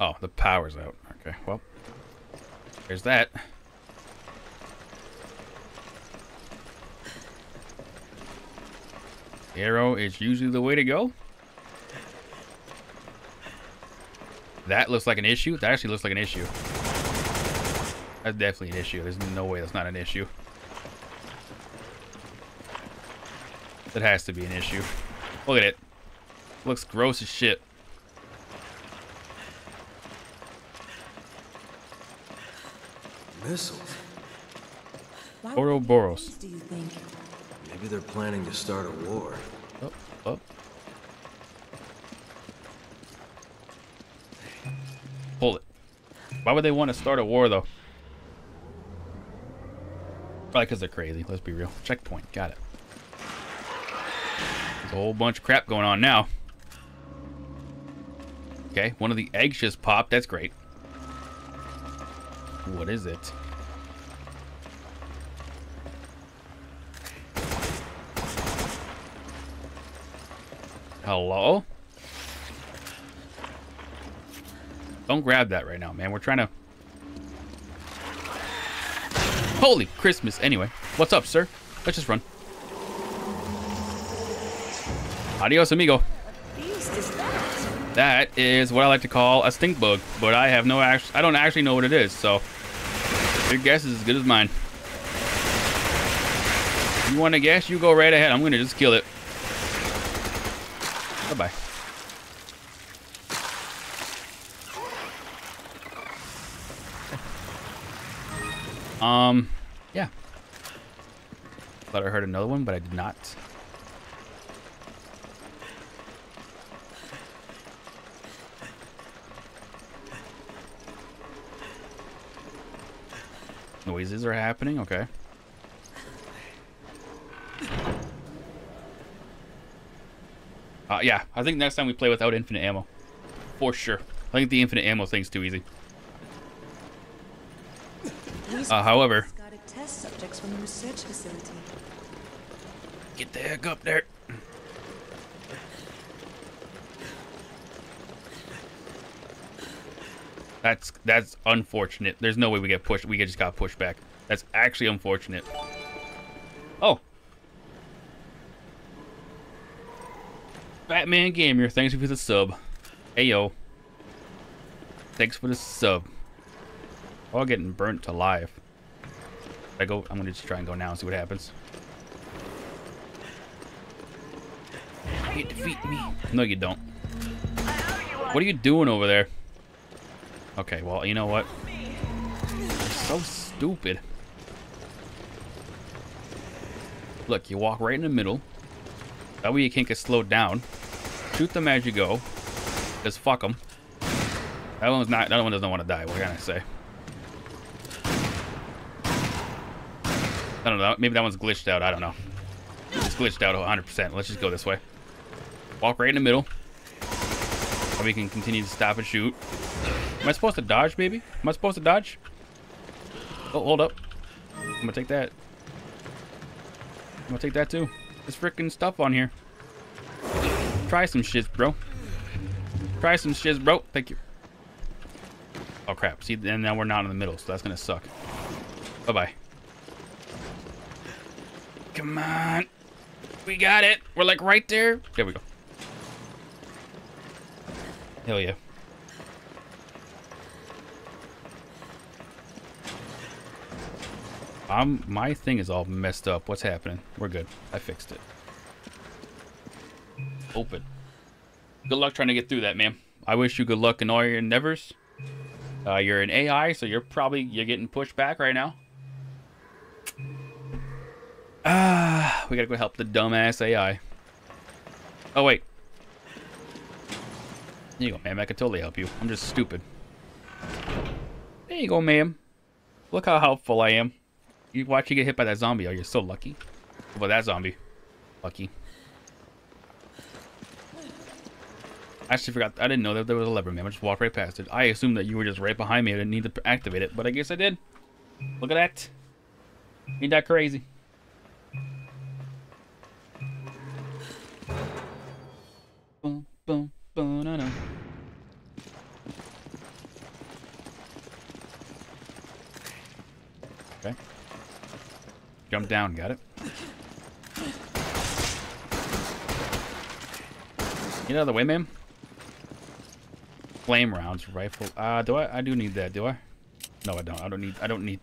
Oh, the power's out. Okay, well, there's that. Arrow is usually the way to go. That looks like an issue. That actually looks like an issue. That's definitely an issue. There's no way that's not an issue. That has to be an issue. Look at it. Looks gross as shit. Missiles. Ouroboros. Do you think? Maybe they're planning to start a war. Oh, oh. up. Pull it. Why would they want to start a war, though? Probably because they're crazy. Let's be real. Checkpoint. Got it. There's a whole bunch of crap going on now. Okay, one of the eggs just popped. That's great. What is it? Hello? Don't grab that right now, man. We're trying to... Holy Christmas. Anyway, what's up, sir? Let's just run. Adios, amigo. That? Is what I like to call a stink bug, but I have no act I don't actually know what it is, so your guess is as good as mine. You want to guess? You go right ahead. I'm gonna just kill it. Bye bye. Um, yeah. Thought I heard another one, but I did not. Noises are happening, okay. Uh, yeah, I think next time we play without infinite ammo. For sure. I think the infinite ammo thing's too easy. Uh, however- test subjects from the research facility. Get the heck up there. That's that's unfortunate. There's no way we get pushed. We just got pushed back. That's actually unfortunate. Batman Gamer, thanks for the sub. Hey yo. Thanks for the sub. All getting burnt to alive. I go. I'm gonna just try and go now and see what happens. You defeat me. No, you don't. What are you doing over there? Okay, well, you know what? You're so stupid. Look, you walk right in the middle. That way you can't get slowed down. Shoot them as you go. Just fuck them. That one's not. That one doesn't want to die. What can I say? I don't know. Maybe that one's glitched out. I don't know. It's glitched out 100%. Let's just go this way. Walk right in the middle. So we can continue to stop and shoot. Am I supposed to dodge, maybe? Am I supposed to dodge? Oh, hold up. I'm gonna take that. I'm gonna take that too. There's freaking stuff on here. Try some shits, bro. Try some shits, bro. Thank you. Oh crap. See, and now we're not in the middle, so that's gonna suck. Bye-bye. Come on. We got it. We're like right there. There we go. Hell yeah. I'm, my thing is all messed up. What's happening? We're good. I fixed it. Open. Good luck trying to get through that, man. I wish you good luck in all your endeavors. Uh, you're an AI, so you're probably you're getting pushed back right now. Ah, we gotta go help the dumbass AI. Oh wait. There you go, ma'am. I can totally help you. I'm just stupid. There you go, ma'am. Look how helpful I am. You watch you get hit by that zombie. Oh, you're so lucky. Well, that zombie. Lucky. Actually forgot. I didn't know that there was a lever, man. I just walked right past it. I assumed that you were just right behind me. I didn't need to activate it, but I guess I did. Look at that. Ain't that crazy? Boom, boom, boom, no, no. Okay. Jump down, got it. Get out of the way, man. Flame rounds, rifle. Uh, do I? I do need that, do I? No, I don't. I don't need. I don't need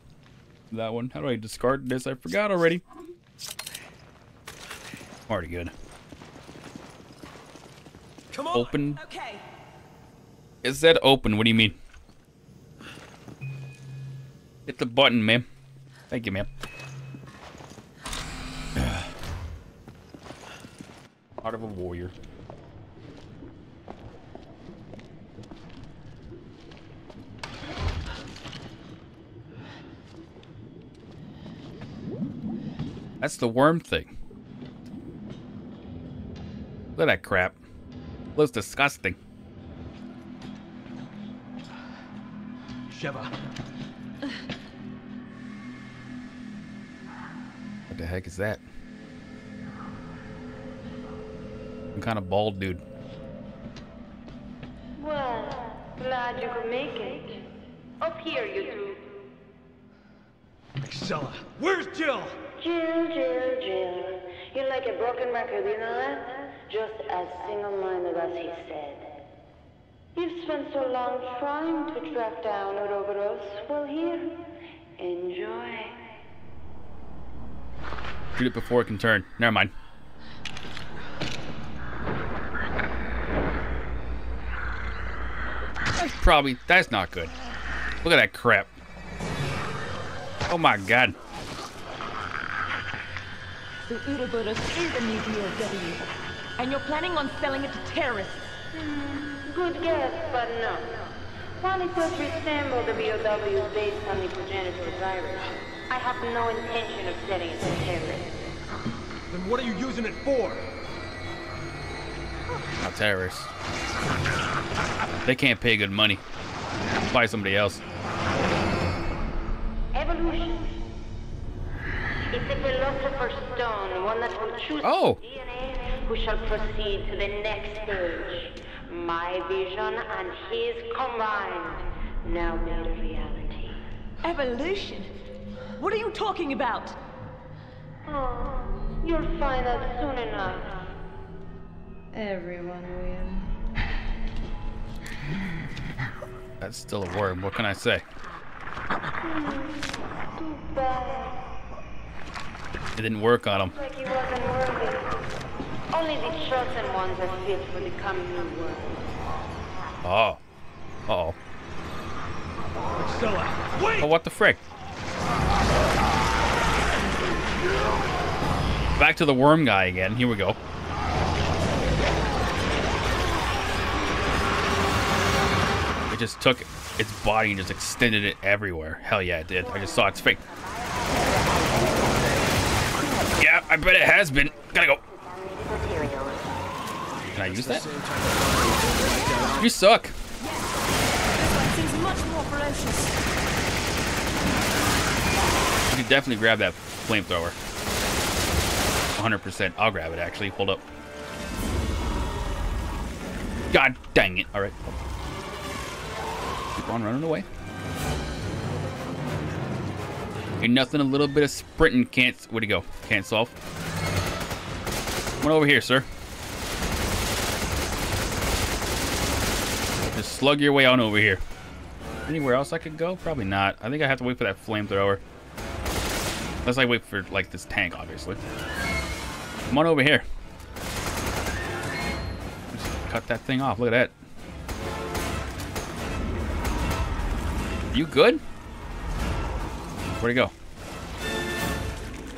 that one. How do I discard this? I forgot already. Already good. Come on. Open. Okay. It said open. What do you mean? Hit the button, ma'am. Thank you, ma'am. Heart of a warrior. That's the worm thing. Look at that crap. Looks disgusting. Sheva. What the heck is that? Some kind of bald dude. Well, glad you could make it. Up here, you two. Excella. Where's Jill? Jill, Jill, Jill. You're like a broken record, you know that? Just as single-minded as he said. You've spent so long trying to track down Ouroboros. Well, here, enjoy. Shoot it before it can turn. Never mind. That's probably, that's not good. Look at that crap. Oh my god. The Ouroboros is a new BOW, and you're planning on selling it to terrorists. Hmm, good guess, but no. While it does resemble the BOW based on the progenitor virus, I have no intention of selling it to terrorists. Then what are you using it for? Not terrorists. They can't pay good money. Buy somebody else. Evolution. It's a philosopher's stone, one that will choose Oh. DNA who shall proceed to the next stage. My vision and his combined, now made a reality. Evolution? What are you talking about? Oh, you'll find out soon enough. Everyone will. That's still a worm. What can I say? Hmm, too bad. It didn't work on him. Like he wasn't worthy. Only the chosen ones are fit for the coming new world. Oh. Uh oh. Excella. Wait! Oh, what the frick? Back to the worm guy again. Here we go. It just took its body and just extended it everywhere. Hell yeah, it did. I just saw its face. Yeah, I bet it has been. Gotta go. Can I use that? You suck. You can definitely grab that flamethrower. 100%. I'll grab it, actually. Hold up. God dang it. All right. Keep on running away. Ain't nothing a little bit of sprinting can't... Where'd he go? Can't solve. Come on over here, sir. Just slug your way on over here. Anywhere else I could go? Probably not. I think I have to wait for that flamethrower. Unless I wait for, like, this tank, obviously. Come on over here. Just cut that thing off. Look at that. You good? Where'd he go?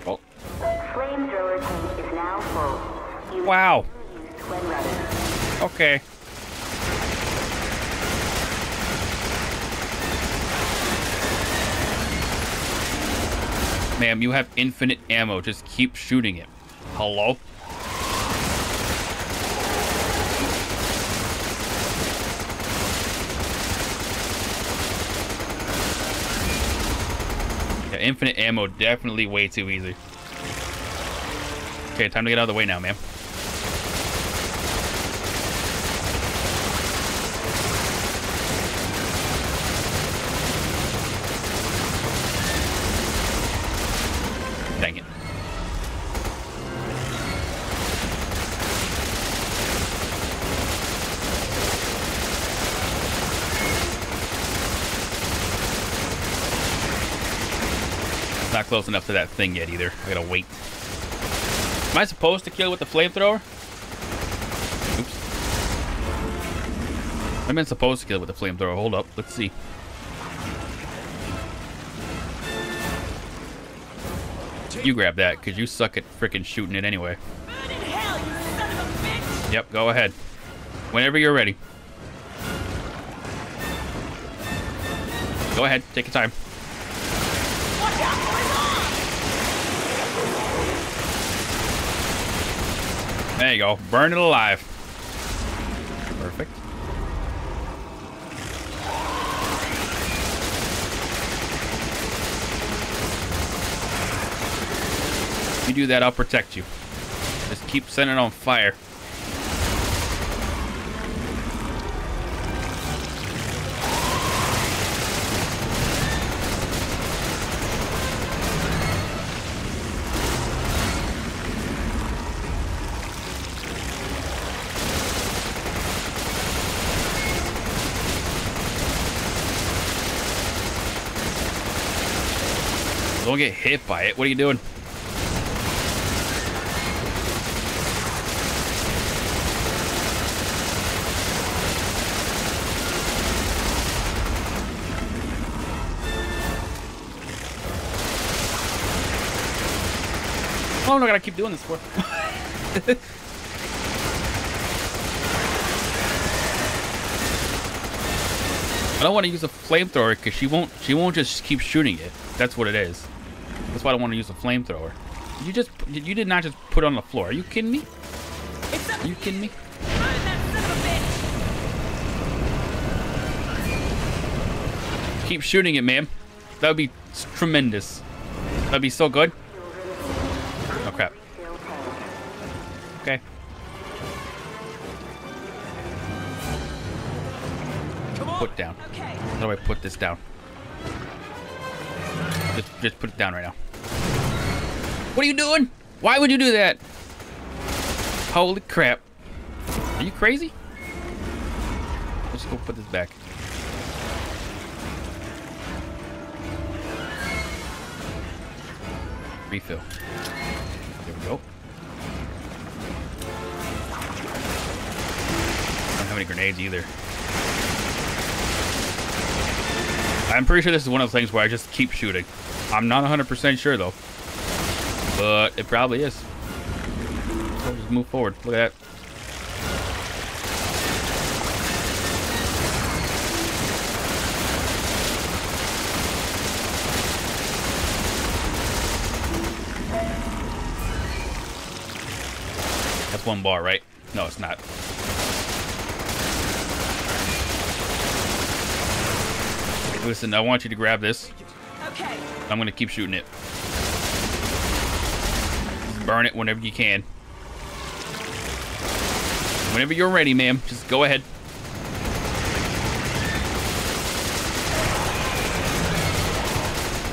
Oh. Flamethrower tank is now full. You Wow. Okay. Ma'am, you have infinite ammo. Just keep shooting it. Hello? Infinite ammo, definitely way too easy. Okay, time to get out of the way now, ma'am. Close enough to that thing yet either. I gotta wait. Am I supposed to kill with the flamethrower? Oops. I've been supposed to kill with the flamethrower. Hold up. Let's see. You grab that, because you suck at freaking shooting it anyway. Yep, go ahead. Whenever you're ready. Go ahead, take your time. There you go. Burn it alive. Perfect. You do that, I'll protect you. Just keep setting it on fire. Don't get hit by it. What are you doing? Long do I gotta keep doing this for? I don't want to use a flamethrower because she won't. She won't just keep shooting it. That's what it is. That's why I don't want to use a flamethrower. You just. You did not just put it on the floor. Are you kidding me? Are you kidding me? Keep shooting it, ma'am. That would be tremendous. That'd be so good. Oh crap. Okay. Put down. How do I put this down? Just, just put it down right now. What are you doing? Why would you do that? Holy crap. Are you crazy? Let's go put this back. Refill. There we go. I don't have any grenades either. I'm pretty sure this is one of the things where I just keep shooting. I'm not 100% sure though. But it probably is. So just move forward. Look at that. That's one bar, right? No, it's not. Listen, I want you to grab this. Okay. I'm gonna keep shooting it. Burn it whenever you can. Whenever you're ready, ma'am, just go ahead.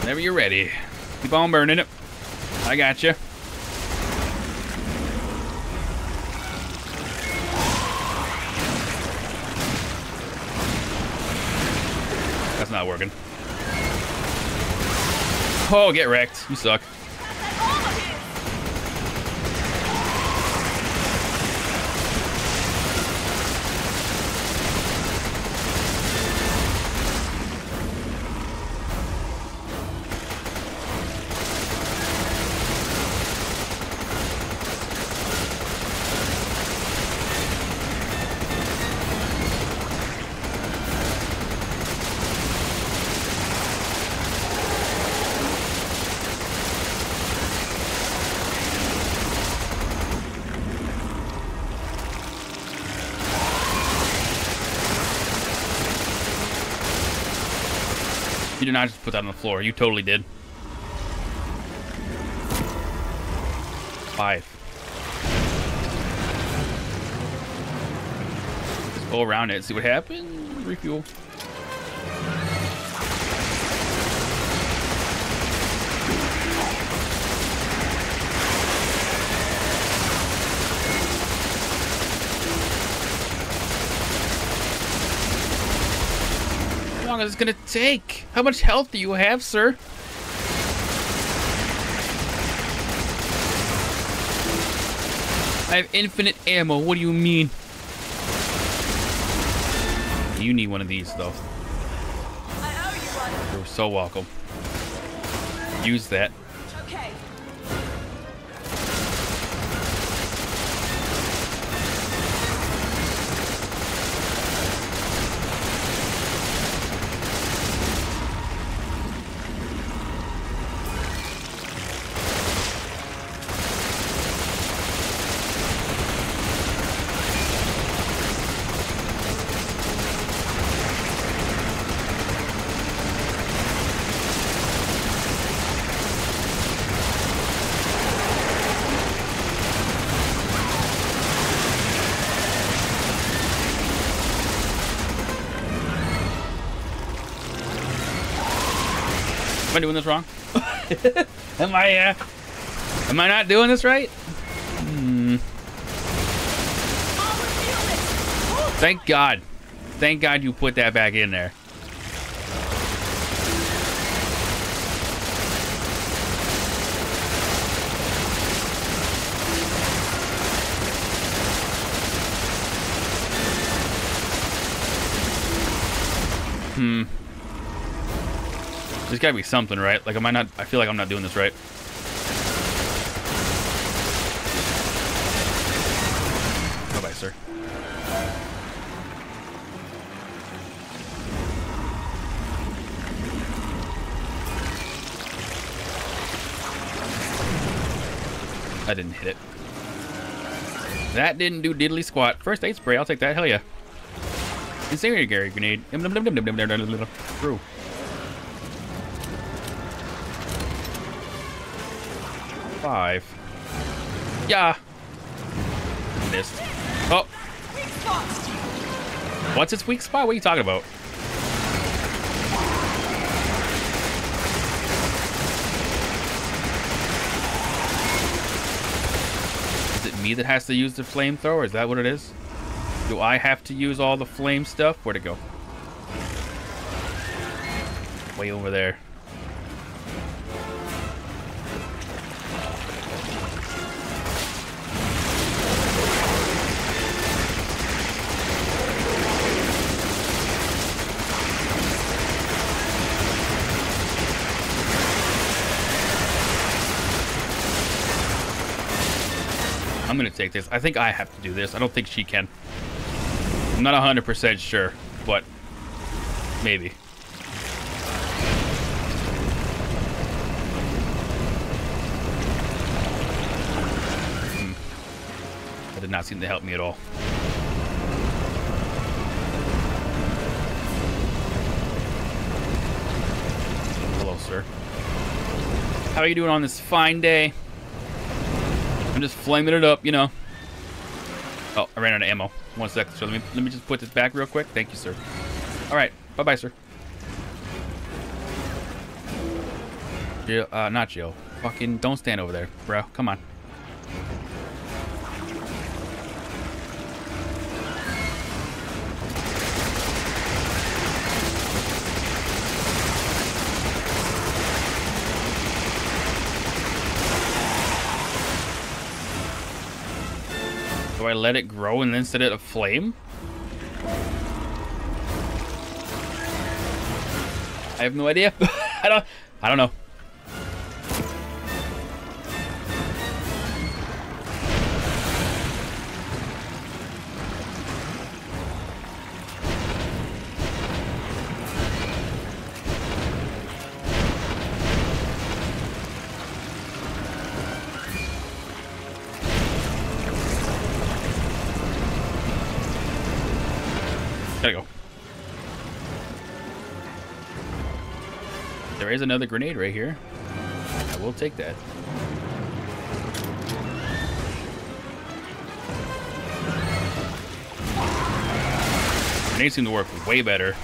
Whenever you're ready. Keep on burning it. I got you. That's not working. Oh, get wrecked. You suck. Did not just put that on the floor. You totally did. Five. Just go around it, see what happens. Refuel. Long is this gonna take? How much health do you have, sir? I have infinite ammo. What do you mean? You need one of these, though. You're so welcome. Use that. I doing this wrong? am I, uh, am I not doing this right? Hmm. Thank God. Thank God you put that back in there. Hmm. There's gotta be something, right? Like, am I not... I feel like I'm not doing this right. Bye-bye, sir. I didn't hit it. That didn't do diddly squat. First aid spray, I'll take that. Hell yeah. Incendiary Gary grenade. True. Five. Yeah. Missed. Oh. What's its weak spot? What are you talking about? Is it me that has to use the flamethrower? Is that what it is? Do I have to use all the flame stuff? Where'd it go? Way over there. I'm going to take this. I think I have to do this. I don't think she can. I'm not 100% sure, but maybe. Hmm. That did not seem to help me at all. Hello, sir. How are you doing on this fine day? I'm just flaming it up, you know. Oh, I ran out of ammo. One sec. So let me let me just put this back real quick. Thank you, sir. All right. Bye, bye, sir. Jill, uh, not Jill. Fucking don't stand over there, bro. Come on. I let it grow and then set it aflame? I have no idea. I don't I don't know. There is another grenade right here. I will take that. Grenades seem to work way better.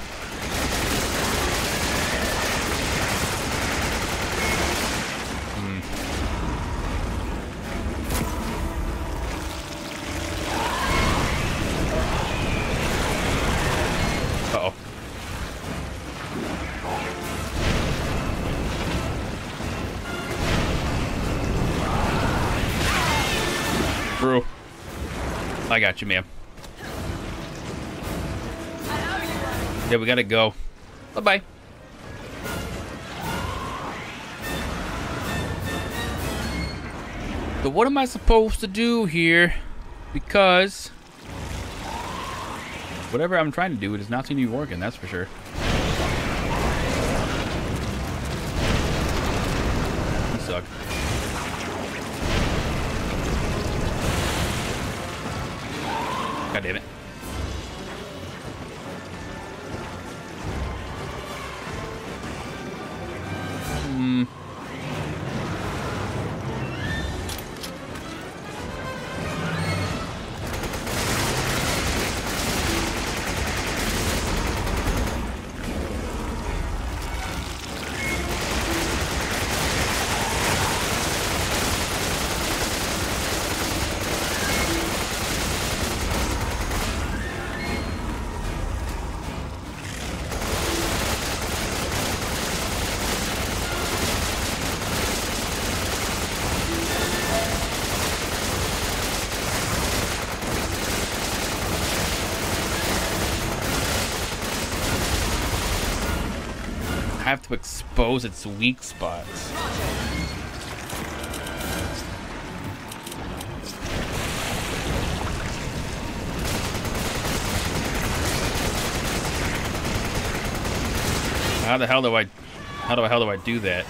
I got you, ma'am. Yeah, we gotta go. Bye-bye. So what am I supposed to do here? Because whatever I'm trying to do, it does not seem to be working, that's for sure. Have to expose its weak spots. How the hell do I how the hell do I do? That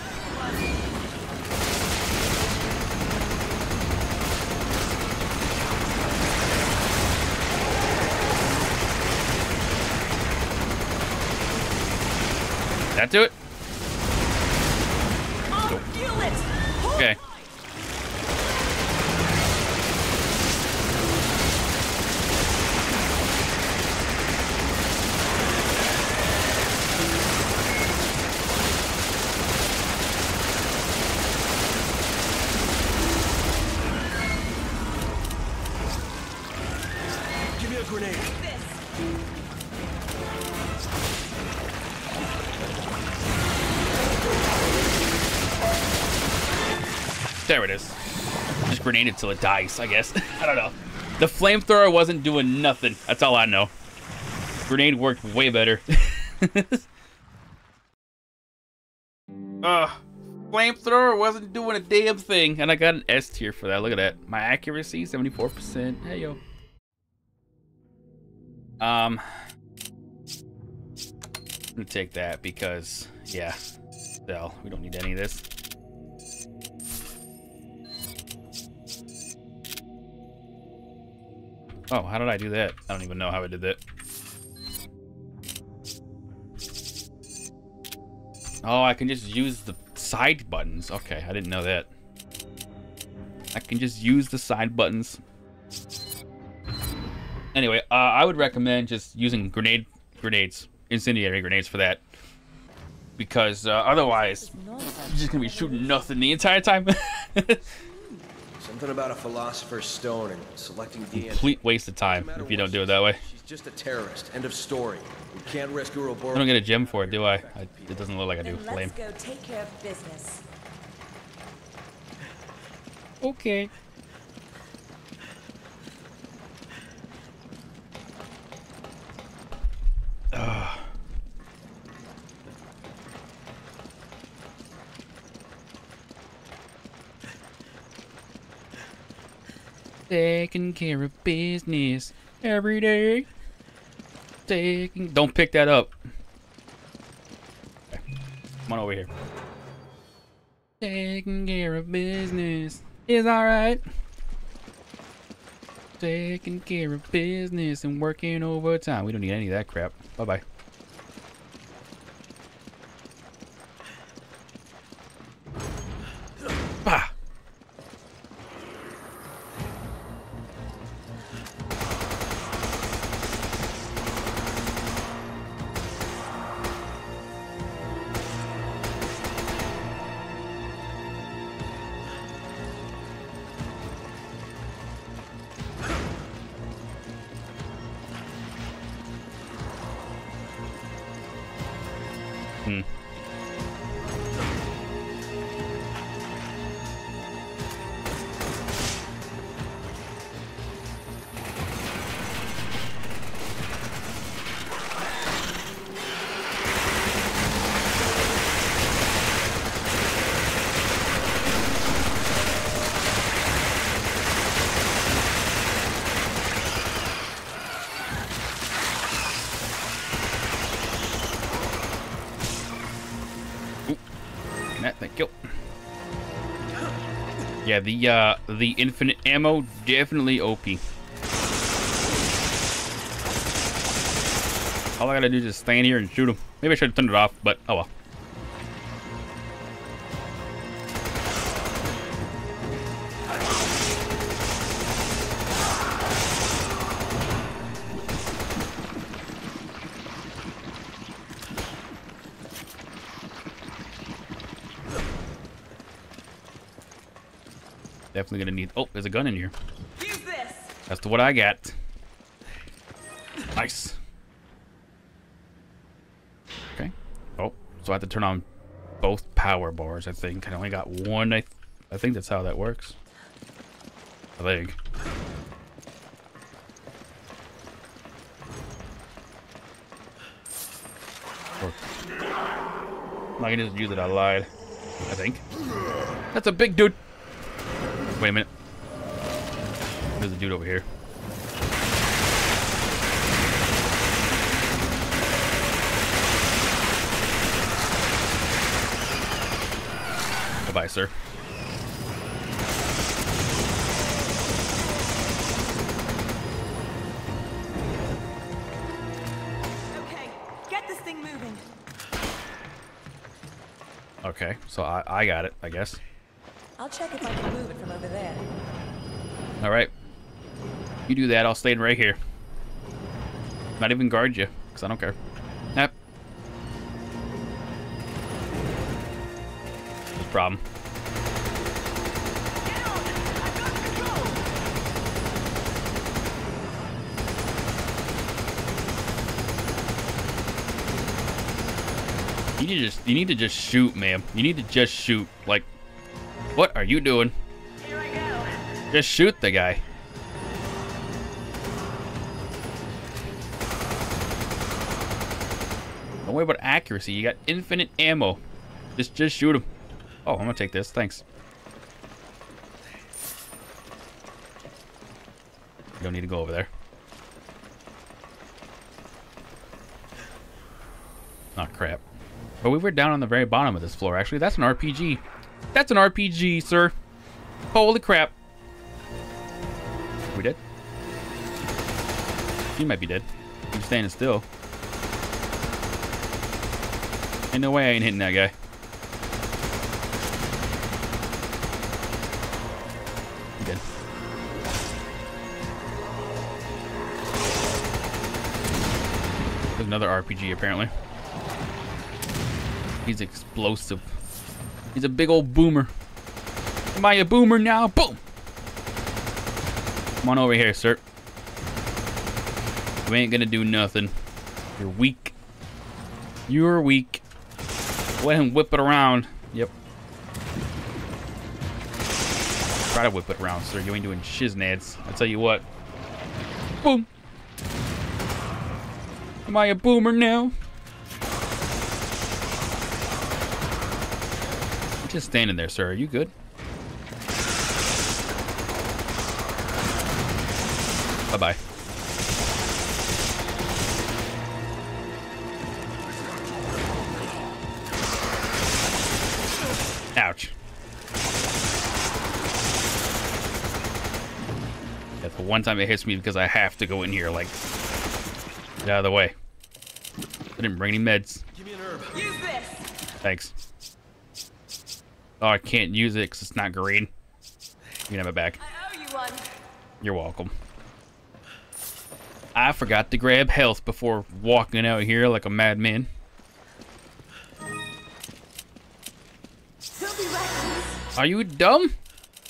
Grenade it dies, I guess. I don't know. The flamethrower wasn't doing nothing. That's all I know. Grenade worked way better. Ugh. Flamethrower wasn't doing a damn thing. And I got an S tier for that. Look at that. My accuracy, 74%. Hey, yo. Um. I'm gonna take that because, yeah. Hell, we don't need any of this. Oh, how did I do that? I don't even know how I did that. Oh, I can just use the side buttons. Okay, I didn't know that. I can just use the side buttons. Anyway, uh, I would recommend just using grenade grenades, incendiary grenades for that. Because uh, otherwise, you're just gonna be shooting nothing the entire time. Something about a philosopher's stone and selecting DNA. Complete waste of time if you don't do it that way. She's just a terrorist. End of story. We can't risk Uroboros. I don't get a gem for it, do I? I it doesn't look like I do. Then let's go take care of business. Okay. Ugh. Taking care of business every day. Taking. Don't pick that up. Come on over here. Taking care of business is alright. Taking care of business and working overtime. We don't need any of that crap. Bye bye. Yeah, the uh the infinite ammo definitely OP. All I gotta do is just stand here and shoot him. Maybe I should have turned it off, but oh well. Gun in here. Use this. That's what I got. Nice. Okay. Oh, so I have to turn on both power bars. I think I only got one. I, th I think that's how that works. I think. Or, I can just use it. I lied. I think. That's a big dude. Wait a minute. There's a dude over here. Bye-bye, sir. Okay, get this thing moving. Okay, so I, I got it, I guess. I'll check if I can move it from over there. All right. You do that, I'll stay right here. Not even guard you, because I don't care. Yep. No problem. You need to just you need to just shoot, ma'am. You need to just shoot. Like, what are you doing? Just shoot the guy. Don't worry about accuracy. You got infinite ammo. Just just shoot him. Oh, I'm gonna take this. Thanks. You don't need to go over there. Oh crap. But we were down on the very bottom of this floor. Actually, that's an RPG. That's an RPG, sir. Holy crap. We dead? He might be dead. He's standing still. Ain't no way I ain't hitting that guy. Good. There's another RPG apparently. He's explosive. He's a big old boomer. Am I a boomer now? Boom! Come on over here, sir. You ain't gonna do nothing. You're weak. You're weak. Go ahead and whip it around. Yep. Try to whip it around, sir. You ain't doing shiznads. I tell you what. Boom! Am I a boomer now? Just standing there, sir. Are you good? Bye-bye. One time it hits me because I have to go in here, like, get out of the way. I didn't bring any meds. Give me an herb. Use this. Thanks. Oh, I can't use it because it's not green. You can have it back. I owe you one. You're welcome. I forgot to grab health before walking out here like a madman. Don't be reckless. Are you dumb?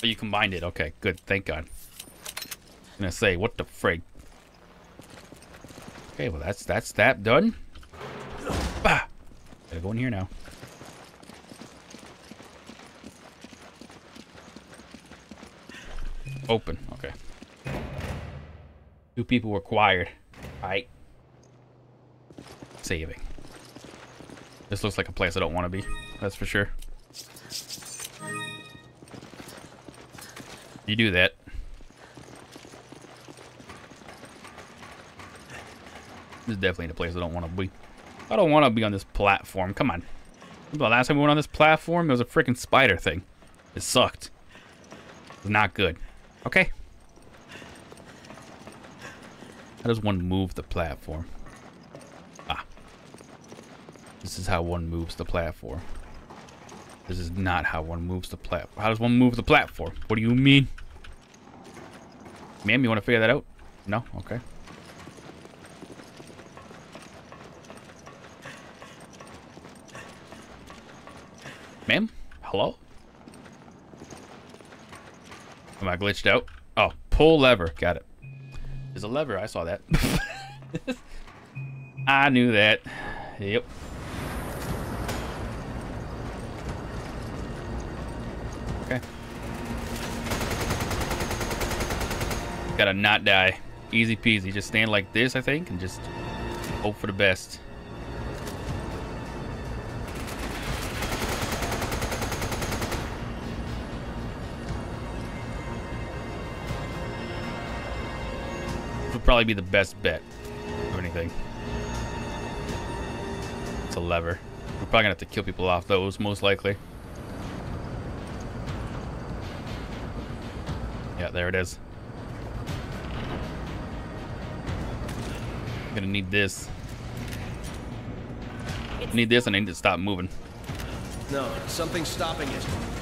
Oh, you combined it. Okay, good. Thank God. Gonna say, what the frig? Okay, well that's that's that done. Bah! Gotta go in here now. Open. Okay. Two people required. Alright. Saving. This looks like a place I don't want to be. That's for sure. You do that. This is definitely the place I don't want to be. I don't want to be on this platform. Come on. The last time we went on this platform, it was a freaking spider thing. It sucked. It was not good. Okay. How does one move the platform? Ah. This is how one moves the platform. This is not how one moves the platform. How does one move the platform? What do you mean? Ma'am, you want to figure that out? No? Okay. Ma'am? Hello? Am I glitched out? Oh, pull lever. Got it. There's a lever. I saw that. I knew that. Yep. Okay. Gotta not die. Easy peasy. Just stand like this, I think, and just hope for the best. Probably be the best bet of anything. It's a lever. We're probably gonna have to kill people off those, most likely. Yeah, there it is. Gonna need this. Need this and I need to stop moving. No, something's stopping it.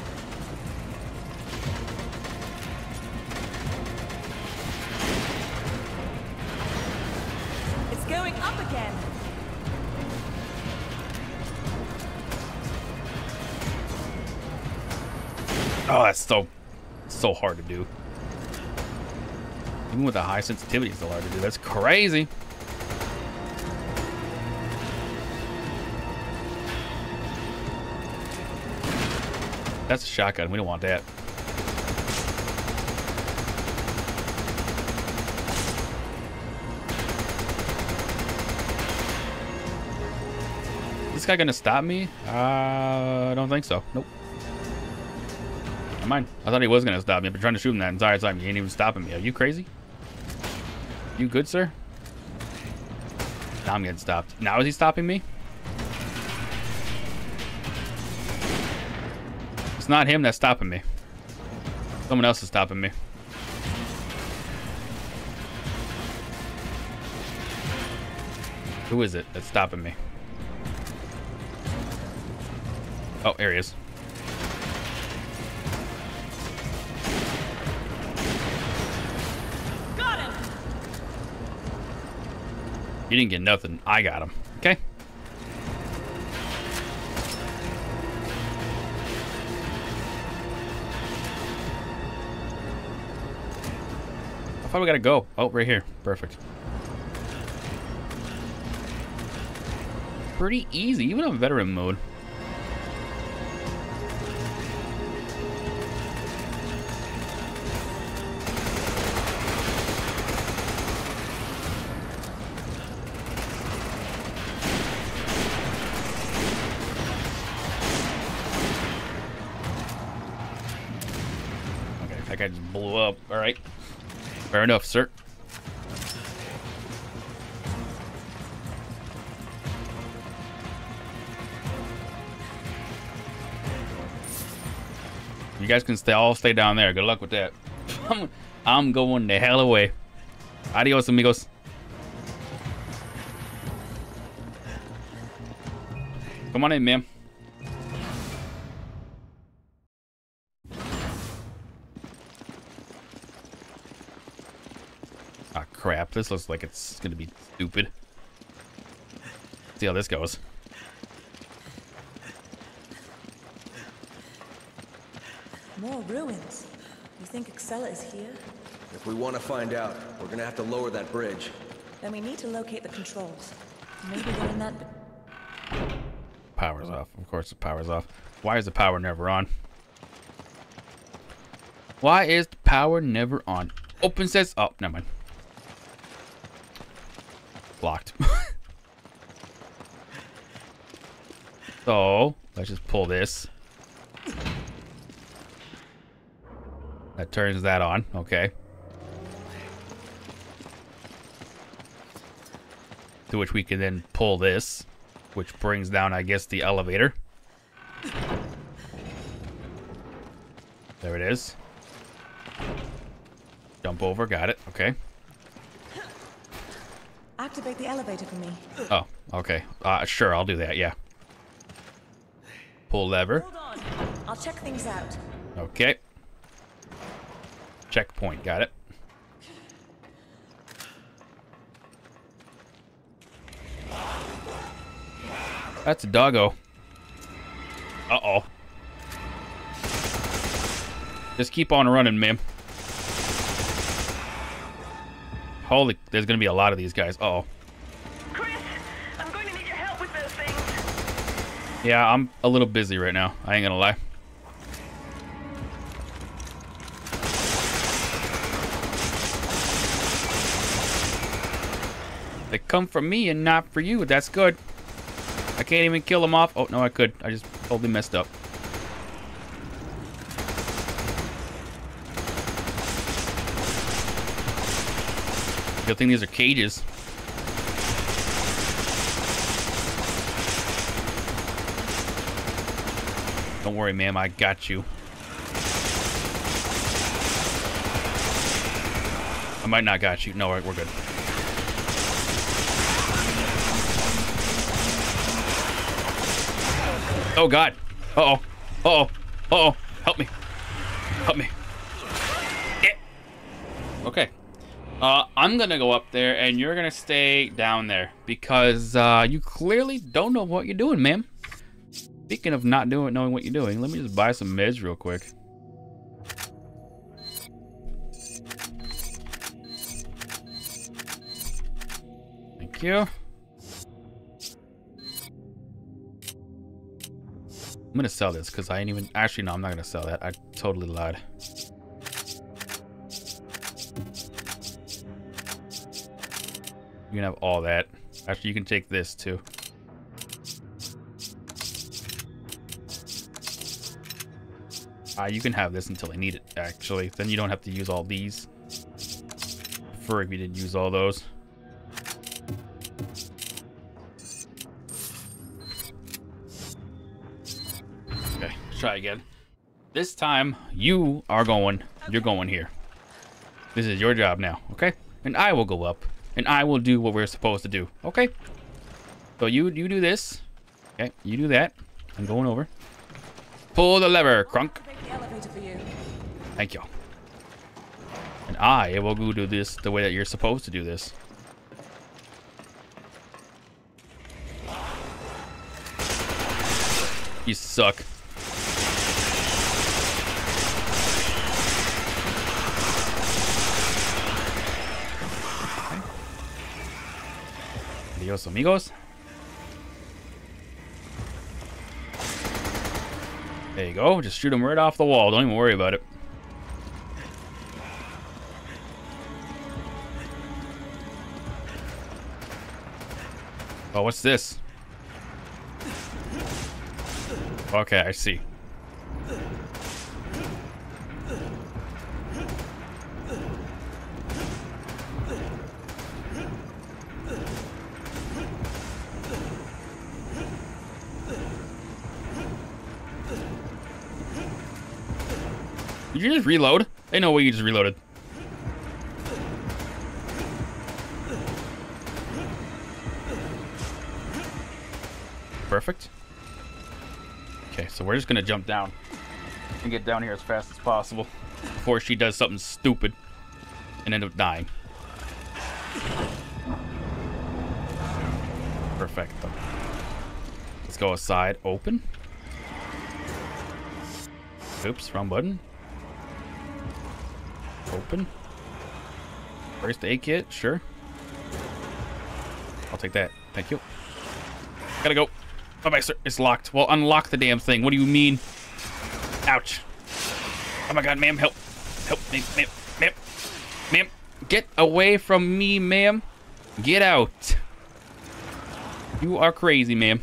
Oh, that's so, so hard to do. Even with the high sensitivity, it's so hard to do. That's crazy. That's a shotgun. We don't want that. Is this guy gonna stop me? Uh, I don't think so. Nope. I thought he was gonna stop me. I've been trying to shoot him that entire time. He ain't even stopping me. Are you crazy? You good, sir? Now I'm getting stopped. Now is he stopping me? It's not him that's stopping me. Someone else is stopping me. Who is it that's stopping me? Oh, there he is. You didn't get nothing. I got him. Okay? How far we gotta go? Oh, right here. Perfect. Pretty easy, even on veteran mode. Fair enough, sir. You guys can stay all stay down there. Good luck with that. I'm, I'm going the hell away. Adios, amigos. Come on in, ma'am. This looks like it's gonna be stupid. See how this goes. More ruins. You think Excella is here? If we want to find out, we're gonna have to lower that bridge. Then we need to locate the controls. Maybe they're in that... Power's off. Of course the power's off. Why is the power never on? Why is the power never on? Open says... Oh, never mind. Blocked. so, let's just pull this. That turns that on. Okay. To which we can then pull this, which brings down, I guess, the elevator. There it is. Jump over. Got it. Okay. Activate the elevator for me. Oh, okay. Uh, sure, I'll do that. Yeah. Pull lever. Hold on. I'll check things out. Okay. Checkpoint. Got it. That's a doggo. Uh-oh. Just keep on running, ma'am. Holy, there's gonna be a lot of these guys. Uh oh. I'm going to need your help with those things. Yeah, I'm a little busy right now. I ain't gonna lie. They come for me and not for you. That's good. I can't even kill them off. Oh, no, I could. I just totally messed up. Good thing these are cages. Don't worry, ma'am. I got you. I might not got you. No, we're we're good. Oh, God. Uh-oh. Uh-oh. Uh-oh. Help me. Help me. Yeah. Okay. Uh, I'm gonna go up there, and you're gonna stay down there because uh, you clearly don't know what you're doing, ma'am. Speaking of not doing, knowing what you're doing, let me just buy some meds real quick. Thank you. I'm gonna sell this because I ain't even. Actually, no, I'm not gonna sell that. I totally lied. You can have all that. Actually, you can take this too. Uh, you can have this until I need it, actually. Then you don't have to use all these. Prefer if you didn't use all those. Okay, try again. This time, you are going, you're going here. This is your job now, okay? And I will go up, and I will do what we're supposed to do. Okay. So you you do this. Okay, you do that. I'm going over. Pull the lever, Crunk. Thank you. And I will go do this the way that you're supposed to do this. You suck. Adios, amigos. There you go. Just shoot him right off the wall. Don't even worry about it. Oh, what's this? Okay, I see. You just reload? Ain't know way you just reloaded. Perfect. Okay, so we're just gonna jump down and get down here as fast as possible before she does something stupid and end up dying. Perfecto. Let's go aside. Open. Oops, wrong button. Open. First aid kit, sure. I'll take that. Thank you. Gotta go. Bye bye, sir. It's locked. Well, unlock the damn thing. What do you mean? Ouch. Oh my god, ma'am, help. Help, me, ma'am, ma'am. Ma'am, get away from me, ma'am. Get out. You are crazy, ma'am.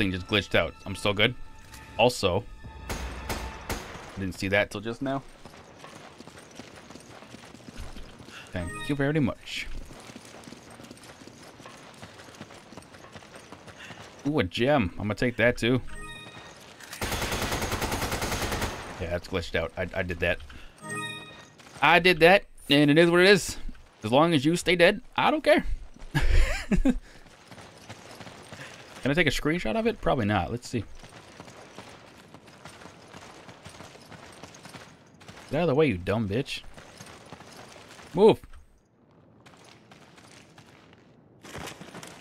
Thing just glitched out. I'm still good. Also, didn't see that till just now. Thank you very much. Ooh, a gem. I'm gonna take that too. Yeah, it's glitched out. I, I did that. I did that, and it is what it is. As long as you stay dead, I don't care. Can I take a screenshot of it? Probably not. Let's see. Get out of the way, you dumb bitch. Move.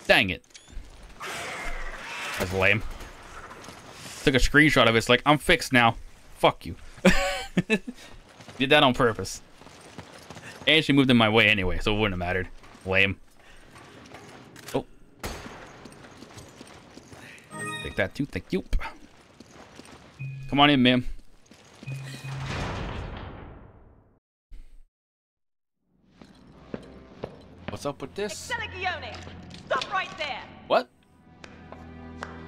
Dang it. That's lame. Took a screenshot of it. It's like, I'm fixed now. Fuck you. Did that on purpose. And she moved in my way anyway, so it wouldn't have mattered. Lame. Oh. Take that too. Thank you. Come on in, ma'am. What's up with this? Selegione! Stop right there! What?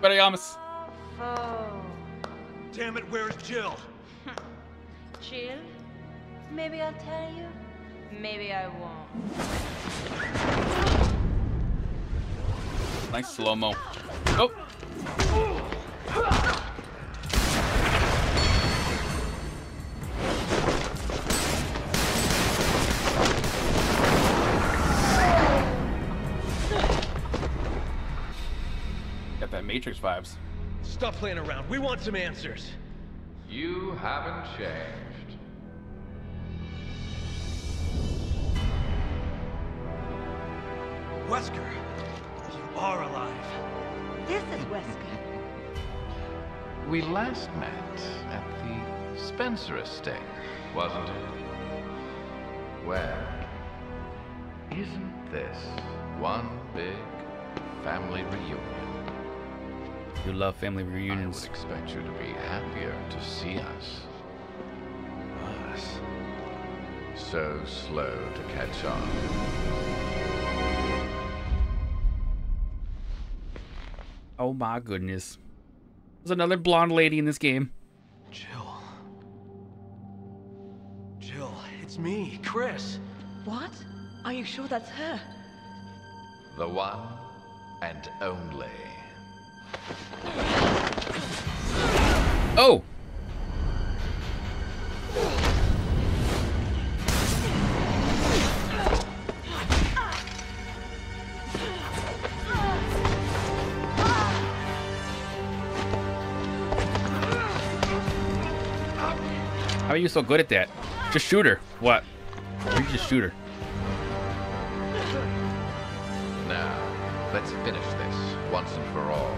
Expelliarmus. Oh. Damn it, where's Jill? Jill? Maybe I'll tell you. Maybe I won't. Nice slow-mo. Oh! Got that Matrix vibes. Stop playing around. We want some answers. You haven't changed. Wesker, you are alive. This is Wesker. We last met at the Spencer estate, wasn't it? Well, isn't this one big family reunion? You love family reunions. I reunions. would expect you to be happier to see us. Us. So slow to catch on. Oh my goodness. There's another blonde lady in this game. Jill. Jill, it's me, Chris. What? Are you sure that's her? The one and only. Oh! You so good at that? Just shoot her. What? You just shoot her. Now, let's finish this once and for all.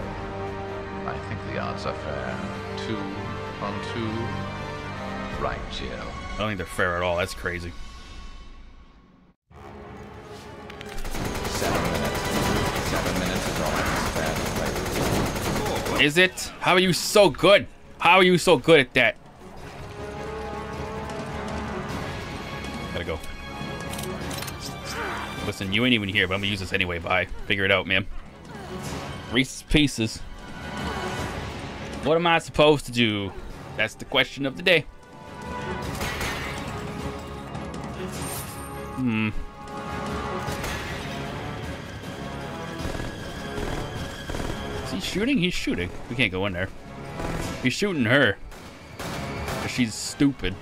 I think the odds are fair. Two on two. Right, Jill. I don't think they're fair at all. That's crazy. Seven minutes. Seven minutes is all I can spare Is it? How are you so good? How are you so good at that? Listen, you ain't even here, but I'm gonna use this anyway. Bye. Figure it out, man. Reese's Pieces. What am I supposed to do? That's the question of the day. Hmm. Is he shooting? He's shooting. We can't go in there. He's shooting her. She's stupid.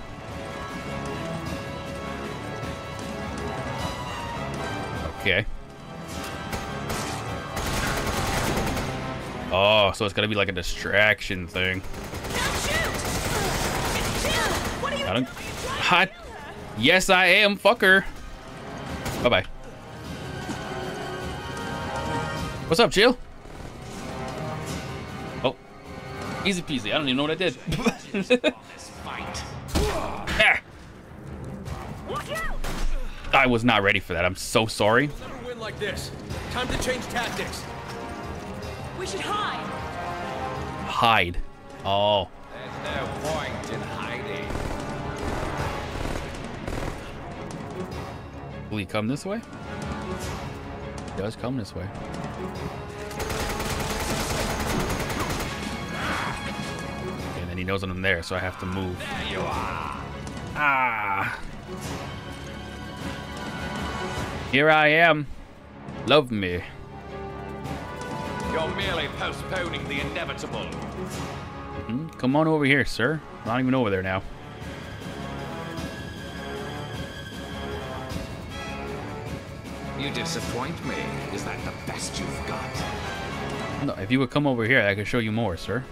Okay. Oh, so it's gotta be like a distraction thing. I don't. Hot. Yes, I am. Fucker. Bye bye. What's up, Jill? Oh. Easy peasy. I don't even know what I did. I was not ready for that. I'm so sorry. Never win like this. Time to change tactics. We should hide. Hide. Oh. There's no point in hiding. Will he come this way? He does come this way. And then he knows that I'm there, so I have to move. There you are. Ah. Here I am. Love me. You're merely postponing the inevitable. Hmm? Come on over here, sir. Not even over there now. You disappoint me. Is that the best you've got? No, if you would come over here, I could show you more, sir.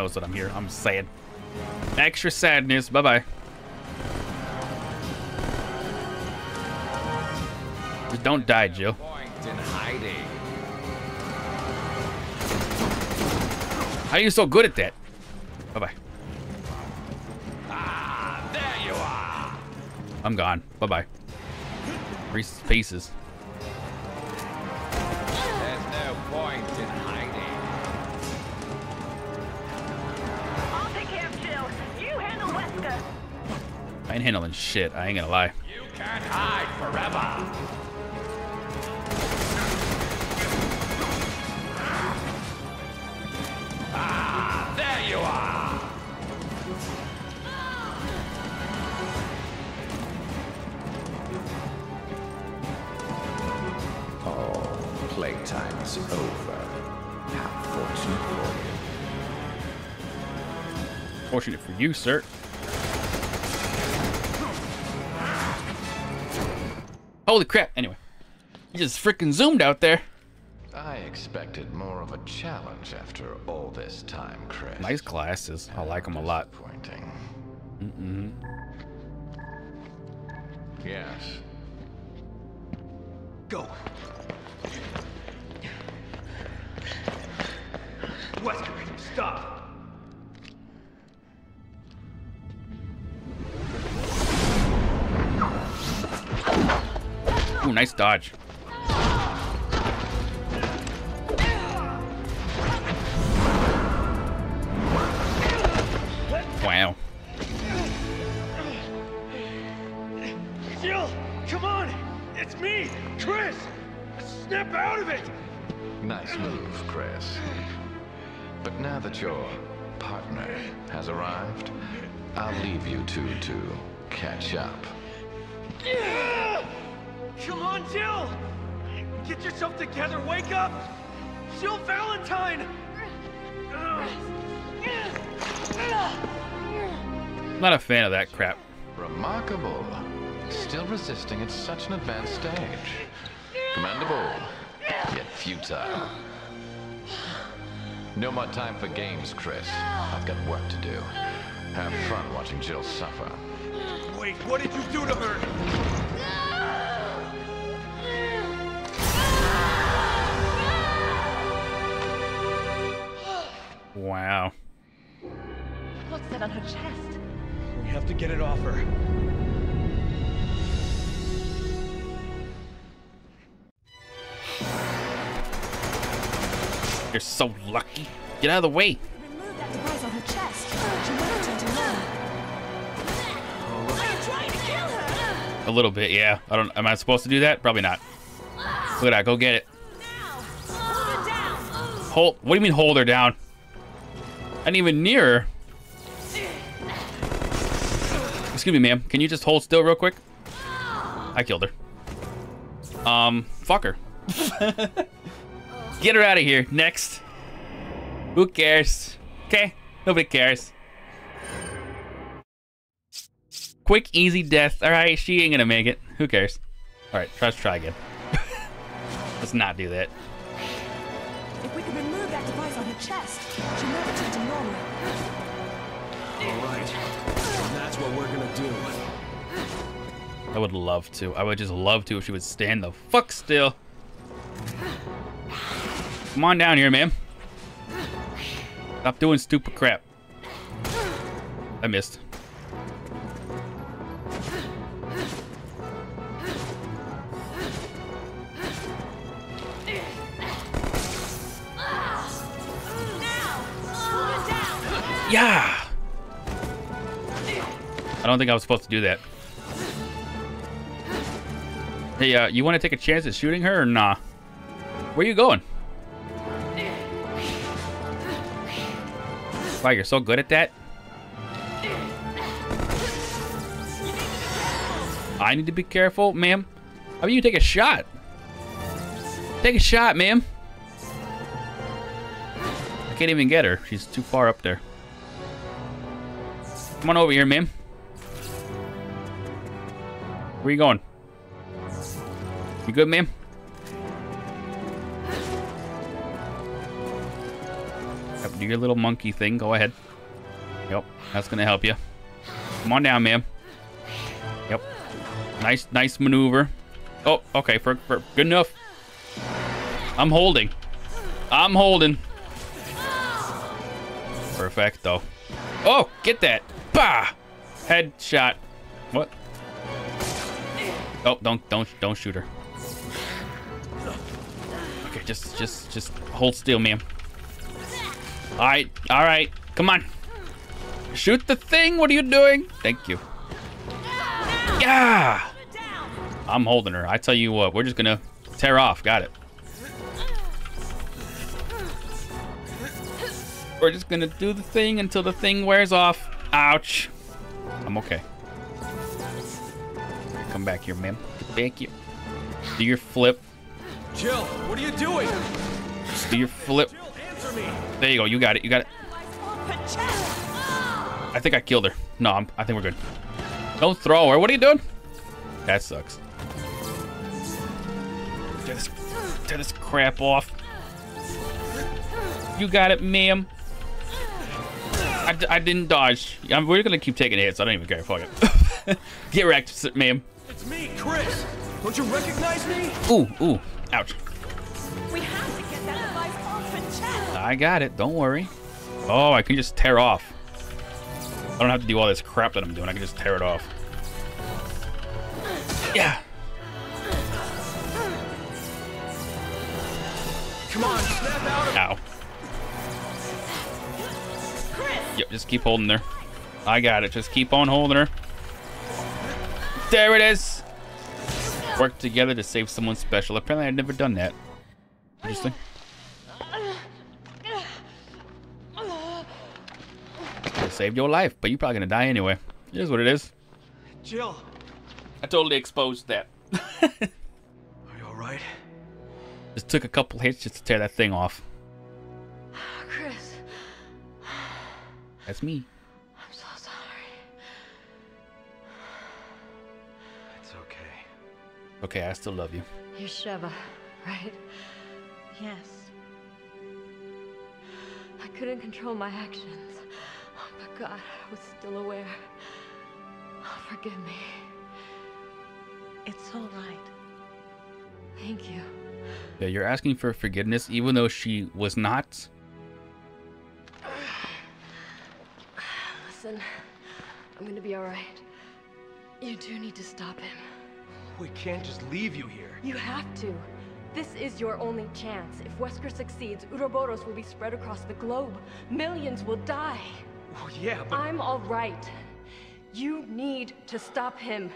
Knows that I'm here. I'm sad. Extra sadness. Bye bye. Just don't die, Jill. Point in hiding. How are you so good at that? Bye bye. Ah, there you are. I'm gone. Bye bye. Reese's Pieces. I ain't handling shit. I ain't gonna lie. You can't hide forever. Ah, there you are. Oh, playtime's over. How fortunate for you. Fortunate for you, sir. Holy crap. Anyway. he just freaking zoomed out there. I expected more of a challenge after all this time, Chris. Nice glasses. I like them a lot. Pointing. Mm-mm. Yes. Go. Wesker, stop. Ooh, nice dodge. Wow. Jill, come on! It's me, Chris! Snap out of it! Nice move, Chris. But now that your partner has arrived, I'll leave you two to catch up. Come on, Jill! Get yourself together, wake up! Jill Valentine! Not a fan of that crap. Remarkable. Still resisting at such an advanced stage. Commendable, yet futile. No more time for games, Chris. I've got work to do. Have fun watching Jill suffer. Wait, what did you do to her? Wow. What's that on her chest? We have to get it off her. You're so lucky. Get out of the way. Remove that device on her chest. She never turned to normal. Are you trying to kill her? A little bit, yeah. I don't. Am I supposed to do that? Probably not. Look at that. Go get it. Hold. What do you mean hold her down? Didn't even nearer. Excuse me, ma'am. Can you just hold still real quick? I killed her. Um, fuck her. Get her out of here. Next. Who cares? Okay. Nobody cares. Quick, easy death. All right, she ain't gonna make it. Who cares? All right, let's try again. let's not do that. If we could remove that device on her chest, I would love to. I would just love to if she would stand the fuck still. Come on down here, ma'am. Stop doing stupid crap. I missed. Yeah! I don't think I was supposed to do that. Hey, uh, you want to take a chance at shooting her or nah? Where are you going? Wow, you're so good at that. I need to be careful, ma'am. How about you take a shot? Take a shot, ma'am. I can't even get her. She's too far up there. Come on over here, ma'am. Where are you going? You good, ma'am? Yep, do your little monkey thing. Go ahead. Yep, that's gonna help you. Come on down, ma'am. Yep. Nice, nice maneuver. Oh, okay, for, for good enough. I'm holding. I'm holding. Perfect, though. Oh, get that. Bah! Headshot. What? Oh, don't, don't, don't shoot her. Just, just, just hold still, ma'am. All right, all right. Come on. Shoot the thing. What are you doing? Thank you. Yeah. I'm holding her. I tell you what, we're just gonna tear off. Got it. We're just gonna do the thing until the thing wears off. Ouch. I'm okay. Come back here, ma'am. Thank you. Do your flip. Jill, what are you doing? Do your flip. There you go. You got it. You got it. I think I killed her. No, I'm, I think we're good. Don't throw her. What are you doing? That sucks. Get this, tear this crap off. You got it, ma'am. I, d- I didn't dodge. I'm, we're gonna keep taking hits. I don't even care. Fuck it. Get wrecked, ma'am. It's me, Chris. Don't you recognize me? Ooh, ooh. Ouch. We have to get that device off her chest. I got it. Don't worry. Oh, I can just tear off. I don't have to do all this crap that I'm doing. I can just tear it off. Yeah. Come on, snap out Ow. Yep, just keep holding her. I got it. Just keep on holding her. There it is. Work together to save someone special. Apparently, I've never done that. Interesting. I saved your life, but you're probably gonna die anyway. It is what it is. Jill, I totally exposed that. are you all right? Just took a couple hits just to tear that thing off. Chris, That's me. Okay, I still love you. You're Sheva, right? Yes. I couldn't control my actions. Oh, but God, I was still aware. Oh, forgive me. It's all right. Thank you. Yeah, you're asking for forgiveness even though she was not. Listen, I'm gonna be alright. You do need to stop him. We can't just leave you here. You have to. This is your only chance. If Wesker succeeds, Uroboros will be spread across the globe. Millions will die. Oh, yeah, but... I'm alright. You need to stop him.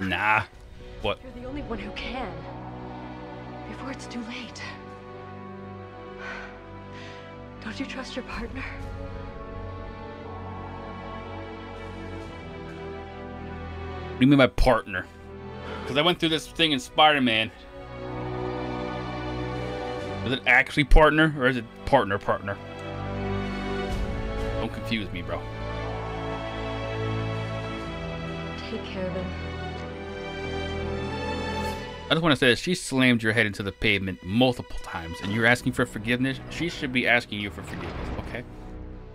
Nah. What? You're the only one who can. Before it's too late. Don't you trust your partner? What do you mean by partner? Because I went through this thing in Spider-Man. Is it actually partner or is it partner partner? Don't confuse me, bro. Take care of him. I just want to say that she slammed your head into the pavement multiple times, and you're asking for forgiveness. She should be asking you for forgiveness, okay?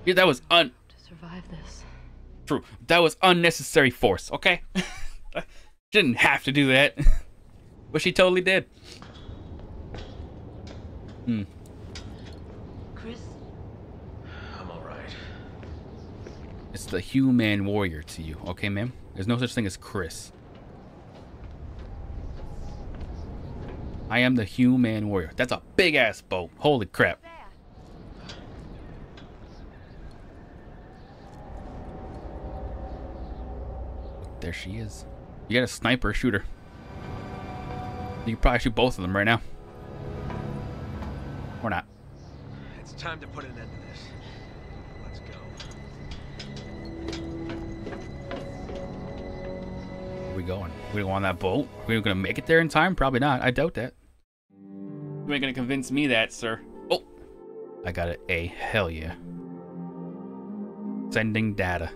Yeah, that was un. To survive this. True. That was unnecessary force, okay? Didn't have to do that. but she totally did. Hmm. Chris? I'm alright. It's the human warrior to you, okay, ma'am? There's no such thing as Chris. I am the human warrior. That's a big ass boat. Holy crap. There she is. You got a sniper shooter. You can probably shoot both of them right now. Or not. It's time to put an end to this. Let's go. Where we going? We go on that boat? Are we gonna make it there in time? Probably not. I doubt that. You ain't gonna convince me that, sir. Oh, I got it. A hell yeah. Sending data.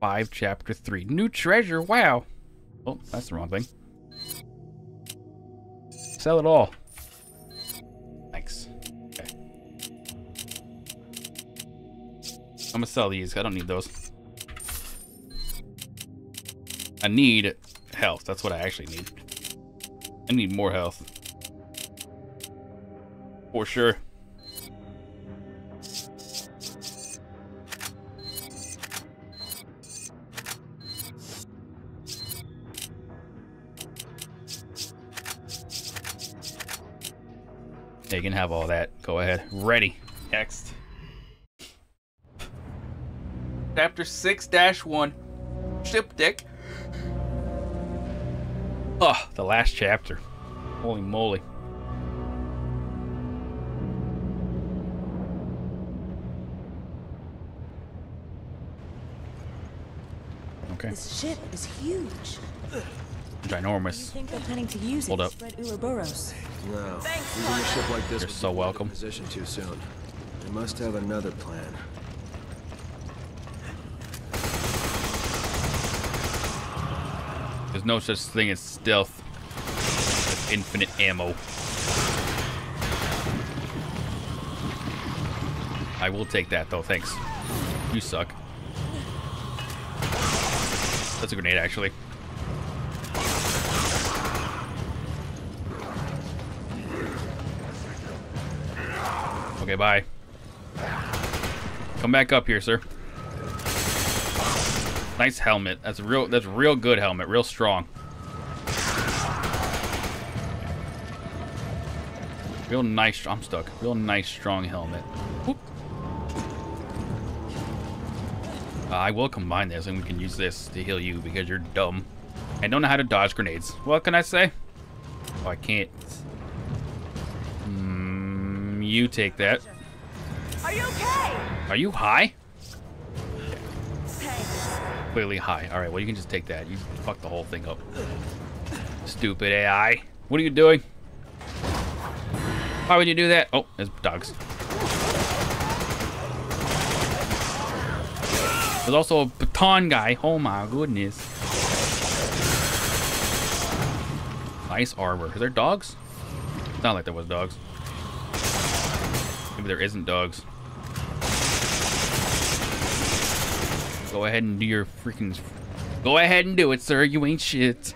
5, Chapter 3. New treasure, wow! oh that's the wrong thing. Sell it all. Thanks. Okay. I'm gonna sell these, I don't need those. I need health, that's what I actually need. I need more health. For sure. Yeah, you can have all that. Go ahead. Ready. Next. Chapter 6-1. Ship deck. Oh, the last chapter. Holy moly. Okay. This ship is huge. Ginormous. think they're planning to use Hold up. to spread Uroboros? No. Leaving a ship like this You're so put you in welcome. Position too soon. They must have another plan. There's no such thing as stealth. With infinite ammo. I will take that though, thanks. You suck. That's a grenade actually. Okay, bye. Come back up here, sir. Nice helmet. That's real. That's real good helmet. Real strong. Real nice. I'm stuck. Real nice, strong helmet. Uh, I will combine this, and we can use this to heal you because you're dumb. I don't know how to dodge grenades. What can I say? Oh, I can't. You take that. Are you okay? Are you high? Thanks. Clearly high. All right, well, you can just take that. You fucked the whole thing up. Stupid AI. What are you doing? Why would you do that? Oh, there's dogs. There's also a baton guy. Oh my goodness. Nice armor. Is there dogs? It's not like there was dogs. Maybe there isn't dogs. Go ahead and do your freaking... Go ahead and do it, sir. You ain't shit.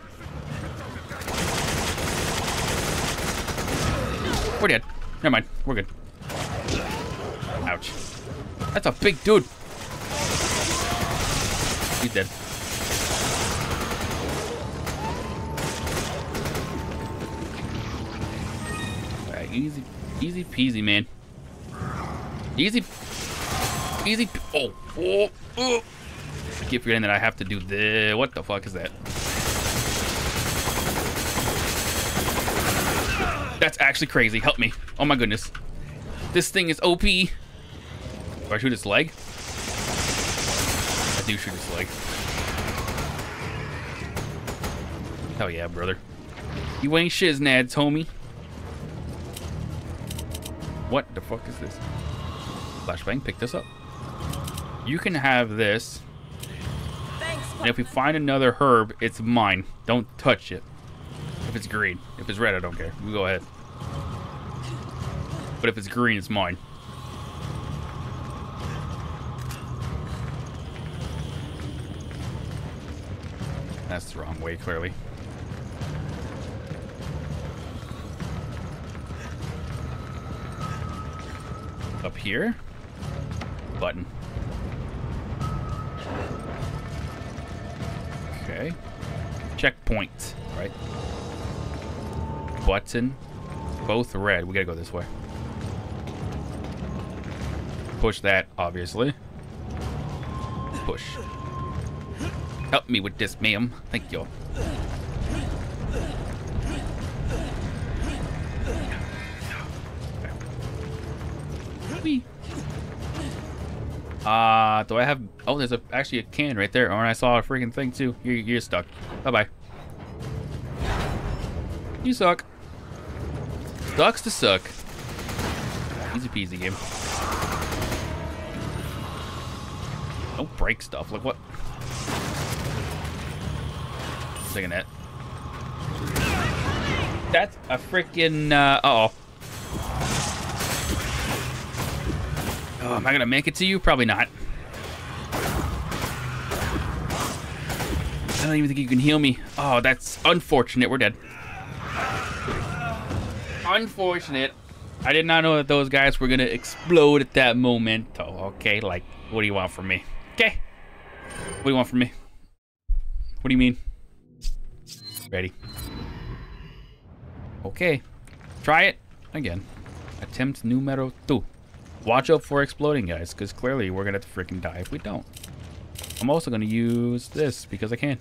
We're dead. Never mind. We're good. Ouch. That's a big dude. He's dead. Alright, easy, easy peasy, man. Easy, easy. Oh, oh, oh. I keep forgetting that I have to do the. What the fuck is that? That's actually crazy. Help me. Oh my goodness. This thing is OP. Do I shoot its leg? I do shoot its leg. Hell yeah, brother. You ain't shiznads, homie. What the fuck is this? Flashbang, pick this up. You can have this. And if we find another herb, it's mine. Don't touch it. If it's green. If it's red, I don't care. You go ahead. But if it's green, it's mine. That's the wrong way, clearly. Up here? Button. Okay. Checkpoint, right? Button. Both red. We gotta go this way. Push that, obviously. Push. Help me with this, ma'am. Thank you. Uh, do I have... Oh, there's a actually a can right there. Oh, and I saw a freaking thing, too. You're, you're stuck. Bye-bye. You suck. Sucks to suck. Easy peasy game. Don't break stuff. Like what? Taking that. That's a freaking. Uh, uh oh. Oh, am I gonna make it to you? Probably not. I don't even think you can heal me. Oh, that's unfortunate. We're dead. Unfortunate. I did not know that those guys were gonna explode at that moment. Oh, okay. Like, what do you want from me? Okay. What do you want from me? What do you mean? Ready. Okay. Try it again. Attempt numero two. Watch out for exploding, guys, because clearly we're going to have to freaking die if we don't. I'm also going to use this because I can.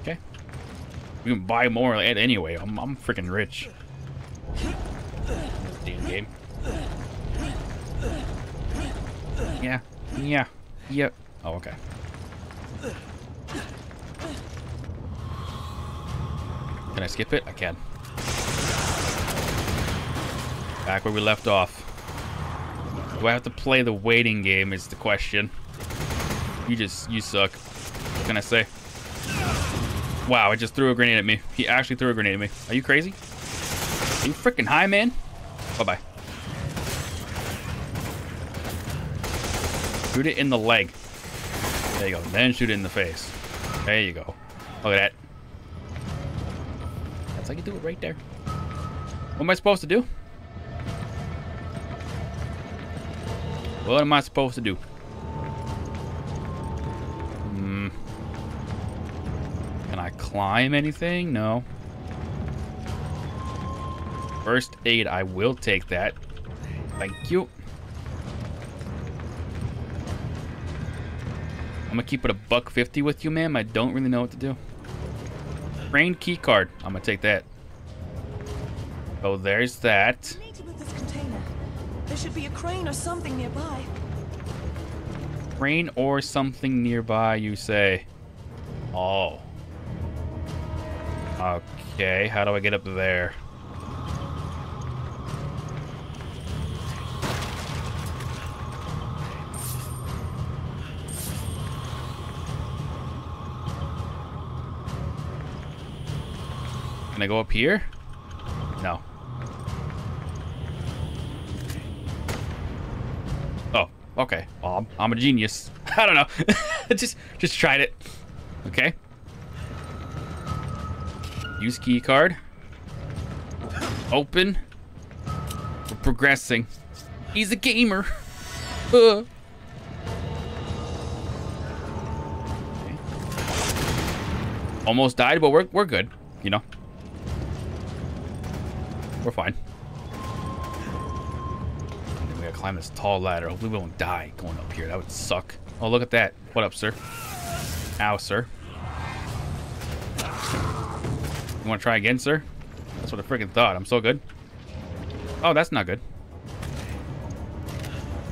Okay. We can buy more anyway. I'm, I'm freaking rich. Damn game. Yeah. Yeah. Yep. Oh, okay. Can I skip it? I can. Back where we left off. Do I have to play the waiting game is the question. You just, you suck. What can I say? Wow, I just threw a grenade at me. He actually threw a grenade at me. Are you crazy? Are you freaking high, man? Bye-bye. Shoot it in the leg. There you go. Then shoot it in the face. There you go. Look at that. That's how you do it right there. What am I supposed to do? What am I supposed to do? Hmm. Can I climb anything? No. First aid, I will take that. Thank you. I'm gonna keep it a buck 50 with you, ma'am. I don't really know what to do. Crane key card. I'm gonna take that. Oh, there's that. There should be a crane or something nearby. Crane or something nearby, you say? Oh. Okay, how do I get up there? Can I go up here? Okay. Well, I'm, I'm a genius. I don't know. just, just tried it. Okay. Use key card. Open. We're progressing. He's a gamer. Uh. Almost died, but we're, we're good, you know. We're fine. Climb this tall ladder. Hopefully we won't die going up here. That would suck. Oh, look at that. What up, sir? Ow, sir. You wanna try again, sir? That's what I freaking thought. I'm so good. Oh, that's not good.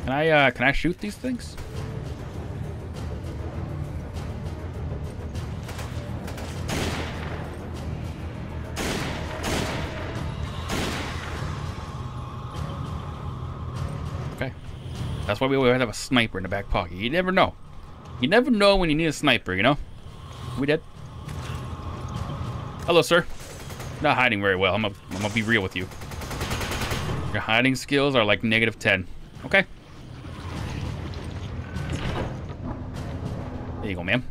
Can I, uh, can I shoot these things? That's why we always have a sniper in the back pocket. You never know. You never know when you need a sniper, you know? We did. Hello, sir. Not hiding very well. I'm gonna, I'm be real with you. Your hiding skills are like negative 10. Okay. There you go, ma'am.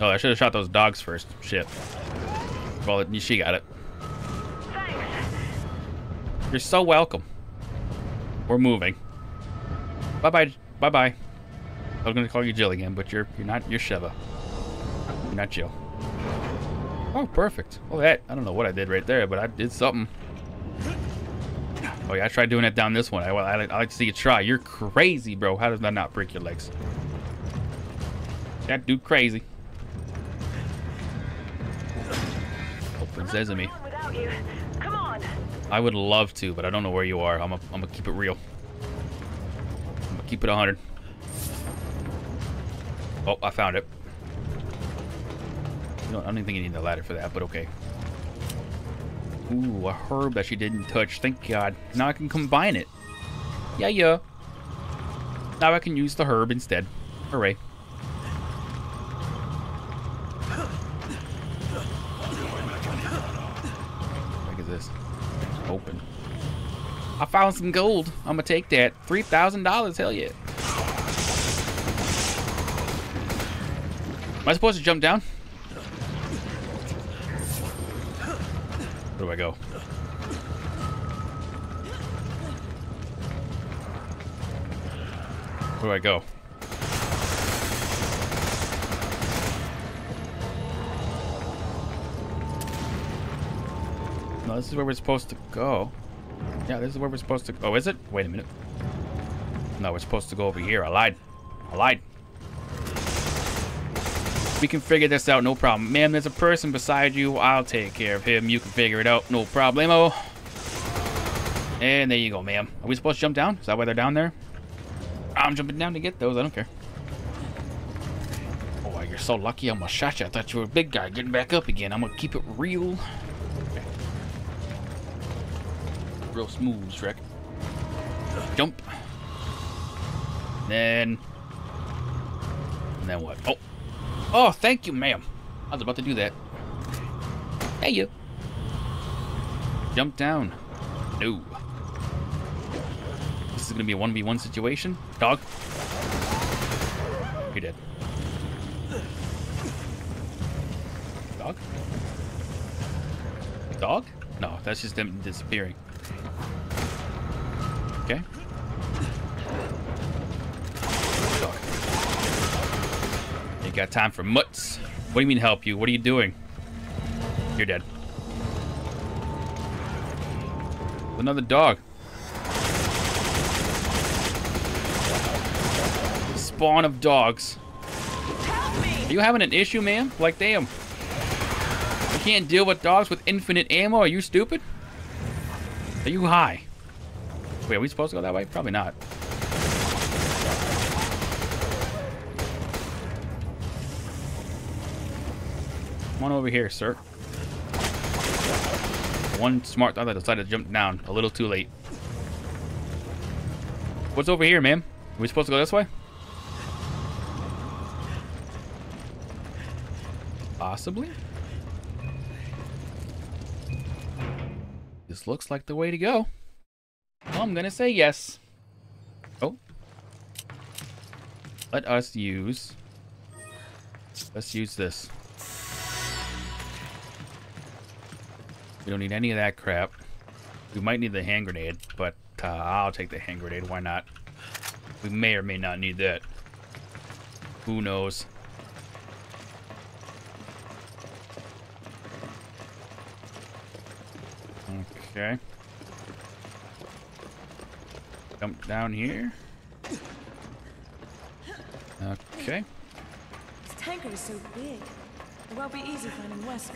Oh, I should have shot those dogs first. Shit. Well, she got it. Thanks. You're so welcome. We're moving. Bye-bye. Bye-bye. I was gonna call you Jill again, but you're you're not you're Sheva. You're not Jill. Oh, perfect. Well, that I don't know what I did right there, but I did something. Oh yeah, I tried doing it down this one. I, I, I like to see you try. You're crazy, bro. How does that not break your legs? That dude crazy. Oh, Open sesame. Come on. I would love to, but I don't know where you are. I'm gonna I'm keep it real. Keep it 100. Oh, I found it. You know, I don't think you need the ladder for that, but okay. Ooh, a herb that she didn't touch. Thank God. Now I can combine it. Yeah, yeah. Now I can use the herb instead. Hooray. What is this? Open. I found some gold. I'm gonna take that. $3,000. Hell yeah. Am I supposed to jump down? Where do I go? Where do I go? No, this is where we're supposed to go. Yeah, this is where we're supposed to Oh, is it? Wait a minute. No, we're supposed to go over here. I lied. I lied. We can figure this out, no problem. Ma'am, there's a person beside you. I'll take care of him. You can figure it out, no problemo. And there you go, ma'am. Are we supposed to jump down? Is that why they're down there? I'm jumping down to get those. I don't care. Oh, you're so lucky I almost shot you. I thought you were a big guy getting back up again. I'm going to keep it real. Real smooth, Shrek. Jump. Then... And then what? Oh. Oh, thank you, ma'am. I was about to do that. Hey, you. Jump down. No. This is going to be a 1v1 situation. Dog. You're dead. Dog? Dog? No, that's just them disappearing. Okay. You got time for mutts? What do you mean help you? What are you doing? You're dead. Another dog. Spawn of dogs. Are you having an issue, man? Like, damn. You can't deal with dogs with infinite ammo? Are you stupid? Are you high? Wait, are we supposed to go that way? Probably not. Come on over here, sir. One smart thought that decided to jump down a little too late. What's over here, man? Are we supposed to go this way? Possibly? This looks like the way to go. I'm gonna say yes. Oh. Let us use... Let's use this. We don't need any of that crap. We might need the hand grenade, but uh, I'll take the hand grenade. Why not? We may or may not need that. Who knows? Okay. Jump down here. Okay. This tanker is so big. It won't be easy finding Wesker.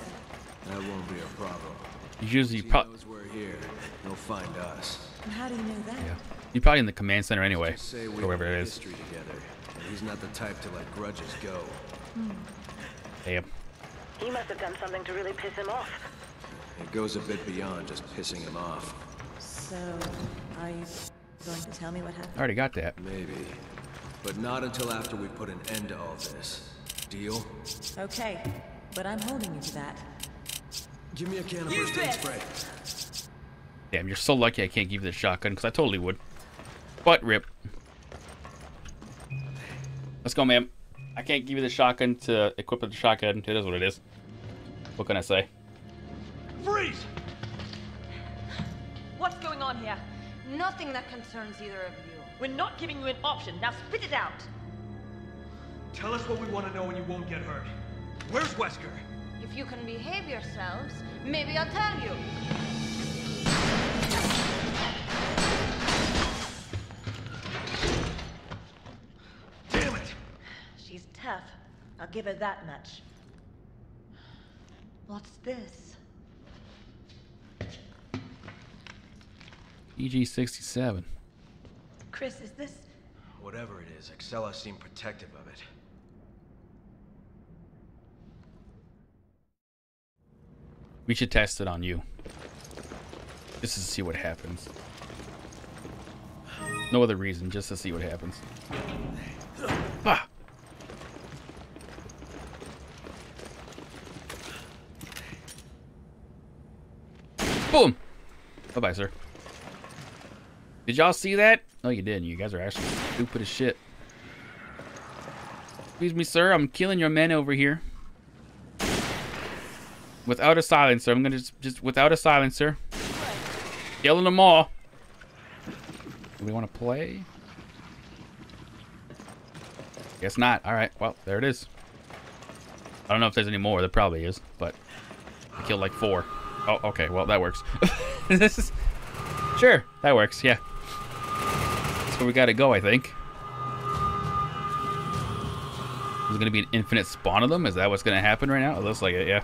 That won't be a problem. Usually, He pro knows we're here. He'll find us. And how do you know that? yeah. You're probably in the command center anyway, Just say we wherever have it a together, and he's not the type to let grudges go. Hmm. Damn. He must have done something to really piss him off. It goes a bit beyond just pissing him off. So, are you going to tell me what happened? I already got that. Maybe. But not until after we put an end to all this. Deal? Okay, but I'm holding you to that. Give me a can of first aid spray. Damn, you're so lucky I can't give you the shotgun, because I totally would. But rip. Let's go, ma'am. I can't give you the shotgun to equip with the shotgun. It is what it is. What can I say? Freeze! What's going on here? Nothing that concerns either of you. We're not giving you an option. Now spit it out. Tell us what we want to know and you won't get hurt. Where's Wesker? If you can behave yourselves, maybe I'll tell you. Damn it! She's tough. I'll give her that much. What's this? PG67. Chris, is this... Whatever it is, Excella seemed protective of it. We should test it on you. Just to see what happens. No other reason, just to see what happens. Ah! Boom! Bye-bye, sir. Did y'all see that? No, you didn't. You guys are actually stupid as shit. Excuse me, sir. I'm killing your men over here. Without a silencer. I'm gonna just, just without a silencer. Killing them all. Do we want to play? Guess not. All right. Well, there it is. I don't know if there's any more. There probably is, but I killed like four. Oh, okay. Well, that works. this is sure that works. Yeah. Where we gotta go. I think. It gonna be an infinite spawn of them? Is that what's gonna happen right now? It looks like it. Yeah.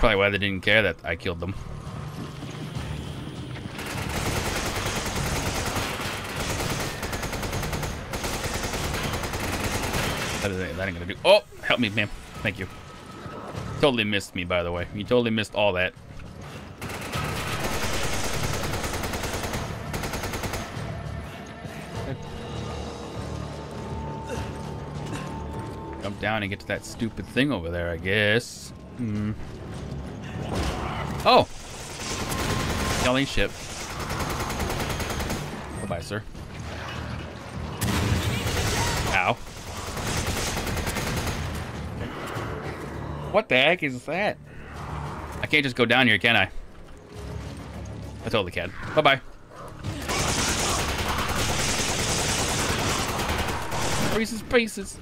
Probably why they didn't care that I killed them. That ain't gonna do. Oh, help me, ma'am. Thank you. Totally missed me, by the way. You totally missed all that. Jump down and get to that stupid thing over there, I guess. Hmm. Oh! Yelling ship. Bye-bye, sir. Ow. What the heck is that? I can't just go down here, can I? I totally can. Bye-bye. Reese's Pieces.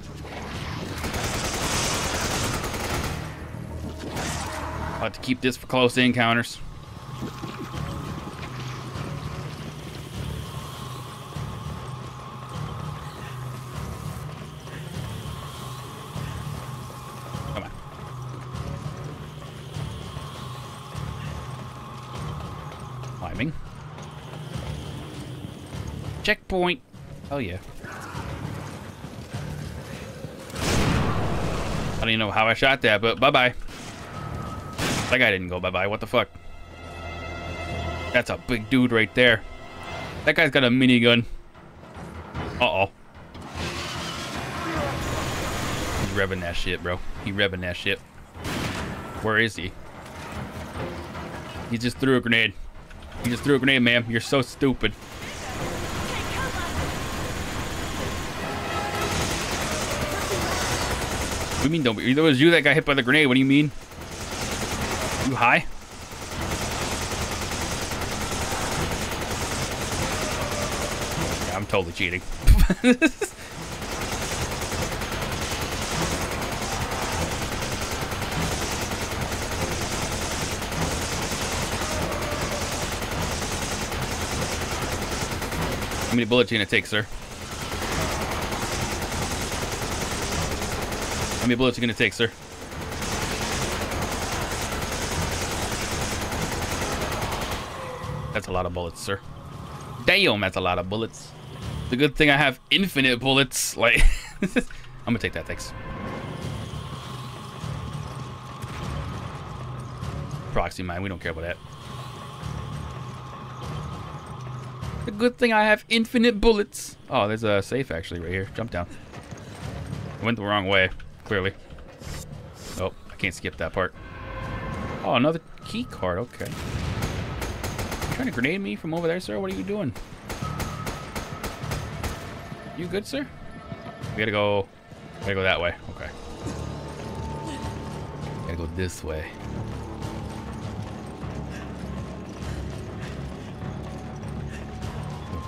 I'll have to keep this for close encounters. Checkpoint. Oh yeah. I don't even know how I shot that, but bye-bye. That guy didn't go bye-bye. What the fuck? That's a big dude right there. That guy's got a minigun. Uh-oh. He's revving that shit, bro. He revving that shit. Where is he? He just threw a grenade. He just threw a grenade, ma'am. You're so stupid. What do you mean don't be? It was you that got hit by the grenade. What do you mean? You high? Yeah, I'm totally cheating. How many bullets are you gonna take, sir? How many bullets are you gonna take, sir? That's a lot of bullets, sir. Damn, that's a lot of bullets. The good thing I have infinite bullets. Like, I'm gonna take that, thanks. Proxy mine, we don't care about that. The good thing I have infinite bullets. Oh, there's a safe actually right here. Jump down. I went the wrong way, clearly. Oh, I can't skip that part. Oh, another key card. Okay. Trying to grenade me from over there, sir? What are you doing? You good, sir? We gotta go. We gotta go that way. Okay. Gotta go this way.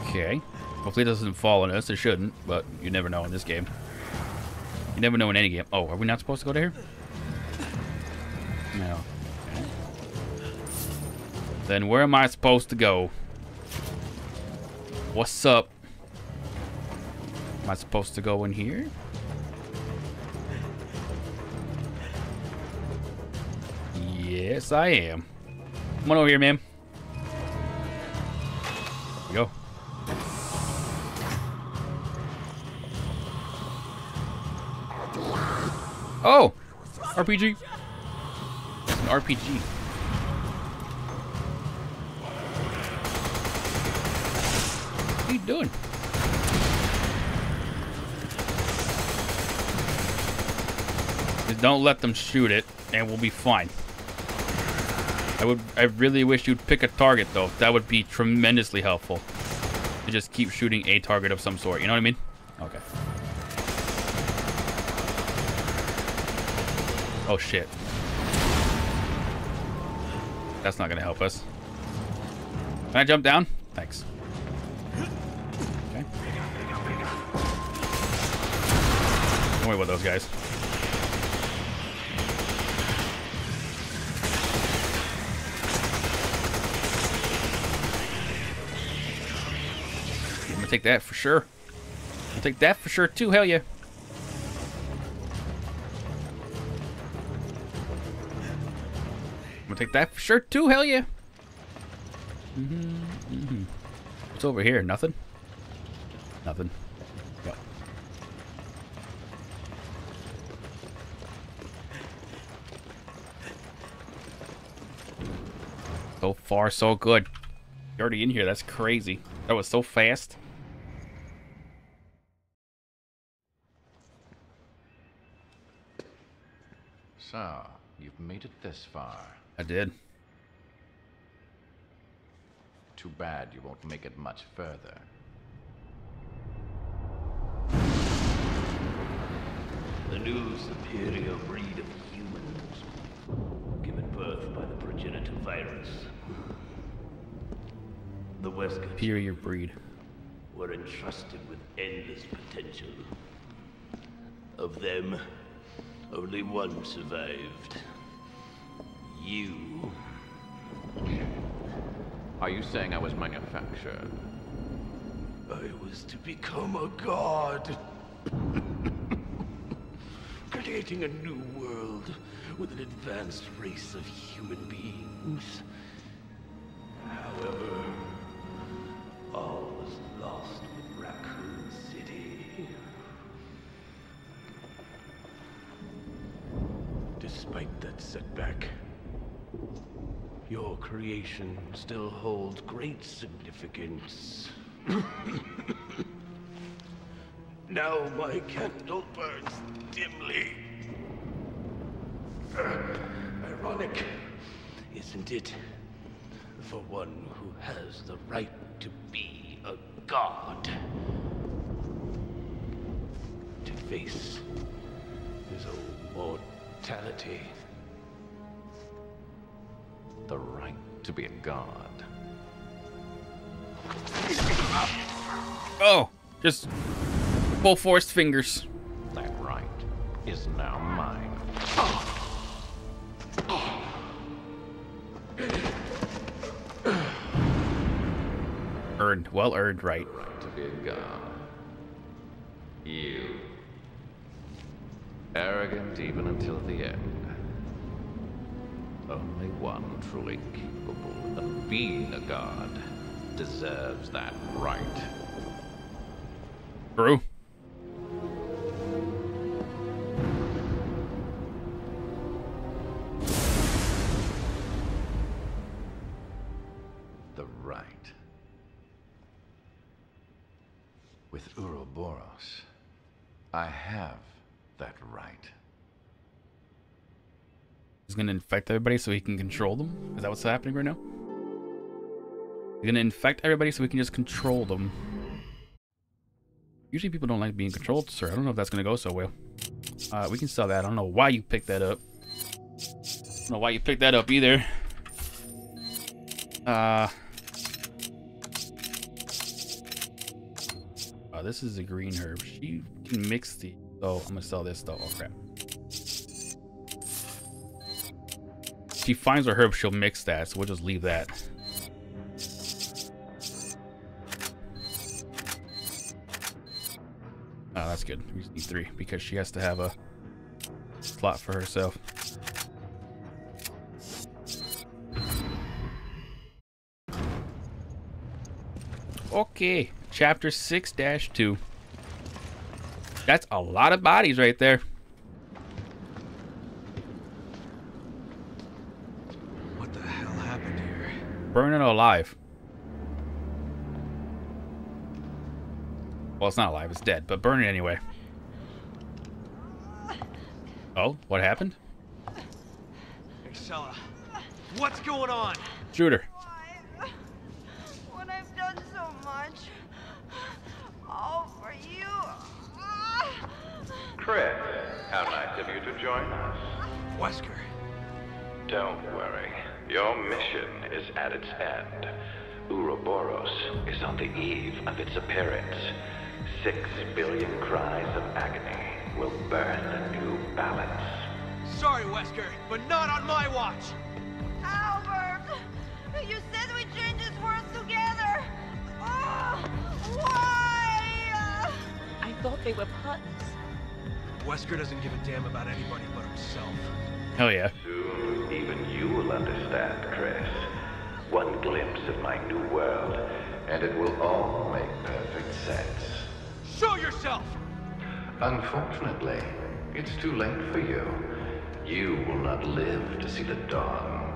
Okay. Hopefully it doesn't fall on us. It shouldn't, but you never know in this game. You never know in any game. Oh, are we not supposed to go to here? No. Then where am I supposed to go? What's up? Am I supposed to go in here? Yes, I am. Come on over here, ma'am. Go. Oh! RPG. It's an RPG. Doing? Just don't let them shoot it, and we'll be fine. I would. I really wish you'd pick a target, though. That would be tremendously helpful. To just keep shooting a target of some sort. You know what I mean? Okay. Oh shit. That's not gonna help us. Can I jump down? Thanks. Don't about those guys. I'm gonna take that for sure. I'll take that for sure too, hell yeah. I'm gonna take that for sure too, hell yeah. Mm -hmm, mm -hmm. What's over here? Nothing? Nothing. So far, so good. You're already in here. That's crazy. That was so fast. So, you've made it this far. I did. Too bad you won't make it much further. The new superior breed of humans, given birth by the progenitor virus. The Wesker Superior breed. were entrusted with endless potential. Of them, only one survived. You. Are you saying I was manufactured? I was to become a god. Creating a new world with an advanced race of human beings. However, all was lost with Raccoon City. Despite that setback, your creation still holds great significance. now my candle burns dimly. Uh, ironic, isn't it? for one who has the right to be a god. To face his own mortality. The right to be a god. Oh, just full forced fingers. That right is now mine. Earned, well earned, right. Right to be a god. You. Arrogant even until the end. Only one truly capable of being a god deserves that right. True. I have that right. He's gonna infect everybody so he can control them? Is that what's happening right now? He's gonna infect everybody so we can just control them. Usually people don't like being controlled, sir. I don't know if that's gonna go so well. Uh, we can sell that. I don't know why you picked that up. I don't know why you picked that up either. Uh... Oh, this is a green herb. She can mix the... Oh, I'm gonna sell this though. Oh, crap. she finds her herb, she'll mix that, so we'll just leave that. Oh, that's good. We need three because she has to have a slot for herself. Okay, chapter 6-2. That's a lot of bodies right there. What the hell happened here? Burning alive. Well, it's not alive, it's dead, but burning anyway. Oh, what happened? Excella, what's going on? Shoot her. When I've done so much, all for you. Chris, how nice of you to join us. Wesker. Don't worry. Your mission is at its end. Uroboros is on the eve of its appearance. Six billion cries of agony will birth a new balance. Sorry, Wesker, but not on my watch. Albert, you said we change this world together. Oh, why? I thought they were puns. Wesker doesn't give a damn about anybody but himself. Hell yeah. Soon, even you will understand, Chris. One glimpse of my new world, and it will all make perfect sense. Show yourself! Unfortunately, it's too late for you. You will not live to see the dawn.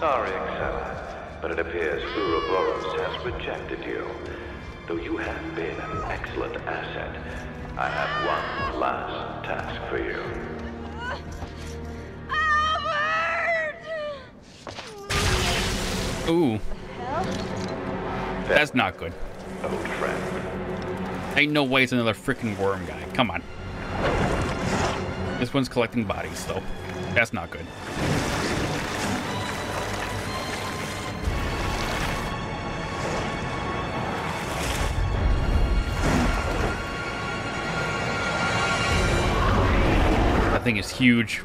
Sorry, Excella, but it appears Uroboros has rejected you. Though you have been an excellent asset, I have one last task for you. Ooh. That's not good. Old friend. Ain't no way it's another freaking worm guy. Come on. This one's collecting bodies, though. That's not good. Thing is huge.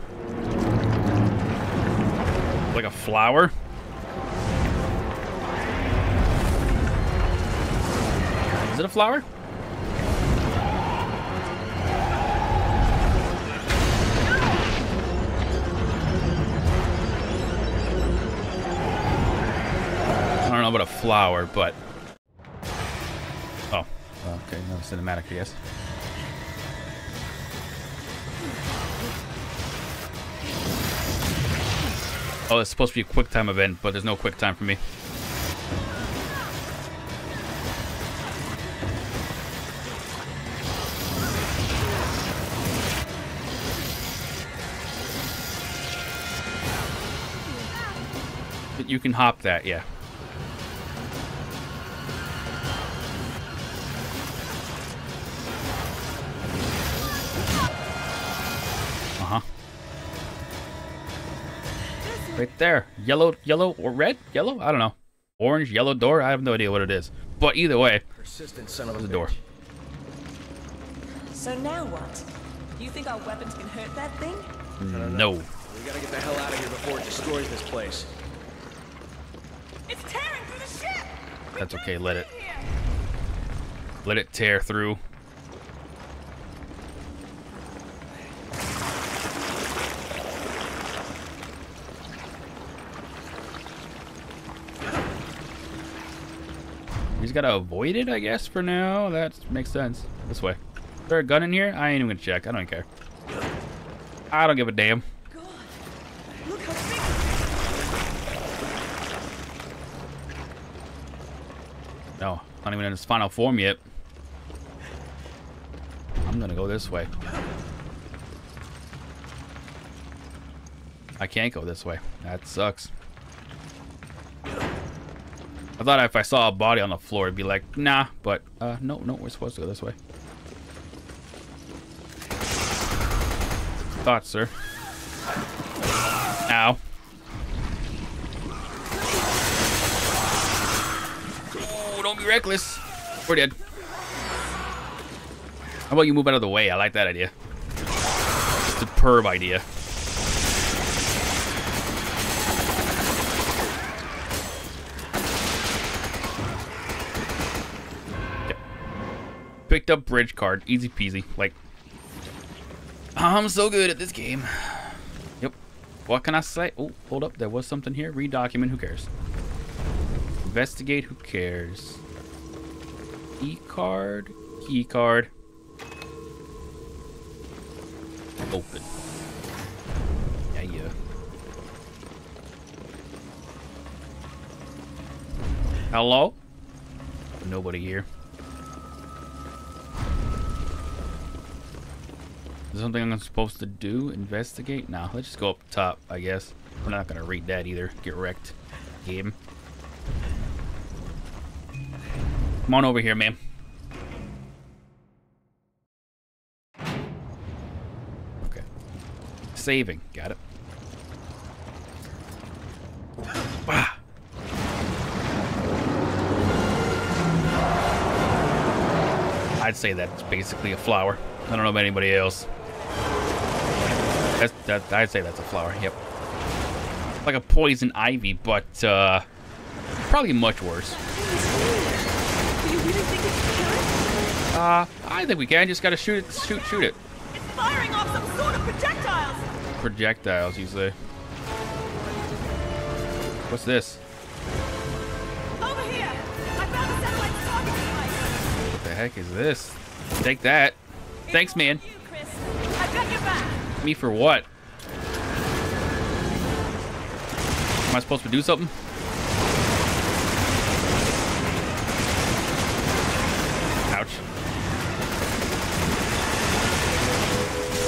Like a flower. Is it a flower? I don't know about a flower, but... Oh, okay, no cinematic, I guess. Oh, it's supposed to be a quick time event, but there's no quick time for me. You can hop that, yeah. Right there. Yellow, yellow, or red? Yellow? I don't know. Orange, yellow door? I have no idea what it is. But either way, Persistent son of a door. So now what? Do you think our weapons can hurt that thing? No. We gotta get the hell out of here before it destroys this place. It's tearing through the ship! That's okay, let it. Let it tear through. Just gotta avoid it, I guess, for now. That makes sense. This way. Is there a gun in here? I ain't even gonna check. I don't care. I don't give a damn. Look how big No, not even in its final form yet. I'm gonna go this way. I can't go this way. That sucks. I thought if I saw a body on the floor, it'd be like, nah, but, uh, no, no, we're supposed to go this way. Thought, sir. Ow. Oh, don't be reckless. We're dead. How about you move out of the way? I like that idea. Superb idea. Picked up bridge card. Easy peasy. Like, I'm so good at this game. Yep. What can I say? Oh, hold up. There was something here. Read document. Who cares? Investigate. Who cares? E card. Key card. Open. Yeah, yeah. Hello? Nobody here. Something I'm supposed to do? Investigate? No, let's just go up top, I guess. We're not gonna read that either. Get wrecked. Game. Come on over here, ma'am. Okay. Saving. Got it. Ah. I'd say that's basically a flower. I don't know about anybody else. That's, that, I'd say that's a flower, yep. Like a poison ivy, but uh, probably much worse. Do you really think it can kill it? Uh, I think we can. Just gotta shoot it. Shoot, shoot it. It's firing off some sort of projectiles! Projectiles, you say? What's this? Over here! I found a satellite target device! What the heck is this? Take that. Thanks, man. Chris, I've got your back! Me for what? Am I supposed to do something? Ouch.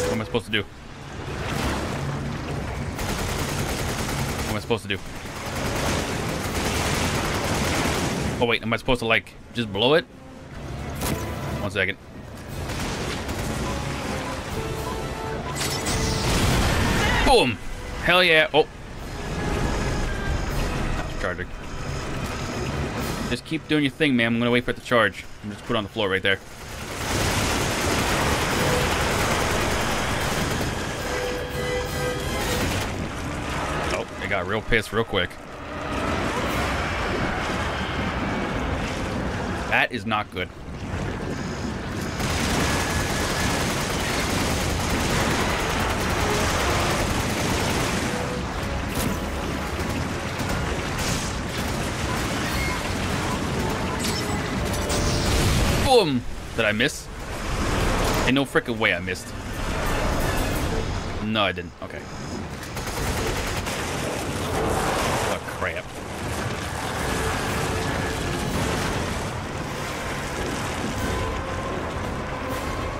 What am I supposed to do? What am I supposed to do? Oh wait, am I supposed to like just blow it? One second. Boom! Hell yeah! Oh, charging. Just keep doing your thing, man. I'm gonna wait for it to charge. I'm just put it on the floor right there. Oh, they got real pissed real quick. That is not good. Boom! Did I miss? Ain't no freaking way I missed. No, I didn't. Okay. Oh, crap.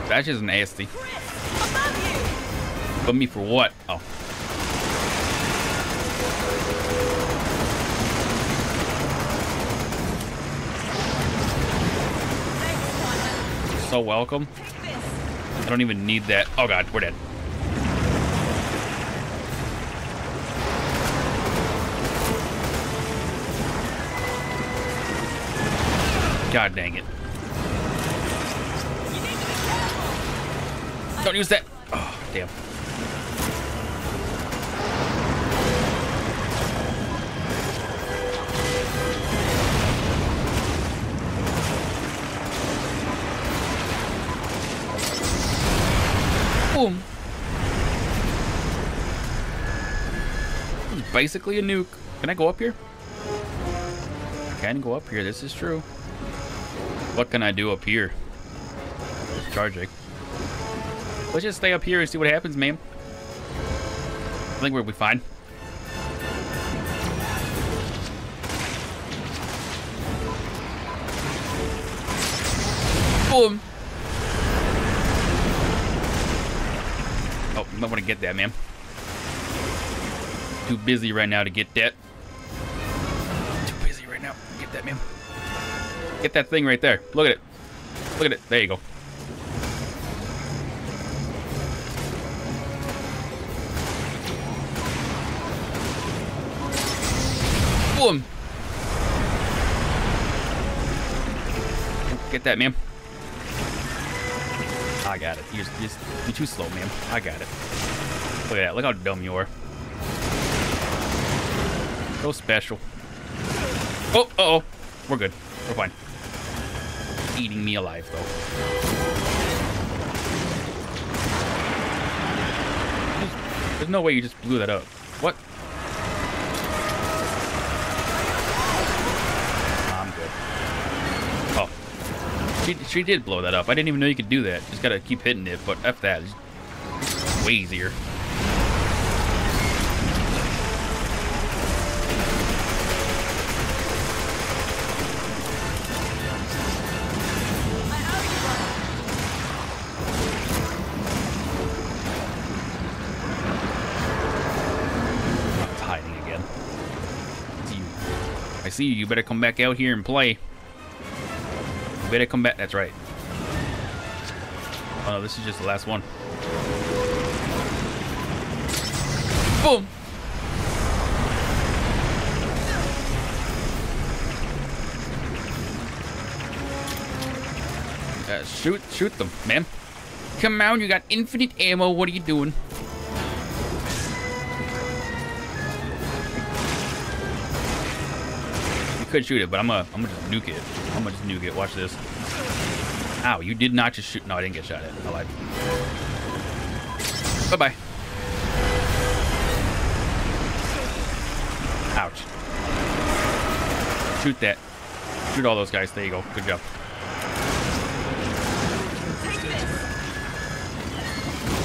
That's just nasty. But me for what? Oh. So welcome. I don't even need that. Oh god, we're dead. God dang it. Don't use that. Oh, damn. Basically a nuke. Can I go up here? I can go up here. This is true. What can I do up here? Charging. Let's just stay up here and see what happens, man. I think we'll be fine. Boom. Oh, you might want to get that, man. Too busy right now to get that. Too busy right now. Get that, man. Get that thing right there. Look at it. Look at it. There you go. Boom. Get that, man. I got it. You're, you're, you're too slow, man. I got it. Look at that. Look how dumb you are. So special. Oh, uh oh. We're good. We're fine. Eating me alive, though. There's no way you just blew that up. What? I'm good. Oh. She, she did blow that up. I didn't even know you could do that. Just gotta keep hitting it, but F that. It's way easier. See you. You better come back out here and play. You better come back. That's right. Oh, no, this is just the last one. Boom! Uh, shoot, shoot them, man. Come on, you got infinite ammo. What are you doing? Could shoot it, but I'm gonna, I'm gonna just nuke it. I'm gonna just nuke it. Watch this. Ow, you did not just shoot. No, I didn't get shot at. I lied. Bye bye. Ouch. Shoot that. Shoot all those guys. There you go. Good job.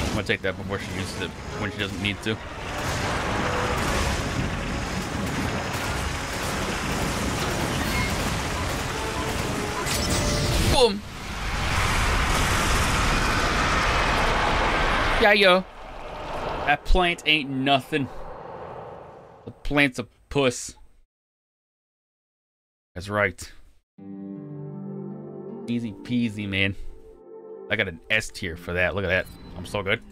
I'm gonna take that before she uses it when she doesn't need to. Boom. Yeah, yo. That plant ain't nothing. The plant's a puss. That's right. Easy peasy, man. I got an S tier for that. Look at that. I'm so good.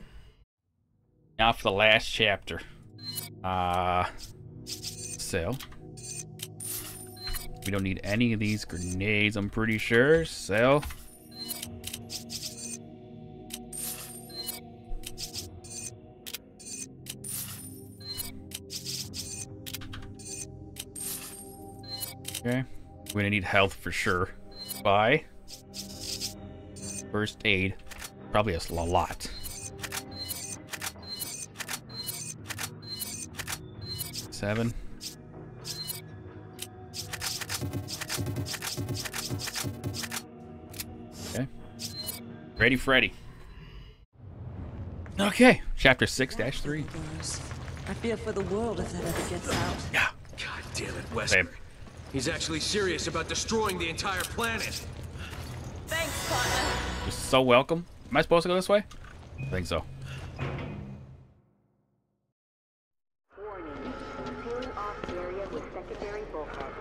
Now for the last chapter. Uh, sell. We don't need any of these grenades, I'm pretty sure. Sell. Okay. We're gonna need health for sure. Buy. First aid. Probably a lot. Seven. Okay. Ready, Freddy. Okay. Chapter 6 3. I fear for the world if that ever gets out. Yeah. God damn it, Wesker. He's actually serious about destroying the entire planet. Thanks, partner. You're so welcome. Am I supposed to go this way? I think so. Sealing off area with secondary bulkhead.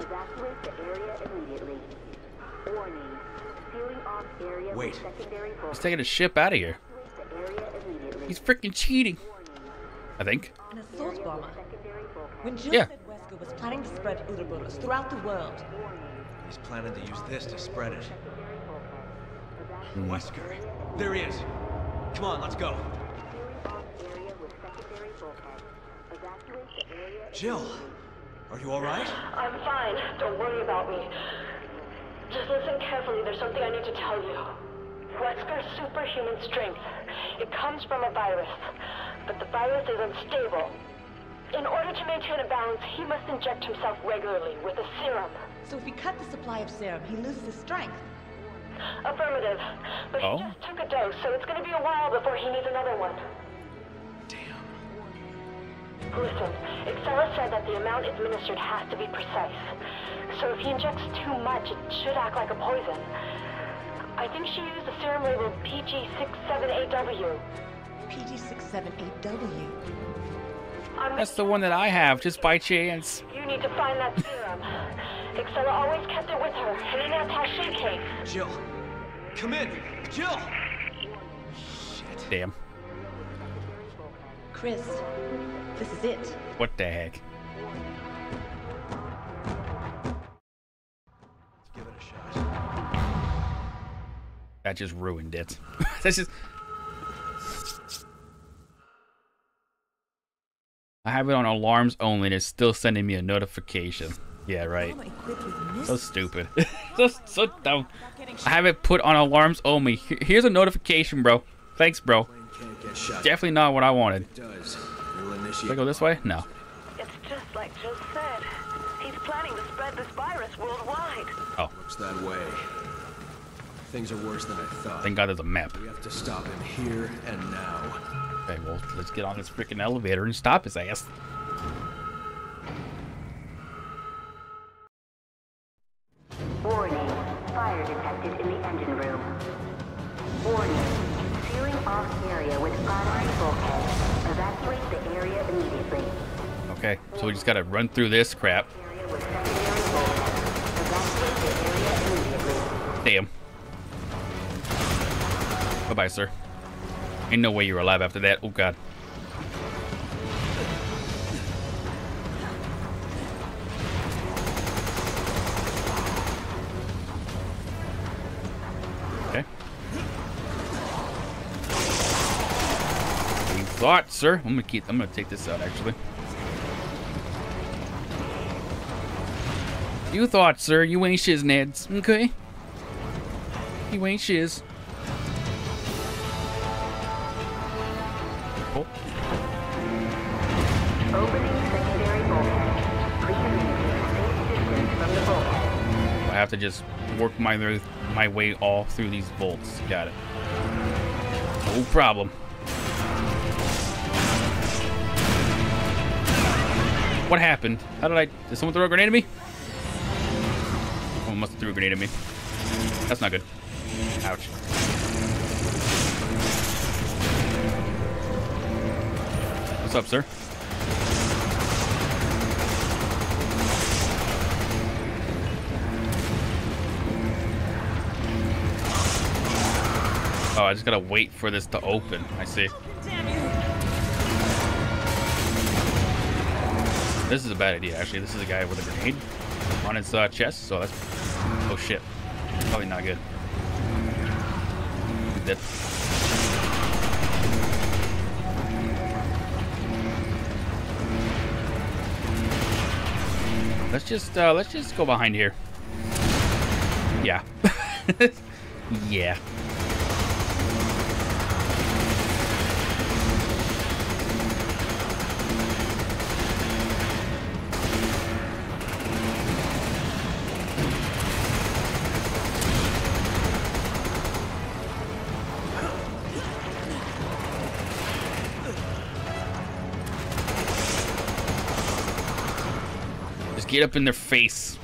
Evacuate the area immediately. Warning. Wait. He's taking a ship out of here. He's freaking cheating. I think. An assault bomber. When Jill Yeah. said Wesker was planning to spread Uroboros throughout the world, He's planning to use this to spread it. Hmm. Wesker. There he is. Come on, let's go. Jill, are you all right? I'm fine. Don't worry about me. Just listen carefully. There's something I need to tell you. Wesker's superhuman strength. It comes from a virus. But the virus is unstable. In order to maintain a balance, he must inject himself regularly with a serum. so if we cut the supply of serum, he loses his strength. Affirmative. But Oh. he just took a dose, so it's gonna be a while before he needs another one. Damn. Listen, Excella said that the amount administered has to be precise. So if he injects too much, it should act like a poison. I think she used the serum labeled PG67A/W. PG67A/W. That's the one that I have, just by chance. You need to find that serum. Excella always kept it with her, in an attaché case. Jill, come in. Jill! Shit. Damn. Chris, this is it. What the heck? That just ruined it. That's just. I have it on alarms only and it's still sending me a notification. Yeah, right. So stupid. so, so dumb. I have it put on alarms only. Here's a notification, bro. Thanks, bro. Can't get shot. Definitely not what I wanted. Should I go this way? No. It's just like Jill said. He's planning to spread this virus worldwide. Oh, Looks that way. Things are worse than I thought. thank God there's a map. We have to stop him here and now. Okay, well, let's get on this freaking elevator and stop his ass. Warning. Fire detected in the engine room. Warning. Sealing off area with primary bulkhead. Evacuate the area immediately. Okay, so we just gotta run through this crap. Damn. Bye bye, sir. Ain't no way you're alive after that. Oh, God. Okay. You thought, sir? I'm gonna keep. I'm gonna take this out, actually. You thought, sir. You ain't shiz, Neds. Okay. You ain't shiz. Have to just work my my way all through these bolts. Got it. No problem. What happened? How did I... Did someone throw a grenade at me? Someone must have threw a grenade at me. That's not good. Ouch. What's up, sir? Oh, I just gotta wait for this to open. I see. This is a bad idea, actually. This is a guy with a grenade on his uh, chest, so that's... Oh, shit. Probably not good. Dead. Let's just, uh, let's just go behind here. Yeah. yeah. Get up in their face.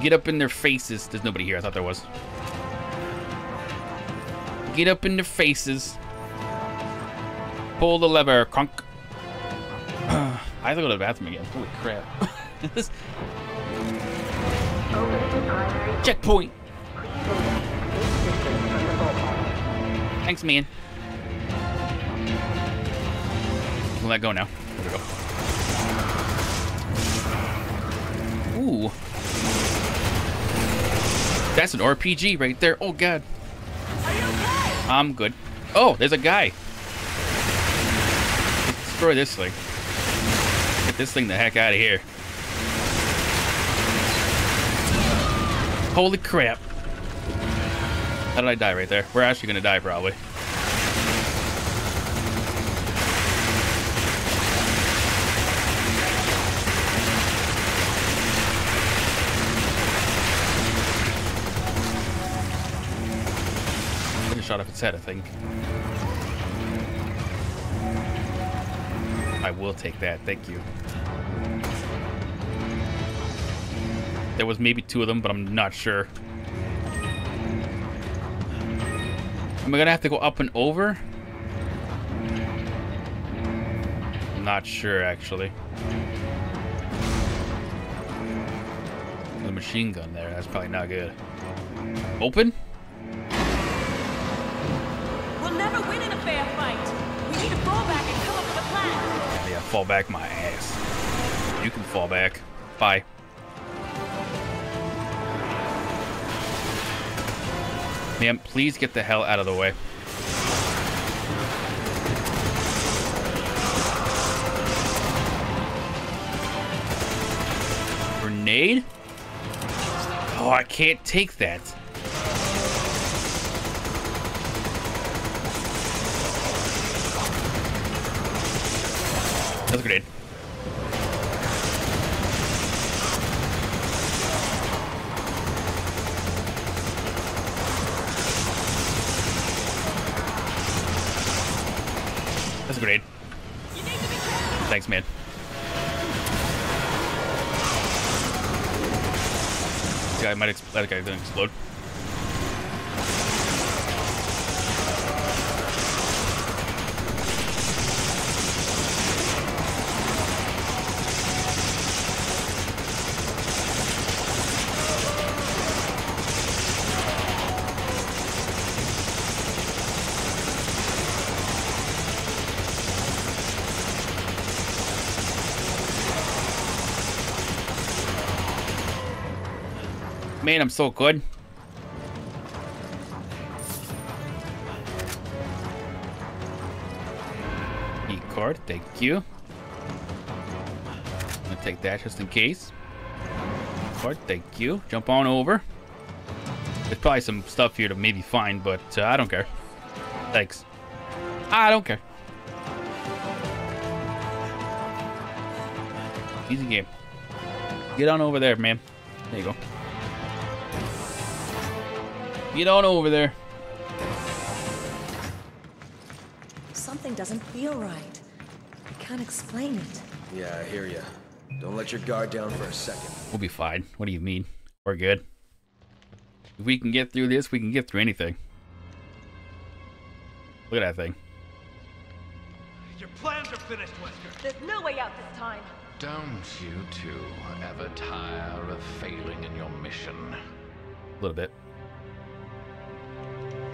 Get up in their faces. There's nobody here. I thought there was. Get up in their faces. Pull the lever, crunk. I have to go to the bathroom again. Holy crap. This- Checkpoint. Thanks, man. Let go now. There we go. Ooh. That's an RPG right there. Oh, God. I'm good. Oh, there's a guy. Destroy this thing. Get this thing the heck out of here. Holy crap. How did I die right there? We're actually gonna die probably. Shot off its head, I think. I will take that, thank you. There was maybe two of them, but I'm not sure. Am I gonna have to go up and over? I'm not sure, actually. The machine gun there, that's probably not good. Open? We'll never win in a fair fight. We need to fall back and come up with a plan. Yeah, fall back my ass. You can fall back. Bye. Ma'am, please get the hell out of the way. Grenade? Oh, I can't take that. That's a grenade. That's a grenade. Thanks, man. This guy might explode. That guy didn't explode. Man, I'm so good. E-card, thank you. I'm gonna take that just in case. Card, thank you. Jump on over. There's probably some stuff here to maybe find, but uh, I don't care. Thanks. I don't care. Easy game. Get on over there, man. There you go. Get on over there. Something doesn't feel right. I can't explain it. Yeah, I hear you. Don't let your guard down for a second. We'll be fine. What do you mean? We're good. If we can get through this, we can get through anything. Look at that thing. Your plans are finished, Wesker. There's no way out this time. Don't you two ever tire of failing in your mission? A little bit.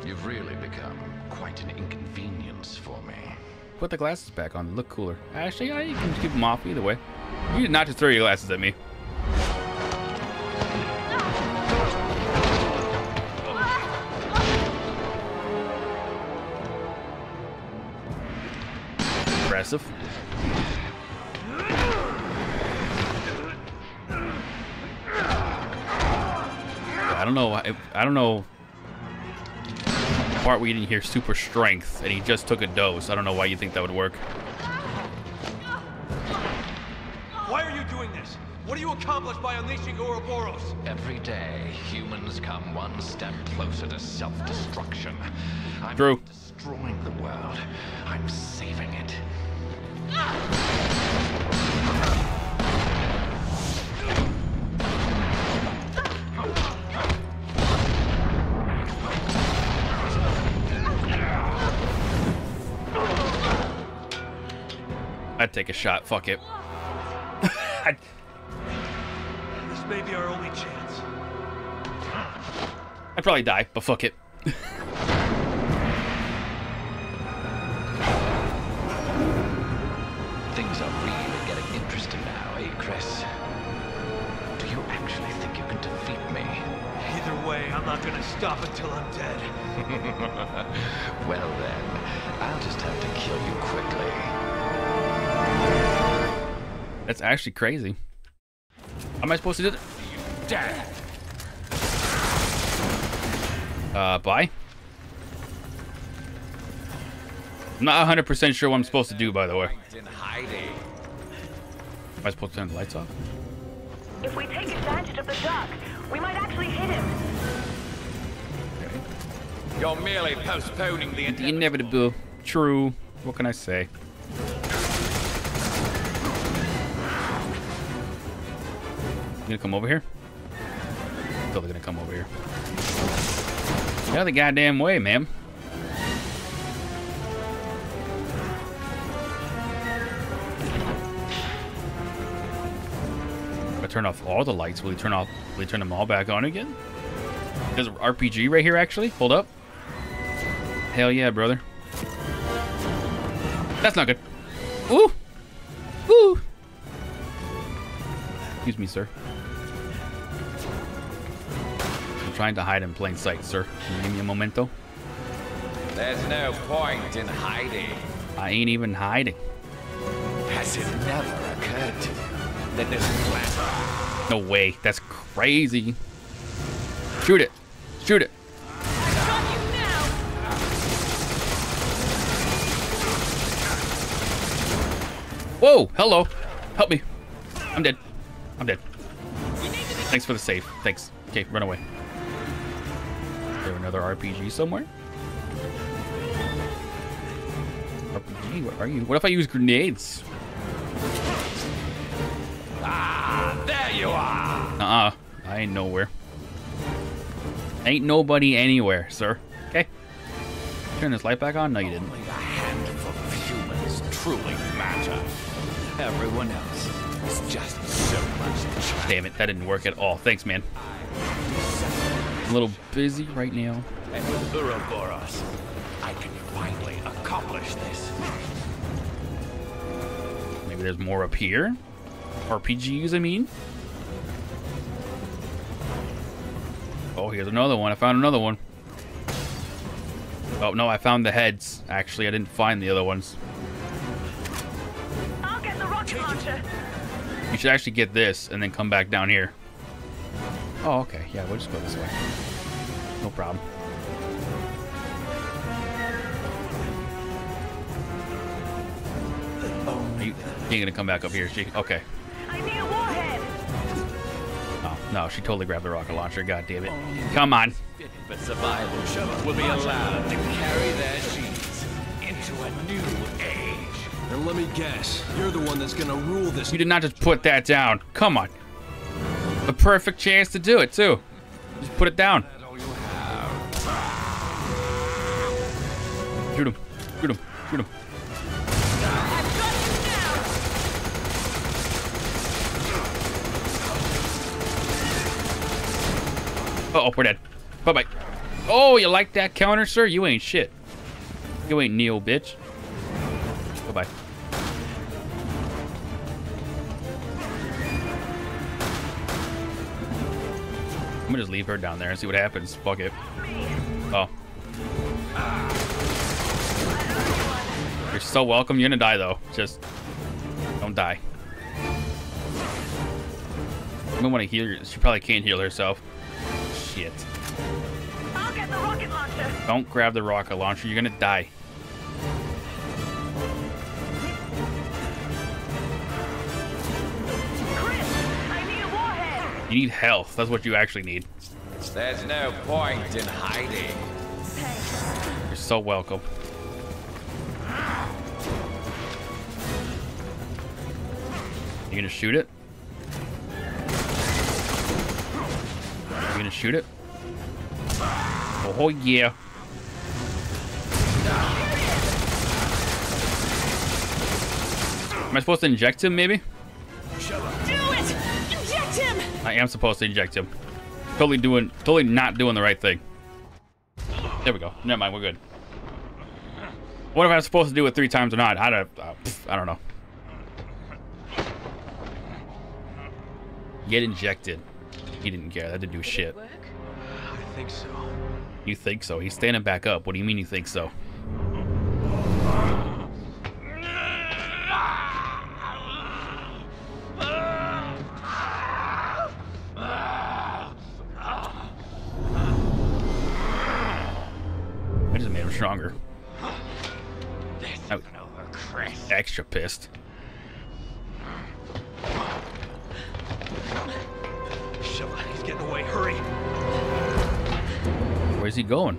You've really become quite an inconvenience for me. Put the glasses back on. They look cooler. Actually, I can keep them off either way. You did not just throw your glasses at me. Impressive. I don't know. I, I don't know. Part where you didn't hear super strength, and he just took a dose. I don't know why you think that would work. Why are you doing this? What do you accomplish by unleashing Uroboros? Every day, humans come one step closer to self-destruction. I'm Drew. destroying the world. I'm saving it. Ah! I'd take a shot. Fuck it. this may be our only chance. I'd probably die, but fuck it. Things are really getting interesting now, eh, Chris? Do you actually think you can defeat me? Either way, I'm not gonna stop until I'm dead. well then, I'll just have to kill you quickly. That's actually crazy. How am I supposed to do that? Dead. Uh, bye. I'm not 100% sure what I'm supposed to do, by the way. Am I supposed to turn the lights off? If we take advantage of the dark, we might actually hit him. You're merely postponing the The inevitable. True. What can I say? Gonna come over here? Totally gonna come over here. Get out the goddamn way, ma'am. I turn off all the lights, will he turn off will he turn them all back on again? There's an RPG right here actually. Hold up. Hell yeah, brother. That's not good. Ooh! Ooh! Excuse me, sir. Trying to hide in plain sight, sir. Can you give me a momento? There's no point in hiding. I ain't even hiding. Has it never occurred to you that this plan... No way. That's crazy. Shoot it. Shoot it. Whoa! Hello. Help me. I'm dead. I'm dead. Thanks for the save. Thanks. Okay, run away. There another RPG somewhere? RPG, where are you? What if I use grenades? Ah, there you are! Uh-uh. I ain't nowhere. Ain't nobody anywhere, sir. Okay. Turn this light back on? No, you didn't. Only a handful of humans truly matter. Everyone else is just so much Damn it, that didn't work at all. Thanks, man. I'm a little busy right now. And with Uroboros, I can finally accomplish this. Maybe there's more up here? RPGs, I mean? Oh, here's another one. I found another one. Oh, no, I found the heads. Actually, I didn't find the other ones. I'll get the rocket launcher. You should actually get this and then come back down here. Oh, okay. Yeah, we'll just go this way. No problem. Are you, you ain't gonna come back up here, is she? Okay. I need a warhead. Oh, no, she totally grabbed the rocket launcher. God damn it. Come on. But survival will be allowed to carry their genes into a new age. And let me guess, you're the one that's gonna rule this. You did not just put that down. Come on. The perfect chance to do it, too. Just put it down. Shoot him. Shoot him. Shoot him. Uh oh, we're dead. Bye bye. Oh, you like that counter, sir? You ain't shit. You ain't Neo, bitch. I'm gonna just leave her down there and see what happens. Fuck it. Oh. You're so welcome. You're gonna die though. Just don't die. I'm gonna want to heal. She probably can't heal herself. Shit. I'll get the rocket launcher. Don't grab the rocket launcher. You're gonna die. You need health. That's what you actually need. There's no point in hiding. You're so welcome. You gonna shoot it? You gonna shoot it? Oh yeah. Am I supposed to inject him, maybe? Do it! Inject him! I am supposed to inject him. Totally doing, totally not doing the right thing. There we go. Never mind, we're good. What if I'm supposed to do it three times or not? I don't, uh, pff, I don't know. Get injected. He didn't care. That didn't do Did shit. I think so. You think so? He's standing back up. What do you mean you think so? I just made him stronger. I- extra pissed. Shit, he's getting away. Hurry. Where's he going?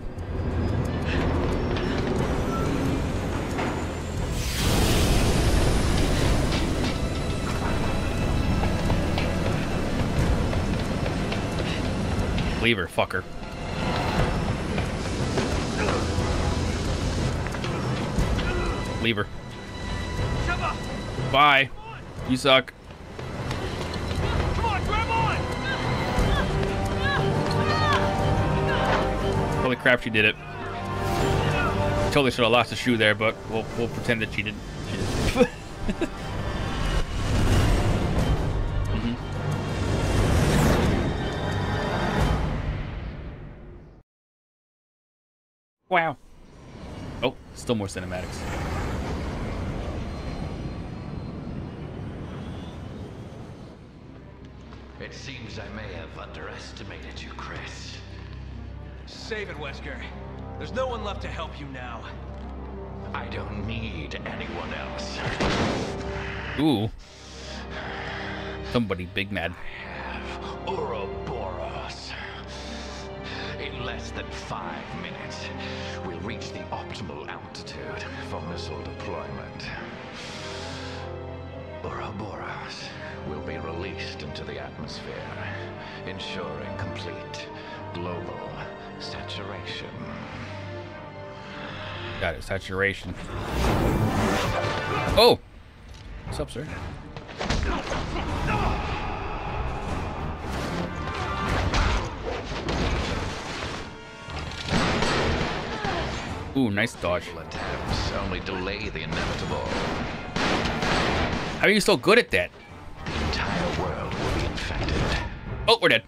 Leave her, fucker. Leave her. Bye. You suck. Holy crap, she did it. Totally should have lost a shoe there, but we'll, we'll pretend that she didn't. She didn't. Mhm. Wow. Oh, still more cinematics. It seems I may have underestimated you, Chris. Save it, Wesker. There's no one left to help you now. I don't need anyone else. Ooh. Somebody big mad. Have Uroboros. In less than five minutes, we'll reach the optimal altitude for missile deployment. Uroboros will be released into the atmosphere, ensuring complete global saturation. Got it, saturation. Oh! What's up, sir? Ooh, nice dodge. Attempts only delay the inevitable. How are you so good at that? The entire world will be infected. Oh, we're dead.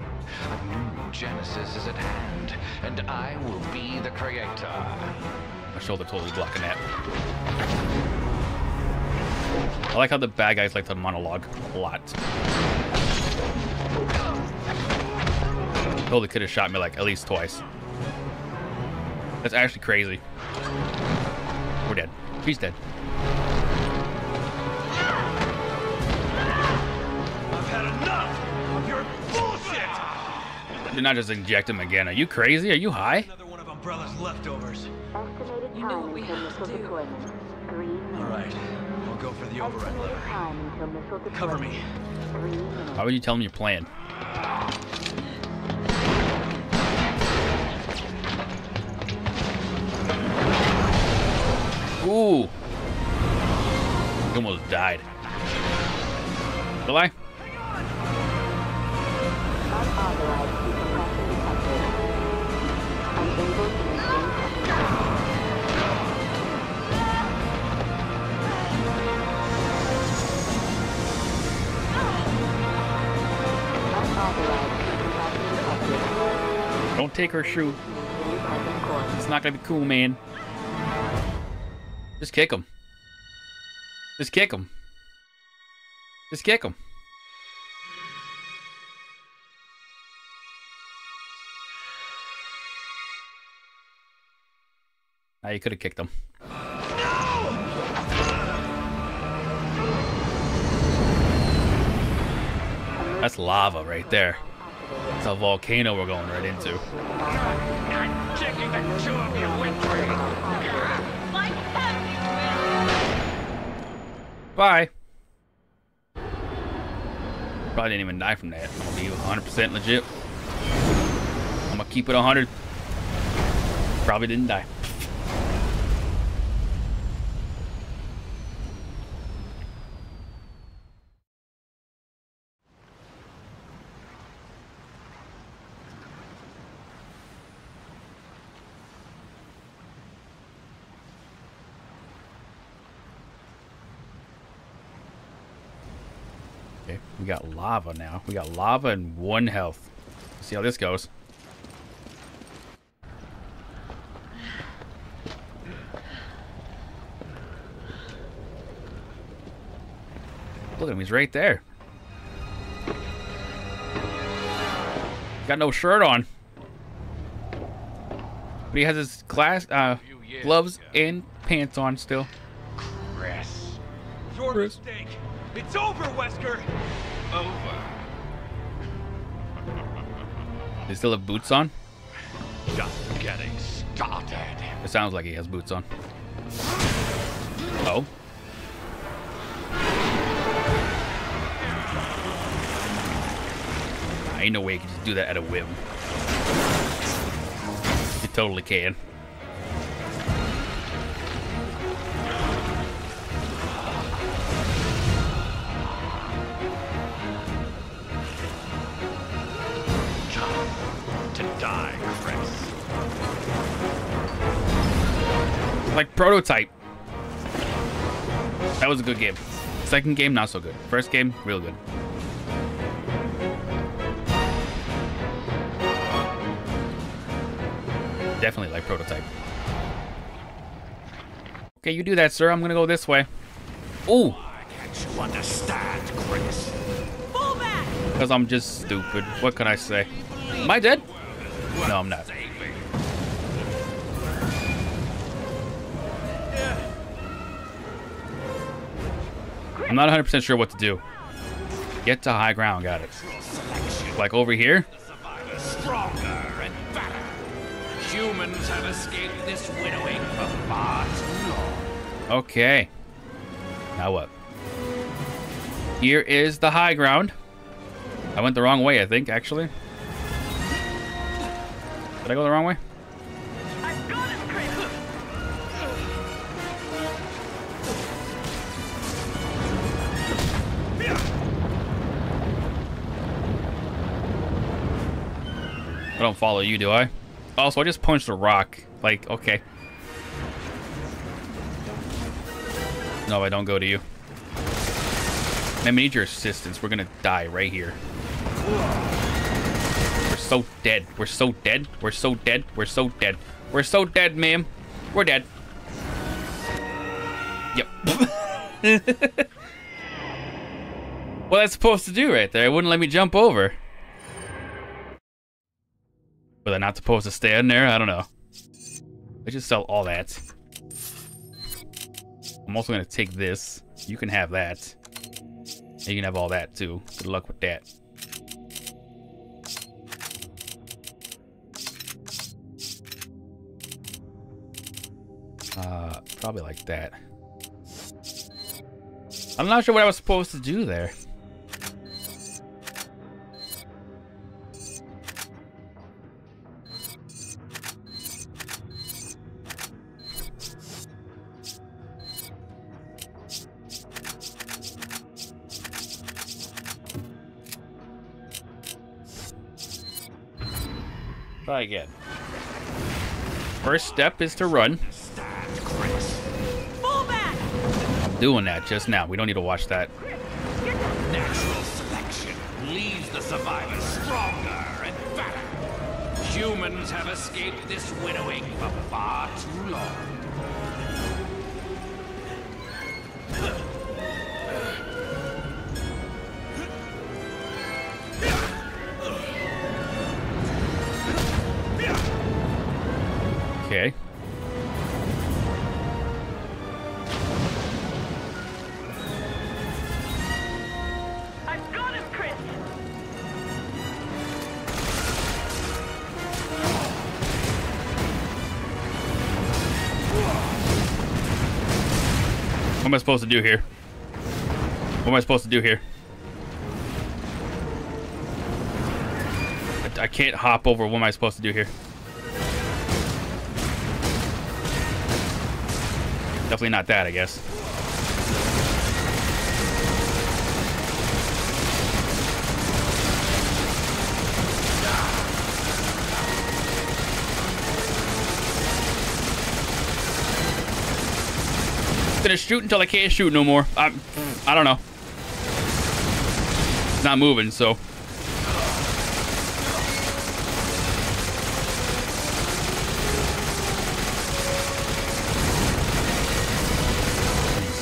A new Genesis is at hand, and I will be the creator. My shoulder totally blocking that. I like how the bad guys like to monologue a lot. Totally could have shot me like at least twice. That's actually crazy. We're dead. He's dead. I've had enough of your bullshit! Did not just inject him again. Are you crazy? Are you high? Another one of Umbrella's leftovers. Estimated You know time what we until have missile to do. deployment. Three All minutes. right, I'll go for the override Estimated lever. time until missile deployment. Cover me. Three minutes. How would you tell him your plan? Ooh. He almost died. Will I? Don't take her shoe. It's not gonna be cool, man. Just kick him. Just kick him. Just kick him. Now you could have kicked him. That's lava right there. It's a volcano we're going right into. Bye. Probably didn't even die from that. I'm gonna be 100% legit. I'm gonna keep it 100. Probably didn't die. Got lava now. We got lava and one health. Let's see how this goes. Look at him, he's right there. Got no shirt on. But he has his glass, uh, gloves and pants on still. Chris. Your mistake. It's over, Wesker. Over. They still have boots on? Just getting started. It sounds like he has boots on. Oh. Ain't no way you can just do that at a whim. You totally can. Like prototype. That was a good game. Second game, not so good. First game, real good. Definitely like prototype. Okay, you do that, sir. I'm gonna go this way. Ooh, Can't you understand, Chris? Because I'm just stupid. What can I say? Am I dead? No, I'm not. I'm not 100% sure what to do. Get to high ground, got it. Like over here? Stronger and better. Humans have escaped this winnowing for far too long. Okay. Now what? Here is the high ground. I went the wrong way, I think, actually. Did I go the wrong way? I don't follow you, do I? Oh, so I just punched a rock. Like, okay. No, I don't go to you. I need your assistance. We're gonna die right here. We're so dead. We're so dead. We're so dead. We're so dead. We're so dead, ma'am. We're dead. Yep. what that's supposed to do right there? It wouldn't let me jump over. Was I not supposed to stay in there? I don't know. Let's just sell all that. I'm also going to take this. You can have that. And you can have all that too. Good luck with that. Uh, probably like that. I'm not sure what I was supposed to do there. Try again. First step is to run. I'm doing that just now. We don't need to watch that. Natural selection leaves the survivors stronger and better. Humans have escaped this winnowing for far too long. Okay. I've got him, Chris! What am I supposed to do here? What am I supposed to do here? I, I can't hop over. What am I supposed to do here? Definitely not that, I guess. Gonna shoot until I can't shoot no more. I'm, I don't know. It's not moving, so.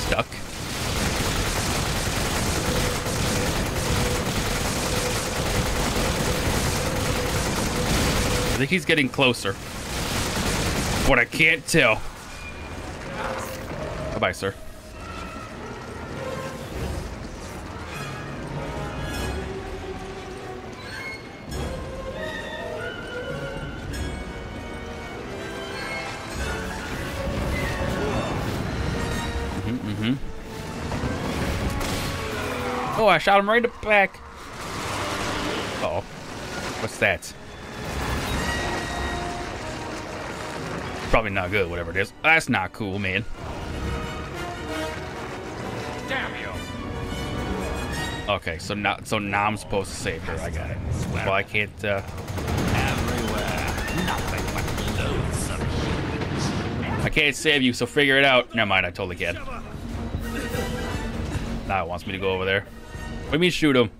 Stuck. Think he's getting closer. What I can't tell. Bye-bye, sir. Mm-hmm, mm-hmm. Oh, I shot him right in the back. Uh oh What's that? Probably not good, whatever it is. That's not cool, man. Damn you! Okay, so now, so now I'm supposed to save her. I got it. Well, I can't. Uh... I can't save you, so figure it out. Never mind, I totally can. Now it wants me to go over there. What do you mean shoot him?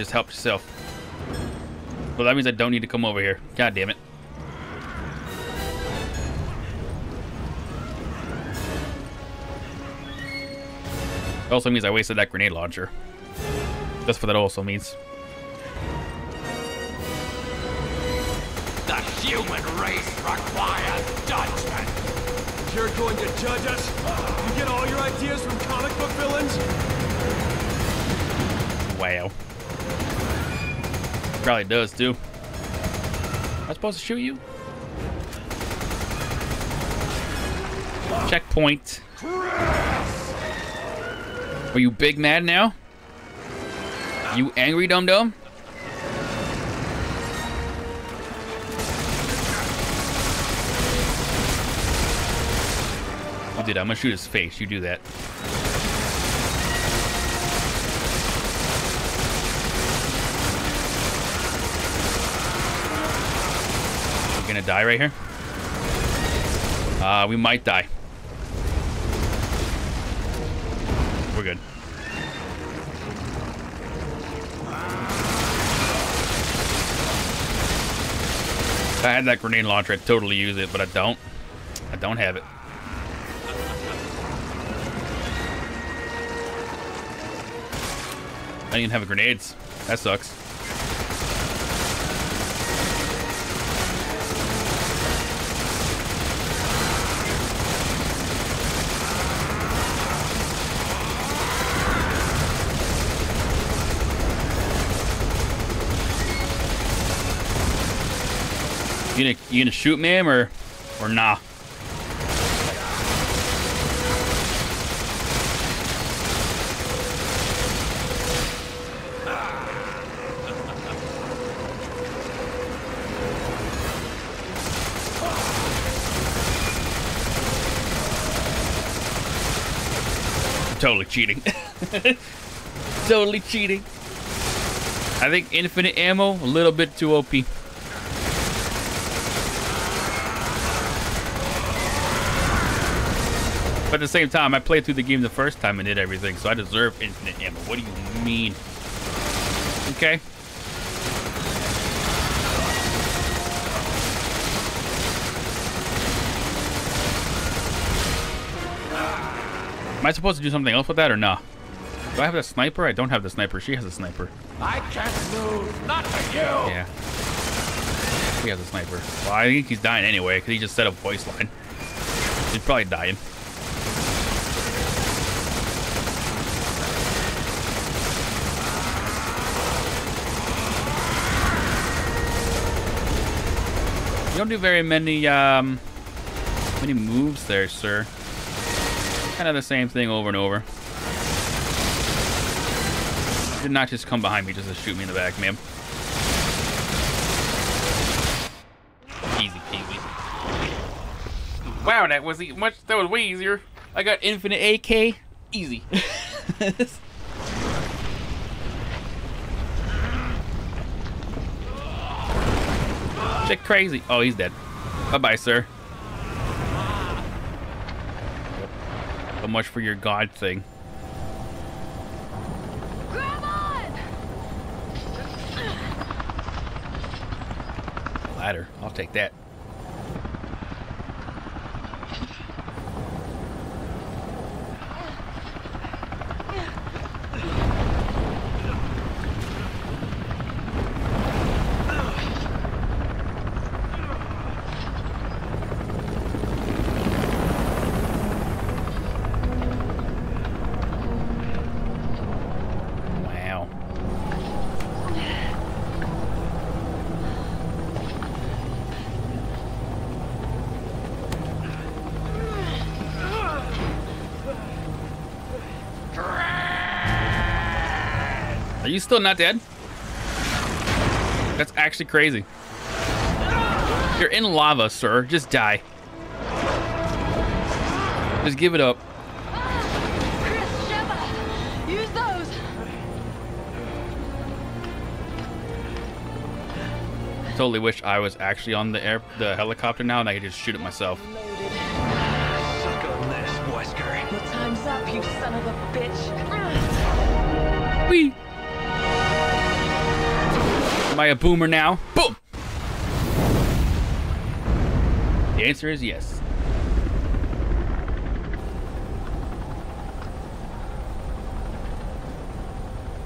Just help yourself. Well, that means I don't need to come over here. God damn it. Also means I wasted that grenade launcher. That's what that also means. The human race requires judgment. You're going to judge us? You get all your ideas from comic book villains? Wow. Probably does too. Am I supposed to shoot you? Checkpoint. Are you big mad now? You angry dum dum? Oh, you did. I'm gonna shoot his face. You do that. Die right here. Uh, we might die. We're good. If I had that grenade launcher, I'd totally use it, but I don't. I don't have it. I didn't have grenades. That sucks. You gonna you gonna shoot me or or nah? Totally cheating. totally cheating. I think infinite ammo, a little bit too OP. But at the same time, I played through the game the first time and did everything, so I deserve infinite ammo. What do you mean? Okay. Am I supposed to do something else with that or not? Nah? Do I have the sniper? I don't have the sniper. She has a sniper. I can't move, not for you. Yeah. He has a sniper. Well, I think he's dying anyway, because he just set a voice line. He's probably dying. Don't do very many, um, many moves there, sir. Kind of the same thing over and over. You did not just come behind me just to shoot me in the back, ma'am. Easy peasy. Wow, that was e much. That was way easier. I got infinite AK. Easy. Shit crazy. Oh, he's dead. Bye-bye, sir. So much for your god thing. Ladder. I'll take that. Wow. Are you still not dead? That's actually crazy. You're in lava, sir. Just die. Just give it up. Use. Totally wish I was actually on the air, the helicopter now, and I could just shoot it myself. Suck on this, Wesker. Well, time's up, you son of a bitch. I a boomer now? Boom! The answer is yes.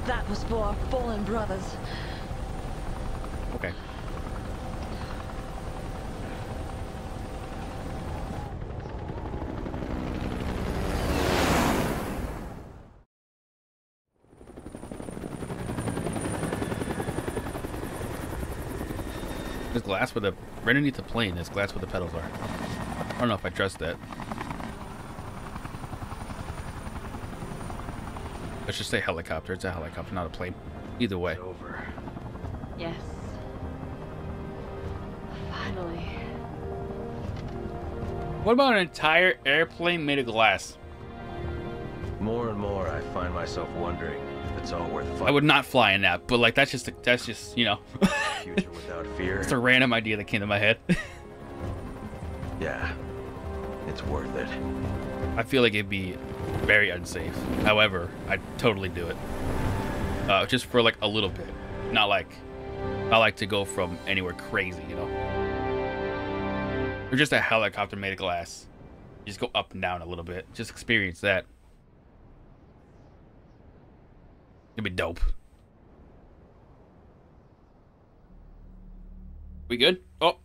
That was for our fallen brothers. Glass with the right underneath the plane. There's glass where the pedals are. I don't know if I trust that. Let's just say helicopter. It's a helicopter, not a plane. Either way. Over. Yes. Finally. What about an entire airplane made of glass? More and more, I find myself wondering if it's all worth I would not fly in that, but like that's just a, that's just you know, future without fear. it's a random idea that came to my head. Yeah, it's worth it. I feel like it'd be very unsafe. However, I'd totally do it. Uh, just for like a little bit, not like I like to go from anywhere crazy, you know. Or just a helicopter made of glass. You just go up and down a little bit. Just experience that. It'd be dope. We good? Oh.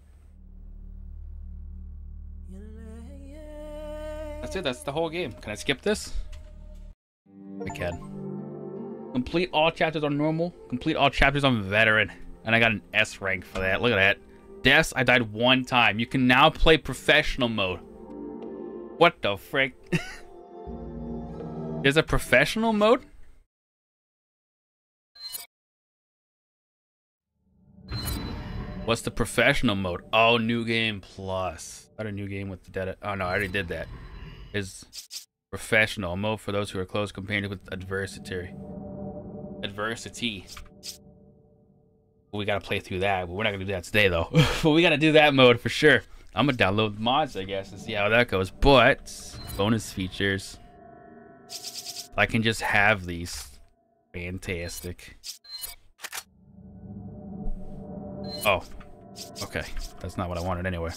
That's it. That's the whole game. Can I skip this? I can. Complete all chapters on normal. Complete all chapters on veteran. And I got an S rank for that. Look at that. Deaths, I died one time. You can now play professional mode. What the frick? There's a professional mode? What's the professional mode? Oh, new game plus. Got a new game with the dead. Oh no, I already did that. Is professional mode for those who are close companions with adversity. Adversity. We gotta play through that, but we're not gonna do that today though. but we gotta do that mode for sure. I'm gonna download mods, I guess, and see how that goes. But bonus features. I can just have these. Fantastic. Oh. Okay. That's not what I wanted anyway.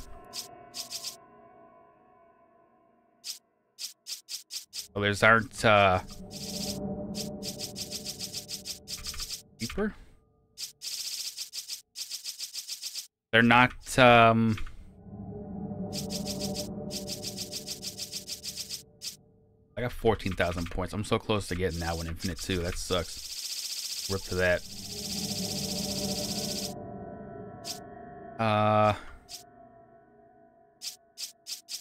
Well, there's aren't, uh... Deeper? They're not, um... I got 14,000 points. I'm so close to getting that one infinite too. That sucks. Rip to that. Uh,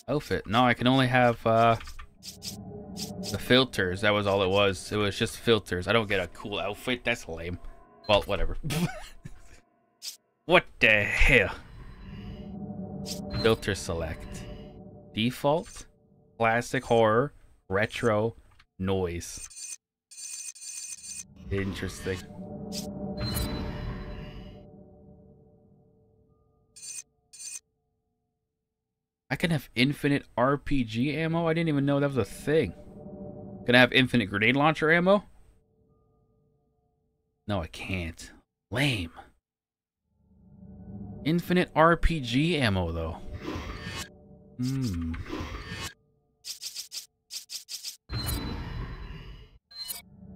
outfit. No, I can only have uh, the filters. That was all it was. It was just filters. I don't get a cool outfit. That's lame. Well, whatever. what the hell? Filter select. Default. Classic horror. Retro. Noise. Interesting. I can have infinite RPG ammo? I didn't even know that was a thing. Can I have infinite grenade launcher ammo? No, I can't. Lame. Infinite RPG ammo, though. Hmm. If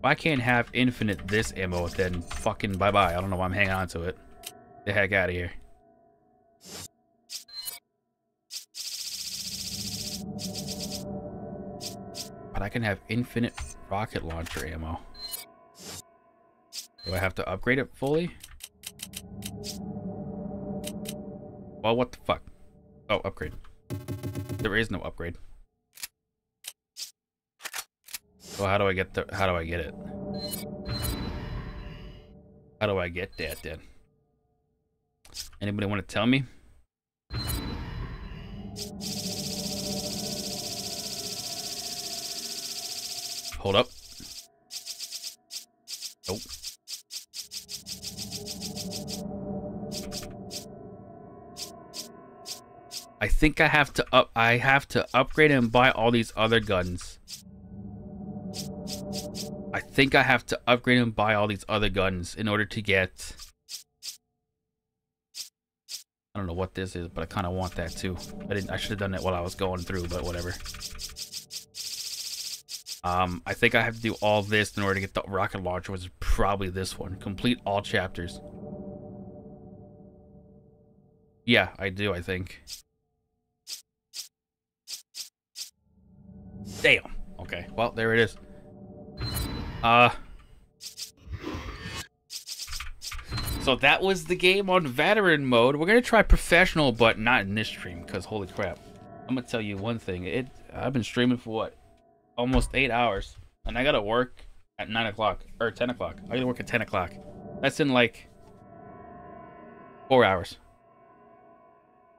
I can't have infinite this ammo, then fucking bye-bye. I don't know why I'm hanging on to it. The heck out of here. But I can have infinite rocket launcher ammo. Do I have to upgrade it fully? Well, what the fuck? Oh, upgrade. There is no upgrade. So how do I get the how do I get it? How do I get that then? Anybody want to tell me? Hold up. Nope. I think I have to up I have to upgrade and buy all these other guns. I think I have to upgrade and buy all these other guns in order to get I don't know what this is, but I kind of want that too. I didn't I should have done it while I was going through, but whatever. Um, I think I have to do all this in order to get the rocket launcher, which is probably this one. Complete all chapters. Yeah, I do, I think. Damn. Okay, well, there it is. Uh... So that was the game on veteran mode. We're gonna try professional, but not in this stream, because holy crap. I'm gonna tell you one thing. It I've been streaming for what? Almost eight hours, and I gotta work at nine o'clock or ten o'clock. I gotta work at ten o'clock. That's in like four hours.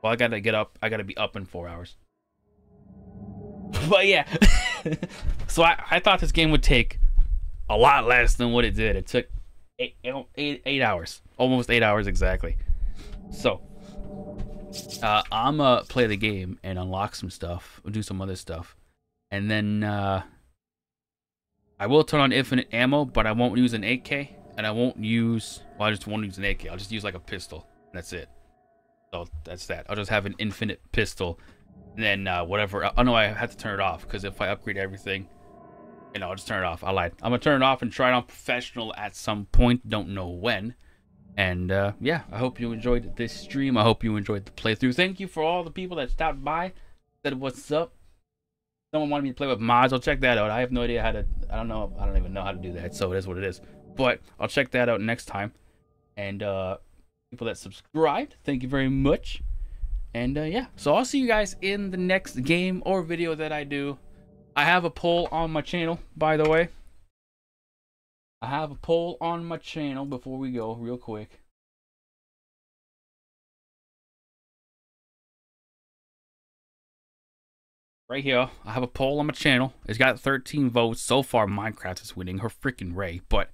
Well, I gotta get up. I gotta be up in four hours. But yeah, so I, I thought this game would take a lot less than what it did. It took eight, eight, eight hours, almost eight hours exactly. So uh, I'm gonna play the game and unlock some stuff, do some other stuff. And then uh, I will turn on infinite ammo, but I won't use an AK, and I won't use. Well, I just won't use an AK. I'll just use like a pistol. That's it. So that's that. I'll just have an infinite pistol, and then uh, whatever. Oh no, I have to turn it off because if I upgrade everything, you know, I'll just turn it off. I lied. I'm gonna turn it off and try it on professional at some point. Don't know when. And uh, yeah, I hope you enjoyed this stream. I hope you enjoyed the playthrough. Thank you for all the people that stopped by, said what's up someone wanted me to play with mods, I'll check that out. I have no idea how to. I don't know. I don't even know how to do that. So it is what it is. But I'll check that out next time. And uh, people that subscribed, thank you very much. And uh, yeah, so I'll see you guys in the next game or video that I do. I have a poll on my channel, by the way. I have a poll on my channel before we go, real quick. Right here. I have a poll on my channel. It's got 13 votes. So far, Minecraft is winning her freaking Ray, but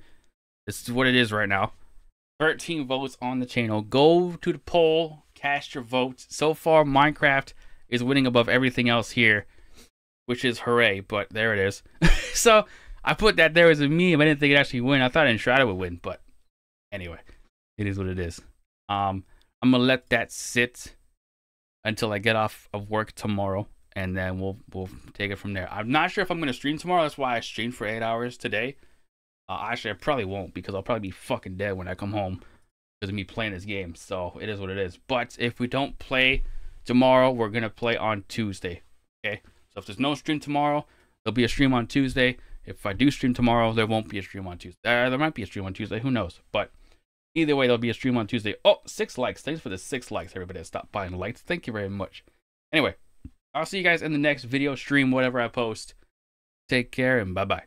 this is what it is right now. 13 votes on the channel. Go to the poll, cast your votes. So far, Minecraft is winning above everything else here, which is hooray, but there it is. so I put that there as a meme. I didn't think it actually win. I thought Enshrouded would win, but anyway, it is what it is. Um, I'm gonna let that sit until I get off of work tomorrow and then we'll we'll take it from there. I'm not sure if I'm gonna stream tomorrow. That's why I streamed for eight hours today. Uh, actually, I probably won't because I'll probably be fucking dead when I come home because of me playing this game. So it is what it is. But if we don't play tomorrow, we're gonna play on Tuesday. Okay. So if there's no stream tomorrow, there'll be a stream on Tuesday. If I do stream tomorrow, there won't be a stream on Tuesday. Uh, there might be a stream on Tuesday. Who knows? But either way, there'll be a stream on Tuesday. Oh, six likes. Thanks for the six likes, everybody that stopped by. Thank you very much. Anyway, I'll see you guys in the next video, stream, whatever I post. Take care and bye bye.